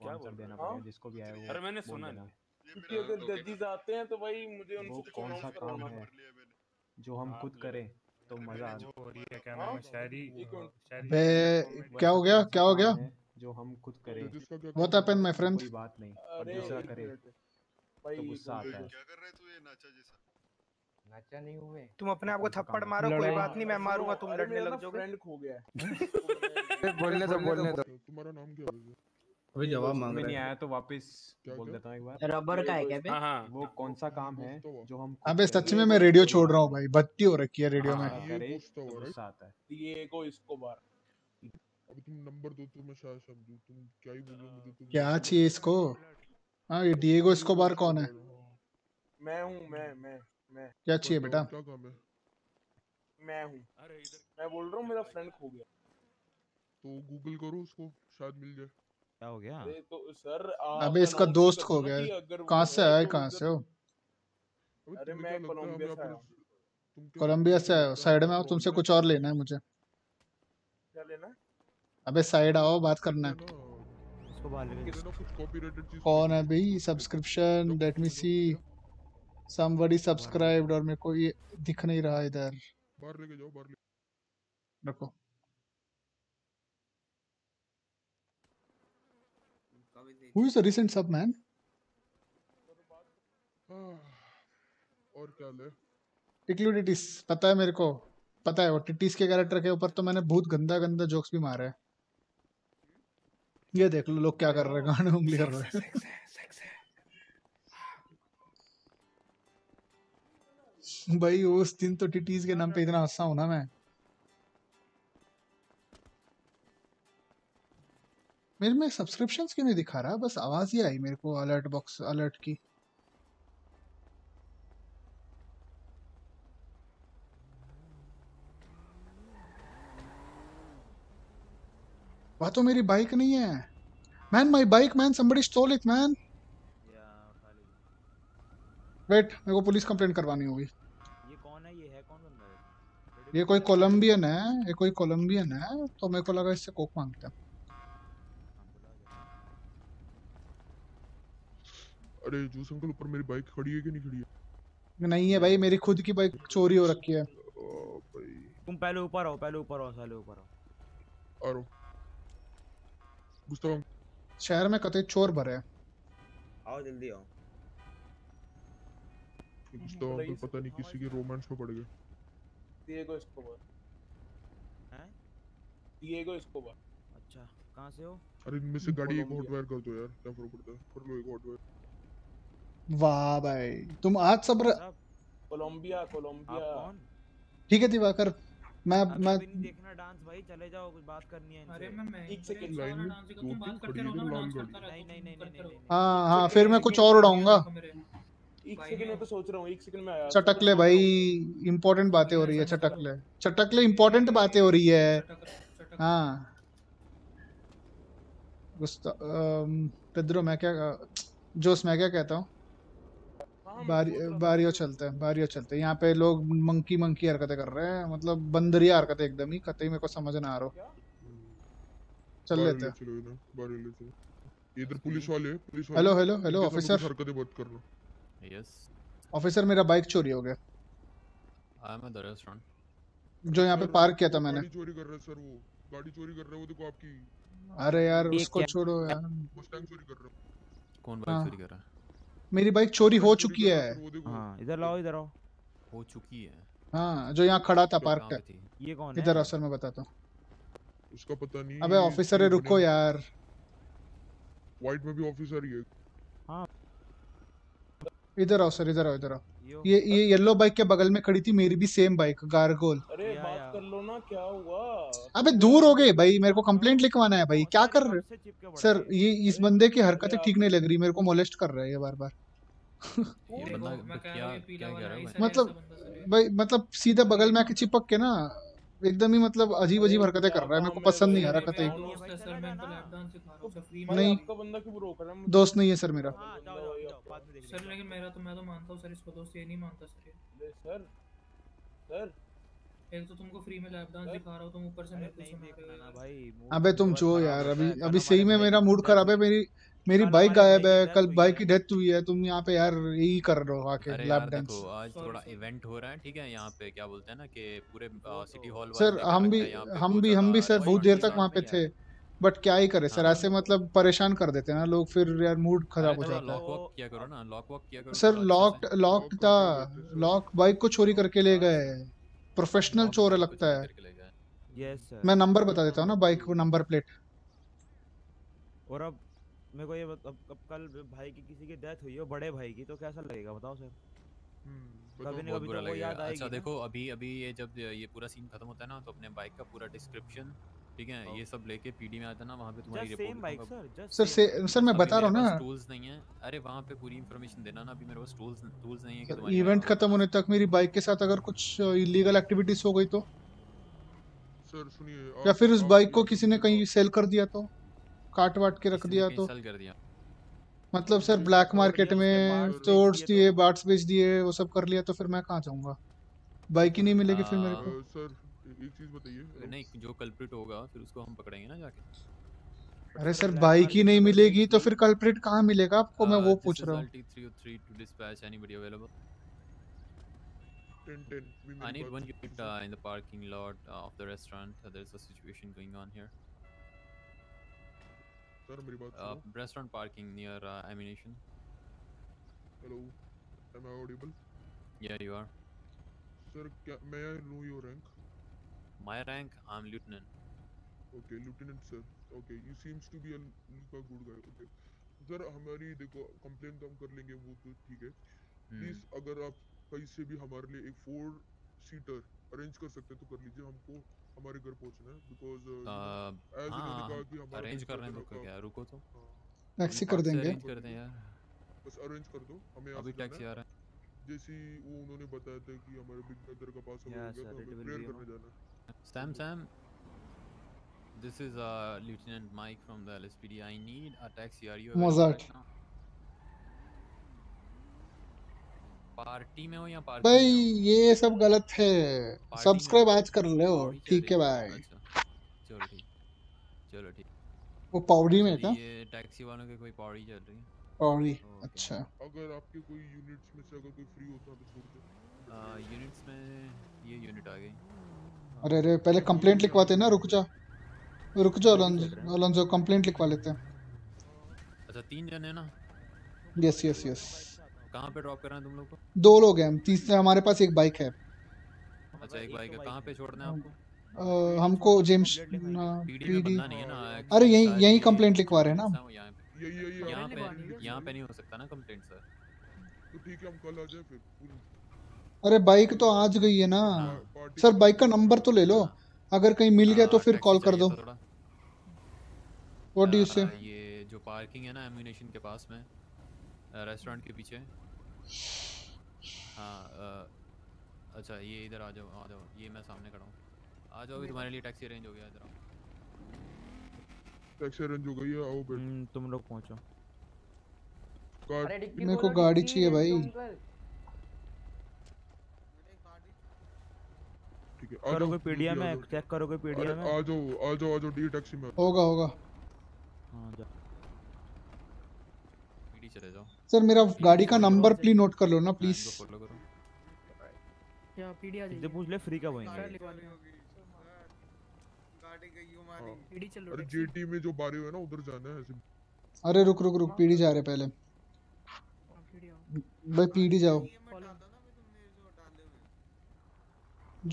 क्या बोल देना पड़ेगा जिसको भी आया वो अरे मैंने सुना है
क्योंकि अगर जजेस आते हैं तो भाई मुझे उनसे कौन सा काम है
जो हम हाँ, खुद तो करें तो मजा आ
रही है नाम है शायरी हाँ,
बे क्या हो गया क्या हो गया जो हम खुद करें व्हाट हैपेंड माय फ्रेंड कोई बात नहीं पर दूसरा करे तो, तो गुस्सा आता तो है क्या कर रहे तू ये नाचा जैसा बच्चा
नहीं हुए
तुम अपने आप को तो थप्पड़ मारो कोई बात नहीं मैं मारूंगा तुम लड़ने लग जाओगे फ्रेंड खो गया
बोलने दो बोलने दो
तुम्हारा नाम क्या है
अभी जवाब मांग नहीं
आया तो वापस बोल देता हूं एक बार रबर का है क्या बे हां हाँ। वो कौन सा काम है तो जो हम अबे हाँ सच में मैं रेडियो छोड़
रहा हूँ भाई बत्ती हो रखी है रेडियो हाँ, में
तो ये को इसको बार अभी तुम नंबर दो तो शायद समझू तुम क्या ही बोलो मुझे क्या चाहिए
इसको हाँ ये डिएगो बार कौन है
मैं हूँ मैं मैं मैं क्या चाहिए बेटा क्या काम है
मैं हूं अरे इधर मैं बोल रहा मेरा फ्रेंड खो गया
तो गूगल करो उसको शायद मिल जाए क्या हो गया अरे तो
सर
अबे इसका दोस्त खो गया से आया से हो
अरे मैं
कोलंबिया से आया
कोलंबिया से आया साइड में आओ तुमसे कुछ और लेना है मुझे
क्या लेना
अबे साइड आओ बात करना है कौन है भाई subscription let me see somebody subscribed और मेरे को ये दिख नहीं रहा इधर
बाहर लेके जाओ बाहर ले रखो Who is the recent sub man? और क्या ले?
टिक्लूडिटिस पता है मेरे को पता है वो टिटिस के कैरेक्टर के ऊपर तो मैंने बहुत गंदा गंदा जोक्स भी मारा है ये देख लो लोग क्या कर रहे हैं गाने उंगली कर रहे हैं भाई उस दिन तो टिटीज के नाम पे इतना हंसा हूं ना मैं मेरे में सब्सक्रिप्शंस क्यों नहीं दिखा रहा बस आवाज ही आई मेरे को अलर्ट बॉक्स अलर्ट की वह तो मेरी बाइक नहीं है man my bike man somebody stole it man wait मेरे को पुलिस कंप्लेंट करवानी होगी ये कोई कोलंबियन है ये कोई कोलंबियन है तो मेरे को लगा इससे कोक मांगता
अरे जूस अंकल ऊपर मेरी बाइक खड़ी है कि नहीं खड़ी है
नहीं है भाई मेरी खुद की बाइक चोरी हो रखी है
तुम पहले ऊपर आओ पहले ऊपर आओ साले ऊपर
आओ
आरो गुस्ताव शहर में कतई चोर भरे हैं
आओ जल्दी आओ गुस्ताव अंकल पता नहीं किसी की रोमांस में पड़ गए
डिएगो एस्कोबार हैं डिएगो
एस्कोबार अच्छा कहां से हो
अरे इनमें से गाड़ी
एक हॉटवायर कर दो यार क्या फर्क पड़ता है कर लो एक हॉटवायर
वाह भाई तुम आज सब्र
कोलंबिया कोलंबिया
ठीक है दिवाकर मैं मैं देखना डांस भाई चले
जाओ कुछ बात करनी है अरे मैं मैं एक सेकंड लाइन में दो तीन बात करते रहो ना नहीं नहीं नहीं
नहीं हां हां फिर मैं कुछ और उड़ाऊंगा
एक सेकंड में तो सोच रहा हूँ एक सेकंड में आया तो चटक
ले भाई इम्पोर्टेंट बातें हो रही है चटक ले चटक ले इम्पोर्टेंट बातें हो रही है हाँ पेद्रो मैं क्या जोस मैं क्या कहता हूँ हाँ, बारी, बारियो चलते हैं बारियो चलते हैं यहाँ पे लोग मंकी मंकी हरकतें कर रहे हैं मतलब बंदरिया हरकतें एकदम ही कतई मेरे को समझ ना आ रहा चल लेते
हैं इधर पुलिस हम्म। वाले हेलो हेलो हेलो ऑफिसर हरकतें बहुत कर रहा यस
ऑफिसर मेरा बाइक चोरी हो गया
I am at the
restaurant
जो यहां पे पार्क किया था मैंने
चोरी कर रहा है सर वो गाड़ी चोरी कर रहा है वो देखो आपकी
अरे यार उसको छोड़ो यार
मस्टैंग चोरी कर रहा हूं
कौन बाइक हाँ।
चोरी कर रहा है मेरी बाइक चोरी हो चुकी है हां
इधर लाओ इधर आओ हो चुकी
है
हां जो यहां खड़ा था पार्क का ये कौन है इधर असर मैं बताता हूं
उसका पता नहीं अबे ऑफिसर है रुको यार वाइट में भी ऑफिसर ही है हां
इधर आओ सर इधर आओ इधर आओ ये ये येलो बाइक के बगल में खड़ी थी मेरी भी सेम बाइक गारगोल अरे बात कर लो ना क्या हुआ अबे दूर हो गए भाई मेरे को कंप्लेंट लिखवाना है भाई क्या कर रहे सर ये इस बंदे की हरकतें ठीक नहीं लग रही मेरे को मोलेस्ट कर रहा है ये बार बार मतलब भाई मतलब, मतलब सीधा बगल में आके चिपक के ना एकदम ही मतलब अजीब अजीब हरकतें कर रहा है मेरे को पसंद नहीं आ रहा कतई
तो तो नहीं दोस्त
नहीं है सर मेरा हाँ,
सर लेकिन मेरा तो मैं तो मानता सर इसको दोस्त ये नहीं मानता सर सर सर एक तो तुमको फ्री में लैप डांस दिखा रहा तुम ऊपर से मेरे को भाई
अबे तो तुम चो यार अभी अभी सही में मेरा मूड खराब है मेरी मेरी बाइक गायब है कल बाइक की डेथ हुई है तुम यहाँ पे यार यही कर रहे हो आके लैप डांस
आज थोड़ा इवेंट हो रहा है ठीक है यहाँ पे क्या बोलते हैं ना कि पूरे सिटी हॉल सर हम भी
हम भी हम भी सर बहुत देर तक वहाँ पे थे बट क्या ही करे सर हाँ। ऐसे मतलब परेशान कर देते हैं ना लोग फिर यार मूड खराब हो जाता है
लॉक लॉक करो करो ना वॉक
सर लॉक्ड लॉक्ड था लॉक बाइक को चोरी करके ले हाँ। गए प्रोफेशनल चोर है लगता है
यस सर मैं नंबर
बता देता हूं ना बाइक को नंबर प्लेट
और अब मेरे को ये अब, कब कल भाई की किसी की डेथ हुई हो बड़े भाई की तो कैसा लगेगा बताओ सर हम्म, तो कभी ना कभी तो याद आएगा अच्छा
देखो अभी अभी ये जब ये पूरा सीन खत्म होता है ना तो अपने बाइक का पूरा डिस्क्रिप्शन ठीक है ये सब लेके पीडी में आता ना वहां पे तुम्हारी रिपोर्ट बाइक सर सर से, सर मैं बता रहा हूं ना टूल्स नहीं है अरे वहां पे पूरी इंफॉर्मेशन देना ना अभी मेरे पास टूल्स टूल्स नहीं है कि तुम्हारी इवेंट
खत्म होने तक मेरी बाइक के साथ अगर कुछ इलीगल uh, एक्टिविटीज हो गई तो
सर सुनिए या
फिर उस बाइक को किसी ने कहीं सेल कर दिया तो काट वाट के रख दिया तो कर दिया मतलब सर ब्लैक तो मार्केट में चोर्स तो दिए बाट्स बेच दिए वो सब कर लिया तो फिर मैं कहाँ जाऊँगा बाइक ही नहीं मिलेगी फिर मेरे को
सर एक चीज बताइए नहीं जो कल्प्रिट होगा फिर उसको हम पकड़ेंगे ना जाके
अरे सर बाइक ही नहीं तो मिलेगी तो फिर कल्प्रिट कहाँ मिलेगा आपको मैं वो पूछ रहा
हूँ oh I need one unit uh, in the parking lot uh, of the restaurant. Uh, there's a situation going on here.
Sir मेरी बात uh,
सुनो रेस्टोरेंट पार्किंग नियर एमिनेशन
हेलो एम आई ऑडिबल या यू आर सर क्या मैं I know your rank
my rank I am lieutenant okay lieutenant sir okay
you seems to be a look a good guy okay sir हमारी देखो complaint हम कर लेंगे वो तो ठीक है प्लीज hmm. अगर आप कहीं से भी हमारे लिए एक फोर सीटर अरेंज कर सकते हैं तो कर लीजिए हमको हमारे घर पहुंचना है बिकॉज़ अरेंज कर रहे हैं
रुको क्या रुको तो टैक्सी हाँ। कर देंगे अरेंज कर दें यार
बस अरेंज कर दो हमें अभी टैक्सी आ रहा है जैसे वो उन्होंने बताया था कि हमारे बिग
ब्रदर का पास हो गया तो हमें प्रेयर करने जाना सैम सैम दिस इज लिeutenant mike from the lspd i need a taxi are you mozart right party में हो या पार्टी भाई ये
सब गलत है सब्सक्राइब आज कर ले हो ठीक है भाई
अच्छा। चलो ठीक चलो ठीक
वो पौड़ी में था
ये टैक्सी वालों के कोई पौड़ी चल रही
पौड़ी अच्छा
अगर आपके कोई यूनिट्स में से अगर कोई फ्री होता तो छोड़ दो यूनिट्स में
ये यूनिट आ गई
अरे अरे पहले कंप्लेंट लिखवाते ना रुक जा रुक जा अलोंजो कंप्लेंट लिखवा लेते हैं
अच्छा तीन जने ना यस यस यस कहां पे ड्रॉप कर रहे हैं तुम लोग को
दो लोग हैं तीसरे हमारे पास एक बाइक है
अच्छा एक बाइक है कहां पे छोड़ना है आपको
Uh, हमको जेम्स पीडी
अरे यही यही कंप्लेंट लिखवा रहे हैं ना यहाँ पे यहाँ पे नहीं हो सकता ना कंप्लेंट सर तो ठीक है हम कल आ जाए फिर
अरे बाइक तो आज गई है ना सर हाँ। बाइक का नंबर तो ले लो हाँ। अगर कहीं मिल गया तो हाँ, फिर कॉल कर दो
व्हाट डू यू से ये जो पार्किंग है ना एम्यूनेशन के पास में रेस्टोरेंट के पीछे हाँ अच्छा ये इधर आ जाओ आ जाओ ये मैं सामने खड़ा हूँ आ जाओ अभी तुम्हारे लिए टैक्सी अरेंज हो गया इधर आओ
टैक्सी अरेंज हो गई है आओ बैठ हम्म, तुम लोग पहुँचो मेरे
को गाड़ी चाहिए भाई
करोगे पीडिया में चेक करोगे पीडिया में आ जाओ आ जाओ आ जाओ डी टैक्सी
में होगा होगा
हाँ जा पीडी चले जाओ सर मेरा गाड़ी का नंबर प्लीज नोट
कर लो ना प्लीज
क्या
पीडी आ पूछ ले फ्री का गाड़ी गई हाँ। पीडी
चल है जीटी में जो बारी हुई है ना उधर जाना है ऐसे
अरे रुक रुक रुक पीडी जा रहे पहले हाँ, भाई पीडी जाओ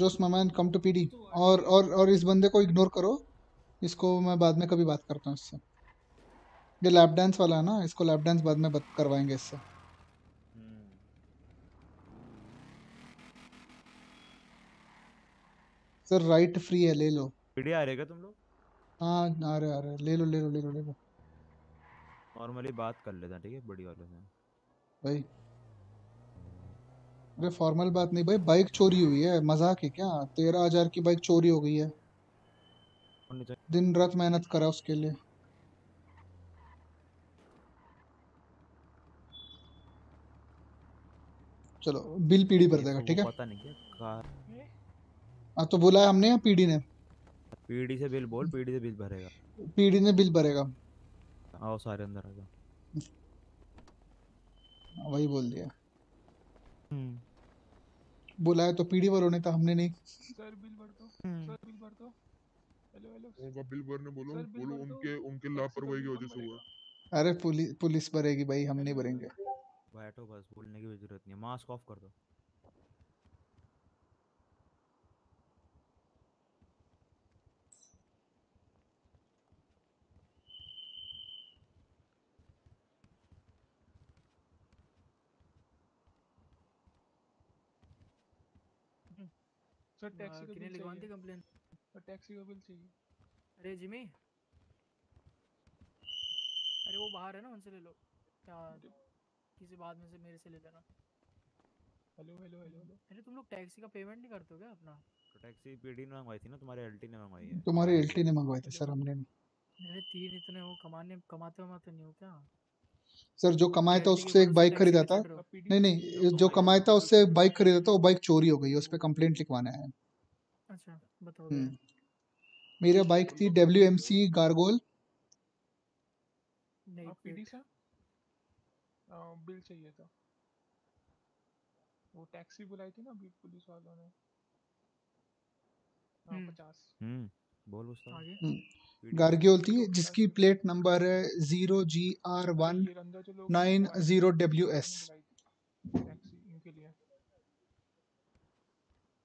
Jose man come to PD और और और इस बंदे को इग्नोर करो इसको मैं बाद में कभी बात करता हूँ इससे ये लैप डांस वाला है ना इसको लैप डांस बाद में करवाएंगे इससे सर राइट फ्री है ले लो
वीडियो आ रहेगा तुम लोग
हां आ रहे आ रहे ले लो ले लो ले लो ले लो
नॉर्मली बात कर लेते हैं ठीक है बड़ी वाले से
भाई अरे फॉर्मल बात नहीं भाई बाइक चोरी हुई है मजाक है क्या तेरह हजार की बाइक चोरी हो गई है दिन रात मेहनत करा उसके लिए चलो बिल पीडी भर देगा तो ठीक है पता नहीं क्या हाँ तो बोला है हमने या पीडी ने
पीडी से बिल बोल पीडी से बिल भरेगा पीडी ने बिल भरेगा आओ सारे अंदर आ जाओ
हाँ, वही बोल दिया हम्म। बोला है तो पीडी वालों ने तो हमने नहीं
सर बिल भर दो हम्म। सर बिल भर दो हेलो हेलो बिल भरने बोलो बोलो उनके उनके लापरवाही की वजह से हुआ
अरे पुलिस पुलिस भरेगी भाई हम नहीं भरेंगे
बैठो बस बोलने की भी जरूरत नहीं है मास्क ऑफ कर दो
टैक्सी टैक्सी का बिल चाहिए अरे जिमी अरे वो बाहर है ना उनसे ले लो क्या किसी बाद में से मेरे से ले लेना हेलो हेलो हेलो हेलो अरे तुम लोग टैक्सी का पेमेंट नहीं करते हो क्या अपना
तो टैक्सी पीडी ने मंगवाई थी ना तुम्हारे एलटी ने मंगवाई है तुम्हारे एलटी
ने मंगवाई थी सर हमने
अरे तीन इतने वो कमाने कमाते हो मत नहीं हो क्या
सर जो कमाया था उससे एक बाइक खरीदा था नहीं नहीं जो कमाया था उससे एक बाइक खरीदा था वो बाइक चोरी हो गई उस पर कंप्लेंट लिखवाना है
अच्छा बताओ
हम्म। मेरा बाइक थी डब्ल्यू एम सी गार्गोल
नहीं बिल चाहिए था वो टैक्सी बुलाई थी ना अभी पुलिस वालों ने हाँ, हम्म। पचास
हम्म, बोल उसका हम्म, गार्गी
होती है जिसकी प्लेट नंबर है zero G R one nine zero W S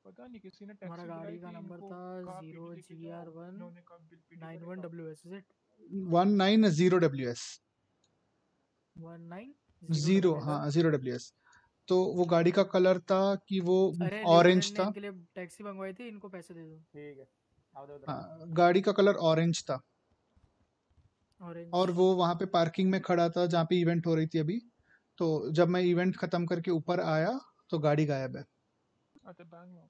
पता नहीं किसी ने टैक्सी गाड़ी का नंबर था zero G is it
one nine zero हाँ जीरो डब्ल्यू एस तो वो गाड़ी का कलर था कि वो ऑरेंज था
टैक्सी मंगवाई थी इनको पैसे दे दो ठीक है हाँ,
गाड़ी का कलर ऑरेंज था और वो वहाँ पे पार्किंग में खड़ा था जहाँ पे इवेंट हो रही थी अभी तो जब मैं इवेंट खत्म करके ऊपर आया तो गाड़ी गायब है
अच्छा, हाँ,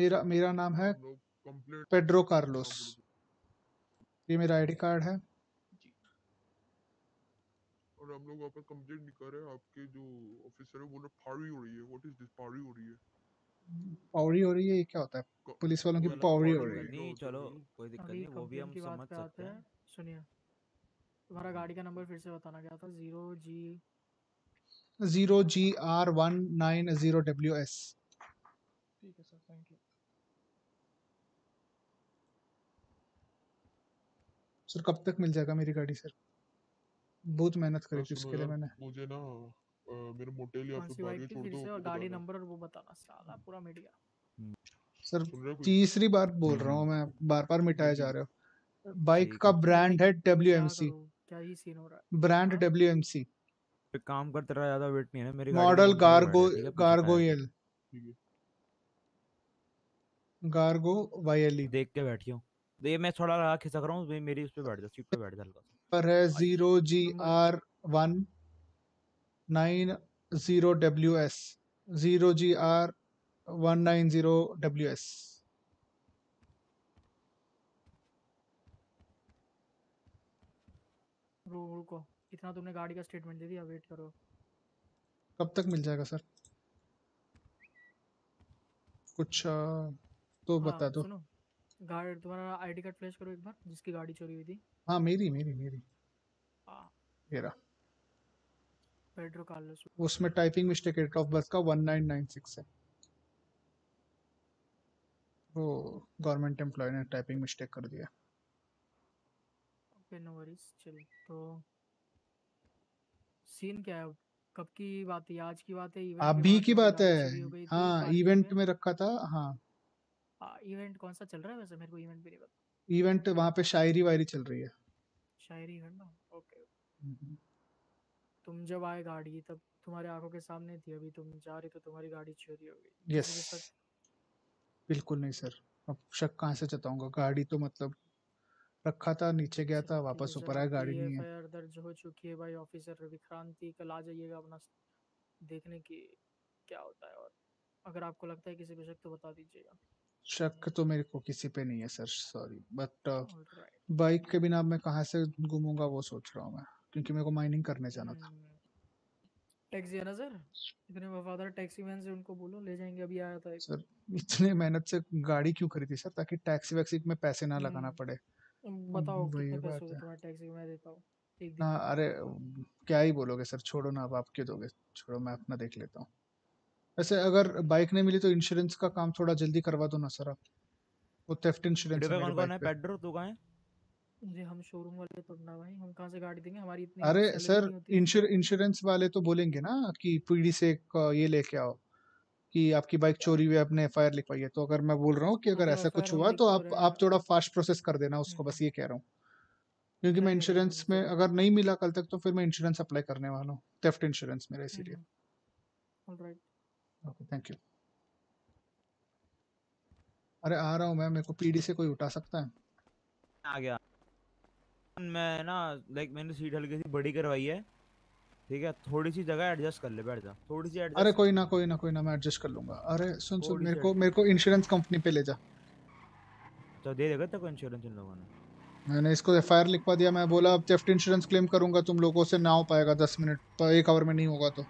मेरा मेरा नाम है पेड्रो कार्लोस ये मेरा आईडी कार्ड है
और हम लोग वहाँ पर कंप्लेंट भी कर रहे हैं आपके जो ऑफिसर है वो लोग पावरी हो रही है व्हाट इज दिस पावरी हो रही है
पावरी हो रही है ये क्या होता है पुलिस वालों की पावरी हो रही है नहीं
तो चलो कोई दिक्कत नहीं वो भी हम
समझ सकते हैं सुनिए तुम्हारा गाड़ी का नंबर फिर से बताना क्या था zero G
zero G R one W S sir कब तक मिल जाएगा मेरी गाड़ी सर बहुत मेहनत करी थी उसके लिए मैंने
मुझे ना मेरे मोटे लिए आपको गाड़ी छोड़ दो गाड़ी नंबर
और वो बताना साला पूरा हम्म। मीडिया
सर तीसरी बार बोल रहा हूँ हम्म। मैं बार बार मिटाया जा रहा हूँ बाइक का ब्रांड है W M C brand W M C
काम करते रहा ज्यादा वेट नहीं है मेरी मॉडल गार्गो एल
गार्गो वाई देख के बैठी हूँ
तो ये मैं थोड़ा रहा खिसक रहा हूँ मेरी उस पे बैठ जा सीट पे बैठ जा हल्का
पर है zero G R one nine zero W S zero G R one nine zero W S
रुको इतना तुमने गाड़ी का स्टेटमेंट दे दिया वेट करो
कब तक मिल जाएगा सर कुछ तो हाँ, बता दो हाँ,
गाड़ी तुम्हारा आईडी कार्ड फ्लैश करो एक बार जिसकी गाड़ी चोरी हुई थी
हाँ मेरी मेरी मेरी हाँ मेरा
पेड्रो कार्लोस
उसमें टाइपिंग मिस्टेक है ऑफ बस का 1996 है वो गवर्नमेंट एम्प्लॉय ने टाइपिंग मिस्टेक कर दिया
ओके नो वरीज चल तो सीन क्या है कब की बात है आज की बात है इवेंट अभी की तो बात है हाँ इवेंट
में रखा था हाँ
इवेंट कौन सा चल रहा है वैसे मेरे को इवेंट भी नहीं पता
इवेंट वहां पे शायरी वायरी चल रही है
शायरी इवेंट ना ओके तुम जब आए गाड़ी तब तुम्हारे आंखों के सामने थी अभी तुम जा रहे तो तुम्हारी गाड़ी चोरी हो गई यस
बिल्कुल नहीं सर अब शक कहां से जताऊंगा गाड़ी तो मतलब रखा था नीचे गया था वापस ऊपर आया गाड़ी नहीं है
दर्ज हो चुकी है भाई ऑफिसर विक्रांति कल आ जाइएगा अपना देखने की क्या होता है और अगर आपको लगता है किसी पे शक तो बता दीजिएगा
शक तो मेरे को किसी पे नहीं है सर सॉरी बट बाइक के बिना मैं कहाँ से घूमूंगा वो सोच रहा हूँ मैं क्योंकि मेरे को माइनिंग करने जाना था
टैक्सी hmm. है ना सर इतने वफादार टैक्सी मैन से उनको बोलो ले जाएंगे अभी आया था एक सर
इतने मेहनत से गाड़ी क्यों खरीदी सर ताकि टैक्सी वैक्सी में पैसे ना लगाना hmm. पड़े hmm, बताओ कितने पैसे
तुम्हारा टैक्सी मैं देता हूँ ना हाँ,
अरे क्या ही बोलोगे सर छोड़ो ना अब आप क्यों दोगे छोड़ो मैं अपना देख लेता हूँ वैसे अगर बाइक नहीं मिली तो इंश्योरेंस का काम थोड़ा जल्दी करवा दो ना सर आप वो थेफ्ट इंश्योरेंस है कौन कौन है
पेड्रो
तू कहां है जी हम शोरूम वाले तो ना भाई हम कहां से गाड़ी देंगे हमारी इतनी अरे सर
इंश्योरेंस वाले तो बोलेंगे ना कि पीडी से ये लेके आओ कि आपकी बाइक चोरी हुई आपने एफ आई लिखवाई है तो अगर मैं बोल रहा हूँ कि हाँ, अगर तो ऐसा कुछ हुआ तो आप आप थोड़ा फास्ट प्रोसेस कर देना उसको हम्म। बस ये कह रहा हूँ क्योंकि मैं इंश्योरेंस में अगर नहीं मिला कल तक तो फिर मैं इंश्योरेंस अप्लाई करने वाला हूँ थेफ्ट इंश्योरेंस मेरा हम्म, इसीलिए alright hmm. Okay thank you अरे आ रहा हूँ मैं मेरे को पीडी से कोई उठा सकता है
आ गया
मैं ना लाइक मैंने सीट हल्की सी बड़ी करवाई है ठीक है थोड़ी सी जगह एडजस्ट कर ले बैठ जा थोड़ी सी अरे
कोई ना कोई ना कोई ना मैं एडजस्ट कर लूंगा अरे सुन सुन मेरे को मेरे को इंश्योरेंस कंपनी पे ले जा
तो दे देगा तक इंश्योरेंस इन लोगों ने
मैंने इसको एफआईआर लिखवा दिया मैं बोला अब थेफ्ट इंश्योरेंस क्लेम करूंगा तुम लोगों से ना हो पाएगा 10 मिनट पर 1 आवर में नहीं होगा तो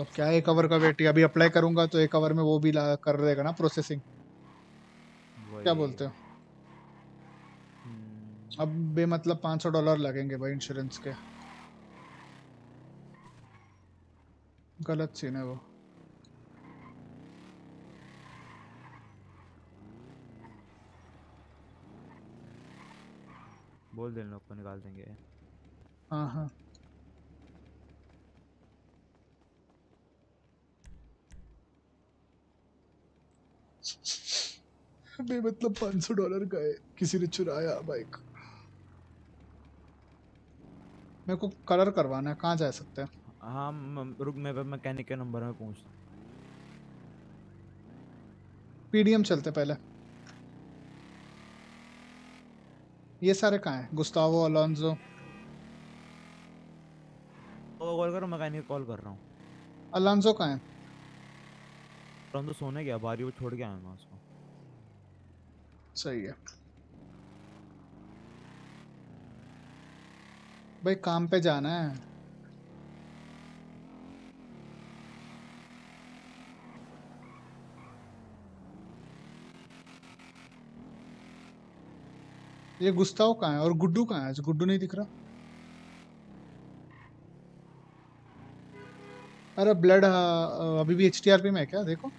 तो अब क्या एक आवर का वेट अभी अप्लाई करूंगा तो एक आवर में वो भी कर देगा ना प्रोसेसिंग क्या बोलते हो हम्म। अब बेमतलब पाँच सौ डॉलर लगेंगे भाई इंश्योरेंस के गलत सीन है वो
बोल देना को निकाल देंगे
हाँ हाँ बेमतलब पाँच सौ डॉलर का है किसी ने चुराया बाइक मेरे को कलर करवाना है कहाँ जा सकते हैं
हाँ रुक मैं मैकेनिक के नंबर में पहुँचता
पीडीएम चलते पहले ये सारे कहाँ हैं गुस्तावो अलोन्जो
कॉल करो मैकेनिक कॉल कर रहा हूँ
अलोंजो कहाँ हैं
अलोन्जो सोने गया
बारी वो छोड़ के आया वहाँ सही है भाई काम पे जाना है ये गुस्ताव कहाँ है और गुड्डू कहाँ है अच्छा, गुड्डू नहीं दिख रहा अरे ब्लड हाँ, अभी भी एच में है क्या देखो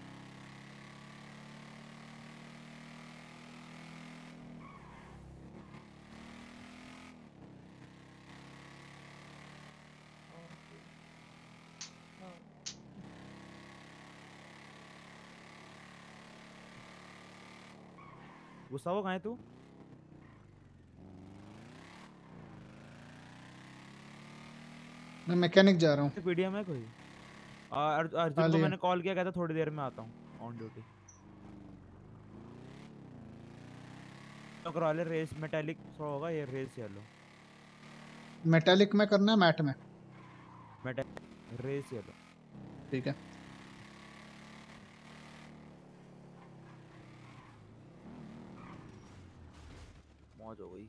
गुस्सा हो कहा तू मैं मैकेनिक जा रहा हूं पीडीएम है कोई
अर्जुन को मैंने कॉल किया कहता थोड़ी देर में आता हूँ ऑन ड्यूटी तो करवा ले रेस मेटालिक होगा ये रेस येलो
मेटालिक में करना है मैट में
मेटालिक रेस येलो ठीक है मौज हो गई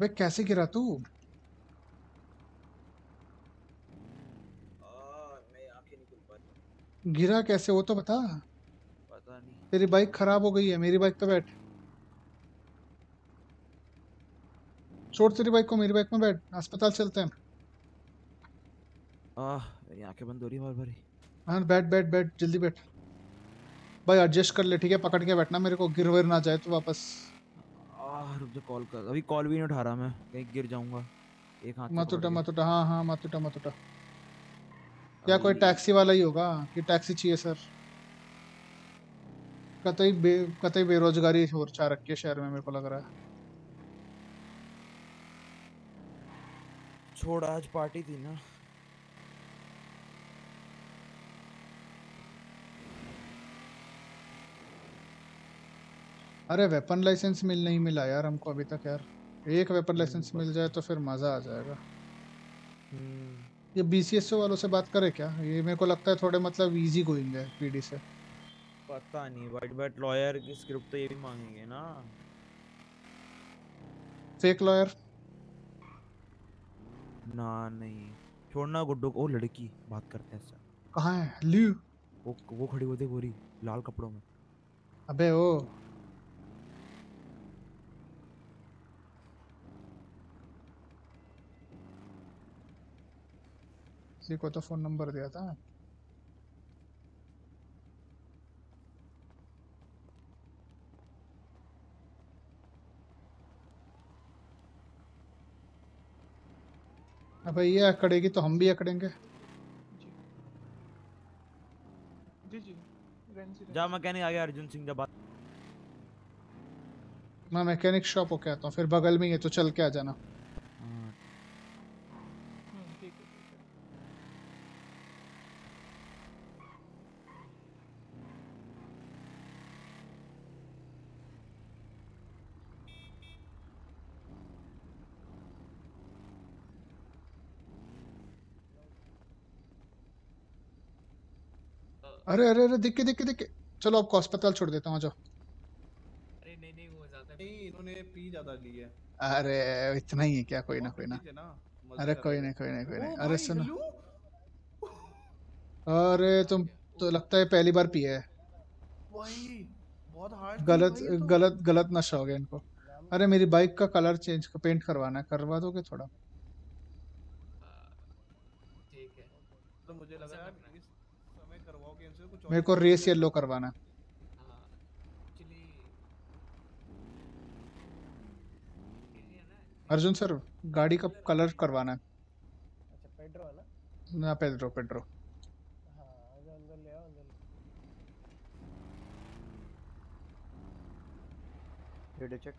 बे कैसे गिरा तू गिरा कैसे वो तो बता पता नहीं तेरी बाइक खराब हो गई है मेरी बाइक तो बैठ छोड़ तेरी बाइक को मेरी बाइक में बैठ अस्पताल चलते हैं
आ, मेरी आंखें बंद हो रही बार
हाँ बैठ बैठ बैठ जल्दी बैठ भाई एडजस्ट कर ले ठीक है पकड़ के बैठना मेरे को गिर वर ना जाए तो वापस
आह रुक जा कॉल कर अभी कॉल भी नहीं उठा रहा मैं कहीं गिर जाऊंगा एक हाथ मत उठा मत
उठा हां हां मत उठा मत उठा क्या कोई टैक्सी वाला ही होगा कि टैक्सी चाहिए सर कतई बे कतई बेरोजगारी और चाह रखी है शहर में मेरे को लग रहा है छोड़ आज पार्टी थी ना अरे वेपन लाइसेंस मिल नहीं मिला यार हमको अभी तक यार एक वेपन लाइसेंस हम्म, मिल जाए तो फिर मज़ा आ जाएगा
हम्म।
ये बी वालों से बात करें क्या ये मेरे को लगता है थोड़े मतलब ईजी गोइंग है पी से
पता नहीं बट बट लॉयर की स्क्रिप्ट तो ये भी मांगेंगे ना फेक लॉयर ना नहीं छोड़ना गुड्डू को लड़की बात करते हैं सर
कहाँ है ली
वो वो खड़ी वो दे गोरी लाल कपड़ों
में अबे ओ असली को तो फ़ोन नंबर दिया था अब ये अकड़ेगी तो हम भी अकड़ेंगे
जा मैकेनिक आ गया अर्जुन सिंह जब
मैं मैकेनिक शॉप होके आता हूँ फिर बगल में ही है तो चल के आ जाना अरे अरे अरे दिखे दिखे दिखे चलो आपको अस्पताल छोड़ देता हूँ जाओ अरे
नहीं नहीं वो नहीं इन्होंने पी ज्यादा ली है
अरे इतना ही है क्या कोई ना कोई ना अरे कोई नहीं कोई नहीं कोई नहीं अरे सुनो अरे तुम तो लगता है पहली बार पिए है गलत तो। गलत गलत नशा हो गया इनको अरे मेरी बाइक का कलर चेंज पेंट करवाना है करवा दोगे थोड़ा
मेरे को रेस येलो
करवाना अर्जुन सर गाड़ी का कलर करवाना है
अच्छा पेड्रो वाला
ना Pedro Pedro check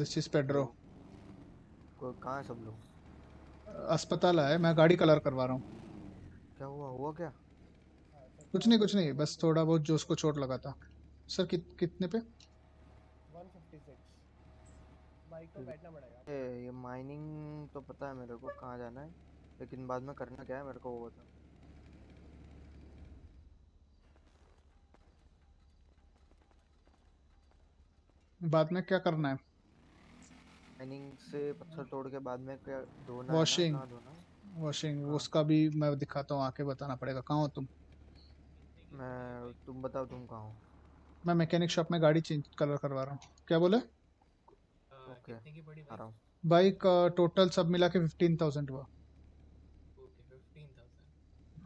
this is Pedro
कहाँ सब लोग
अस्पताल आए मैं गाड़ी कलर करवा रहा हूँ
क्या हुआ हुआ क्या
कुछ नहीं कुछ नहीं बस थोड़ा बहुत जो उसको चोट लगा था सर कि, कितने पे
156
बाइक तो बैठना पड़ेगा
ये, ये माइनिंग तो पता है मेरे को कहाँ जाना है लेकिन बाद में करना क्या है मेरे को वो बता
बाद में क्या करना है
माइनिंग से पत्थर हाँ। तोड़ के बाद में क्या धोना वॉशिंग
वॉशिंग हाँ। उसका भी मैं दिखाता हूँ आके बताना पड़ेगा कहाँ हो तुम
मैं तुम बताओ तुम कहाँ हो
मैं मैकेनिक शॉप में गाड़ी चेंज कलर करवा रहा हूँ क्या बोले
ओके आ रहा हूँ
बाइक टोटल सब मिला के फिफ्टीन थाउजेंड हुआ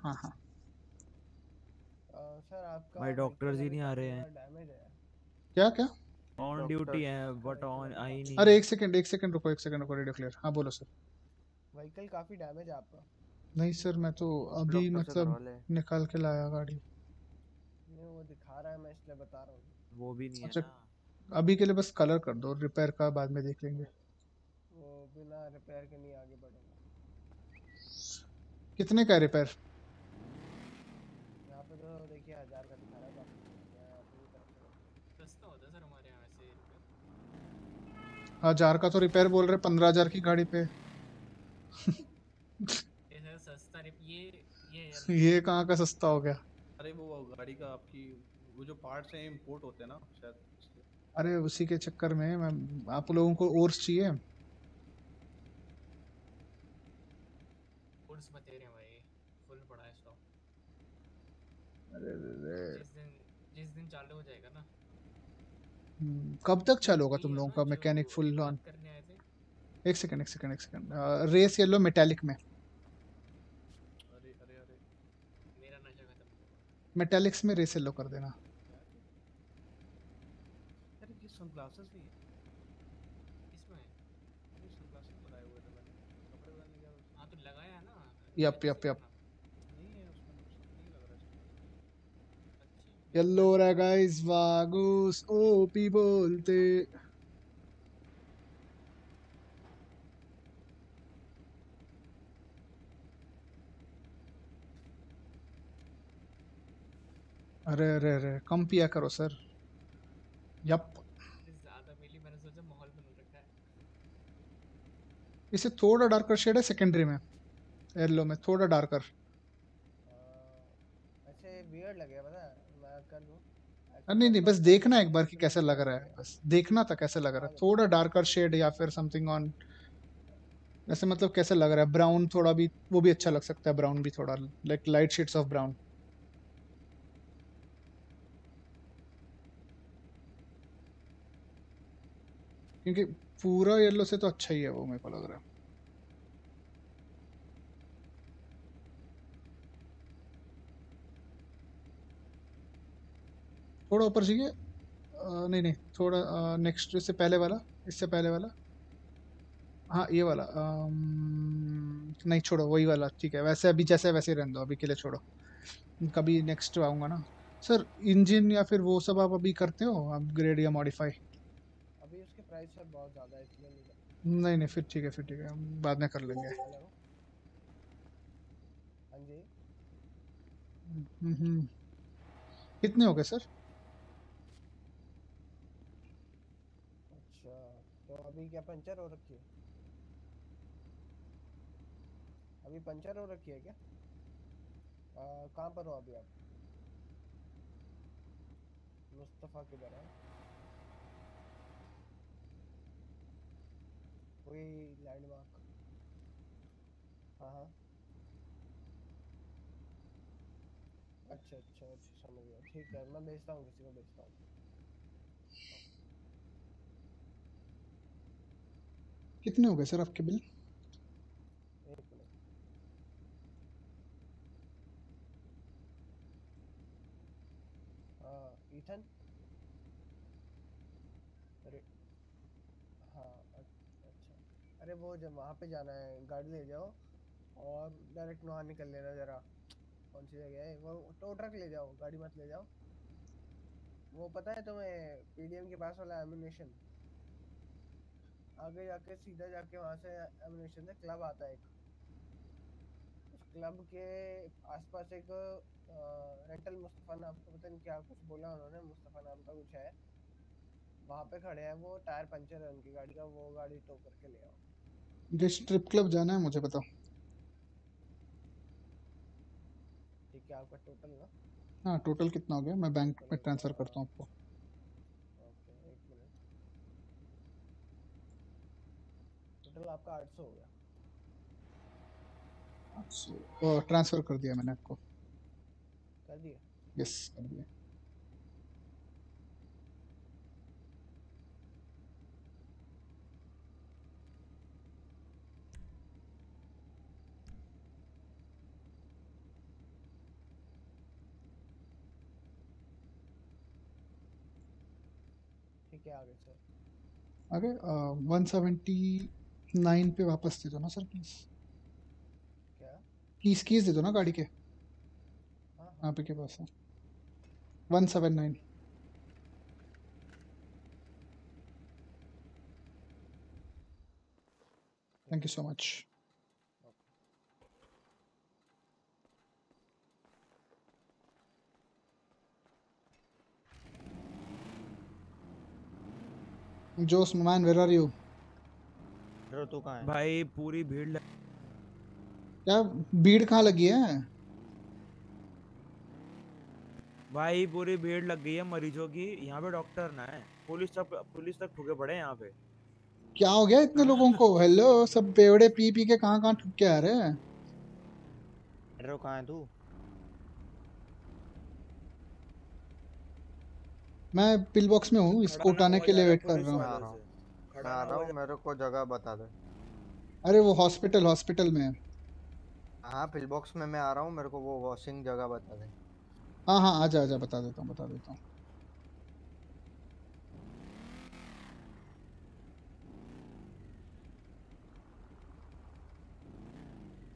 हाँ हाँ
सर
आपका भाई डॉक्टर जी नहीं आ रहे
हैं क्या क्या ऑन ड्यूटी है बट ऑन आई नहीं अरे 1 सेकंड 1 सेकंड रुको 1 सेकंड रुको रेडियो क्लियर हां बोलो सर
व्हीकल काफी डैमेज है आपका
नहीं सर मैं तो अभी मतलब निकाल के लाया गाड़ी
नहीं वो दिखा रहा है मैं इसलिए बता रहा हूं वो भी नहीं
है अच्छा, अभी के लिए बस कलर कर दो रिपेयर का बाद में देख लेंगे
वो बिना रिपेयर के नहीं आगे बढ़ेगा
कितने का रिपेयर हजार का तो रिपेयर बोल रहे पंद्रह हजार की गाड़ी पे
ये
ये कहाँ का सस्ता हो गया
अरे वो गाड़ी
का आपकी वो जो पार्ट हैं इंपोर्ट होते ना शायद
अरे उसी के चक्कर में मैं आप लोगों को ओर्स चाहिए
ओर्स बतेरे भाई फुल पड़ा है स्टॉक
अरे रे रे जिस दिन जिस दिन चालू हो जाएगा
हम्म, कब तक चालू होगा तुम लोगों का मैकेनिक फुल ऑन एक सेकंड एक सेकंड एक सेकंड रेस येलो मेटालिक में मेटालिक्स में रेस येलो कर देना yup yup yup Allora guys Vagos O P बोलते अरे अरे अरे कम पिया करो सर यप इसे थोड़ा डार्कर शेड है सेकेंडरी में येलो में थोड़ा डार्कर
ऐसे वियर्ड लगेगा पता
नहीं नहीं बस देखना एक बार कि कैसा लग रहा है बस देखना था कैसा लग रहा है थोड़ा डार्कर शेड या फिर समथिंग ऑन ऐसे मतलब कैसा लग रहा है ब्राउन थोड़ा भी वो भी अच्छा लग सकता है ब्राउन भी थोड़ा like light shades of brown क्योंकि पूरा येलो से तो अच्छा ही है वो मेरे को लग रहा है थोड़ा ऊपर चाहिए नहीं नहीं थोड़ा नेक्स्ट इससे पहले वाला इससे पहले वाला हाँ ये वाला आ, नहीं छोड़ो वही वाला ठीक है वैसे अभी जैसे वैसे रहने दो अभी के लिए छोड़ो कभी नेक्स्ट आऊँगा ना सर इंजन या फिर वो सब आप अभी करते हो अपग्रेड या मॉडिफाई अभी
उसके प्राइस सर बहुत ज़्यादा है नहीं नहीं
फिर ठीक है फिर ठीक है हम बाद में कर लेंगे हाँ हम्म, हम्म। कितने हो गए सर
अभी क्या पंचर हो रखी है अभी पंचर हो रखी है क्या कहाँ पर हो अभी आप मुस्तफ़ा किधर है कोई लैंडमार्क हाँ हाँ अच्छा अच्छा अच्छा समझ गया ठीक है मैं भेजता हूँ किसी को भेजता हूँ
कितने हो गए सर आपके बिल
इथन अरे हाँ अच्छा अरे वो जब वहाँ पे जाना है गाड़ी ले जाओ और डायरेक्ट वहाँ निकल लेना ज़रा कौन सी जगह है वो टो ट्रक ले जाओ गाड़ी मत ले जाओ वो पता है तुम्हें पीडीएम के पास वाला एम्यूनेशन आगे जाके सीधा जाके वहाँ से एमिनेशन से क्लब आता है एक उस क्लब के आसपास एक रेटल मुस्तफ़ा नाम का पता नहीं क्या कुछ बोला उन्होंने मुस्तफ़ा नाम का कुछ है वहाँ पे खड़े हैं वो टायर पंचर है उनकी गाड़ी का वो गाड़ी टो करके ले
आओ जिस ट्रिप क्लब जाना है मुझे बताओ
ठीक है आपका टोटल ना
हाँ टोटल कितना हो गया मैं बैंक में ट्रांसफर करता हूँ आपको
टोटल आपका 800 हो गया
तो ट्रांसफर कर दिया मैंने आपको
कर दिया
यस कर
दिया
ठीक है आगे सर
आगे वन सेवेंटी नाइन पे वापस दे दो ना सर प्लीज क्या प्लीज कीज दे दो ना गाड़ी के हाँ, हाँ। यहाँ पे के पास है one seven nine thank you so much Joe's man, where are you?
फिर तू कहां है भाई पूरी भीड़ लग...
क्या भीड़ कहाँ लगी है
भाई पूरी भीड़ लग गई है मरीजों की यहाँ पे डॉक्टर ना है पुलिस तक पुलिस तक ठुके पड़े यहाँ पे
क्या हो गया इतने लोगों को हेलो सब पेवड़े पी पी के कहाँ कहाँ ठुक के आ रहे हैं
अरे कहाँ है तू
मैं पिल बॉक्स में हूँ इसको उठाने के लिए वेट कर रहा
हूँ मैं आ रहा हूं मेरे को जगह बता दे
अरे वो हॉस्पिटल हॉस्पिटल में है
हां पिल बॉक्स में मैं आ रहा हूं मेरे को वो वॉशिंग जगह बता दे
हाँ हाँ आजा आजा बता देता हूं बता देता हूं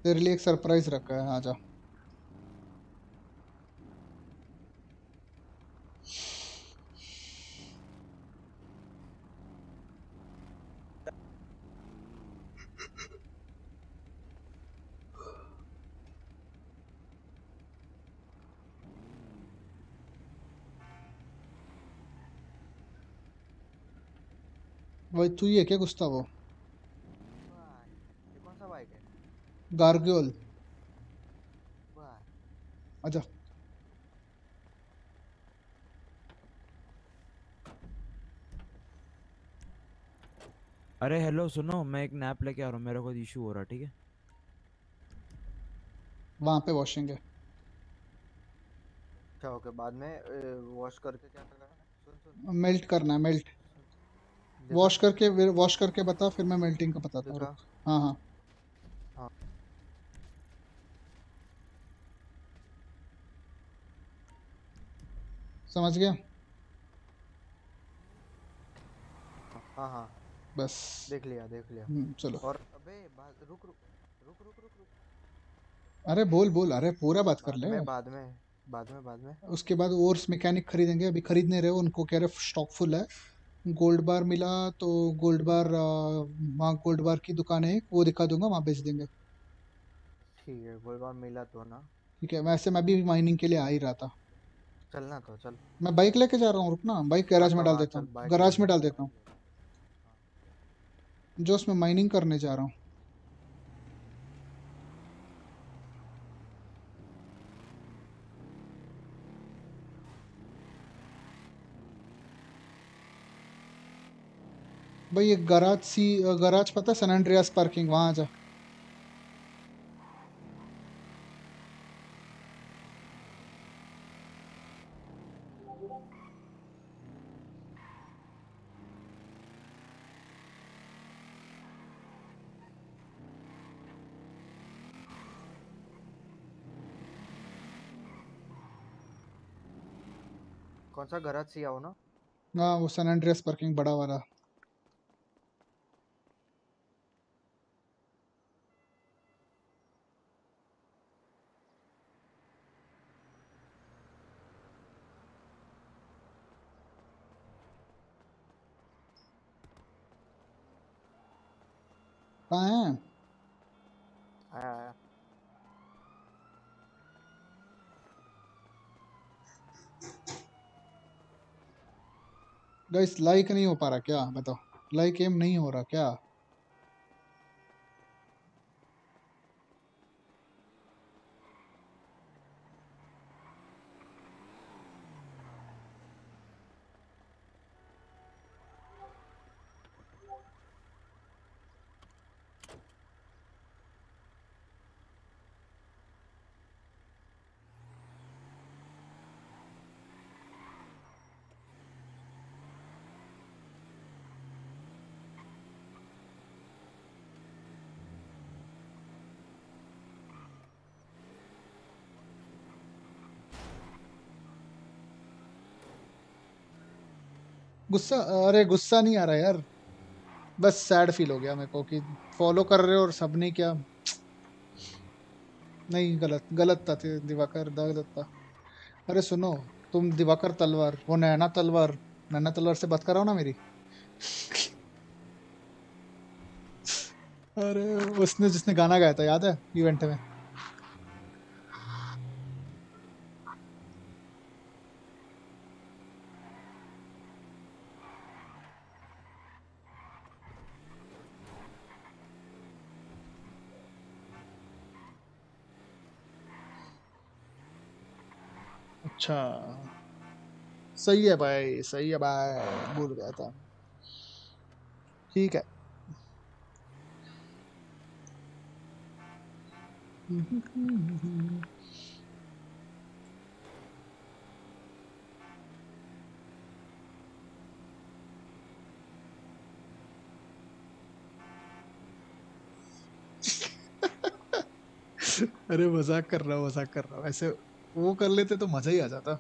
तेरे लिए एक सरप्राइज रखा है आजा वही तू ही है क्या गुस्तावो ये कौन सा बाइक है गार्गियोल अच्छा
अरे हेलो सुनो मैं एक नैप लेके आ रहा हूँ मेरे को इशू हो रहा है ठीक है
वहाँ पे वॉशिंग है
अच्छा ओके बाद में वॉश करके क्या करना है
सुन सुन मेल्ट करना है मेल्ट वॉश करके वॉश करके बता फिर मैं मेल्टिंग का बताता हूँ हाँ, हाँ हाँ समझ गया हाँ हाँ बस
देख लिया देख लिया हम्म, चलो और अबे रुक रुक रुक रुक रुक
रुक अरे बोल बोल अरे पूरा बात कर ले बाद
में बाद में बाद में उसके
बाद और मैकेनिक खरीदेंगे अभी खरीदने रहे उनको कह रहे स्टॉक फुल है गोल्ड बार मिला तो गोल्ड बार वहाँ गोल्ड बार की दुकान है वो दिखा दूंगा वहाँ बेच देंगे
ठीक है गोल्ड बार मिला तो ना
ठीक है वैसे मैं भी माइनिंग के लिए आ ही रहा था
चलना तो चल
मैं बाइक लेके जा रहा हूँ रुकना बाइक गैराज में डाल हाँ, देता हूँ गैराज में डाल देता हूँ जो उसमें माइनिंग करने जा रहा हूँ भाई ये गराज सी गराज पता सन एंड्रियास पार्किंग वहां जा
कौन सा गराज से आओ ना
हाँ वो सन एंड्रियास पार्किंग बड़ा वाला गाइस लाइक नहीं हो पा रहा क्या बताओ लाइक एम नहीं हो रहा क्या गुस्सा अरे गुस्सा नहीं आ रहा यार बस सैड फील हो गया मेरे को कि फॉलो कर रहे हो और सबने क्या नहीं गलत गलत था दिवाकर गलत था अरे सुनो तुम दिवाकर तलवार वो नैना तलवार नैना तलवार से बात कराओ ना मेरी अरे उसने जिसने गाना गाया था याद है इवेंट में अच्छा सही है भाई सही है भाई भूल गया था ठीक है अरे मजाक कर रहा हूँ मजाक कर रहा हूँ ऐसे वो कर लेते तो मज़ा ही आ जाता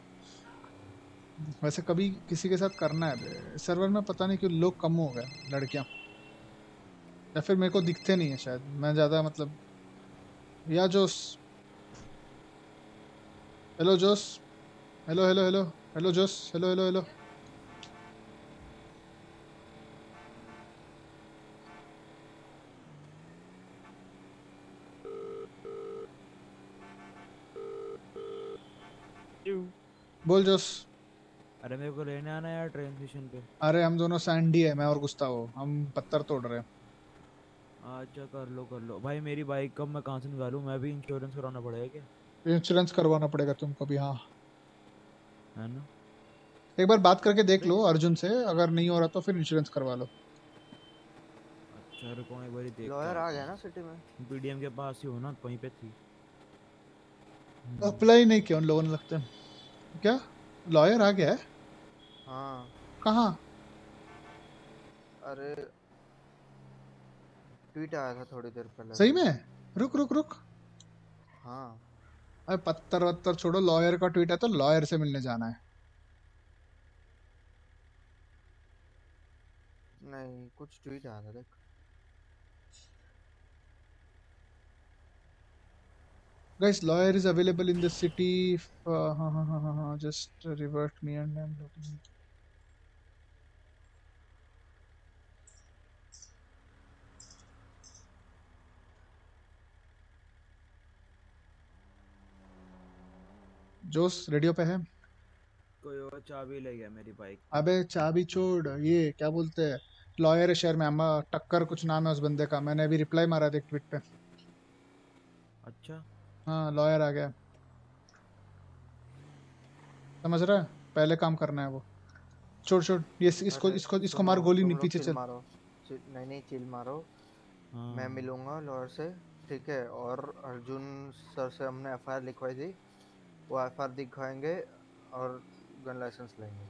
वैसे कभी किसी के साथ करना है सर्वर में पता नहीं क्यों लोग कम हो गए लड़कियां या फिर मेरे को दिखते नहीं है शायद मैं ज़्यादा मतलब या Jose hello Jose hello hello hello hello Jose hello hello hello बोल जोस
अरे मेरे को लेने आना यार ट्रेन स्टेशन पे
अरे हम दोनों सैंडी है मैं और गुस्ता हो हम पत्थर तोड़ रहे
हैं अच्छा कर लो कर लो भाई मेरी बाइक कब मैं कहां से निकालूं मैं भी इंश्योरेंस कराना पड़ेगा क्या
इंश्योरेंस करवाना पड़ेगा तुमको भी हां है ना एक बार बात करके देख लो अर्जुन से अगर नहीं हो रहा तो फिर इंश्योरेंस करवा लो
अच्छा रुको एक बार देख लॉयर आ गया ना सिटी में पीडीएम के पास ही हो ना वहीं पे
थी
अप्लाई नहीं किया उन लोगों ने लगता है क्या लॉयर आ गया है हाँ कहाँ
अरे ट्वीट आया था थोड़ी देर पहले सही में रुक रुक रुक हाँ
अरे पत्थर वत्तर छोड़ो लॉयर का ट्वीट है तो लॉयर से मिलने जाना है
नहीं कुछ ट्वीट आया था देख
guys lawyer is available in the city if, uh, ha, ha, ha, ha, ha, just revert me and i'm looking Jose radio पे है
कोई और चाबी ले गया मेरी बाइक
अबे चाबी छोड़ ये क्या बोलते हैं लॉयर है शहर में अम्मा टक्कर कुछ नाम है उस बंदे का मैंने अभी रिप्लाई मारा था ट्वीट पे अच्छा हाँ लॉयर आ गया समझ रहा है पहले काम करना है वो छोड़ छोड़ ये इसको इसको इसको मार गोली नहीं पीछे चल मारो
नहीं नहीं चिल मारो हाँ। मैं मिलूंगा लॉयर से ठीक है और अर्जुन सर से हमने एफ लिखवाई थी वो एफ दिखवाएंगे और गन लाइसेंस लेंगे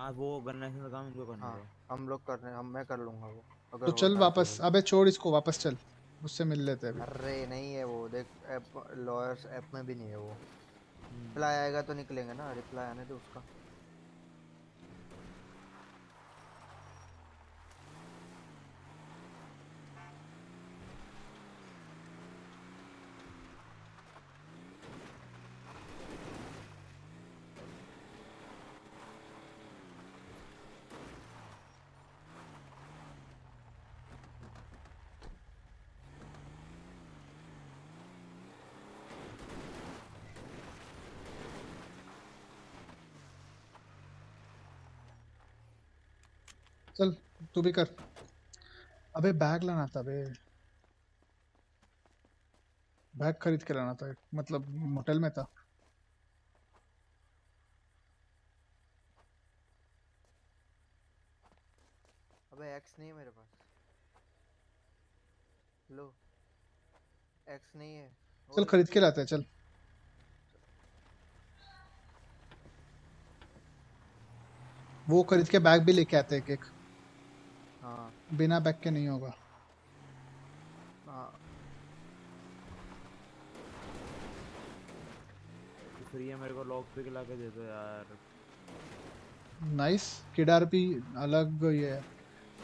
हाँ वो गन लाइसेंस का काम इनको करना है हाँ, हम लोग करने हम मैं कर लूंगा वो अगर तो चल वापस अबे
छोड़ इसको वापस चल उससे मिल लेते हैं अरे
नहीं है वो देख ऐप लॉयर्स ऐप में भी नहीं है वो रिप्लाई आएगा तो निकलेंगे ना रिप्लाई आने दो उसका
चल तू भी कर अबे बैग लाना था अबे बैग खरीद के लाना था मतलब होटल में था
अबे एक्स नहीं मेरे पास लो एक्स नहीं है
चल खरीद के लाते हैं चल वो खरीद के बैग भी लेके आते हैं एक, एक। हाँ बिना बैक के नहीं होगा
हाँ
फ्री है मेरे को लॉक पिक ला के दे दो यार
नाइस किडार भी अलग ये है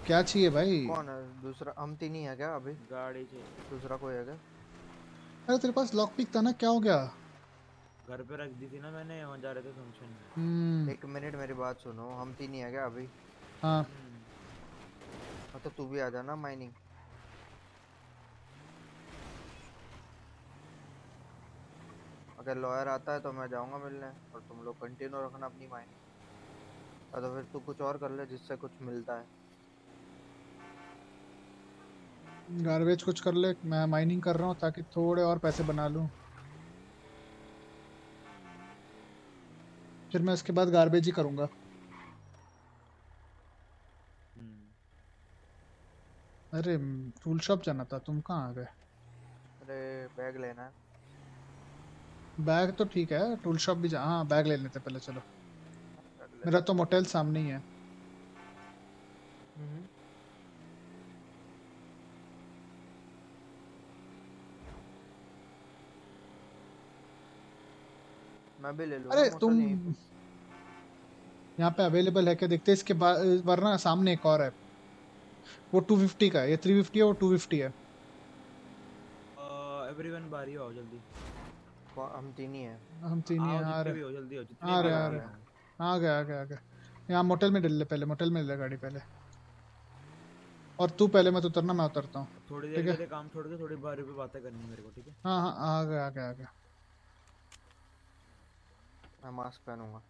क्या चाहिए भाई कौन
है दूसरा हम तीन ही है क्या अभी गाड़ी चाहिए दूसरा कोई है क्या
अरे तेरे पास लॉक पिक था ना क्या हो गया
घर पे रख दी थी ना मैंने वहां जा रहे थे फंक्शन में हम्म। एक मिनट मेरी बात सुनो हम तीन ही है क्या अभी हां मतलब तू भी आ जाना माइनिंग अगर लॉयर आता है तो मैं जाऊंगा मिलने और तुम लोग कंटिन्यू रखना अपनी माइनिंग और तो फिर तू कुछ और कर ले जिससे कुछ मिलता है
गार्बेज कुछ कर ले मैं माइनिंग कर रहा हूँ ताकि थोड़े और पैसे बना लूँ फिर मैं इसके बाद गार्बेज ही करूँगा अरे टूल शॉप जाना था तुम कहाँ आ गए
अरे बैग लेना
है बैग तो ठीक है टूल शॉप भी जा हाँ बैग ले लेते पहले चलो मेरा तो मोटेल सामने ही है
हम्म।
मैं भी ले लूँ अरे तुम
यहाँ पे अवेलेबल है क्या देखते हैं इसके बाद वरना सामने एक और है वो 250 का है ये 350 है वो 250 है
एवरीवन uh, बारी आओ
जल्दी हम तीन ही हैं
हम तीन ही हैं आ रहे हो जल्दी आ
रहे आ रहे आ गए आ गए आ गए यहां मोटल में डल ले पहले मोटल में ले गाड़ी पहले और तू पहले मैं तो उतरना मैं उतरता हूं थोड़ी देर के
लिए काम छोड़ के थोड़ी बारी पे बातें करनी है मेरे को ठीक है
हां हां आ गया आ गया आ गया
मैं मास्क पहनूंगा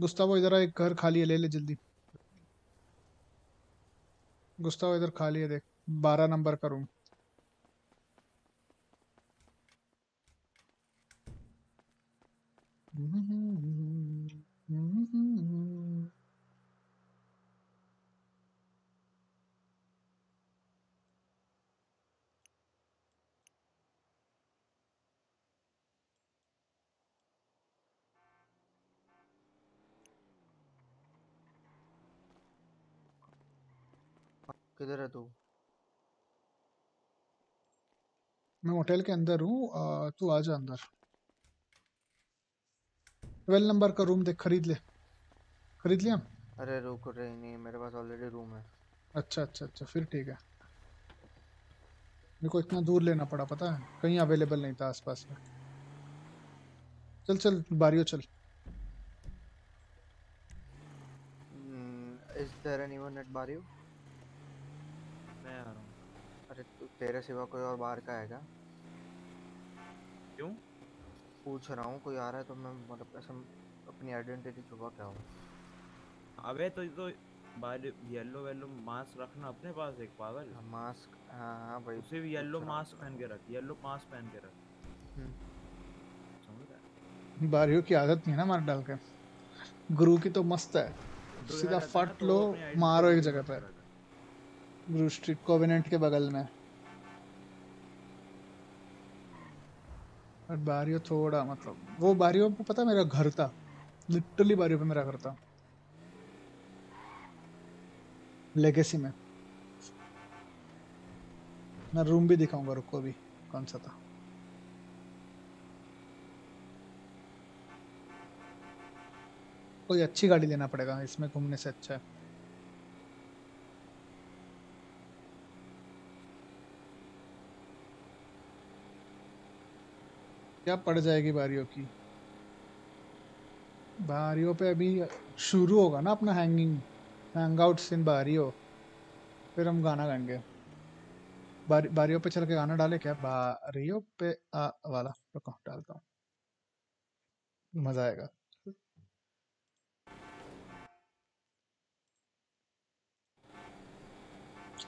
गुस्तावो इधर एक घर खाली है ले ले जल्दी गुस्तावो इधर खाली है देख बारह नंबर का रूम हम्म हम्म हम्म हम्म, हम्म, हम्म, हम्म। किधर है तू मैं होटल के अंदर हूँ तू आ जा अंदर ट्वेल्व नंबर का रूम देख खरीद ले खरीद लिया
अरे रुक रहे नहीं मेरे पास ऑलरेडी रूम है
अच्छा अच्छा अच्छा फिर ठीक है मेरे को इतना दूर लेना पड़ा पता है कहीं अवेलेबल नहीं था आसपास में चल चल बारियो चल
इस तरह नहीं वो नेट बारियो मैं आ रहा हूँ अरे तू तेरे सिवा कोई और बाहर का आएगा क्यों पूछ रहा हूँ कोई आ रहा है तो मैं मतलब ऐसा अपनी आइडेंटिटी छुपा क्या हूँ
अबे तो तो बाहर येलो वेलो मास्क रखना अपने पास एक पागल मास्क हाँ, हाँ हाँ भाई उसे भी येलो मास्क पहन के रख येलो मास्क पहन के रख
हम्म।
बारियों की आदत नहीं है ना मार डाल के गुरु की तो मस्त है
सीधा फट तो लो मारो
एक जगह पर ब्रू स्ट्रीट कोविनेंट के बगल में और बारियो थोड़ा मतलब वो बारियो पे पता मेरा घर था लिटरली बारियो पे मेरा घर था लेगेसी में मैं रूम भी दिखाऊंगा रुको भी कौन सा था कोई अच्छी गाड़ी लेना पड़ेगा इसमें घूमने से अच्छा है क्या पड़ जाएगी बारियों की बारियों पे अभी शुरू होगा ना अपना हैंगिंग हैंग आउट इन बारियों फिर हम गाना गाएंगे बार, बारियों पे चल के गाना डाले क्या बारियों पे आ वाला रुको डालता हूँ मजा आएगा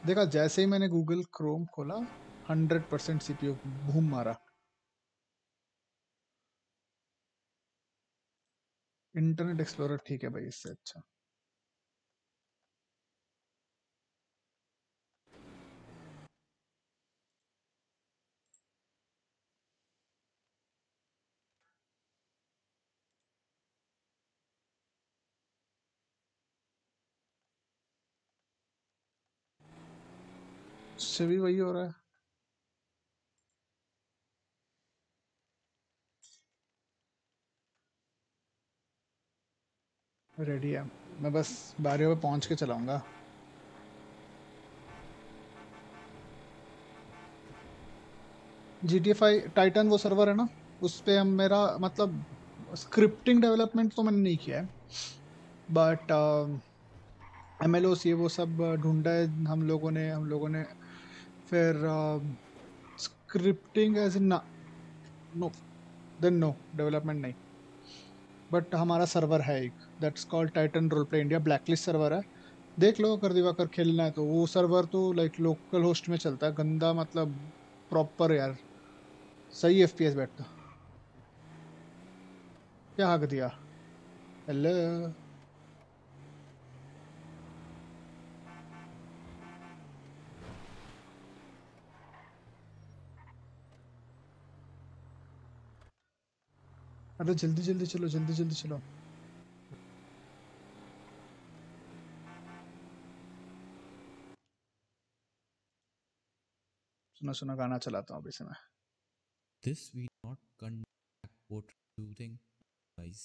देखा जैसे ही मैंने गूगल क्रोम खोला हंड्रेड परसेंट सीपीओ भूम मारा इंटरनेट एक्सप्लोरर ठीक है भाई इससे अच्छा से भी वही हो रहा है रेडी है मैं बस बारियों पे पहुंच के चलाऊंगा जी टी फाई टाइटन वो सर्वर है ना उस पर हम मेरा मतलब स्क्रिप्टिंग डेवलपमेंट तो मैंने नहीं किया है बट एम एल ये वो सब ढूंढा है हम लोगों ने हम लोगों ने फिर scripting as in no then no development नहीं बट हमारा सर्वर है एक that's called Titan role play India blacklist server है देख लो अगर दिवाकर खेलना है तो वो सर्वर तो लाइक लोकल होस्ट में चलता है गंदा मतलब प्रॉपर यार सही एफ पी एस बैठता क्या हक दिया हेलो अरे जल्दी जल्दी चलो जल्दी जल्दी चलो सुना सुना गाना चलाता हूँ अभी से मैं
this we not
conduct what thing guys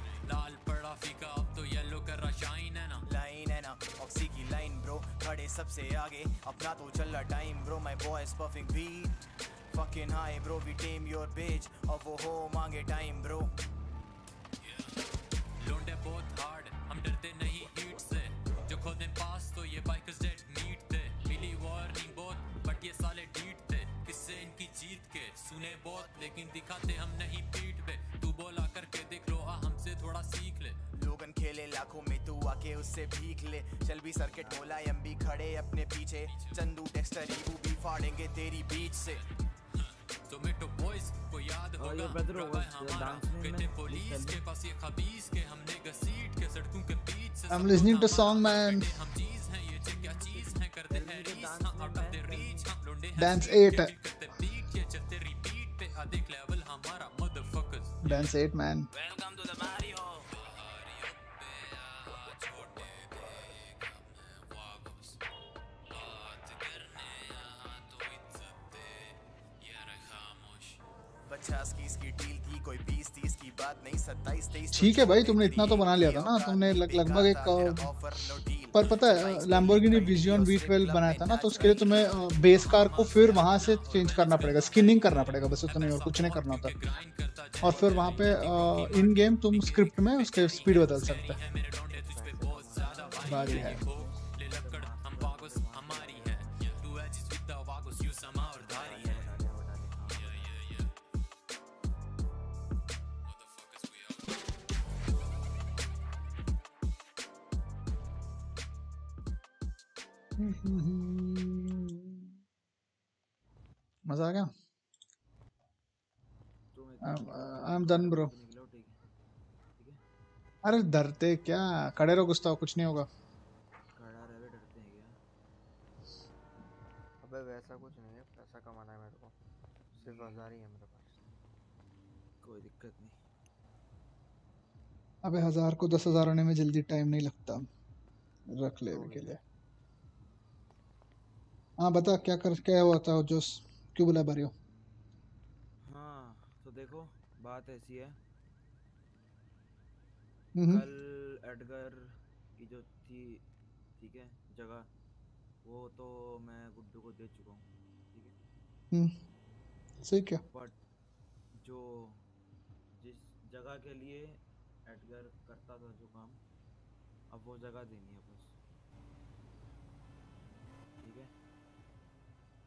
लाल पड़ा फीका अब तो येलो कर रहा शाइन है ना लाइन है ना ऑक्सी की लाइन ब्रो खड़े सबसे आगे अपना तो चल रहा time bro my boys perfect beat fucking
high bro we tame your beige और वो हो मांगे टाइम ब्रो
लोंडे बहुत हार्ड हम डरते नहीं हीट से जो खोदे पास तो ये बाइकर्स डेड नीट थे मिली वार्निंग बहुत बट ये साले डीट थे किससे इनकी जीत के सुने बहुत लेकिन दिखाते हम नहीं पीठ पे
खेले लाखों में तू आके उससे भीख ले चल भी सर्किट एम
भी खड़े अपने पीछे चंदू टेक्स्टर ईबू भी फाड़ेंगे तेरी बीच से टोमेटो तो बॉयज को याद होगा पुलिस के पास ये खबीस के हमने घसीट के सड़कों के बीच से हम चीज हैं ये क्या चीज है करते हैं reach out of the reach हम
हैं डांस 8
बीट के चलते रिपीट पे अधिक लेवल हमारा motherfuckers dance 8 man welcome to the
ठीक
है भाई तुमने इतना तो बना लिया था ना तुमने लगभग एक पर पता है लैम्बोर्गिनी विजियन वी ट्वेल्व बनाया था ना तो उसके लिए तुम्हें बेस कार को फिर वहाँ से चेंज करना पड़ेगा स्किनिंग करना पड़ेगा बस उतना ही और कुछ नहीं करना होता और फिर वहाँ पे इन गेम तुम स्क्रिप्ट में उसके स्पीड बदल सकते
है
मजा आ गया
आई एम डन ब्रो
अरे डरते क्या खड़े रहो गुस्ताव कुछ नहीं होगा
रहे डरते अबे वैसा कुछ नहीं है पैसा कमाना है मेरे को सिर्फ हजार ही है मेरे पास कोई दिक्कत नहीं
अबे हजार को दस हजार होने में जल्दी टाइम नहीं लगता रख ले के लिए हाँ बता क्या कर क्या हुआ था जोस क्यों बुला पा रहे हो
हाँ तो देखो बात ऐसी है हम्म हम्म। कल एडगर की जो थी ठीक है जगह वो तो मैं गुड्डू को दे चुका हूँ ठीक
है हम्म।
सही क्या
बट जो जिस जगह के लिए एडगर करता था जो काम अब वो जगह देनी है अपन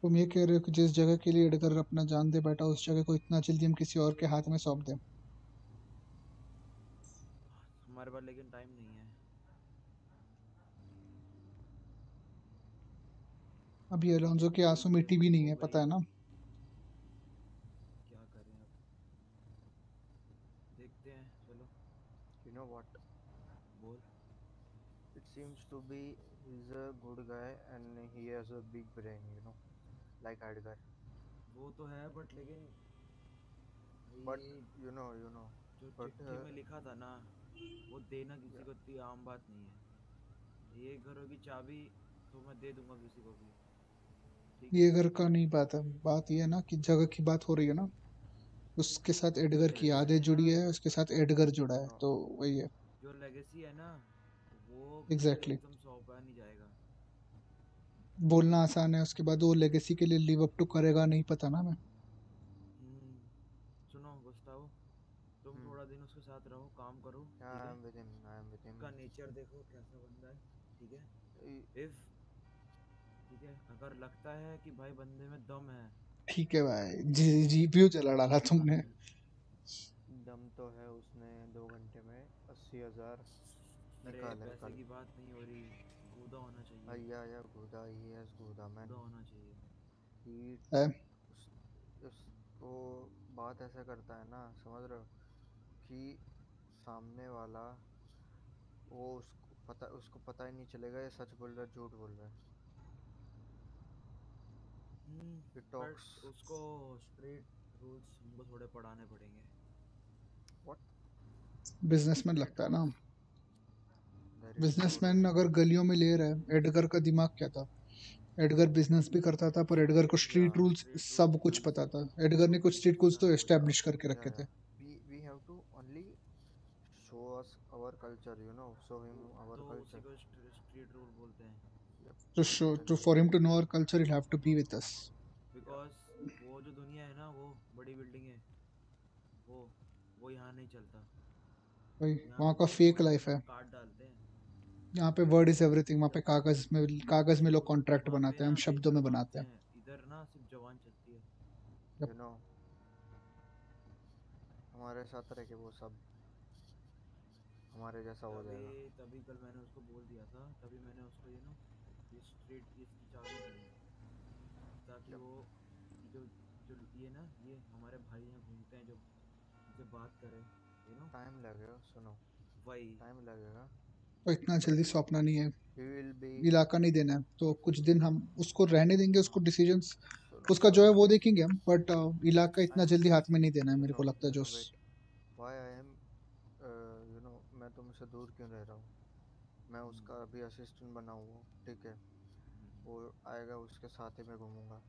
तुम ये कह रहे हो कि जिस जगह के लिए एडगर अपना जान दे बैठा उस जगह को इतना जल्दी हम किसी और के हाथ में सौंप दें
हमारे पास लेकिन टाइम नहीं है
अभी अलोंजो के आंसू मिट्टी भी नहीं है पता है ना
क्या करें अब देखते हैं चलो
यू नो व्हाट बोल it seems to be is a good guy and he has a big brain like हार्डगर
वो तो है बट
लेकिन but you know you know जो चिट्ठी uh, में
लिखा था ना वो देना किसी को इतनी आम बात नहीं है ये घरों की चाबी तो
मैं दे दूंगा किसी को
भी ये घर का नहीं बात है बात ये है ना कि जगह की बात हो रही है ना उसके साथ एडगर की यादें जुड़ी है उसके साथ एडगर जुड़ा है हाँ। तो वही है
जो लेगेसी है ना वो एग्जैक्टली exactly. सौंपा नहीं जाएगा
बोलना आसान है उसके बाद वो लेगेसी के लिए लिव अप टू करेगा नहीं पता ना मैं
हम्म, सुनो गुस्ताव तुम हम्म। थोड़ा दिन उसके साथ रहो काम करो I am
with him I am with him का नेचर
देखो कैसा बंदा है
ठीक है इफ
ठीक है अगर लगता है कि भाई बंदे में दम है
ठीक है भाई जी जीपीयू चला डाला तुमने
दम तो है उसने दो घंटे में अस्सी हजार निकाला पैसे की बात नहीं हो रही गुदा होना चाहिए या ही है में होना चाहिए बात ऐसा करता है ना समझ रहे हो कि सामने वाला वो उसको पता उसको पता ही नहीं चलेगा ये सच बोल रहा है झूठ बोल रहा है टॉक्स
हम्म, उसको रूल्स थोड़े पढ़ाने पड़ेंगे
व्हाट बिजनेसमैन लगता है ना बिजनेसमैन अगर गलियों में ले रहा है एडगर का दिमाग क्या था एडगर बिजनेस भी करता था पर एडगर को स्ट्रीट रूल्स सब कुछ पता था एडगर ने कुछ स्ट्रीट रूल्स तो एस्टेब्लिश करके रखे थे to show to for him to know our culture he'll have to be with us
because वो जो दुनिया है ना
वो बड़ी बिल्डिंग है वो वो यहाँ नहीं चलता
भाई वहाँ का फेक लाइफ है काट डाल यहाँ पे वर्ड इज एवरीथिंग वहाँ पे कागज में कागज में लोग कॉन्ट्रैक्ट बनाते हैं हम शब्दों में बनाते हैं
इधर ना सिर्फ जवान चलती है you know,
हमारे साथ रह के वो सब हमारे जैसा हो जाएगा
तभी कल मैंने उसको बोल दिया था तभी मैंने उसको ये ना ये स्ट्रेट इसकी चाबी दी ताकि वो जो जो ये ना
ये हमारे भाई यहाँ घूमते हैं जो जो बात करें यू नो टाइम लगेगा सुनो वही टाइम लगेगा
और इतना जल्दी सौंपना नहीं है इलाका नहीं देना है तो कुछ दिन हम उसको रहने देंगे उसको डिसीजन उसका जो है वो देखेंगे हम बट इलाका uh, इतना जल्दी हाथ में नहीं देना है मेरे को लगता है जो
uh, मैं दूर क्यों रह रहा हूँ मैं उसका hmm. अभी असिस्टेंट बना हुआ ठीक है hmm. वो आएगा उसके साथ ही मैं घूमूंगा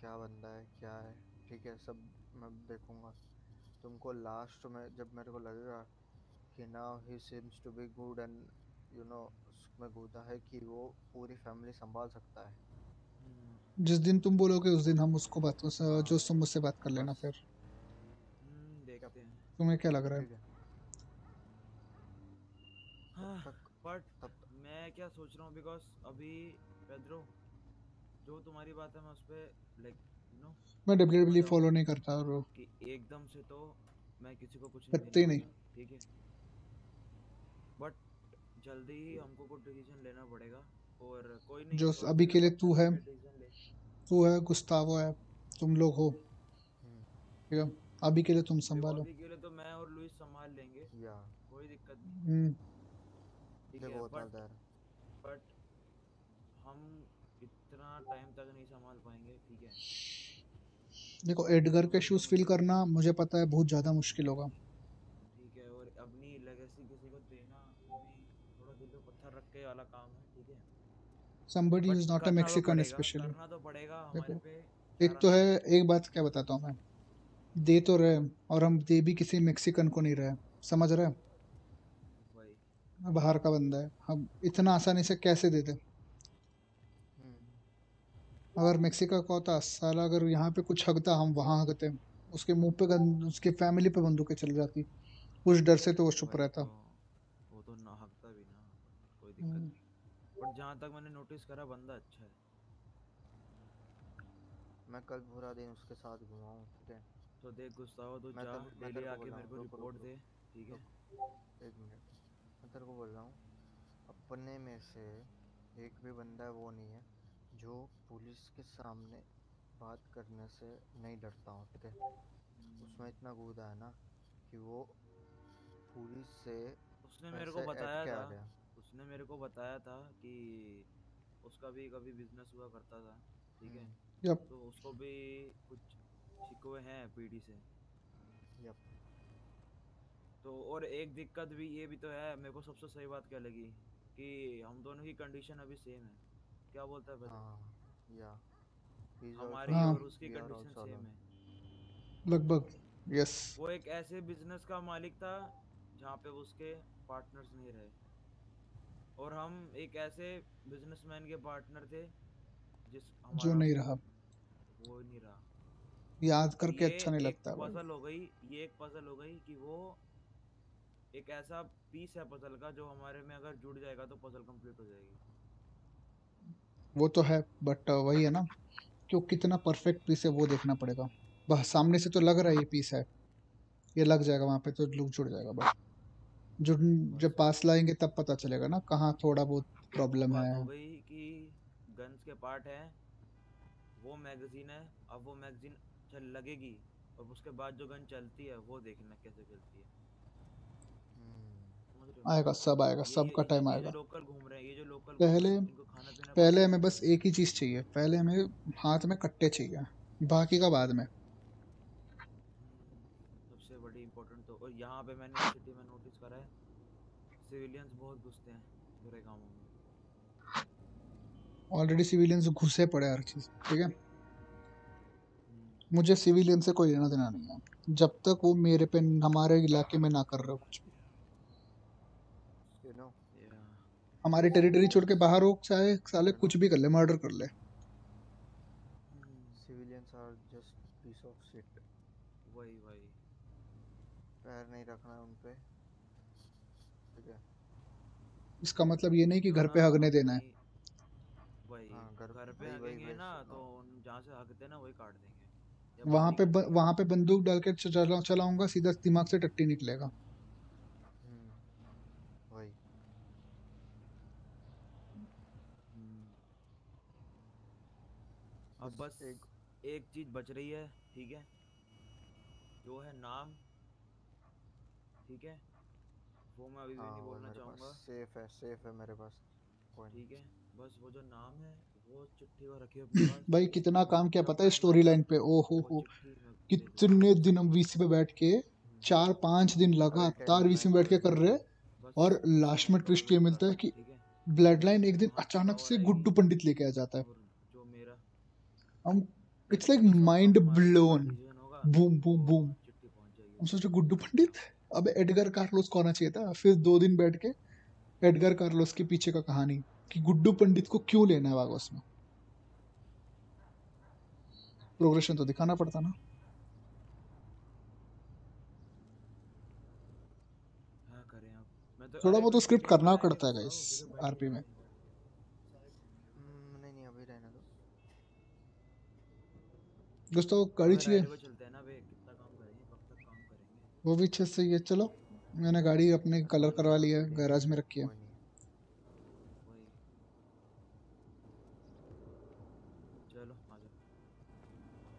क्या बंदा है क्या है ठीक है सब मैं देखूंगा तुमको लास्ट में जब मेरे को लगेगा कि now he seems to be good and you know उसमें गूदा है कि वो पूरी फैमिली संभाल सकता है
हम्म। जिस दिन तुम बोलोगे उस दिन हम उसको बात जो तुम मुझसे बात कर लेना फिर
हम्म,
तुम्हें क्या लग रहा है हाँ, बट मैं क्या सोच रहा हूँ बिकॉज अभी पेड्रो जो तुम्हारी बात है मैं उस पर लाइक यू नो मैं डब्ल्यूडब्ल्यूई फॉलो नहीं करता और कि एकदम से तो मैं किसी को कुछ नहीं ठीक है बट जल्दी ही हमको कुछ डिसीजन लेना पड़ेगा और कोई नहीं जो तो अभी
के लिए तू है तू है गुस्तावो है तुम लोग हो ठीक है अभी के लिए तुम संभालो अभी
के लिए तो मैं और लुइस संभाल लेंगे या कोई दिक्कत नहीं हम्म। ठीक है बट बट हम इतना टाइम तक नहीं संभाल पाएंगे ठीक है
देखो एडगर के शूज फिल करना मुझे पता है बहुत ज़्यादा मुश्किल होगा somebody who is not a तो Mexican especially तो देखो एक तो है एक बात क्या बताता हूँ मैं दे तो रहे और हम दे भी किसी मेक्सिकन को नहीं रहे समझ रहे बाहर का बंदा है हम इतना आसानी से कैसे दे दे हम्म। अगर मेक्सिको का होता साला अगर यहाँ पे कुछ हकता हम वहाँ हकते उसके मुंह पे उसके फैमिली पे बंदूकें चल जाती उस डर से तो वो चुप रहता तो।
बट जहाँ तक मैंने नोटिस करा बंदा
अच्छा है
मैं कल पूरा दिन उसके साथ घुमाऊँ ठीक है
तो देख गुस्सा हो तो जा डेली आके मेरे को रिपोर्ट दे ठीक
है एक मिनट मैं तेरे को बोल रहा हूँ अपने में से एक भी बंदा वो नहीं है जो पुलिस के सामने बात करने से नहीं डरता हूँ ठीक है उसमें इतना गुदा है ना कि वो पुलिस से उसने मेरे को बताया था
उसने मेरे को बताया था कि उसका भी कभी बिजनेस हुआ करता था ठीक है हम्म। yep. तो उसको भी कुछ शिकवे हैं पीडी से yep. तो और एक दिक्कत भी ये भी तो है मेरे को सबसे सही बात क्या लगी कि हम दोनों की कंडीशन अभी सेम है क्या बोलता है भाई हाँ,
या
हमारी हाँ। और उसकी कंडीशन सेम
है
लगभग यस
वो एक ऐसे बिजनेस का मालिक था जहाँ पे उसके पार्टनर्स नहीं रहे और हम एक ऐसे बिजनेसमैन के पार्टनर थे जिस जो नहीं रहा वो नहीं रहा
याद करके अच्छा नहीं लगता पजल
हो गई ये एक पजल हो गई कि वो एक ऐसा पीस है पजल का जो हमारे में अगर जुड़ जाएगा तो पजल कंप्लीट हो जाएगी
वो तो है बट uh, वही है ना कि वो कितना परफेक्ट पीस है वो देखना पड़ेगा बस सामने से तो लग रहा है ये पीस है ये लग जाएगा वहाँ पे तो लुक जुड़ जाएगा बट जो जब पास लाएंगे तब पता चलेगा ना कहाँ थोड़ा बहुत प्रॉब्लम है कि
गन्स के पार्ट है वो मैगजीन है अब वो मैगजीन चल लगेगी और उसके बाद जो गन चलती है वो देखना कैसे चलती है
आएगा सब आएगा सब का टाइम आएगा लोकल घूम रहे हैं ये जो लोकल पहले पहले हमें बस एक ही चीज़ चाहिए पहले हमें हाथ में कट्टे चाहिए बाकी का बाद में
यहाँ पे मैंने सिटी में नोटिस करा है सिविलियंस बहुत घुसते हैं बुरे कामों में
ऑलरेडी सिविलियंस घुसे पड़े हर चीज़ ठीक है हम्म। मुझे सिविलियन से कोई लेना देना नहीं है जब तक वो मेरे पे हमारे इलाके में ना कर रहा कुछ भी हमारी टेरिटरी छोड़ के बाहर हो चाहे साले कुछ भी कर ले मर्डर कर ले
पैर नहीं रखना उन पे ठीक है
इसका मतलब ये नहीं कि घर हाँ, पे हगने देना है
वही
हाँ, घर पे हगेंगे ना तो जहाँ से हगते ना वही काट देंगे
वहाँ पे वहाँ पे बंदूक डाल के चलाऊंगा सीधा दिमाग से टट्टी निकलेगा
हम्म,
अब बस एक एक चीज बच रही है ठीक है जो है नाम ठीक है वो मैं अभी भी नहीं हाँ, बोलना चाहूंगा
सेफ है सेफ है मेरे पास ठीक है बस वो जो नाम है वो चिट्ठी
में रखियो भाई कितना काम क्या पता है स्टोरी लाइन पे ओ हो हो कितने दिन हम वीसी पे बैठ के हम्म। चार पांच दिन लगातार वीसी में बैठ के कर रहे और लास्ट में ट्विस्ट ये मिलता है कि ब्लड लाइन एक दिन हाँ, अचानक से गुड्डू पंडित लेके आ जाता है हम it's like mind blown boom boom boom हम सोचे गुड्डू पंडित अब एडगर कार्लोस को आना चाहिए था फिर दो दिन बैठ के एडगर कार्लोस के पीछे का कहानी कि गुड्डू पंडित को क्यों लेना है वागोस में प्रोग्रेशन तो दिखाना पड़ता ना
हाँ, तो थोड़ा बहुत तो स्क्रिप्ट करना
तो पड़ता है गाइस आरपी में हम्म, दोस्तों कड़ी चाहिए वो भी छः सही है चलो मैंने गाड़ी अपने कलर करवा लिया है गैराज में रखी है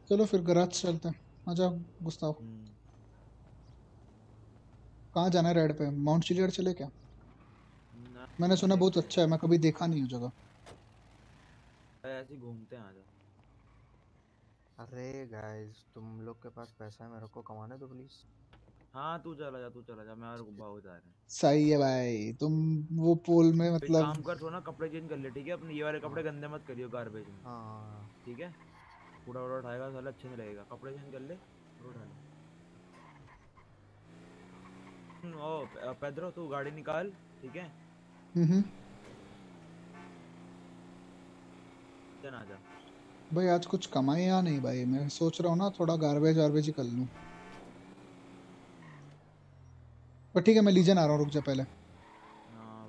चलो फिर गैराज चलते हैं आ जाओ गुस्ताव हम्म। कहाँ जाना है रेड पे माउंट चिलियर चले क्या मैंने सुना बहुत अच्छा है मैं कभी देखा नहीं हूँ जगह
ऐसे घूमते हैं आ जाओ अरे गाइस तुम लोग के पास पैसा है मेरे को कमाने दो प्लीज़
हाँ तू चला जा तू चला जा मैं और गुब्बा हो जा रहा है
सही है भाई तुम वो पोल में मतलब काम
कर ना कपड़े चेंज कर ले ठीक है अपने ये वाले कपड़े गंदे मत करियो गार्बेज में हाँ। ठीक है कूड़ा वूडा उठाएगा साला अच्छे नहीं रहेगा कपड़े चेंज कर ले उठा ले ओ पेड्रो तू गाड़ी निकाल ठीक है हम्म, हम्म। जा
भाई आज कुछ कमाई या नहीं भाई मैं सोच रहा हूँ ना थोड़ा गार्बेज वार्बेज ही कर लूँ पर ठीक है मैं लीजन आ रहा हूँ रुक जा पहले हाँ,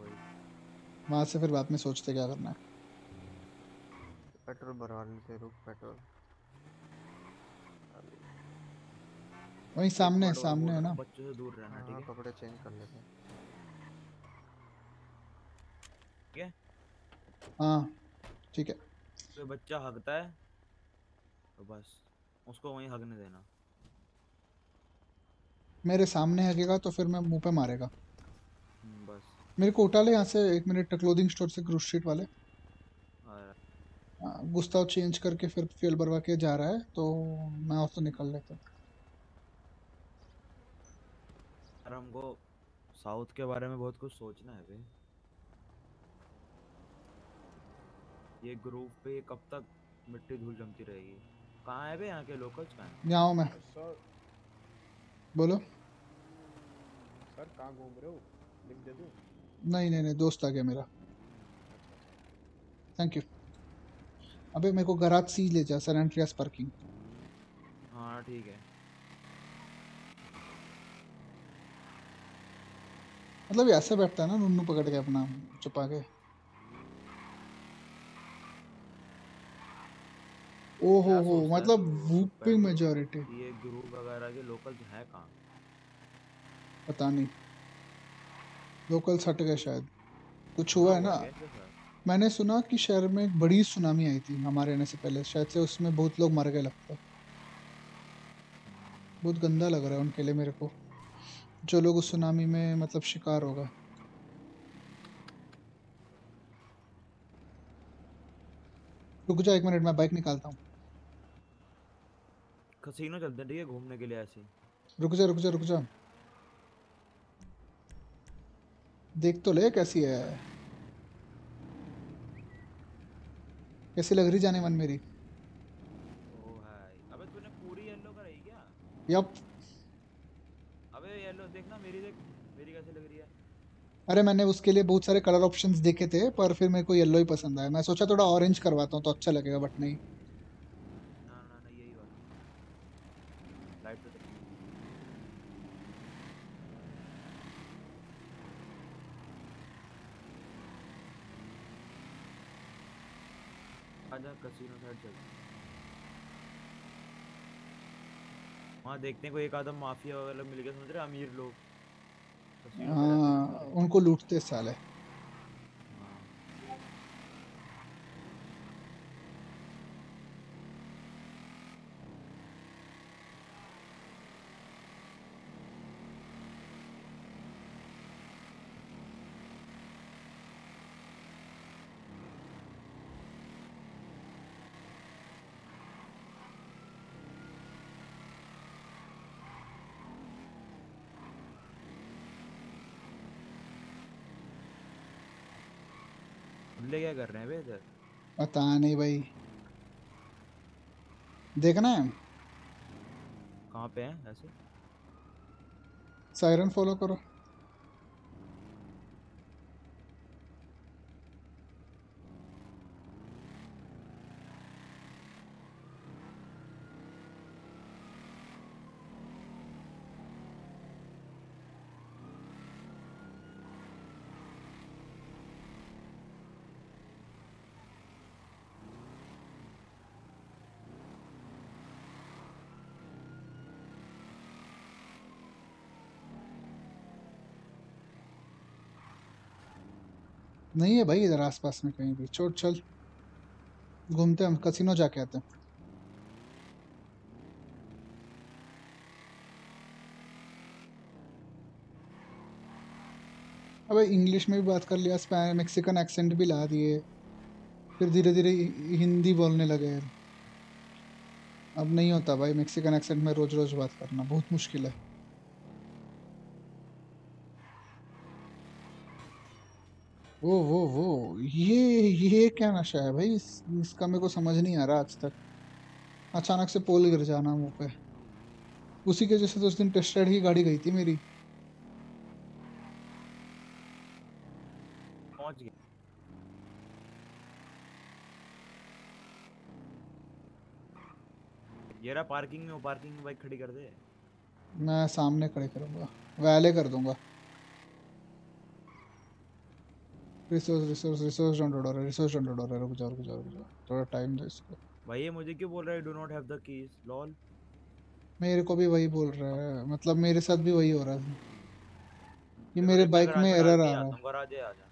वहाँ से फिर बाद में सोचते क्या करना है
पेट्रोल भरवा लेते रुक पेट्रोल
वहीं सामने है सामने है ना
बच्चों से दूर रहना हाँ, ठीक है कपड़े चेंज कर लेते हैं ठीक है
हाँ ठीक है
तो बच्चा हगता है तो बस उसको वहीं हगने देना
मेरे सामने हकेगा तो फिर मैं मुंह पे मारेगा
हम्म,
बस
मेरे को उठा ले यहाँ से एक मिनट क्लोथिंग स्टोर से क्रूज शीट वाले हाँ, हाँ, गुस्ताव चेंज करके फिर फ्यूल भरवा के जा रहा है तो मैं उससे तो निकल लेता
अरे हमको साउथ के बारे में बहुत कुछ सोचना है भाई ये ग्रुप पे कब तक मिट्टी धूल जमती रहेगी कहाँ है भाई यहाँ के लोकल्स कहाँ हैं यहाँ मैं
बोलो
सर कहाँ घूम रहे हो लिख दे दूँ
नहीं नहीं नहीं दोस्त आ गया मेरा थैंक यू अबे मेरे को गराज सी ले जा सर एंट्रियास पार्किंग
हाँ ठीक है
मतलब ऐसे बैठता है ना नुन्नू पकड़ के अपना छुपा के ओहो हो मतलब वूपिंग मेजॉरिटी
ये ग्रुप वगैरह के लोकल है कहाँ
पता नहीं लोकल सट गए शायद कुछ हुआ है हाँ, ना
तो
मैंने सुना कि शहर में एक बड़ी सुनामी आई थी हमारे आने से पहले शायद से उसमें बहुत लोग मर गए लगता बहुत गंदा लग रहा है उनके लिए मेरे को जो लोग उस सुनामी में मतलब शिकार होगा रुक जाओ एक मिनट मैं बाइक निकालता हूँ
कसीनो चलते हैं ठीक है घूमने के लिए ऐसे
रुक जा रुक जा रुक जा देख तो ले कैसी है कैसी लग रही जाने मन मेरी ओ भाई
अबे तूने पूरी येलो कराई क्या यप अबे येलो देखना मेरी देख मेरी कैसी लग रही है
अरे मैंने उसके लिए बहुत सारे कलर ऑप्शंस देखे थे पर फिर मेरे को येलो ही पसंद आया मैं सोचा थोड़ा ऑरेंज करवाता हूँ तो अच्छा लगेगा बट नहीं
तीनों साइड चल वहाँ देखते हैं कोई एक आदम माफिया वगैरह मिल गया समझ रहे अमीर
लोग हाँ
उनको लूटते साले
क्या कर रहे हैं इधर
पता नहीं भाई देखना है
कहाँ पे हैं ऐसे
सायरन फॉलो करो नहीं है भाई इधर आसपास में कहीं भी छोड़ चल घूमते हम कसिनो जाके आते हैं अबे इंग्लिश में भी बात कर लिया स्पैन मैक्सिकन एक्सेंट भी ला दिए फिर धीरे धीरे हिंदी बोलने लगे अब नहीं होता भाई मैक्सिकन एक्सेंट में रोज़ रोज़ बात करना बहुत मुश्किल है वो वो वो ये ये क्या नशा है भाई इस, इसका मेरे को समझ नहीं आ रहा आज तक अचानक से पोल गिर जाना मुँह पे उसी के जैसे तो उस दिन टेस्टेड की गाड़ी गई थी मेरी
येरा पार्किंग में वो पार्किंग में बाइक खड़ी कर दे
मैं सामने खड़े करूंगा वैले कर दूंगा रिसोर्स रिसोर्स रिसोर्स डाउनलोड हो रहा है रिसोर्स डाउनलोड हो रहा है रुक जा रुक जा रुक जा थोड़ा टाइम दे इसको
भाई ये मुझे क्यों बोल रहा है do not have the keys lol
मेरे को भी वही बोल रहा है मतलब मेरे साथ भी वही हो रहा है ये मेरे बाइक में एरर आ रहा है
तुम गराज आ जा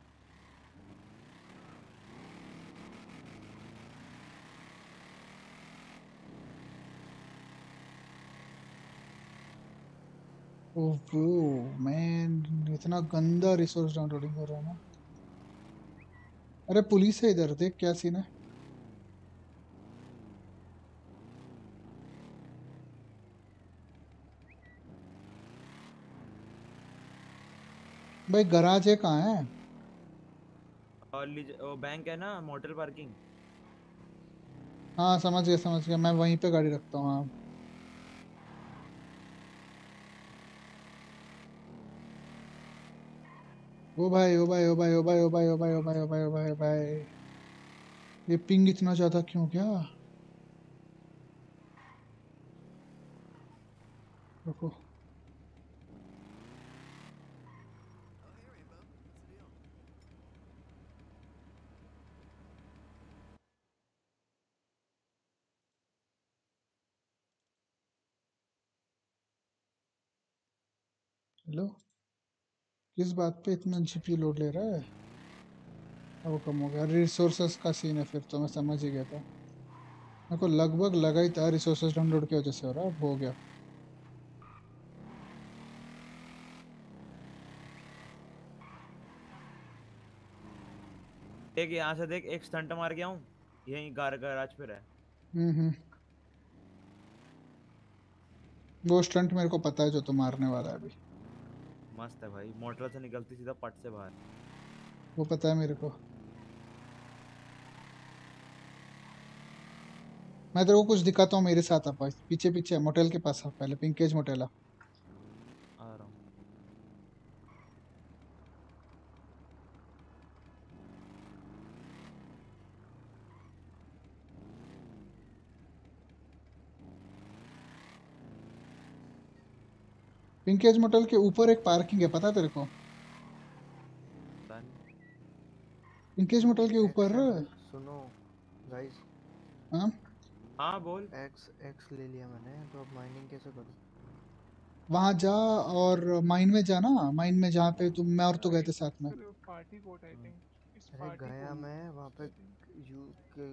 ओह ब्रो मैन इतना गंदा रिसोर्स डाउनलोडिंग हो रहा है ना अरे पुलिस है इधर देख क्या सीन है भाई गराज है कहाँ है
वो बैंक है ना मोटर पार्किंग
हाँ समझ गया समझ गया मैं वहीं पे गाड़ी रखता हूँ हाँ। ओ भाई ओ भाई ओ भाई ओ भाई ओ भाई ओ भाई ओ भाई ओ भाई ओ भाई ओ भाई ये पिंग इतना ज़्यादा क्यों क्या रुको हेलो किस बात पे इतना जीपी लोड ले रहा है अब कम हो गया रिसोर्सेज का सीन है फिर तो मैं समझ ही गया था मेरे को लगभग लगा ही था रिसोर्सेज डाउनलोड की वजह से हो रहा है अब हो गया
देख यहाँ से देख एक स्टंट मार गया हूँ यही कार गैराज पर
है
वो स्टंट मेरे को पता है जो तो मारने वाला है अभी
मस्त है भाई मोटर से निकलती सीधा पट से बाहर
वो पता है मेरे को मैं तेरे को कुछ दिखाता हूँ मेरे साथ आप पीछे पीछे मोटेल के पास आ पहले पिंकेज मोटेला पिंकेज मोटल के ऊपर एक पार्किंग है पता तेरे को पिंकेज मोटल के ऊपर
सुनो गाइस हां हां बोल एक्स एक्स ले लिया मैंने तो अब माइनिंग कैसे करूं
वहां जा और माइन में जा ना माइन में जहां पे तुम मैं और तो गए थे साथ में पार्टी कोट आई थिंक अरे गया
मैं वहां पे यू के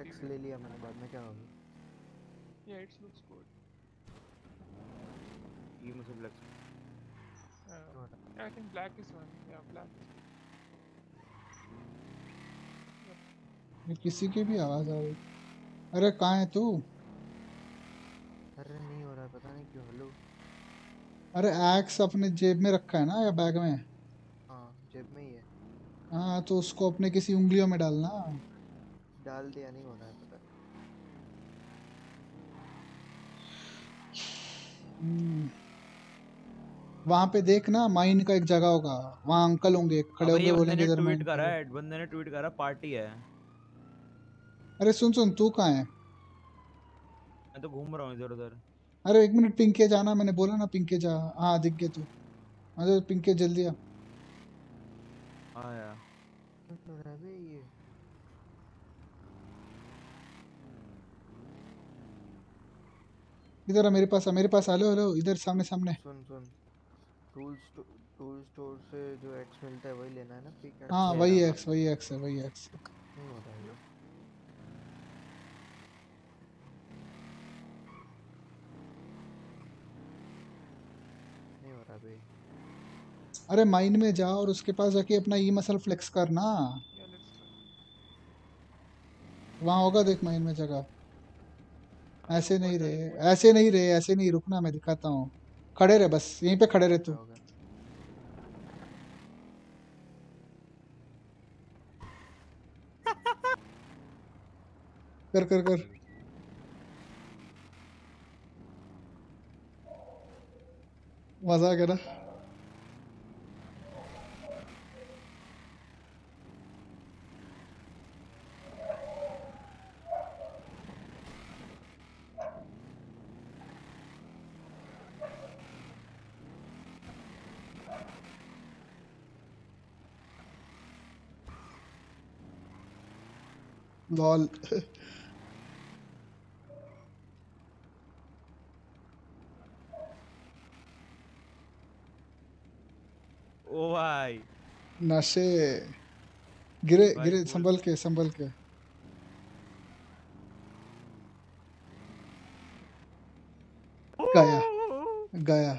एक्स ले लिया मैंने
बाद में क्या होगा
या इट्स लुक्स गुड ये मुझे black black. Uh, I think black is one. Yeah, black. किसी की भी आवाज आ रही अरे कहाँ है तू
अरे नहीं हो रहा पता नहीं क्यों हेलो
अरे एक्स अपने जेब में रखा है ना या बैग में
हाँ जेब में ही है
हाँ तो उसको अपने किसी उंगलियों में डालना
डाल दिया नहीं हो रहा है पता
हम्म वहाँ पे देख ना माइन का एक जगह होगा वहाँ अंकल होंगे खड़े होंगे बोलेंगे इधर ट्वीट कर
रहा है बंदे ने ट्वीट कर रहा पार्टी है
अरे सुन सुन तू कहाँ है मैं
तो घूम रहा हूँ इधर उधर
अरे एक मिनट पिंके जाना मैंने बोला ना पिंके जा हाँ दिख गया तू तो पिंके जल्दी आ आया हाँ इधर मेरे पास मेरे पास आ लो हेलो इधर सामने सामने सुन सुन
टूल स्टोर से जो एक्स मिलता है वही लेना है ना पिक हां वही एक्स
वही एक्स है वही एक्स अरे माइन में जा और उसके पास जाके अपना ई मसल फ्लेक्स करना वहाँ होगा देख माइन में जगह ऐसे नहीं रहे ऐसे नहीं रहे ऐसे नहीं रुकना मैं दिखाता हूँ खड़े रहे बस यहीं पे खड़े रहे तू कर कर कर मजा आ गया ना लॉल
ओ भाई
नशे गिरे गिरे संभल के संभल के गया गया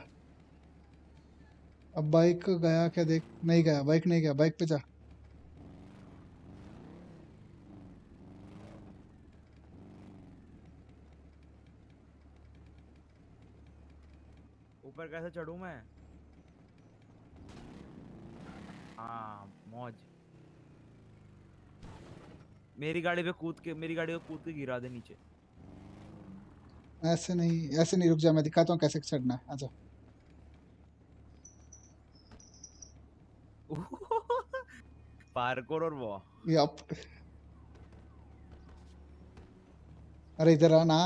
अब बाइक गया क्या देख नहीं गया बाइक नहीं गया बाइक पे जा
कैसे चढ़ू मैं हाँ मौज मेरी गाड़ी पे कूद के मेरी गाड़ी को कूद के गिरा दे नीचे
ऐसे नहीं ऐसे नहीं रुक जा मैं दिखाता हूँ कैसे चढ़ना है आजा
पार्कोर और वो
यप अरे इधर आ ना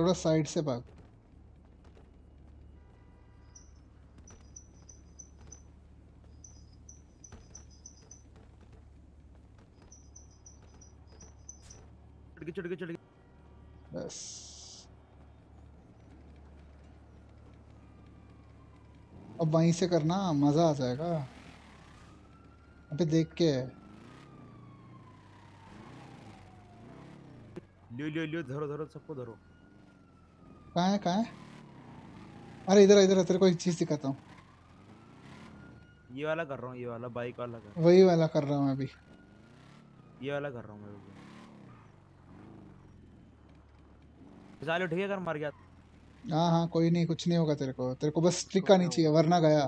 थोड़ा साइड से भाग चढ़ चढ़ बस अब वहीं से करना मज़ा आ जाएगा अबे देख के
लियो लियो लियो धरो धरो सबको धरो
कहाँ है कहाँ है अरे इधर इधर तेरे को एक चीज दिखाता हूँ
ये वाला कर रहा हूँ ये वाला बाइक वाला कर वही
वाला कर रहा हूँ मैं अभी
ये वाला कर रहा हूँ मैं चालो ठीक है कर मर गया
हाँ हाँ कोई नहीं कुछ नहीं होगा तेरे को तेरे को बस ट्रिक नहीं चाहिए वरना गया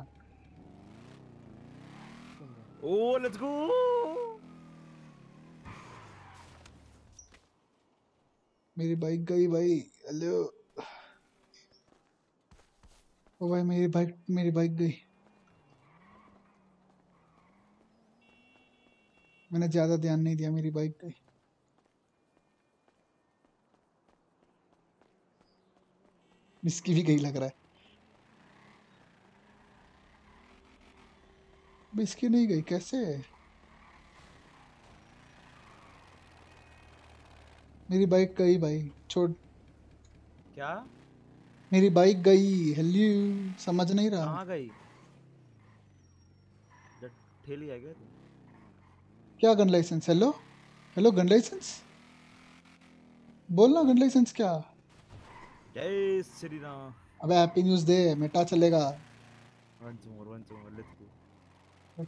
ओ लेट्स गो
मेरी बाइक गई भाई हेलो ओ भाई मेरी बाइक मेरी बाइक गई मैंने ज़्यादा ध्यान नहीं दिया मेरी बाइक गई इसकी भी गई लग रहा है इसकी नहीं गई कैसे मेरी बाइक गई भाई छोड़
क्या
मेरी बाइक गई हेलो समझ नहीं रहा कहां
गई ठेली है क्या
क्या gun license hello hello gun license बोलना गन लाइसेंस क्या
जय श्री राम
अबे हैप्पी न्यूज़ दे मेटा चलेगा
वन चुमर वन चुमर लेट्स
गो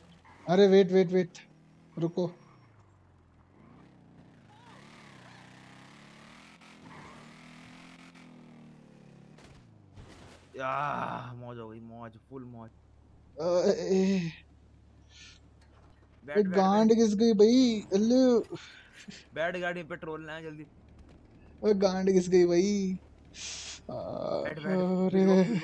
अरे वेट वेट वेट रुको
Ah, मौज हो गई मौज फुल मौज
बैड गांड किस गई भाई अल्लु
बैड गाड़ी पेट्रोल ना जल्दी
ओए गांड किस गई भाई अरे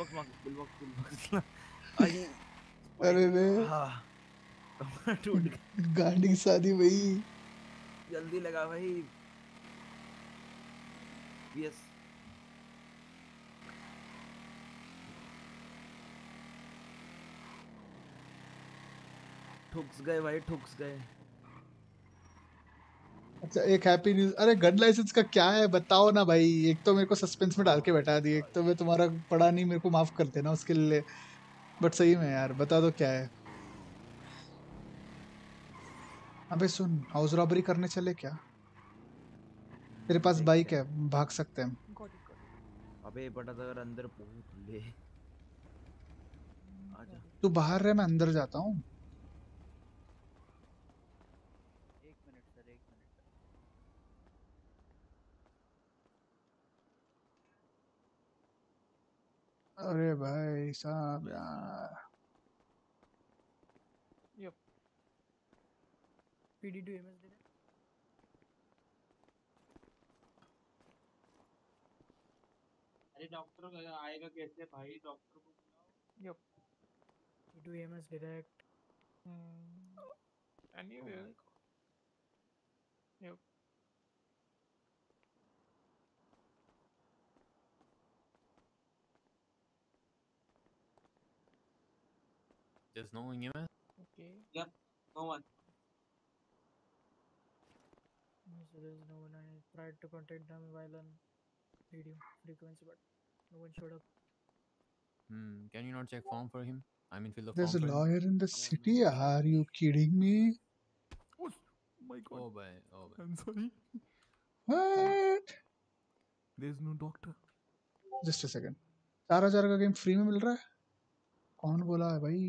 अरे अरे टूट गांड की शादी भाई
जल्दी लगा भाई यस ठुक्स गए भाई ठुक्स गए
अच्छा एक हैप्पी न्यूज अरे गन लाइसेंस का क्या है बताओ ना भाई एक तो मेरे को सस्पेंस में डाल के बैठा दिए एक तो मैं तुम्हारा पढ़ा नहीं मेरे को माफ कर देना उसके लिए बट सही में यार बता दो क्या है अबे सुन हाउस रॉबरी करने चले क्या तेरे पास बाइक है भाग सकते हैं
अबे बट अगर तो अंदर पहुंच ले तू
बाहर रह मैं अंदर जाता हूँ अरे भाई साहब
यार यप
पीडी टू एमएस दे दे
अरे डॉक्टर आएगा कैसे भाई डॉक्टर को
बुलाओ yup PD to MS direct
anyway
There's no one here. Okay. Yep. No one.
So there's no one. I tried to contact them while on radio frequency, but no one showed up.
Hmm. Can you not check form for him? I'm in field of. There's a lawyer
in the city. Are you kidding me?
Oh my god. Oh boy. Oh boy. I'm sorry.
What? There's no doctor. Just a second. चार हजार का game free में मिल रहा है कौन बोला है भाई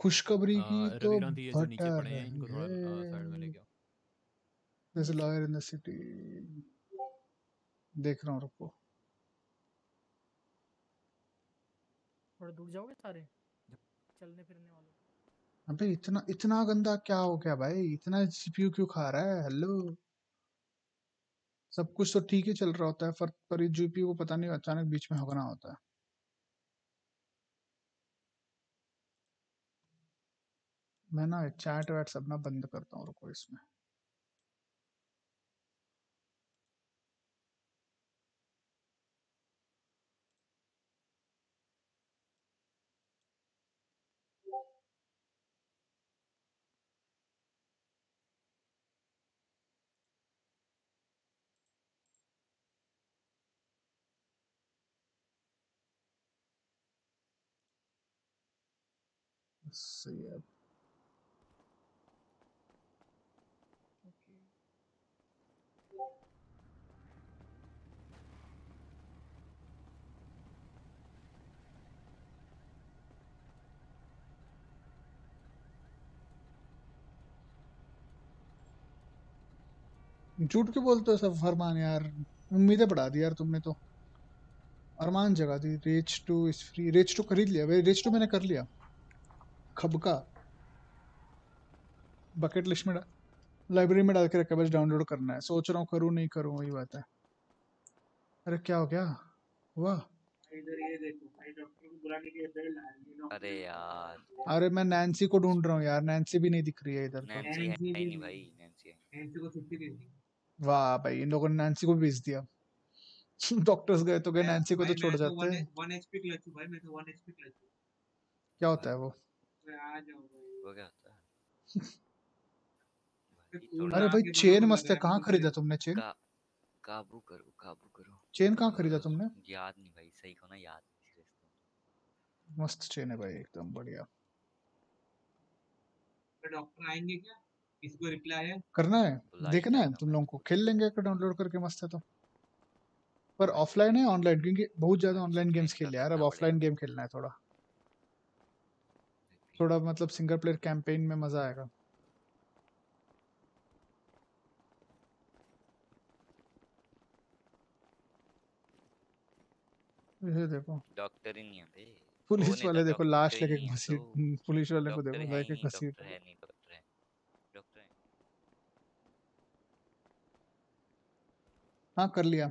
खुशखबरी की तो जो नीचे पड़े हैं इनको थोड़ा साइड में लेके आओ this lawyer in the city देख रहा हूं रुको
थोड़ा दूर जाओगे सारे चलने फिरने वाले
अबे इतना इतना गंदा क्या हो गया भाई इतना सीपीयू क्यों खा रहा है हेलो सब कुछ तो ठीक ही चल रहा होता है पर जीपीयू को पता नहीं अचानक बीच में होगना होता है मैं ना चैट वैट सब ना बंद करता हूँ
रुको इसमें
सही है
झूठ क्यों बोलते हो सब फरमान यार उम्मीदें बढ़ा दी यार तुमने तो अरमान जगा दी रेच टू इस फ्री रेच टू खरीद लिया भाई रेच टू मैंने कर लिया खबका बकेट लिस्ट में लाइब्रेरी में डाल के रखा बस डाउनलोड करना है सोच रहा हूँ करूँ नहीं करूँ वही बात है अरे क्या हो गया हुआ
अरे यार
अरे मैं नैन्सी को ढूंढ रहा हूँ यार नैन्सी भी नहीं दिख रही है इधर नैन्सी है नहीं
भाई नैन्सी है नैन्सी को छुट्टी दे दी
वाह भाई इन लोगों ने नैन्सी को भेज दिया डॉक्टर्स गए तो गए नैन्सी को तो छोड़ तो जाते हैं
1 एचपी क्लच हूं भाई मैं तो 1 एचपी क्लच हूं क्या होता है वो वो क्या होता
है
अरे भाई चेन मस्त है कहाँ खरीदा तुमने चेन काबू करो काबू करो
चेन कहाँ खरीदा तुमने
याद नहीं भाई सही को ना याद
मस्त चेन है भाई एकदम बढ़िया
डॉक्टर आएंगे क्या किसको रिप्लाई है
करना है तो देखना है तुम लोगों को खेल लेंगे अगर डाउनलोड करके मस्त है तो पर ऑफलाइन है ऑनलाइन क्योंकि बहुत ज्यादा ऑनलाइन गेम्स खेल लिया यार अब ऑफलाइन गेम खेलना है थोड़ा थोड़ा मतलब सिंगल प्लेयर कैंपेन में मजा आएगा ये देखो
डॉक्टर ही नहीं है पुलिस वाले देखो
लाश लेके घसीट तो पुलिस वाले को देखो लेके घसीट हाँ कर लिया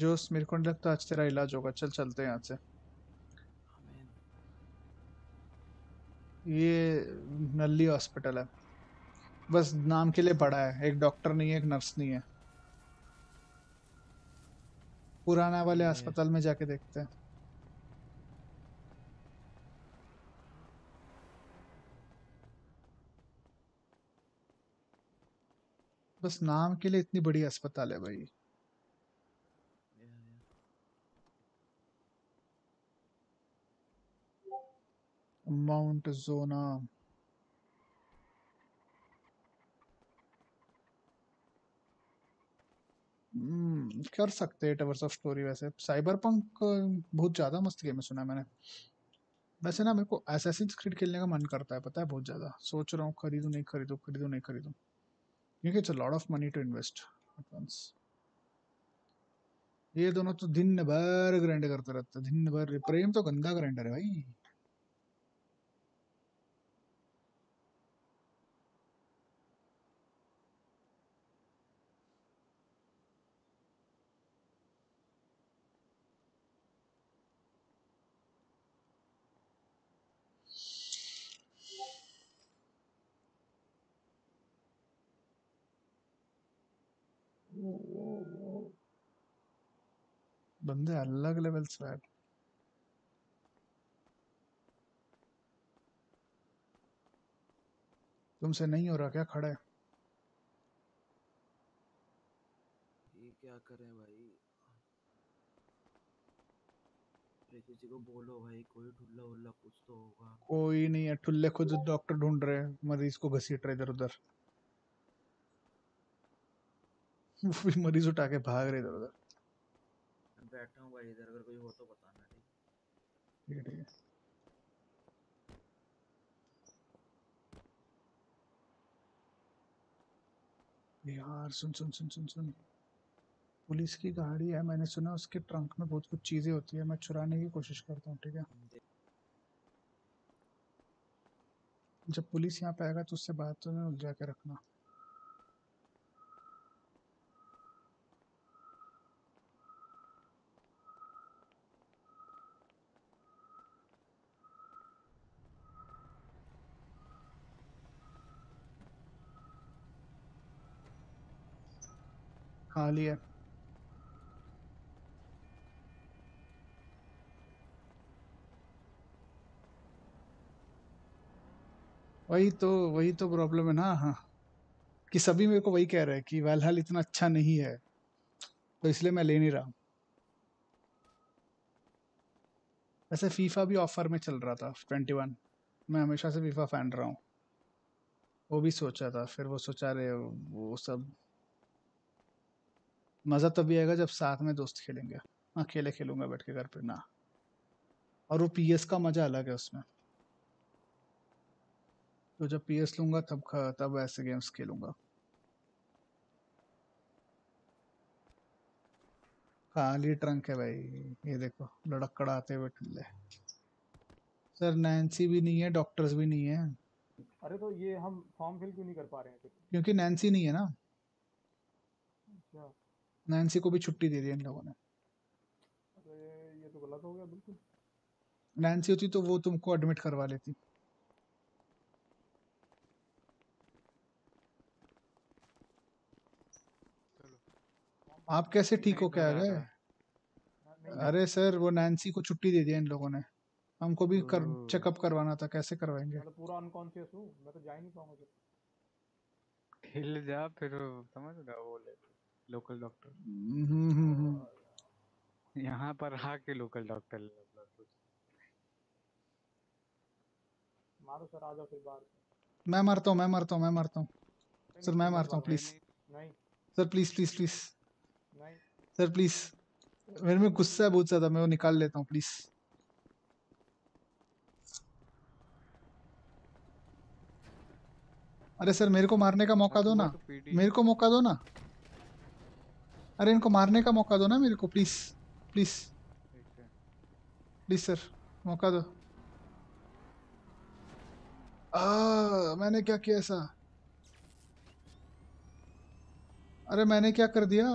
जोश मेरे को नहीं लगता आज तेरा इलाज होगा चल चलते हैं यहाँ से ये नल्ली हॉस्पिटल है बस नाम के लिए पड़ा है एक डॉक्टर नहीं है एक नर्स नहीं है पुराना वाले हम्म। अस्पताल में जाके देखते हैं बस नाम के लिए इतनी बड़ी अस्पताल है भाई माउंट जोना हम्म, कर सकते हैं टवर्स ऑफ स्टोरी वैसे साइबर पंक बहुत ज़्यादा मस्त गेम है सुना मैंने वैसे ना मेरे को एसेसिन क्रीड खेलने का मन करता है पता है बहुत ज़्यादा सोच रहा हूँ खरीदूँ नहीं खरीदूँ खरीदूँ नहीं खरीदूँ क्योंकि it's lot of money to invest advance ये दोनों तो दिन भर ग्राइंड करते रहते हैं दिन भर प्रेम तो गंदा ग्राइंडर है भाई बंदे अलग लेवल स्वैग तुमसे नहीं हो रहा क्या खड़े
क्या करें भाई किसी को बोलो भाई कोई कुछ तो होगा
कोई नहीं है ठुल्ले खुद डॉक्टर ढूंढ रहे हैं मरीज को घसीट रहे इधर उधर मरीज उठा के
भाग रहे इधर उधर
बैठा हूँ भाई इधर अगर कोई हो तो बताना
ठीक है ठीक है
यार सुन सुन सुन सुन सुन पुलिस की गाड़ी है मैंने सुना उसके ट्रंक में बहुत कुछ चीज़ें होती है मैं चुराने की कोशिश करता हूँ ठीक है जब पुलिस यहाँ पे आएगा तो उससे बात तो उलझा के रखना खाली है वही तो वही तो प्रॉब्लम है ना हाँ कि सभी मेरे को वही कह रहे हैं कि वेलहाल इतना अच्छा नहीं है तो इसलिए मैं ले नहीं रहा वैसे फीफा भी ऑफर में चल रहा था ट्वेंटी वन मैं हमेशा से फीफा फैन रहा हूँ वो भी सोचा था फिर वो सोचा रहे वो सब मज़ा तभी आएगा जब साथ में दोस्त खेलेंगे अकेले खेलूंगा बैठ के घर पे ना और वो पीएस का मज़ा अलग है उसमें तो जब पीएस लूंगा तब तब ऐसे गेम्स खेलूंगा खाली ट्रंक है भाई ये देखो लड़कड़ा आते हुए ठंडे सर नैन्सी भी नहीं है डॉक्टर्स भी नहीं है
अरे तो ये हम फॉर्म
फिल क्यों नहीं कर पा रहे हैं क्योंकि नैन्सी नहीं है ना अच्छा नैन्सी को भी छुट्टी दे दी इन लोगों ने ये तो गलत हो गया बिल्कुल नैन्सी होती तो वो तुमको एडमिट करवा लेती आप कैसे ठीक हो क्या गए अरे सर वो नैन्सी को छुट्टी दे दिया इन लोगों ने हमको भी कर चेकअप करवाना था कैसे करवाएंगे मैं तो
पूरा अनकॉन्शियस हूँ मैं तो जा ही नहीं पाऊंगा
हिल जा फिर समझ गया वो ले लोकल डॉक्टर
mm-hmm. यहाँ पर के लोकल डॉक्टर
मारो सर आ जाओ फिर बाहर
मैं मरता हूँ मैं मरता हूँ मैं मरता हूँ सर मैं मरता हूँ प्लीज नहीं sir please please please sir please मेरे में गुस्सा है बहुत ज्यादा मैं वो निकाल लेता हूँ प्लीज अरे सर मेरे को मारने का मौका दो अच्छा, ना तो मेरे को मौका दो ना अरे इनको मारने का मौका दो ना मेरे को प्लीज प्लीज प्लीज सर मौका दो आ, मैंने क्या किया ऐसा अरे मैंने क्या कर दिया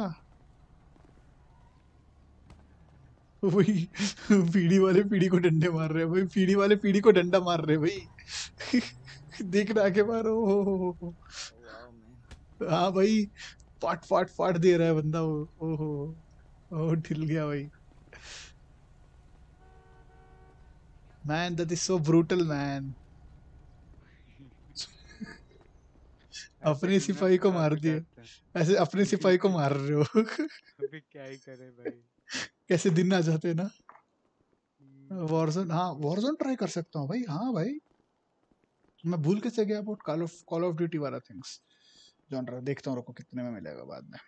वही पीढ़ी वाले पीढ़ी को डंडे मार रहे भाई पीढ़ी वाले पीढ़ी को डंडा मार रहे भाई देख रहा के मारो oh, हाँ भाई फाट फाट फाट दे रहा है बंदा वो ओहो ओह ढिल गया भाई man that is so brutal man अपने सिपाही को मार दिए ऐसे अपने सिपाही को मार रहे हो अभी
क्या ही करें भाई
कैसे दिन ना जाते ना वॉरजोन हाँ वॉरजोन ट्राई कर सकता हूँ भाई हाँ भाई मैं भूल कैसे गया about call of call of duty वाला थिंग्स जॉनरा देखता हूँ रखो कितने में मिलेगा बाद में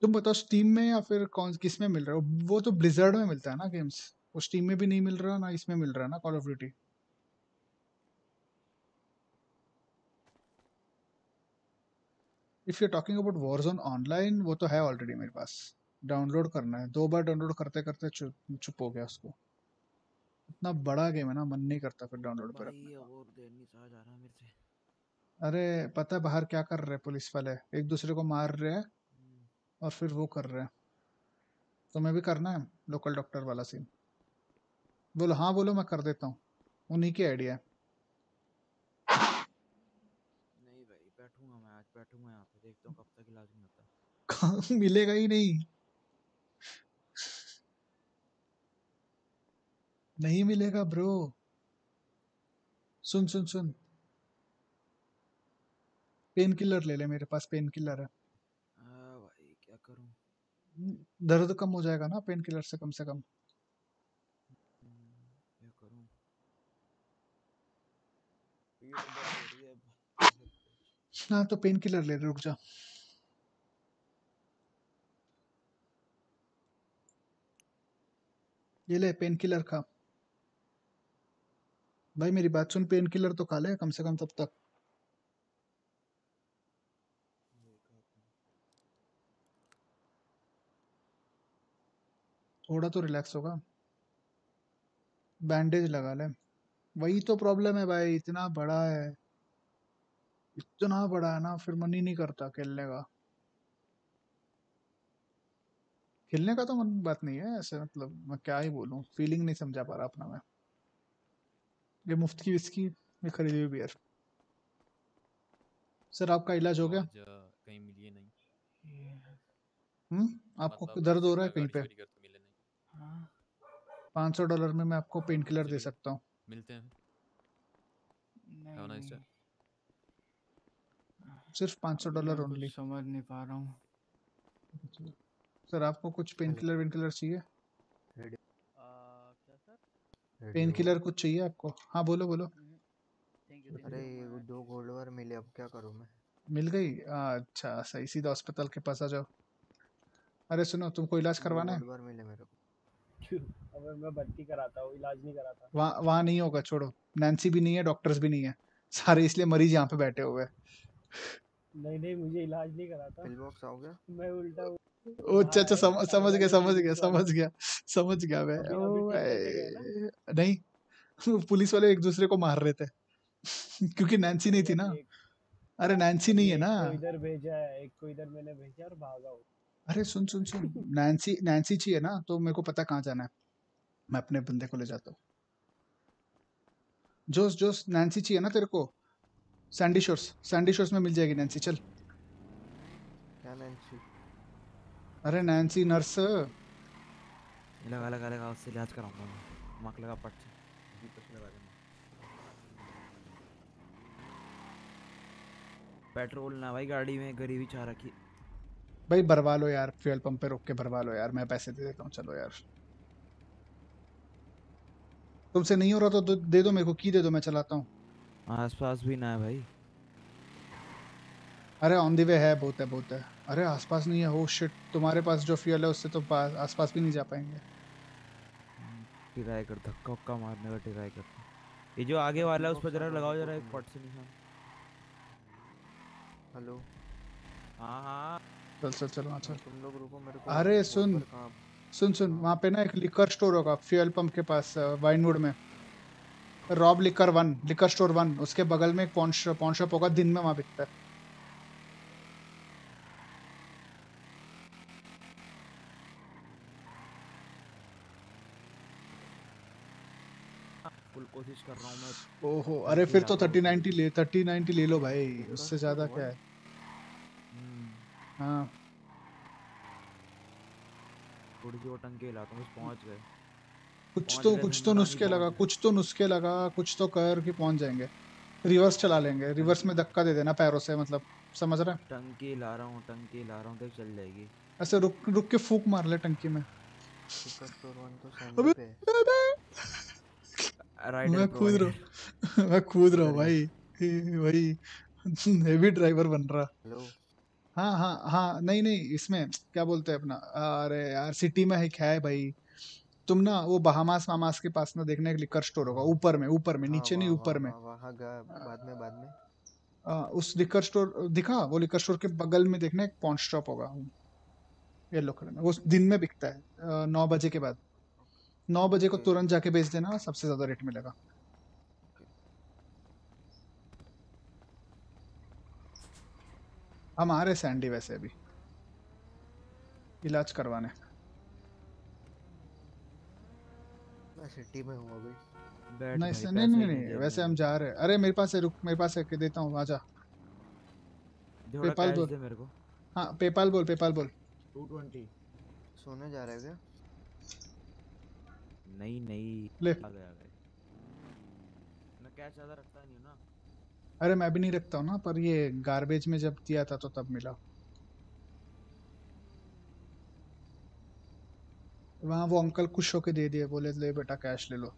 तुम बताओ स्टीम में या फिर कौन किस में मिल रहा है वो तो ब्लिजर्ड में मिलता है ना गेम्स वो स्टीम में भी नहीं मिल रहा ना इसमें मिल रहा है ना call of duty if you talking about war zone online वो तो है ऑलरेडी मेरे पास डाउनलोड करना है दो बार डाउनलोड करते करते चुप, चुप हो गया उसको इतना बड़ा गेम है ना मन नहीं करता फिर डाउनलोड पर अरे पता है बाहर क्या कर रहे हैं पुलिस वाले एक दूसरे को मार रहे हैं और फिर वो कर रहे हैं तो मैं भी करना है लोकल डॉक्टर वाला सीन बोलो हाँ बोलो मैं कर देता हूँ उन्हीं के आइडिया है
नहीं भाई बैठूंगा मैं आज बैठूंगा यहाँ पे देखता हूँ कब तक इलाज नहीं
कहाँ मिलेगा ही नहीं नहीं मिलेगा ब्रो सुन सुन सुन पेन किलर ले ले मेरे पास पेन किलर है
हाँ भाई क्या करूं
दर्द कम हो जाएगा ना पेन किलर से कम से कम
हम्म, क्या
करूं
हाँ तो पेन किलर ले रुक जा ये ले पेन किलर खा भाई मेरी बात सुन पेन किलर तो खा ले कम से कम तब तक थोड़ा तो रिलैक्स होगा बैंडेज लगा ले वही तो प्रॉब्लम है भाई इतना बड़ा है इतना बड़ा है ना फिर मन ही नहीं करता खेलने का खेलने का तो मन बात नहीं है ऐसे मतलब मैं क्या ही बोलूँ फीलिंग नहीं समझा पा रहा अपना मैं ये मुफ्त की विस्की ये खरीदी हुई बियर सर आपका इलाज हो गया तो
कहीं मिली नहीं
हम्म आपको मतलब दर्द हो रहा है कहीं पे पाँच सौ डॉलर में मैं आपको पेन हाँ, किलर दे सकता हूँ मिलते हैं सिर्फ पाँच सौ डॉलर ओनली समझ नहीं पा रहा हूँ सर आपको कुछ पेन किलर वेन किलर चाहिए पेन किलर कुछ चाहिए आपको हाँ बोलो बोलो
अरे दो गोल्ड वर मिले अब क्या करूँ
मैं
मिल गई अच्छा सही सीधा अस्पताल के पास आ जाओ अरे सुनो तुमको इलाज करवाना है मिले मेरे को
अबे मैं भर्ती कराता हूँ इलाज नहीं कराता
वहाँ वहाँ नहीं होगा छोड़ो नैन्सी भी नहीं है डॉक्टर्स भी नहीं है सारे इसलिए मरीज यहाँ पे बैठे हुए
नहीं नहीं मुझे इलाज नहीं कराता पिलबॉक्स आओ गया मैं उल्टा ओ अच्छा अच्छा सम, हाँ, समझ गया समझ गया समझ
गया समझ गया मैं नहीं पुलिस वाले एक दूसरे को मार रहे थे क्योंकि नैन्सी नहीं थी ना अरे नैन्सी नहीं है ना
इधर भेजा है एक को इधर मैंने भेजा और भागा हूँ
अरे सुन सुन सुन नैन्सी नैन्सी चाहिए ना तो मेरे को पता कहाँ जाना है मैं अपने बंदे को ले जाता हूँ जोस जोस नैन्सी चाहिए ना तेरे को सैंडी शोर्स सैंडी शोर्स में मिल जाएगी नैन्सी चल
क्या नैन्सी
अरे नैन्सी नर्स
लगा लगा लगा उससे इलाज कराऊंगा मैं मार्क लगा पट पेट्रोल ना भाई गाड़ी में गरीबी चाह रखी
भाई भरवा लो यार फ्यूल पंप पे रोक के भरवा लो यार मैं पैसे दे देता हूँ चलो यार तुमसे नहीं हो रहा तो दे दो मेरे को की दे दो मैं चलाता हूँ
आसपास भी ना है भाई
अरे ऑन दी वे है बहुत है बहुत है अरे आसपास नहीं है हो oh शिट तुम्हारे पास जो फ्यूल है उससे तो आसपास भी नहीं जा पाएंगे ट्राई कर धक्का उक्का मारने का ट्राई कर
ये जो आगे वाला है उस पर जरा लगाओ जरा एक
पॉट से निशान हेलो हाँ हाँ
चल चल चल वहाँ
चल
अरे सुन
सुन सुन वहाँ पे ना एक लिकर स्टोर होगा फ्यूल पंप के पास वाइनवुड में Rob liquor one liquor store one उसके बगल में एक पॉन्श पॉन शॉप होगा दिन में वहाँ बिकता है
कोशिश कर रहा हूँ मैं ओहो अरे
फिर तो थर्टी नाइनटी ले थर्टी नाइनटी ले लो भाई उससे ज़्यादा क्या है हाँ
थोड़ी सी वो टंके तो हूँ पहुंच गए
कुछ तो कुछ तो नुस्खे लगा कुछ तो नुस्खे लगा कुछ तो कर कि पहुंच जाएंगे रिवर्स चला लेंगे रिवर्स में धक्का दे देना पैरों से मतलब समझ रहे
टंकी ला रहा हूँ टंकी ला रहा हूँ तो चल जाएगी
ऐसे रुक रुक के फूक मार ले टंकी में
तो मैं कूद
रहा मैं कूद रहा हूँ भाई भाई हेवी ड्राइवर बन रहा हेलो हाँ हाँ हाँ नहीं नहीं इसमें क्या बोलते हैं अपना अरे यार सिटी में एक है भाई तुम ना वो बहामास मामास के पास ना देखने के लिकर स्टोर होगा ऊपर में ऊपर में नीचे हाँ, नहीं हाँ, ऊपर में हाँ,
बाद में बाद में
आ, उस लिकर स्टोर दिखा वो लिकर स्टोर के बगल में देखना एक पॉन्ट स्टॉप होगा येलो कलर में वो दिन में बिकता है नौ बजे के बाद नौ बजे को तुरंत जाके बेच देना सबसे ज्यादा रेट मिलेगा हम आ रहे सैंडी वैसे अभी इलाज करवाने
मैं सिटी में हूं अभी
नहीं नहीं नहीं, नहीं वैसे
हम जा रहे अरे मेरे पास है रुक मेरे पास है देता हूँ आजा
पेपाल बोल मेरे
को हां पेपाल बोल पेपाल बोल
220 सोने जा रहे हैं क्या
नहीं नहीं ले आ गया
मैं कैश ज्यादा रखता
अरे मैं भी नहीं रखता हूँ ना पर ये गार्बेज में जब दिया था तो तब मिला वहाँ वो अंकल खुश होके दे दिए बोले ले बेटा कैश ले लो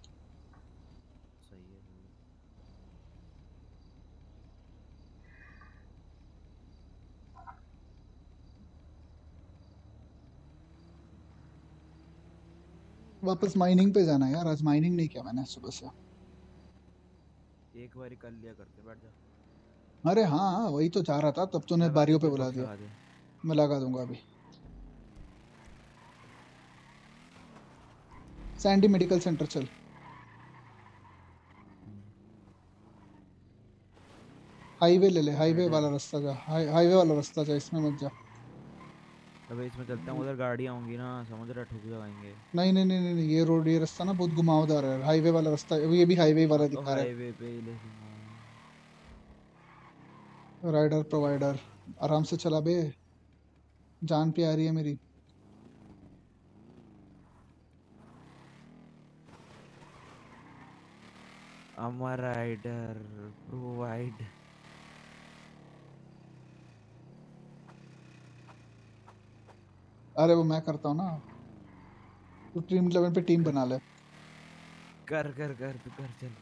वापस माइनिंग पे जाना है यार आज माइनिंग नहीं किया मैंने सुबह से
एक बारी कर लिया करते बैठ जा
अरे हाँ वही तो चाह रहा था तब तूने बारियों पे बुला दिया मैं लगा दूंगा अभी सैंडी मेडिकल सेंटर चल हाईवे ले ले हाईवे वाला रास्ता जा हाईवे वाला रास्ता जा इसमें मत जा
अबे इसमें चलते हैं उधर गाड़ियां होंगी ना समझ रहा ठुक जाएंगे
नहीं नहीं नहीं नहीं ये रोड ये रास्ता ना बहुत घुमावदार है हाईवे वाला रास्ता ये भी हाईवे वाला दिखा रहा है
हाईवे पे ही ले
राइडर प्रोवाइडर आराम से चला बे जान पे आ रही है मेरी
अमर राइडर प्रोवाइडर
अरे वो मैं करता हूँ ना तू टीम इलेवन पे टीम बना ले
कर कर कर तू कर चल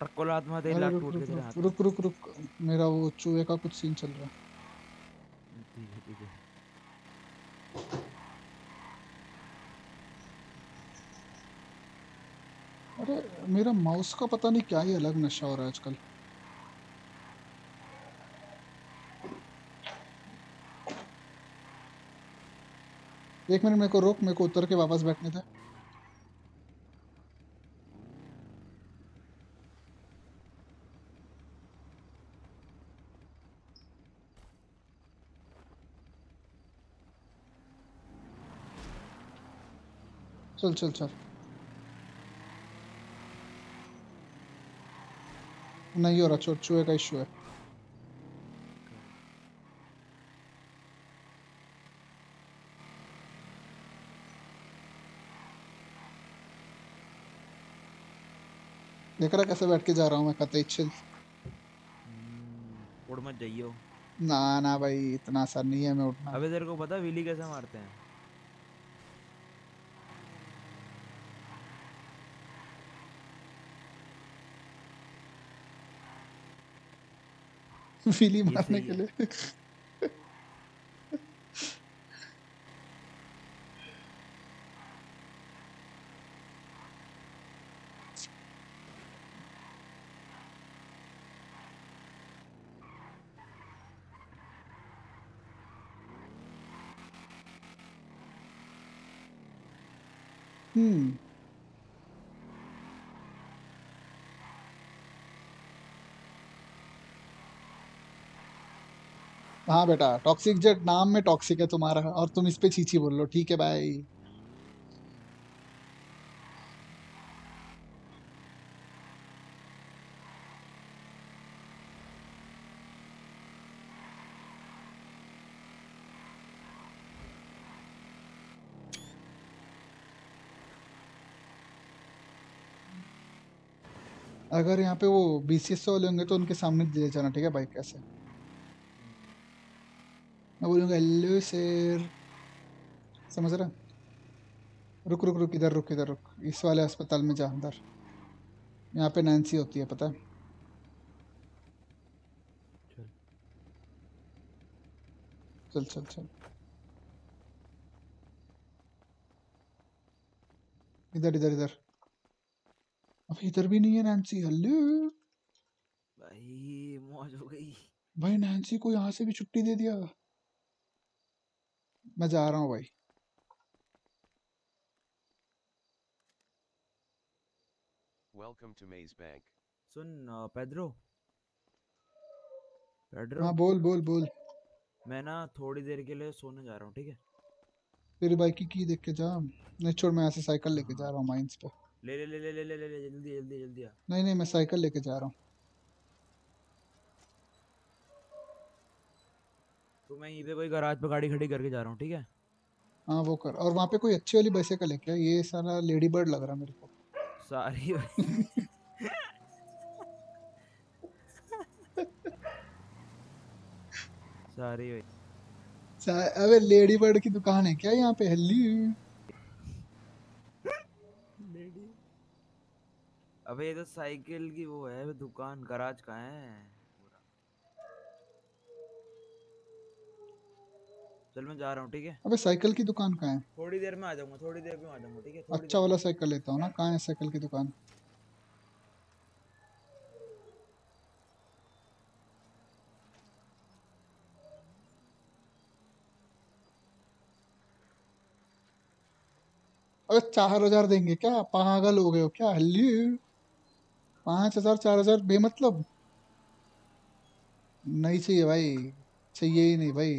ट्रकोलात में दे
लात टूट के रुक, रुक रुक रुक मेरा वो चूहे का कुछ सीन चल रहा ठीक है ठीक है अरे मेरा माउस का पता नहीं क्या ही अलग नशा हो रहा है आजकल एक मिनट मेरे को रोक मेरे को उतर के वापस बैठने था चल चल चल नहीं हो रहा चोर चूहे का इशू है देख रहा कैसे बैठ के जा रहा हूँ मैं कतई छिल हम्म,
उड़ मत जाइयो
ना ना भाई इतना आसान नहीं है मैं उठना
अबे तेरे को पता विली कैसे मारते हैं
विली मारने के लिए हाँ बेटा टॉक्सिक जेट नाम में टॉक्सिक है तुम्हारा और तुम इस पे चीची बोल लो ठीक है भाई अगर यहाँ पे वो बी सी एस वाले होंगे तो उनके सामने ले जाना ठीक है बाइक कैसे मैं बोलूँगा हेलो सर समझ रहा रुक रुक रुक इधर रुक इधर रुक इस वाले अस्पताल में जा अंदर यहाँ पे नैन्सी होती है पता है चल चल चल इधर इधर इधर अब इधर भी नहीं है नैन्सी हेलो
भाई मौज हो गई
भाई नैन्सी को यहाँ से भी छुट्टी दे दिया मैं जा रहा हूँ भाई
वेलकम टू मेज बैंक सुन पेड्रो
पेड्रो हाँ बोल बोल बोल
मैं ना थोड़ी देर के लिए सोने जा रहा हूँ ठीक है
तेरी बाइक की की देख के जा नहीं छोड़ मैं ऐसे साइकिल लेके जा रहा हूँ माइंस पे
ले ले ले ले ले ले जल्दी जल्दी जल्दी आ
नहीं नहीं मैं साइकिल लेके जा रहा हूँ
तो मैं यहीं पे कोई गैराज पे गाड़ी खड़ी करके जा रहा हूँ ठीक है
हाँ वो कर और वहाँ पे कोई अच्छी वाली बसें का लेके ये सारा लेडी बर्ड लग रहा मेरे को
सारी सारी
भाई अबे लेडी बर्ड की दुकान है क्या यहाँ पे हल्ली
अबे ये तो साइकिल की वो है दुकान गराज का है चल मैं जा रहा हूँ ठीक है अबे साइकिल की दुकान कहाँ है थोड़ी देर में आ जाऊंगा थोड़ी देर में आ जाऊंगा ठीक है अच्छा वाला
साइकिल लेता हूँ ना कहाँ है साइकिल की दुकान अबे चार हजार देंगे क्या पागल हो गए हो क्या हल्ली पाँच हजार चार हजार बेमतलब नहीं चाहिए भाई चाहिए ही नहीं भाई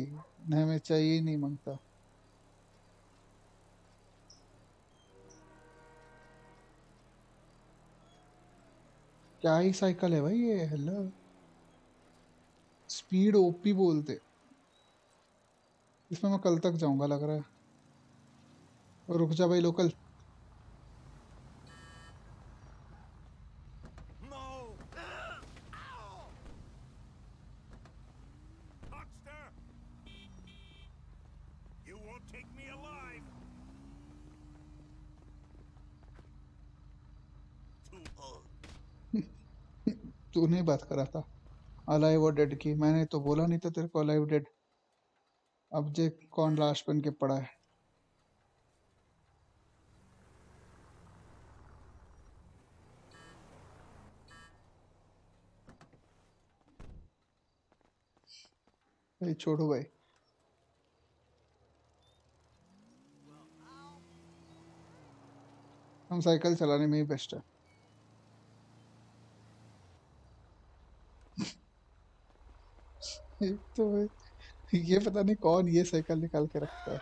मैं चाहिए नहीं मांगता क्या ही साइकिल है भाई ये हेलो स्पीड ओपी बोलते इसमें मैं कल तक जाऊंगा लग रहा है रुक जा भाई लोकल तू नहीं बात करा था अलाइव और डेड की मैंने तो बोला नहीं था तेरे को अलाइव डेड अब जे कौन लाश बन के पड़ा है भाई छोड़ो भाई हम साइकिल चलाने में ही बेस्ट है तो ये पता नहीं कौन ये साइकिल निकाल के रखता है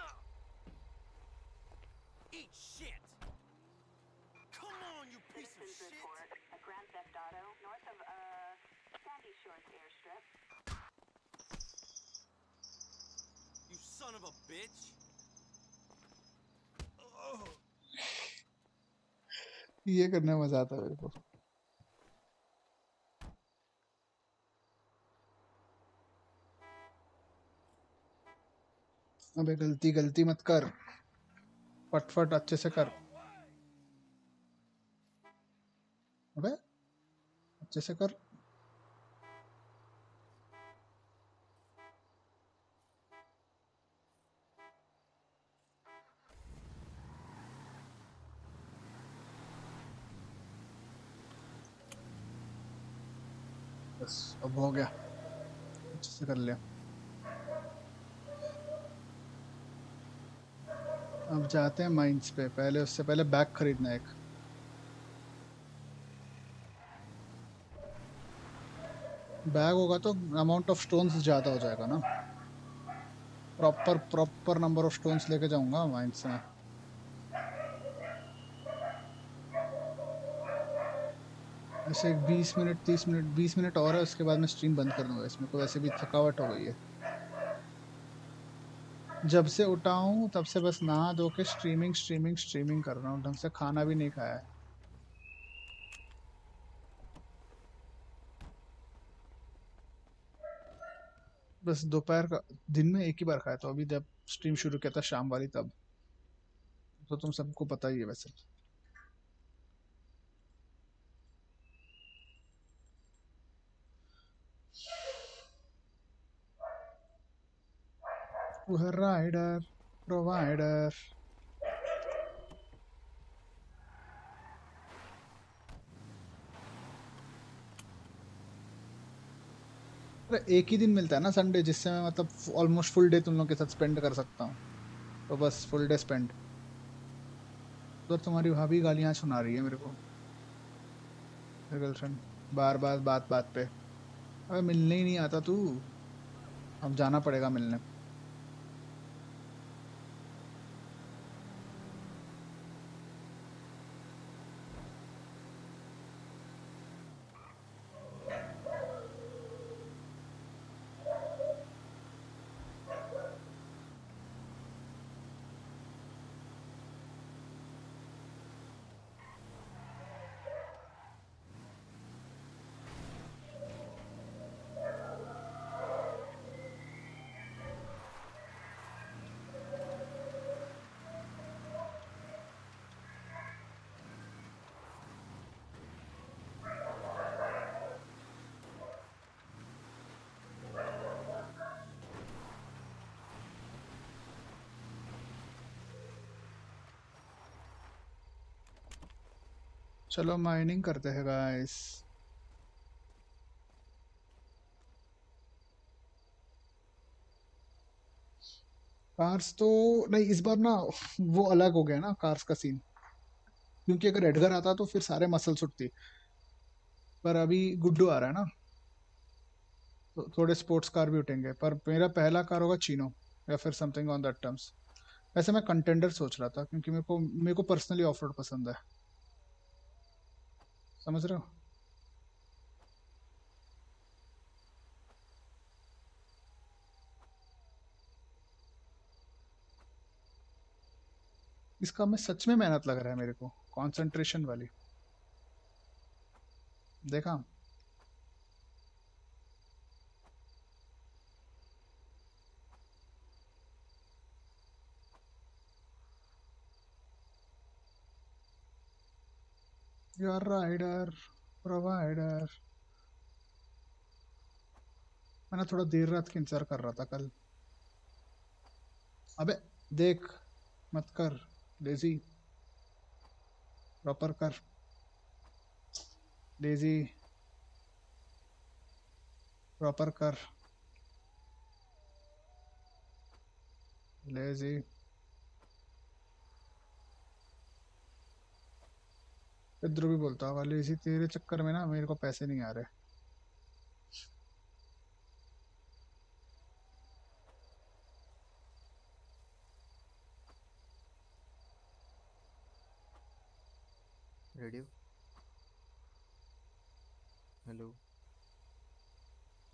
uh, ये करने मजा आता है मेरे को अबे गलती गलती मत कर फटफट अच्छे से कर अबे अच्छे से कर बस अब हो गया अच्छे से कर लिया अब जाते हैं माइंस पे पहले उससे पहले बैग खरीदना एक बैग होगा तो अमाउंट ऑफ स्टोन्स ज़्यादा हो जाएगा ना proper proper number of stones लेके जाऊंगा माइंस से ऐसे बीस मिनट तीस मिनट बीस मिनट और है उसके बाद मैं स्ट्रीम बंद कर दूंगा इसमें कोई वैसे भी थकावट हो गई है जब से उठा हूँ तब से बस नहा धो के स्ट्रीमिंग स्ट्रीमिंग स्ट्रीमिंग कर रहा हूँ ढंग से खाना भी नहीं खाया है बस दोपहर का दिन में एक ही बार खाया था तो अभी जब स्ट्रीम शुरू किया था शाम वाली तब तो तुम सबको पता ही है वैसे We're rider, provider. एक ही दिन मिलता है ना संडे जिससे मैं मतलब ऑलमोस्ट फुल डे तुम लोग के साथ स्पेंड कर सकता हूँ तो बस फुल डे स्पेंड तो तुम्हारी भाभी गालियाँ सुना रही है मेरे को गर्लफ्रेंड बार बार बात बात पे अबे मिलने ही नहीं आता तू अब जाना पड़ेगा मिलने चलो माइनिंग करते हैं गाइस कार्स तो नहीं इस बार ना वो अलग हो गया ना कार्स का सीन क्योंकि अगर एडगर आता तो फिर सारे मसल्स उठती पर अभी गुड्डू आ रहा है ना तो थोड़े स्पोर्ट्स कार भी उठेंगे पर मेरा पहला कार होगा चीनो या फिर समथिंग ऑन दैट टर्म्स वैसे मैं कंटेंडर सोच रहा था क्योंकि मेरे को मेरे को पर्सनली ऑफ रोड पसंद है समझ रहे हो इसका मैं सच में मेहनत लग रहा है मेरे को कंसंट्रेशन वाली देखा your rider provider मैंने थोड़ा देर रात की इंतजार कर रहा था कल अबे देख मत कर लेजी प्रॉपर कर लेजी प्रॉपर कर लेजी इधर भी बोलता है वाले इसी तेरे चक्कर में ना मेरे को पैसे नहीं आ रहे
रेडियो हेलो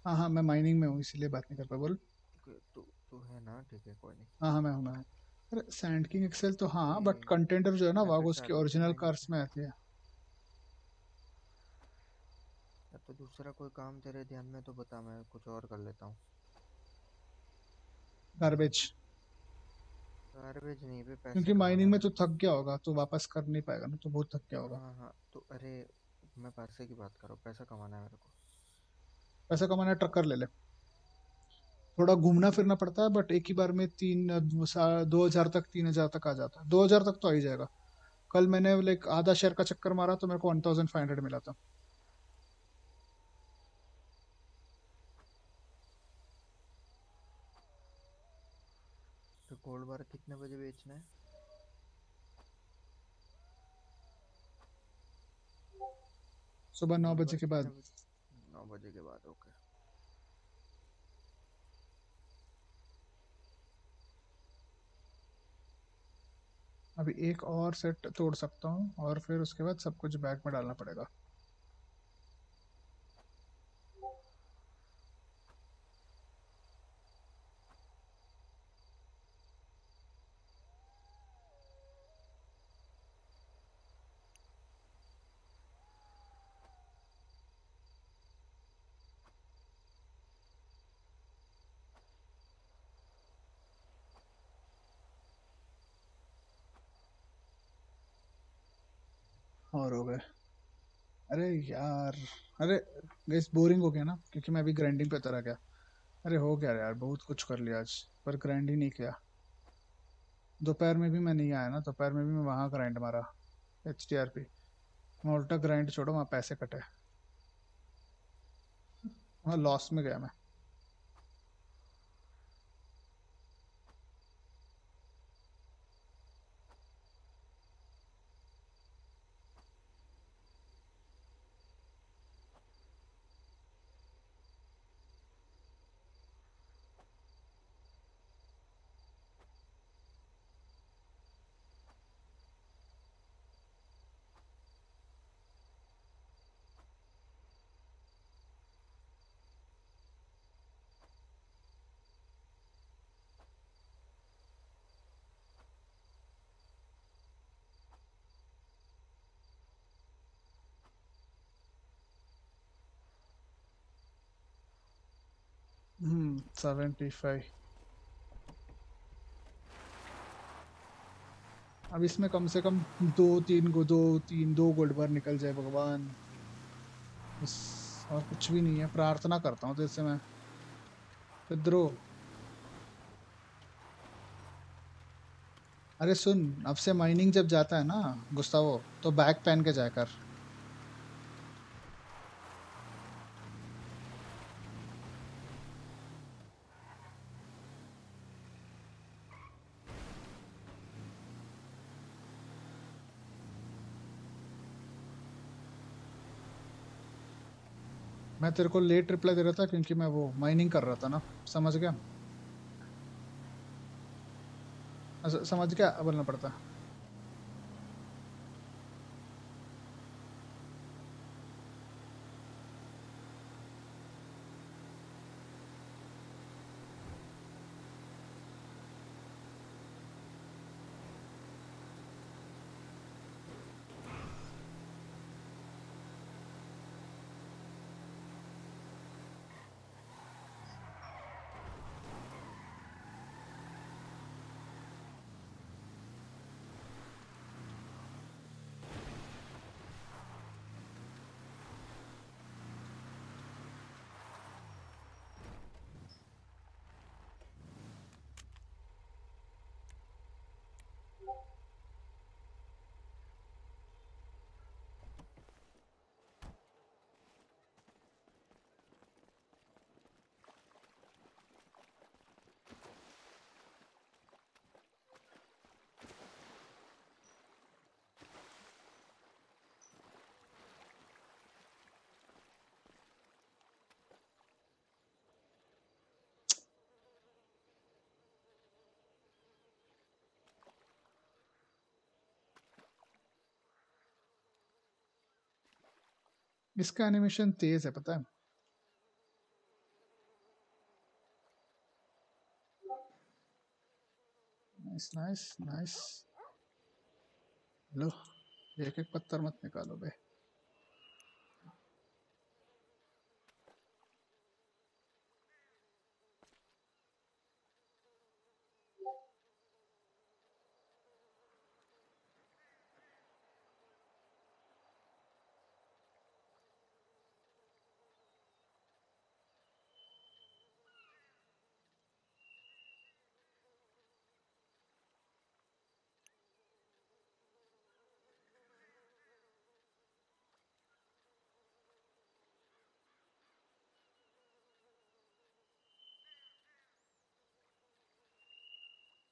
हाँ हाँ मैं माइनिंग में हूँ इसीलिए बात नहीं कर पा बोल
तू तो, तू तो, तो है ना ठीक है कोई नहीं हाँ हाँ
मैं हूँ मैं अरे सैंड किंग एक्सेल तो हाँ बट कंटेंटर जो है ना वाग उसकी ओरिजिनल कार्स में आती है
तो दूसरा कोई काम तेरे ध्यान में तो बता मैं कुछ और कर लेता हूँ गार्बेज गार्बेज नहीं पे पैसे क्योंकि माइनिंग में
तो थक गया होगा तो वापस कर नहीं पाएगा ना तो बहुत थक गया होगा
हाँ हाँ तो अरे मैं पैसे की बात कर रहा हूँ पैसा कमाना है मेरे को
पैसा कमाना है ट्रकर ले ले थोड़ा घूमना फिरना पड़ता है बट एक ही बार में तीन दो हजार तक तीन हजार तक आ जाता है दो हजार तक तो आ ही जाएगा कल मैंने लाइक आधा शेयर का चक्कर मारा तो मेरे को वन थाउजेंड फाइव हंड्रेड मिला था
हमारा कितने बजे बेचना है
सुबह नौ बजे के बाद
नौ बजे के बाद ओके
अभी एक और सेट तोड़ सकता हूँ और फिर उसके बाद सब कुछ बैग में डालना पड़ेगा और हो गए अरे यार अरे गैस बोरिंग हो गया ना क्योंकि मैं अभी ग्राइंडिंग पे उतरा गया अरे हो गया यार बहुत कुछ कर लिया आज पर ग्राइंड ही नहीं किया दोपहर में भी मैं नहीं आया ना दोपहर में भी मैं वहाँ ग्राइंड मारा एच डी आर पी मैं उल्टा ग्राइंड छोड़ो वहाँ पैसे कटे वहाँ लॉस में गया मैं Hmm, हम्म, 75. अब इसमें कम से कम दो तीन गो दो तीन दो गोल्ड बार निकल जाए भगवान बस और कुछ भी नहीं है प्रार्थना करता हूँ जैसे मैं पिद्रो अरे सुन अब से माइनिंग जब जाता है ना गुस्सा वो तो बैग पहन के जाकर तेरे को लेट रिप्लाई दे रहा था क्योंकि मैं वो माइनिंग कर रहा था ना समझ गया अच्छा, समझ गया बोलना पड़ता है इसका एनिमेशन तेज है पता है नाइस नाइस नाइस लो एक एक पत्थर मत निकालो भाई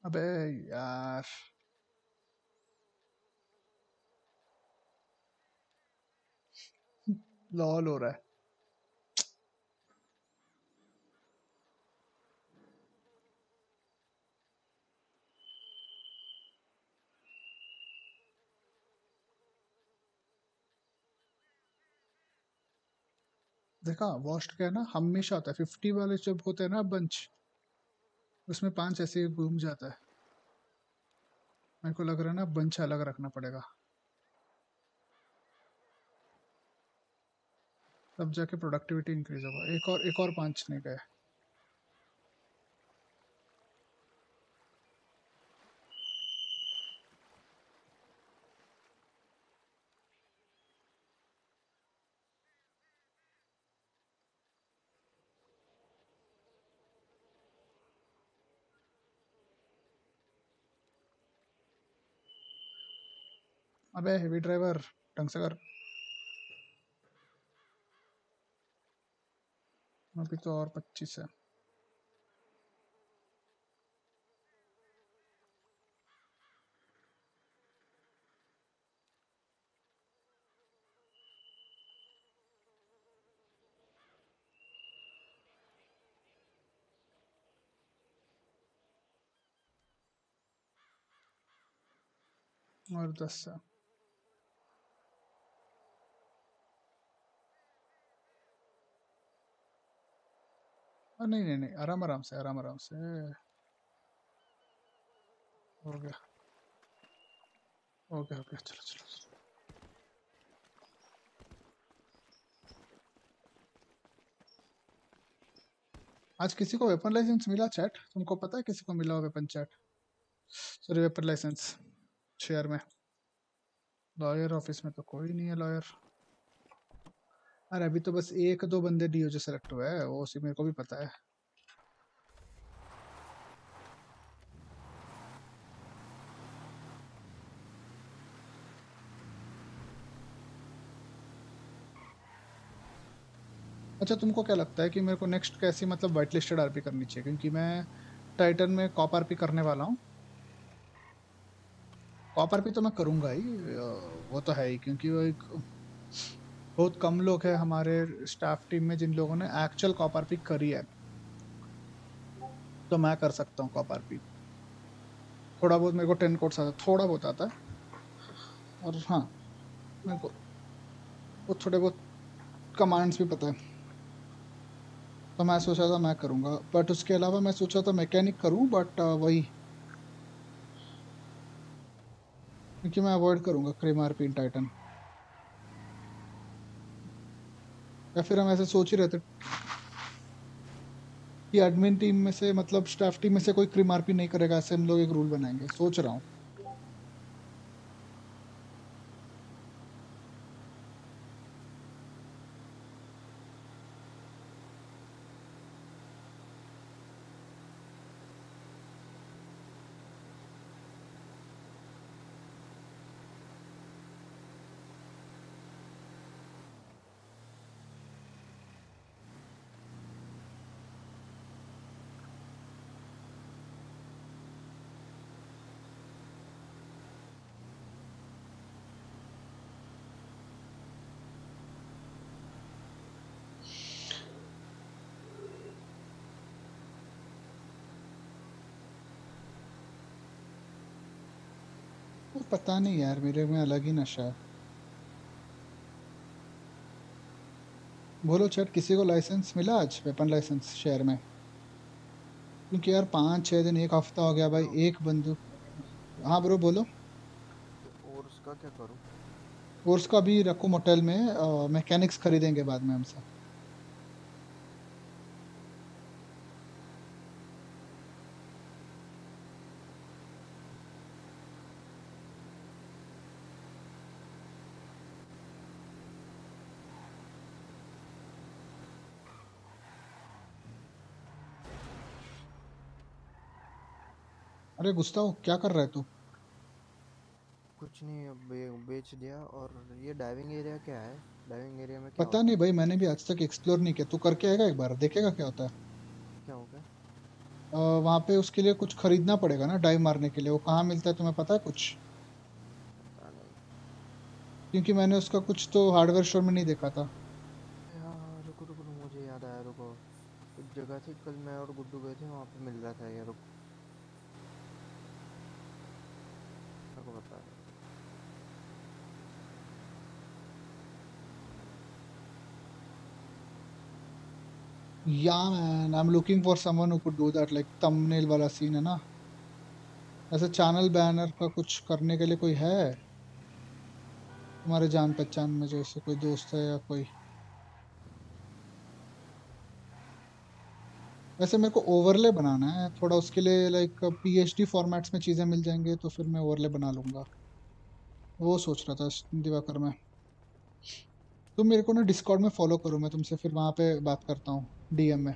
अबे यार लॉल हो रहा है देखा वॉस्ट क्या है ना हमेशा होता है फिफ्टी वाले जब होते हैं ना बंच उसमें पांच ऐसे घूम जाता है मेरे को लग रहा है ना बंच अलग रखना पड़ेगा तब जाके प्रोडक्टिविटी इंक्रीज होगा एक और एक और पांच नहीं गए अबे हेवी ड्राइवर ढंग से कर अभी तो और पच्चीस है और दस है Ah, नहीं नहीं नहीं आराम आराम से आराम आराम से
हो गया ओके ओके चलो चलो,
आज किसी को वेपन लाइसेंस मिला चैट तुमको पता है किसी को मिला weapon chat sorry weapon licence share में लॉयर ऑफिस में तो कोई नहीं है लॉयर अरे अभी तो बस एक दो बंदे डी जो सेलेक्ट हुए हैं वो उसी मेरे को भी पता है अच्छा तुमको क्या लगता है कि मेरे को नेक्स्ट कैसी मतलब वाइट लिस्टेड आरपी करनी चाहिए क्योंकि मैं टाइटन में कॉप आरपी करने वाला हूँ कॉप आरपी तो मैं करूँगा ही वो तो है ही क्योंकि वो एक बहुत कम लोग हैं हमारे स्टाफ टीम में जिन लोगों ने एक्चुअल कॉपर पिक करी है तो मैं कर सकता हूँ कॉपर पिक थोड़ा बहुत मेरे को टेन कोट्स आता थोड़ा बहुत आता है और हाँ मेरे को वो थोड़े बहुत कमांड्स भी पता है तो मैं सोचा था मैं करूँगा बट उसके अलावा मैं सोचा था मैकेनिक करूँ बट uh, वही क्योंकि मैं अवॉइड करूँगा क्रेम आर टाइटन या फिर हम ऐसे सोच ही रहते कि एडमिन टीम में से मतलब स्टाफ टीम में से कोई क्रिम आरपी नहीं करेगा ऐसे हम लोग एक रूल बनाएंगे सोच रहा हूँ पता नहीं यार मेरे में अलग ही नशा है बोलो चट किसी को लाइसेंस मिला आज वेपन लाइसेंस शहर में क्योंकि यार पाँच छः दिन एक हफ्ता हो गया भाई एक बंदूक हाँ ब्रो बोलो
कोर्स का क्या करूँ
कोर्स का भी रखो मोटेल में मैकेनिक्स खरीदेंगे बाद में हम सब अरे गुस्ताव क्या कर रहा है तू कुछ
नहीं बे, बेच दिया और ये डाइविंग एरिया क्या है डाइविंग एरिया में पता नहीं
भाई मैंने भी आज तक एक्सप्लोर नहीं किया तू करके आएगा एक बार देखेगा क्या होता है
क्या होगा
वहाँ पे उसके लिए कुछ खरीदना पड़ेगा ना डाइव मारने के लिए वो कहाँ मिलता है तुम्हें पता है कुछ क्योंकि मैंने उसका कुछ तो हार्डवेयर स्टोर में नहीं देखा था
रुको रुको मुझे याद आया रुको एक जगह थी कल मैं और गुड्डू गए थे वहाँ पे मिल रहा था यार रुको आपको बता रहा
या man I am looking for someone who could do that like thumbnail वाला सीन है ना ऐसा चैनल बैनर का कुछ करने के लिए कोई है हमारे जान पहचान में जैसे कोई दोस्त है या कोई वैसे मेरे को ओवरले बनाना है थोड़ा उसके लिए लाइक पीएचडी फॉर्मेट्स में चीज़ें मिल जाएंगी तो फिर मैं ओवरले बना लूँगा वो सोच रहा था दिवाकर मैं तुम तो मेरे को ना डिस्कॉर्ड में फॉलो करो मैं तुमसे फिर वहाँ पे बात करता हूँ डीएम में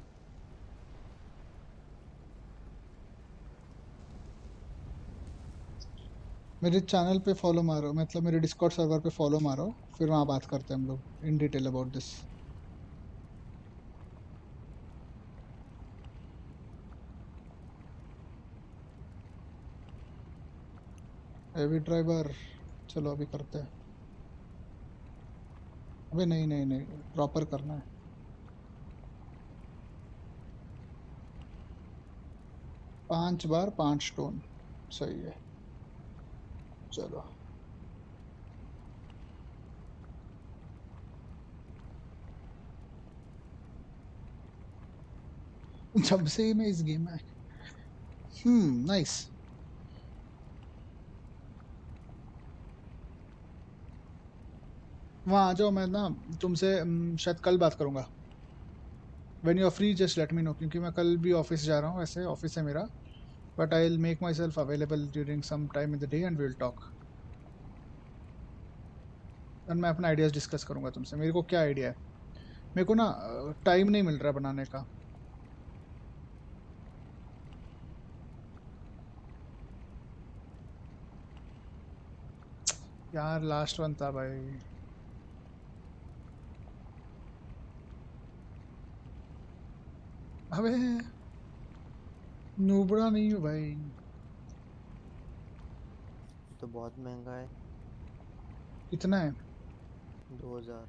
मेरे चैनल पे फॉलो मारो मतलब मेरे डिस्कॉर्ड सर्वर पे फॉलो मारो फिर वहाँ बात करते हैं हम लोग in detail about this heavy driver चलो अभी करते हैं अबे नहीं नहीं नहीं प्रॉपर करना है पांच बार पांच स्टोन सही है चलो जब से ही मैं इस गेम में हम्म नाइस nice. वहाँ आ जाओ मैं ना तुमसे शायद कल बात करूँगा when you are free just let me know क्योंकि मैं कल भी ऑफिस जा रहा हूँ वैसे ऑफिस है मेरा but I will make myself available during some time in the day and will talk and मैं अपना आइडियाज़ डिस्कस करूँगा तुमसे मेरे को क्या आइडिया है मेरे को ना टाइम नहीं मिल रहा बनाने का यार लास्ट वन था भाई अबे नूबड़ा नहीं हूँ भाई
तो बहुत महंगा है कितना है दो हजार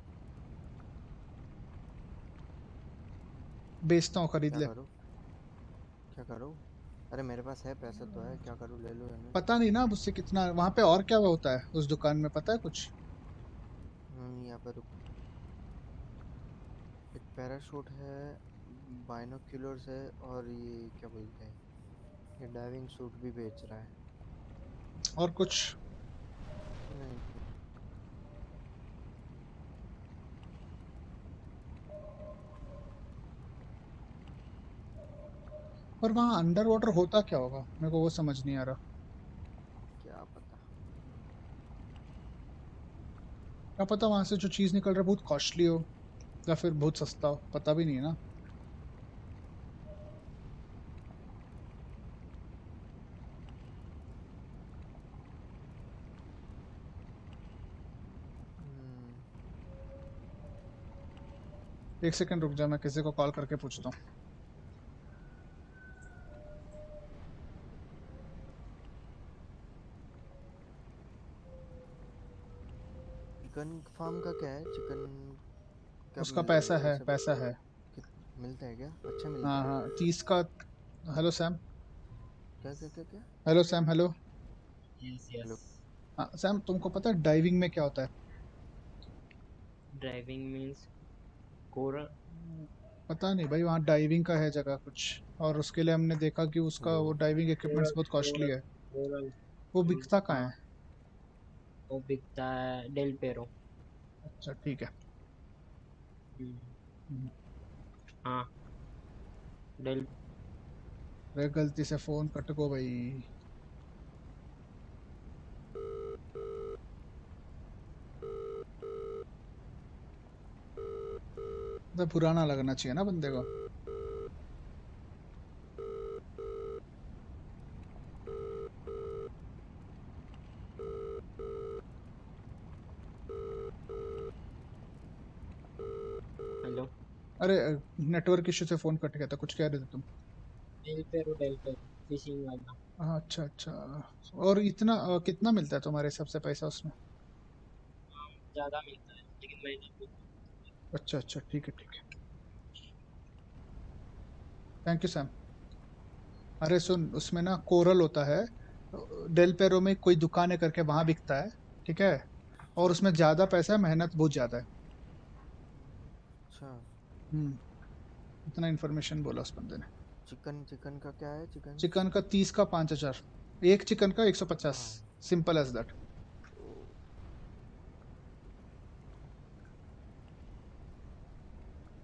बेचता हूँ खरीद ले करूं?
क्या करूँ अरे मेरे पास है पैसा तो है क्या करूँ ले लो पता
नहीं ना उससे कितना वहाँ पे और क्या होता है उस दुकान में पता है कुछ
हम्म, यहाँ पर रुक एक पैराशूट है बाइनोक्यूलर्स है और ये क्या बोलते हैं ये डाइविंग सूट भी बेच रहा है और कुछ नहीं
पर वहाँ अंडर वाटर होता क्या होगा मेरे को वो समझ नहीं आ रहा क्या पता क्या पता वहाँ से जो चीज़ निकल रहा है बहुत कॉस्टली हो या फिर बहुत सस्ता हो पता भी नहीं है ना एक सेकंड रुक जाओ मैं किसी को कॉल करके पूछता हूँ
चिकन फार्म का क्या है चिकन का उसका पैसा है पैसा है मिलता है क्या अच्छा मिलता हाँ हाँ तीस
का हेलो सैम क्या कहते क्या हेलो सैम हेलो हाँ सैम तुमको पता है डाइविंग में क्या होता है
ड्राइविंग मीन्स कोरा
पता नहीं भाई वहाँ डाइविंग का है जगह कुछ और उसके लिए हमने देखा कि उसका वो डाइविंग इक्विपमेंट्स बहुत कॉस्टली है वो बिकता कहाँ है
वो बिकता है डेल
पेरो अच्छा ठीक है
हम्म।
हाँ डेल गलती से फोन कट गो भाई तो पुराना लगना चाहिए ना बंदे
को हेलो
अरे नेटवर्क इशू से फोन कट गया था कुछ कह रहे थे तुम
डेल फिशिंग
वाला अच्छा अच्छा और इतना कितना मिलता है तुम्हारे सबसे पैसा उसमें
ज़्यादा मिलता है लेकिन मैं
अच्छा अच्छा ठीक है ठीक है थैंक यू सैम अरे सुन उसमें ना कोरल होता है डेल पेरो में कोई दुकान है करके वहाँ बिकता है ठीक है और उसमें ज़्यादा पैसा है मेहनत बहुत ज़्यादा है अच्छा हम्म। इतना इन्फॉर्मेशन बोला उस बंदे ने
चिकन चिकन का क्या है चिकन
चिकन का तीस का पाँच हज़ार एक चिकन का एक सौ पचास सिंपल एज दैट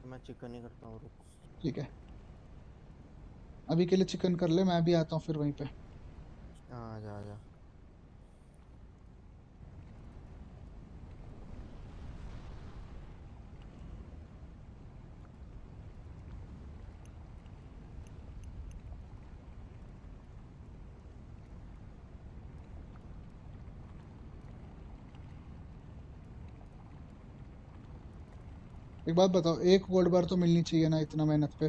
तो मैं चिकन ही करता हूँ
ठीक है अभी के लिए चिकन कर ले मैं भी आता हूँ फिर वहीं पे
हाँ, आ जा आ जा
एक बात बताओ एक गोल्ड बार तो मिलनी चाहिए ना इतना मेहनत पे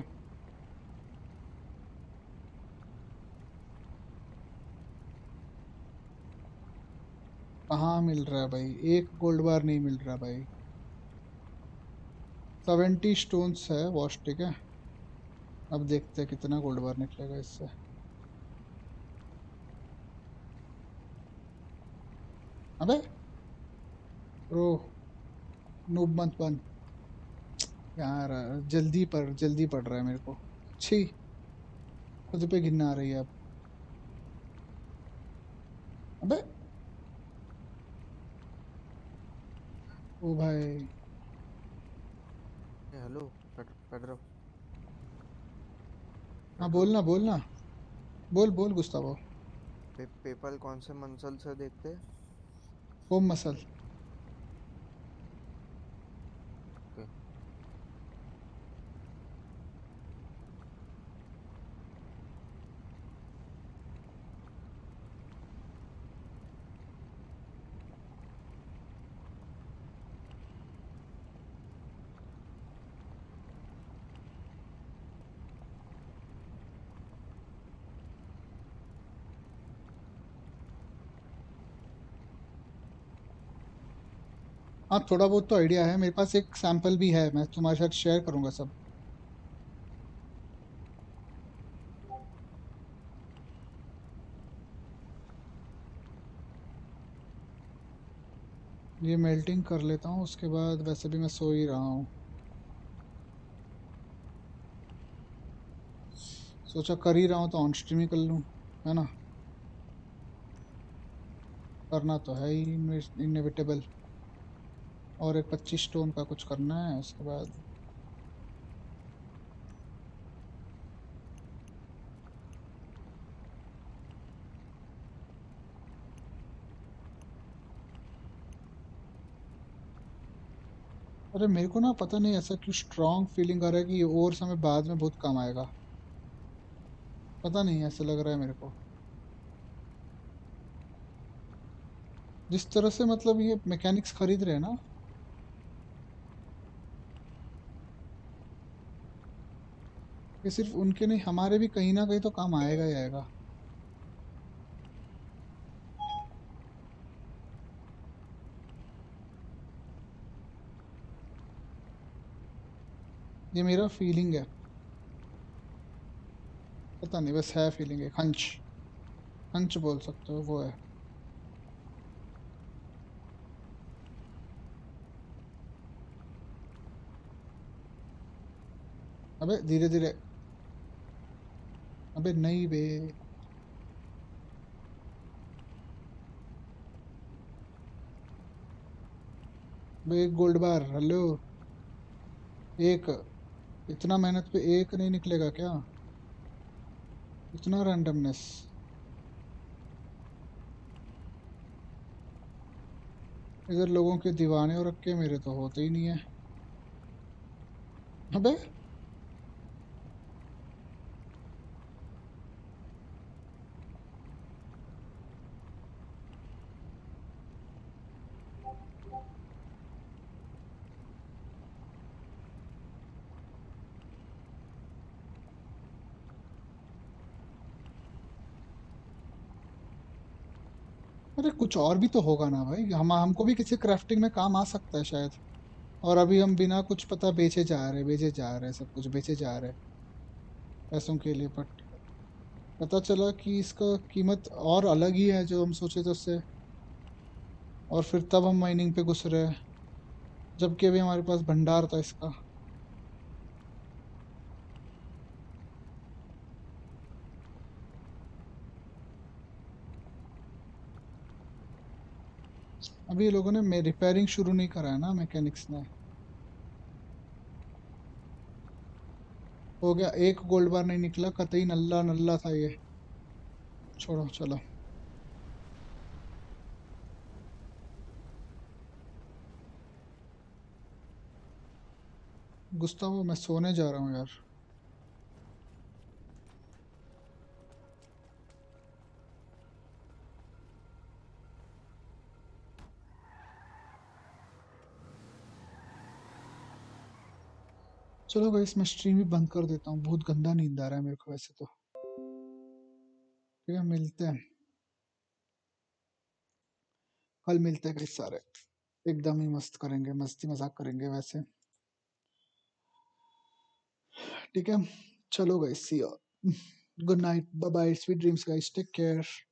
कहाँ मिल रहा है भाई एक गोल्ड बार नहीं मिल रहा भाई सेवेंटी स्टोन्स है वॉश ठीक है अब देखते हैं कितना गोल्ड बार निकलेगा इससे अबे रो नूब मंथ बंद यार जल्दी पर जल्दी पड़ रहा है मेरे को छी खुद पे गिरना आ रही है अब अबे ओ भाई
हेलो पेड्रो
हाँ बोलना बोलना बोल बोल गुस्ताबो
पे, पेपल कौन से मंसल से देखते हैं
होम मसल हाँ थोड़ा बहुत तो आइडिया है मेरे पास एक सैम्पल भी है मैं तुम्हारे साथ शेयर करूँगा सब ये मेल्टिंग कर लेता हूँ उसके बाद वैसे भी मैं सो ही रहा हूँ सोचा कर ही रहा हूँ तो ऑन स्ट्रीम ही कर लूँ है ना करना तो है ही इनविटेबल और एक पच्चीस स्टोन का कुछ करना है उसके बाद अरे मेरे को ना पता नहीं ऐसा क्यों स्ट्रॉन्ग फीलिंग आ रहा है कि ये और समय बाद में बहुत काम आएगा पता नहीं ऐसा लग रहा है मेरे को जिस तरह से मतलब ये मैकेनिक्स खरीद रहे हैं ना कि सिर्फ उनके नहीं हमारे भी कहीं ना कहीं तो काम आएगा ही आएगा ये मेरा फीलिंग है पता नहीं बस है फीलिंग है हंच हंच बोल सकते हो वो है अबे धीरे धीरे अबे नहीं बे एक गोल्ड बार हेलो एक इतना मेहनत पे एक नहीं निकलेगा क्या इतना रैंडमनेस इधर लोगों के दीवाने और रखे मेरे तो होते ही नहीं है अबे अरे कुछ और भी तो होगा ना भाई हम हमको भी किसी क्राफ्टिंग में काम आ सकता है शायद और अभी हम बिना कुछ पता बेचे जा रहे बेचे जा रहे सब कुछ बेचे जा रहे पैसों के लिए बट पता चला कि इसका कीमत और अलग ही है जो हम सोचे थे उससे और फिर तब हम माइनिंग पे घुस रहे जबकि अभी हमारे पास भंडार था इसका अभी लोगों ने रिपेयरिंग शुरू नहीं करा है ना मैकेनिक्स ने हो गया एक गोल्ड बार नहीं निकला कतई नल्ला नल्ला था ये छोड़ो चलो गुस्सा वो मैं सोने जा रहा हूँ यार चलो गाइस मैं स्ट्रीम ही बंद कर देता हूँ बहुत गंदा नींद आ रहा है मेरे को वैसे तो ठीक है मिलते हैं कल मिलते हैं गाइस सारे एकदम ही मस्त करेंगे मस्ती मजाक करेंगे वैसे ठीक है चलो guys see good night bye bye sweet dreams guys take care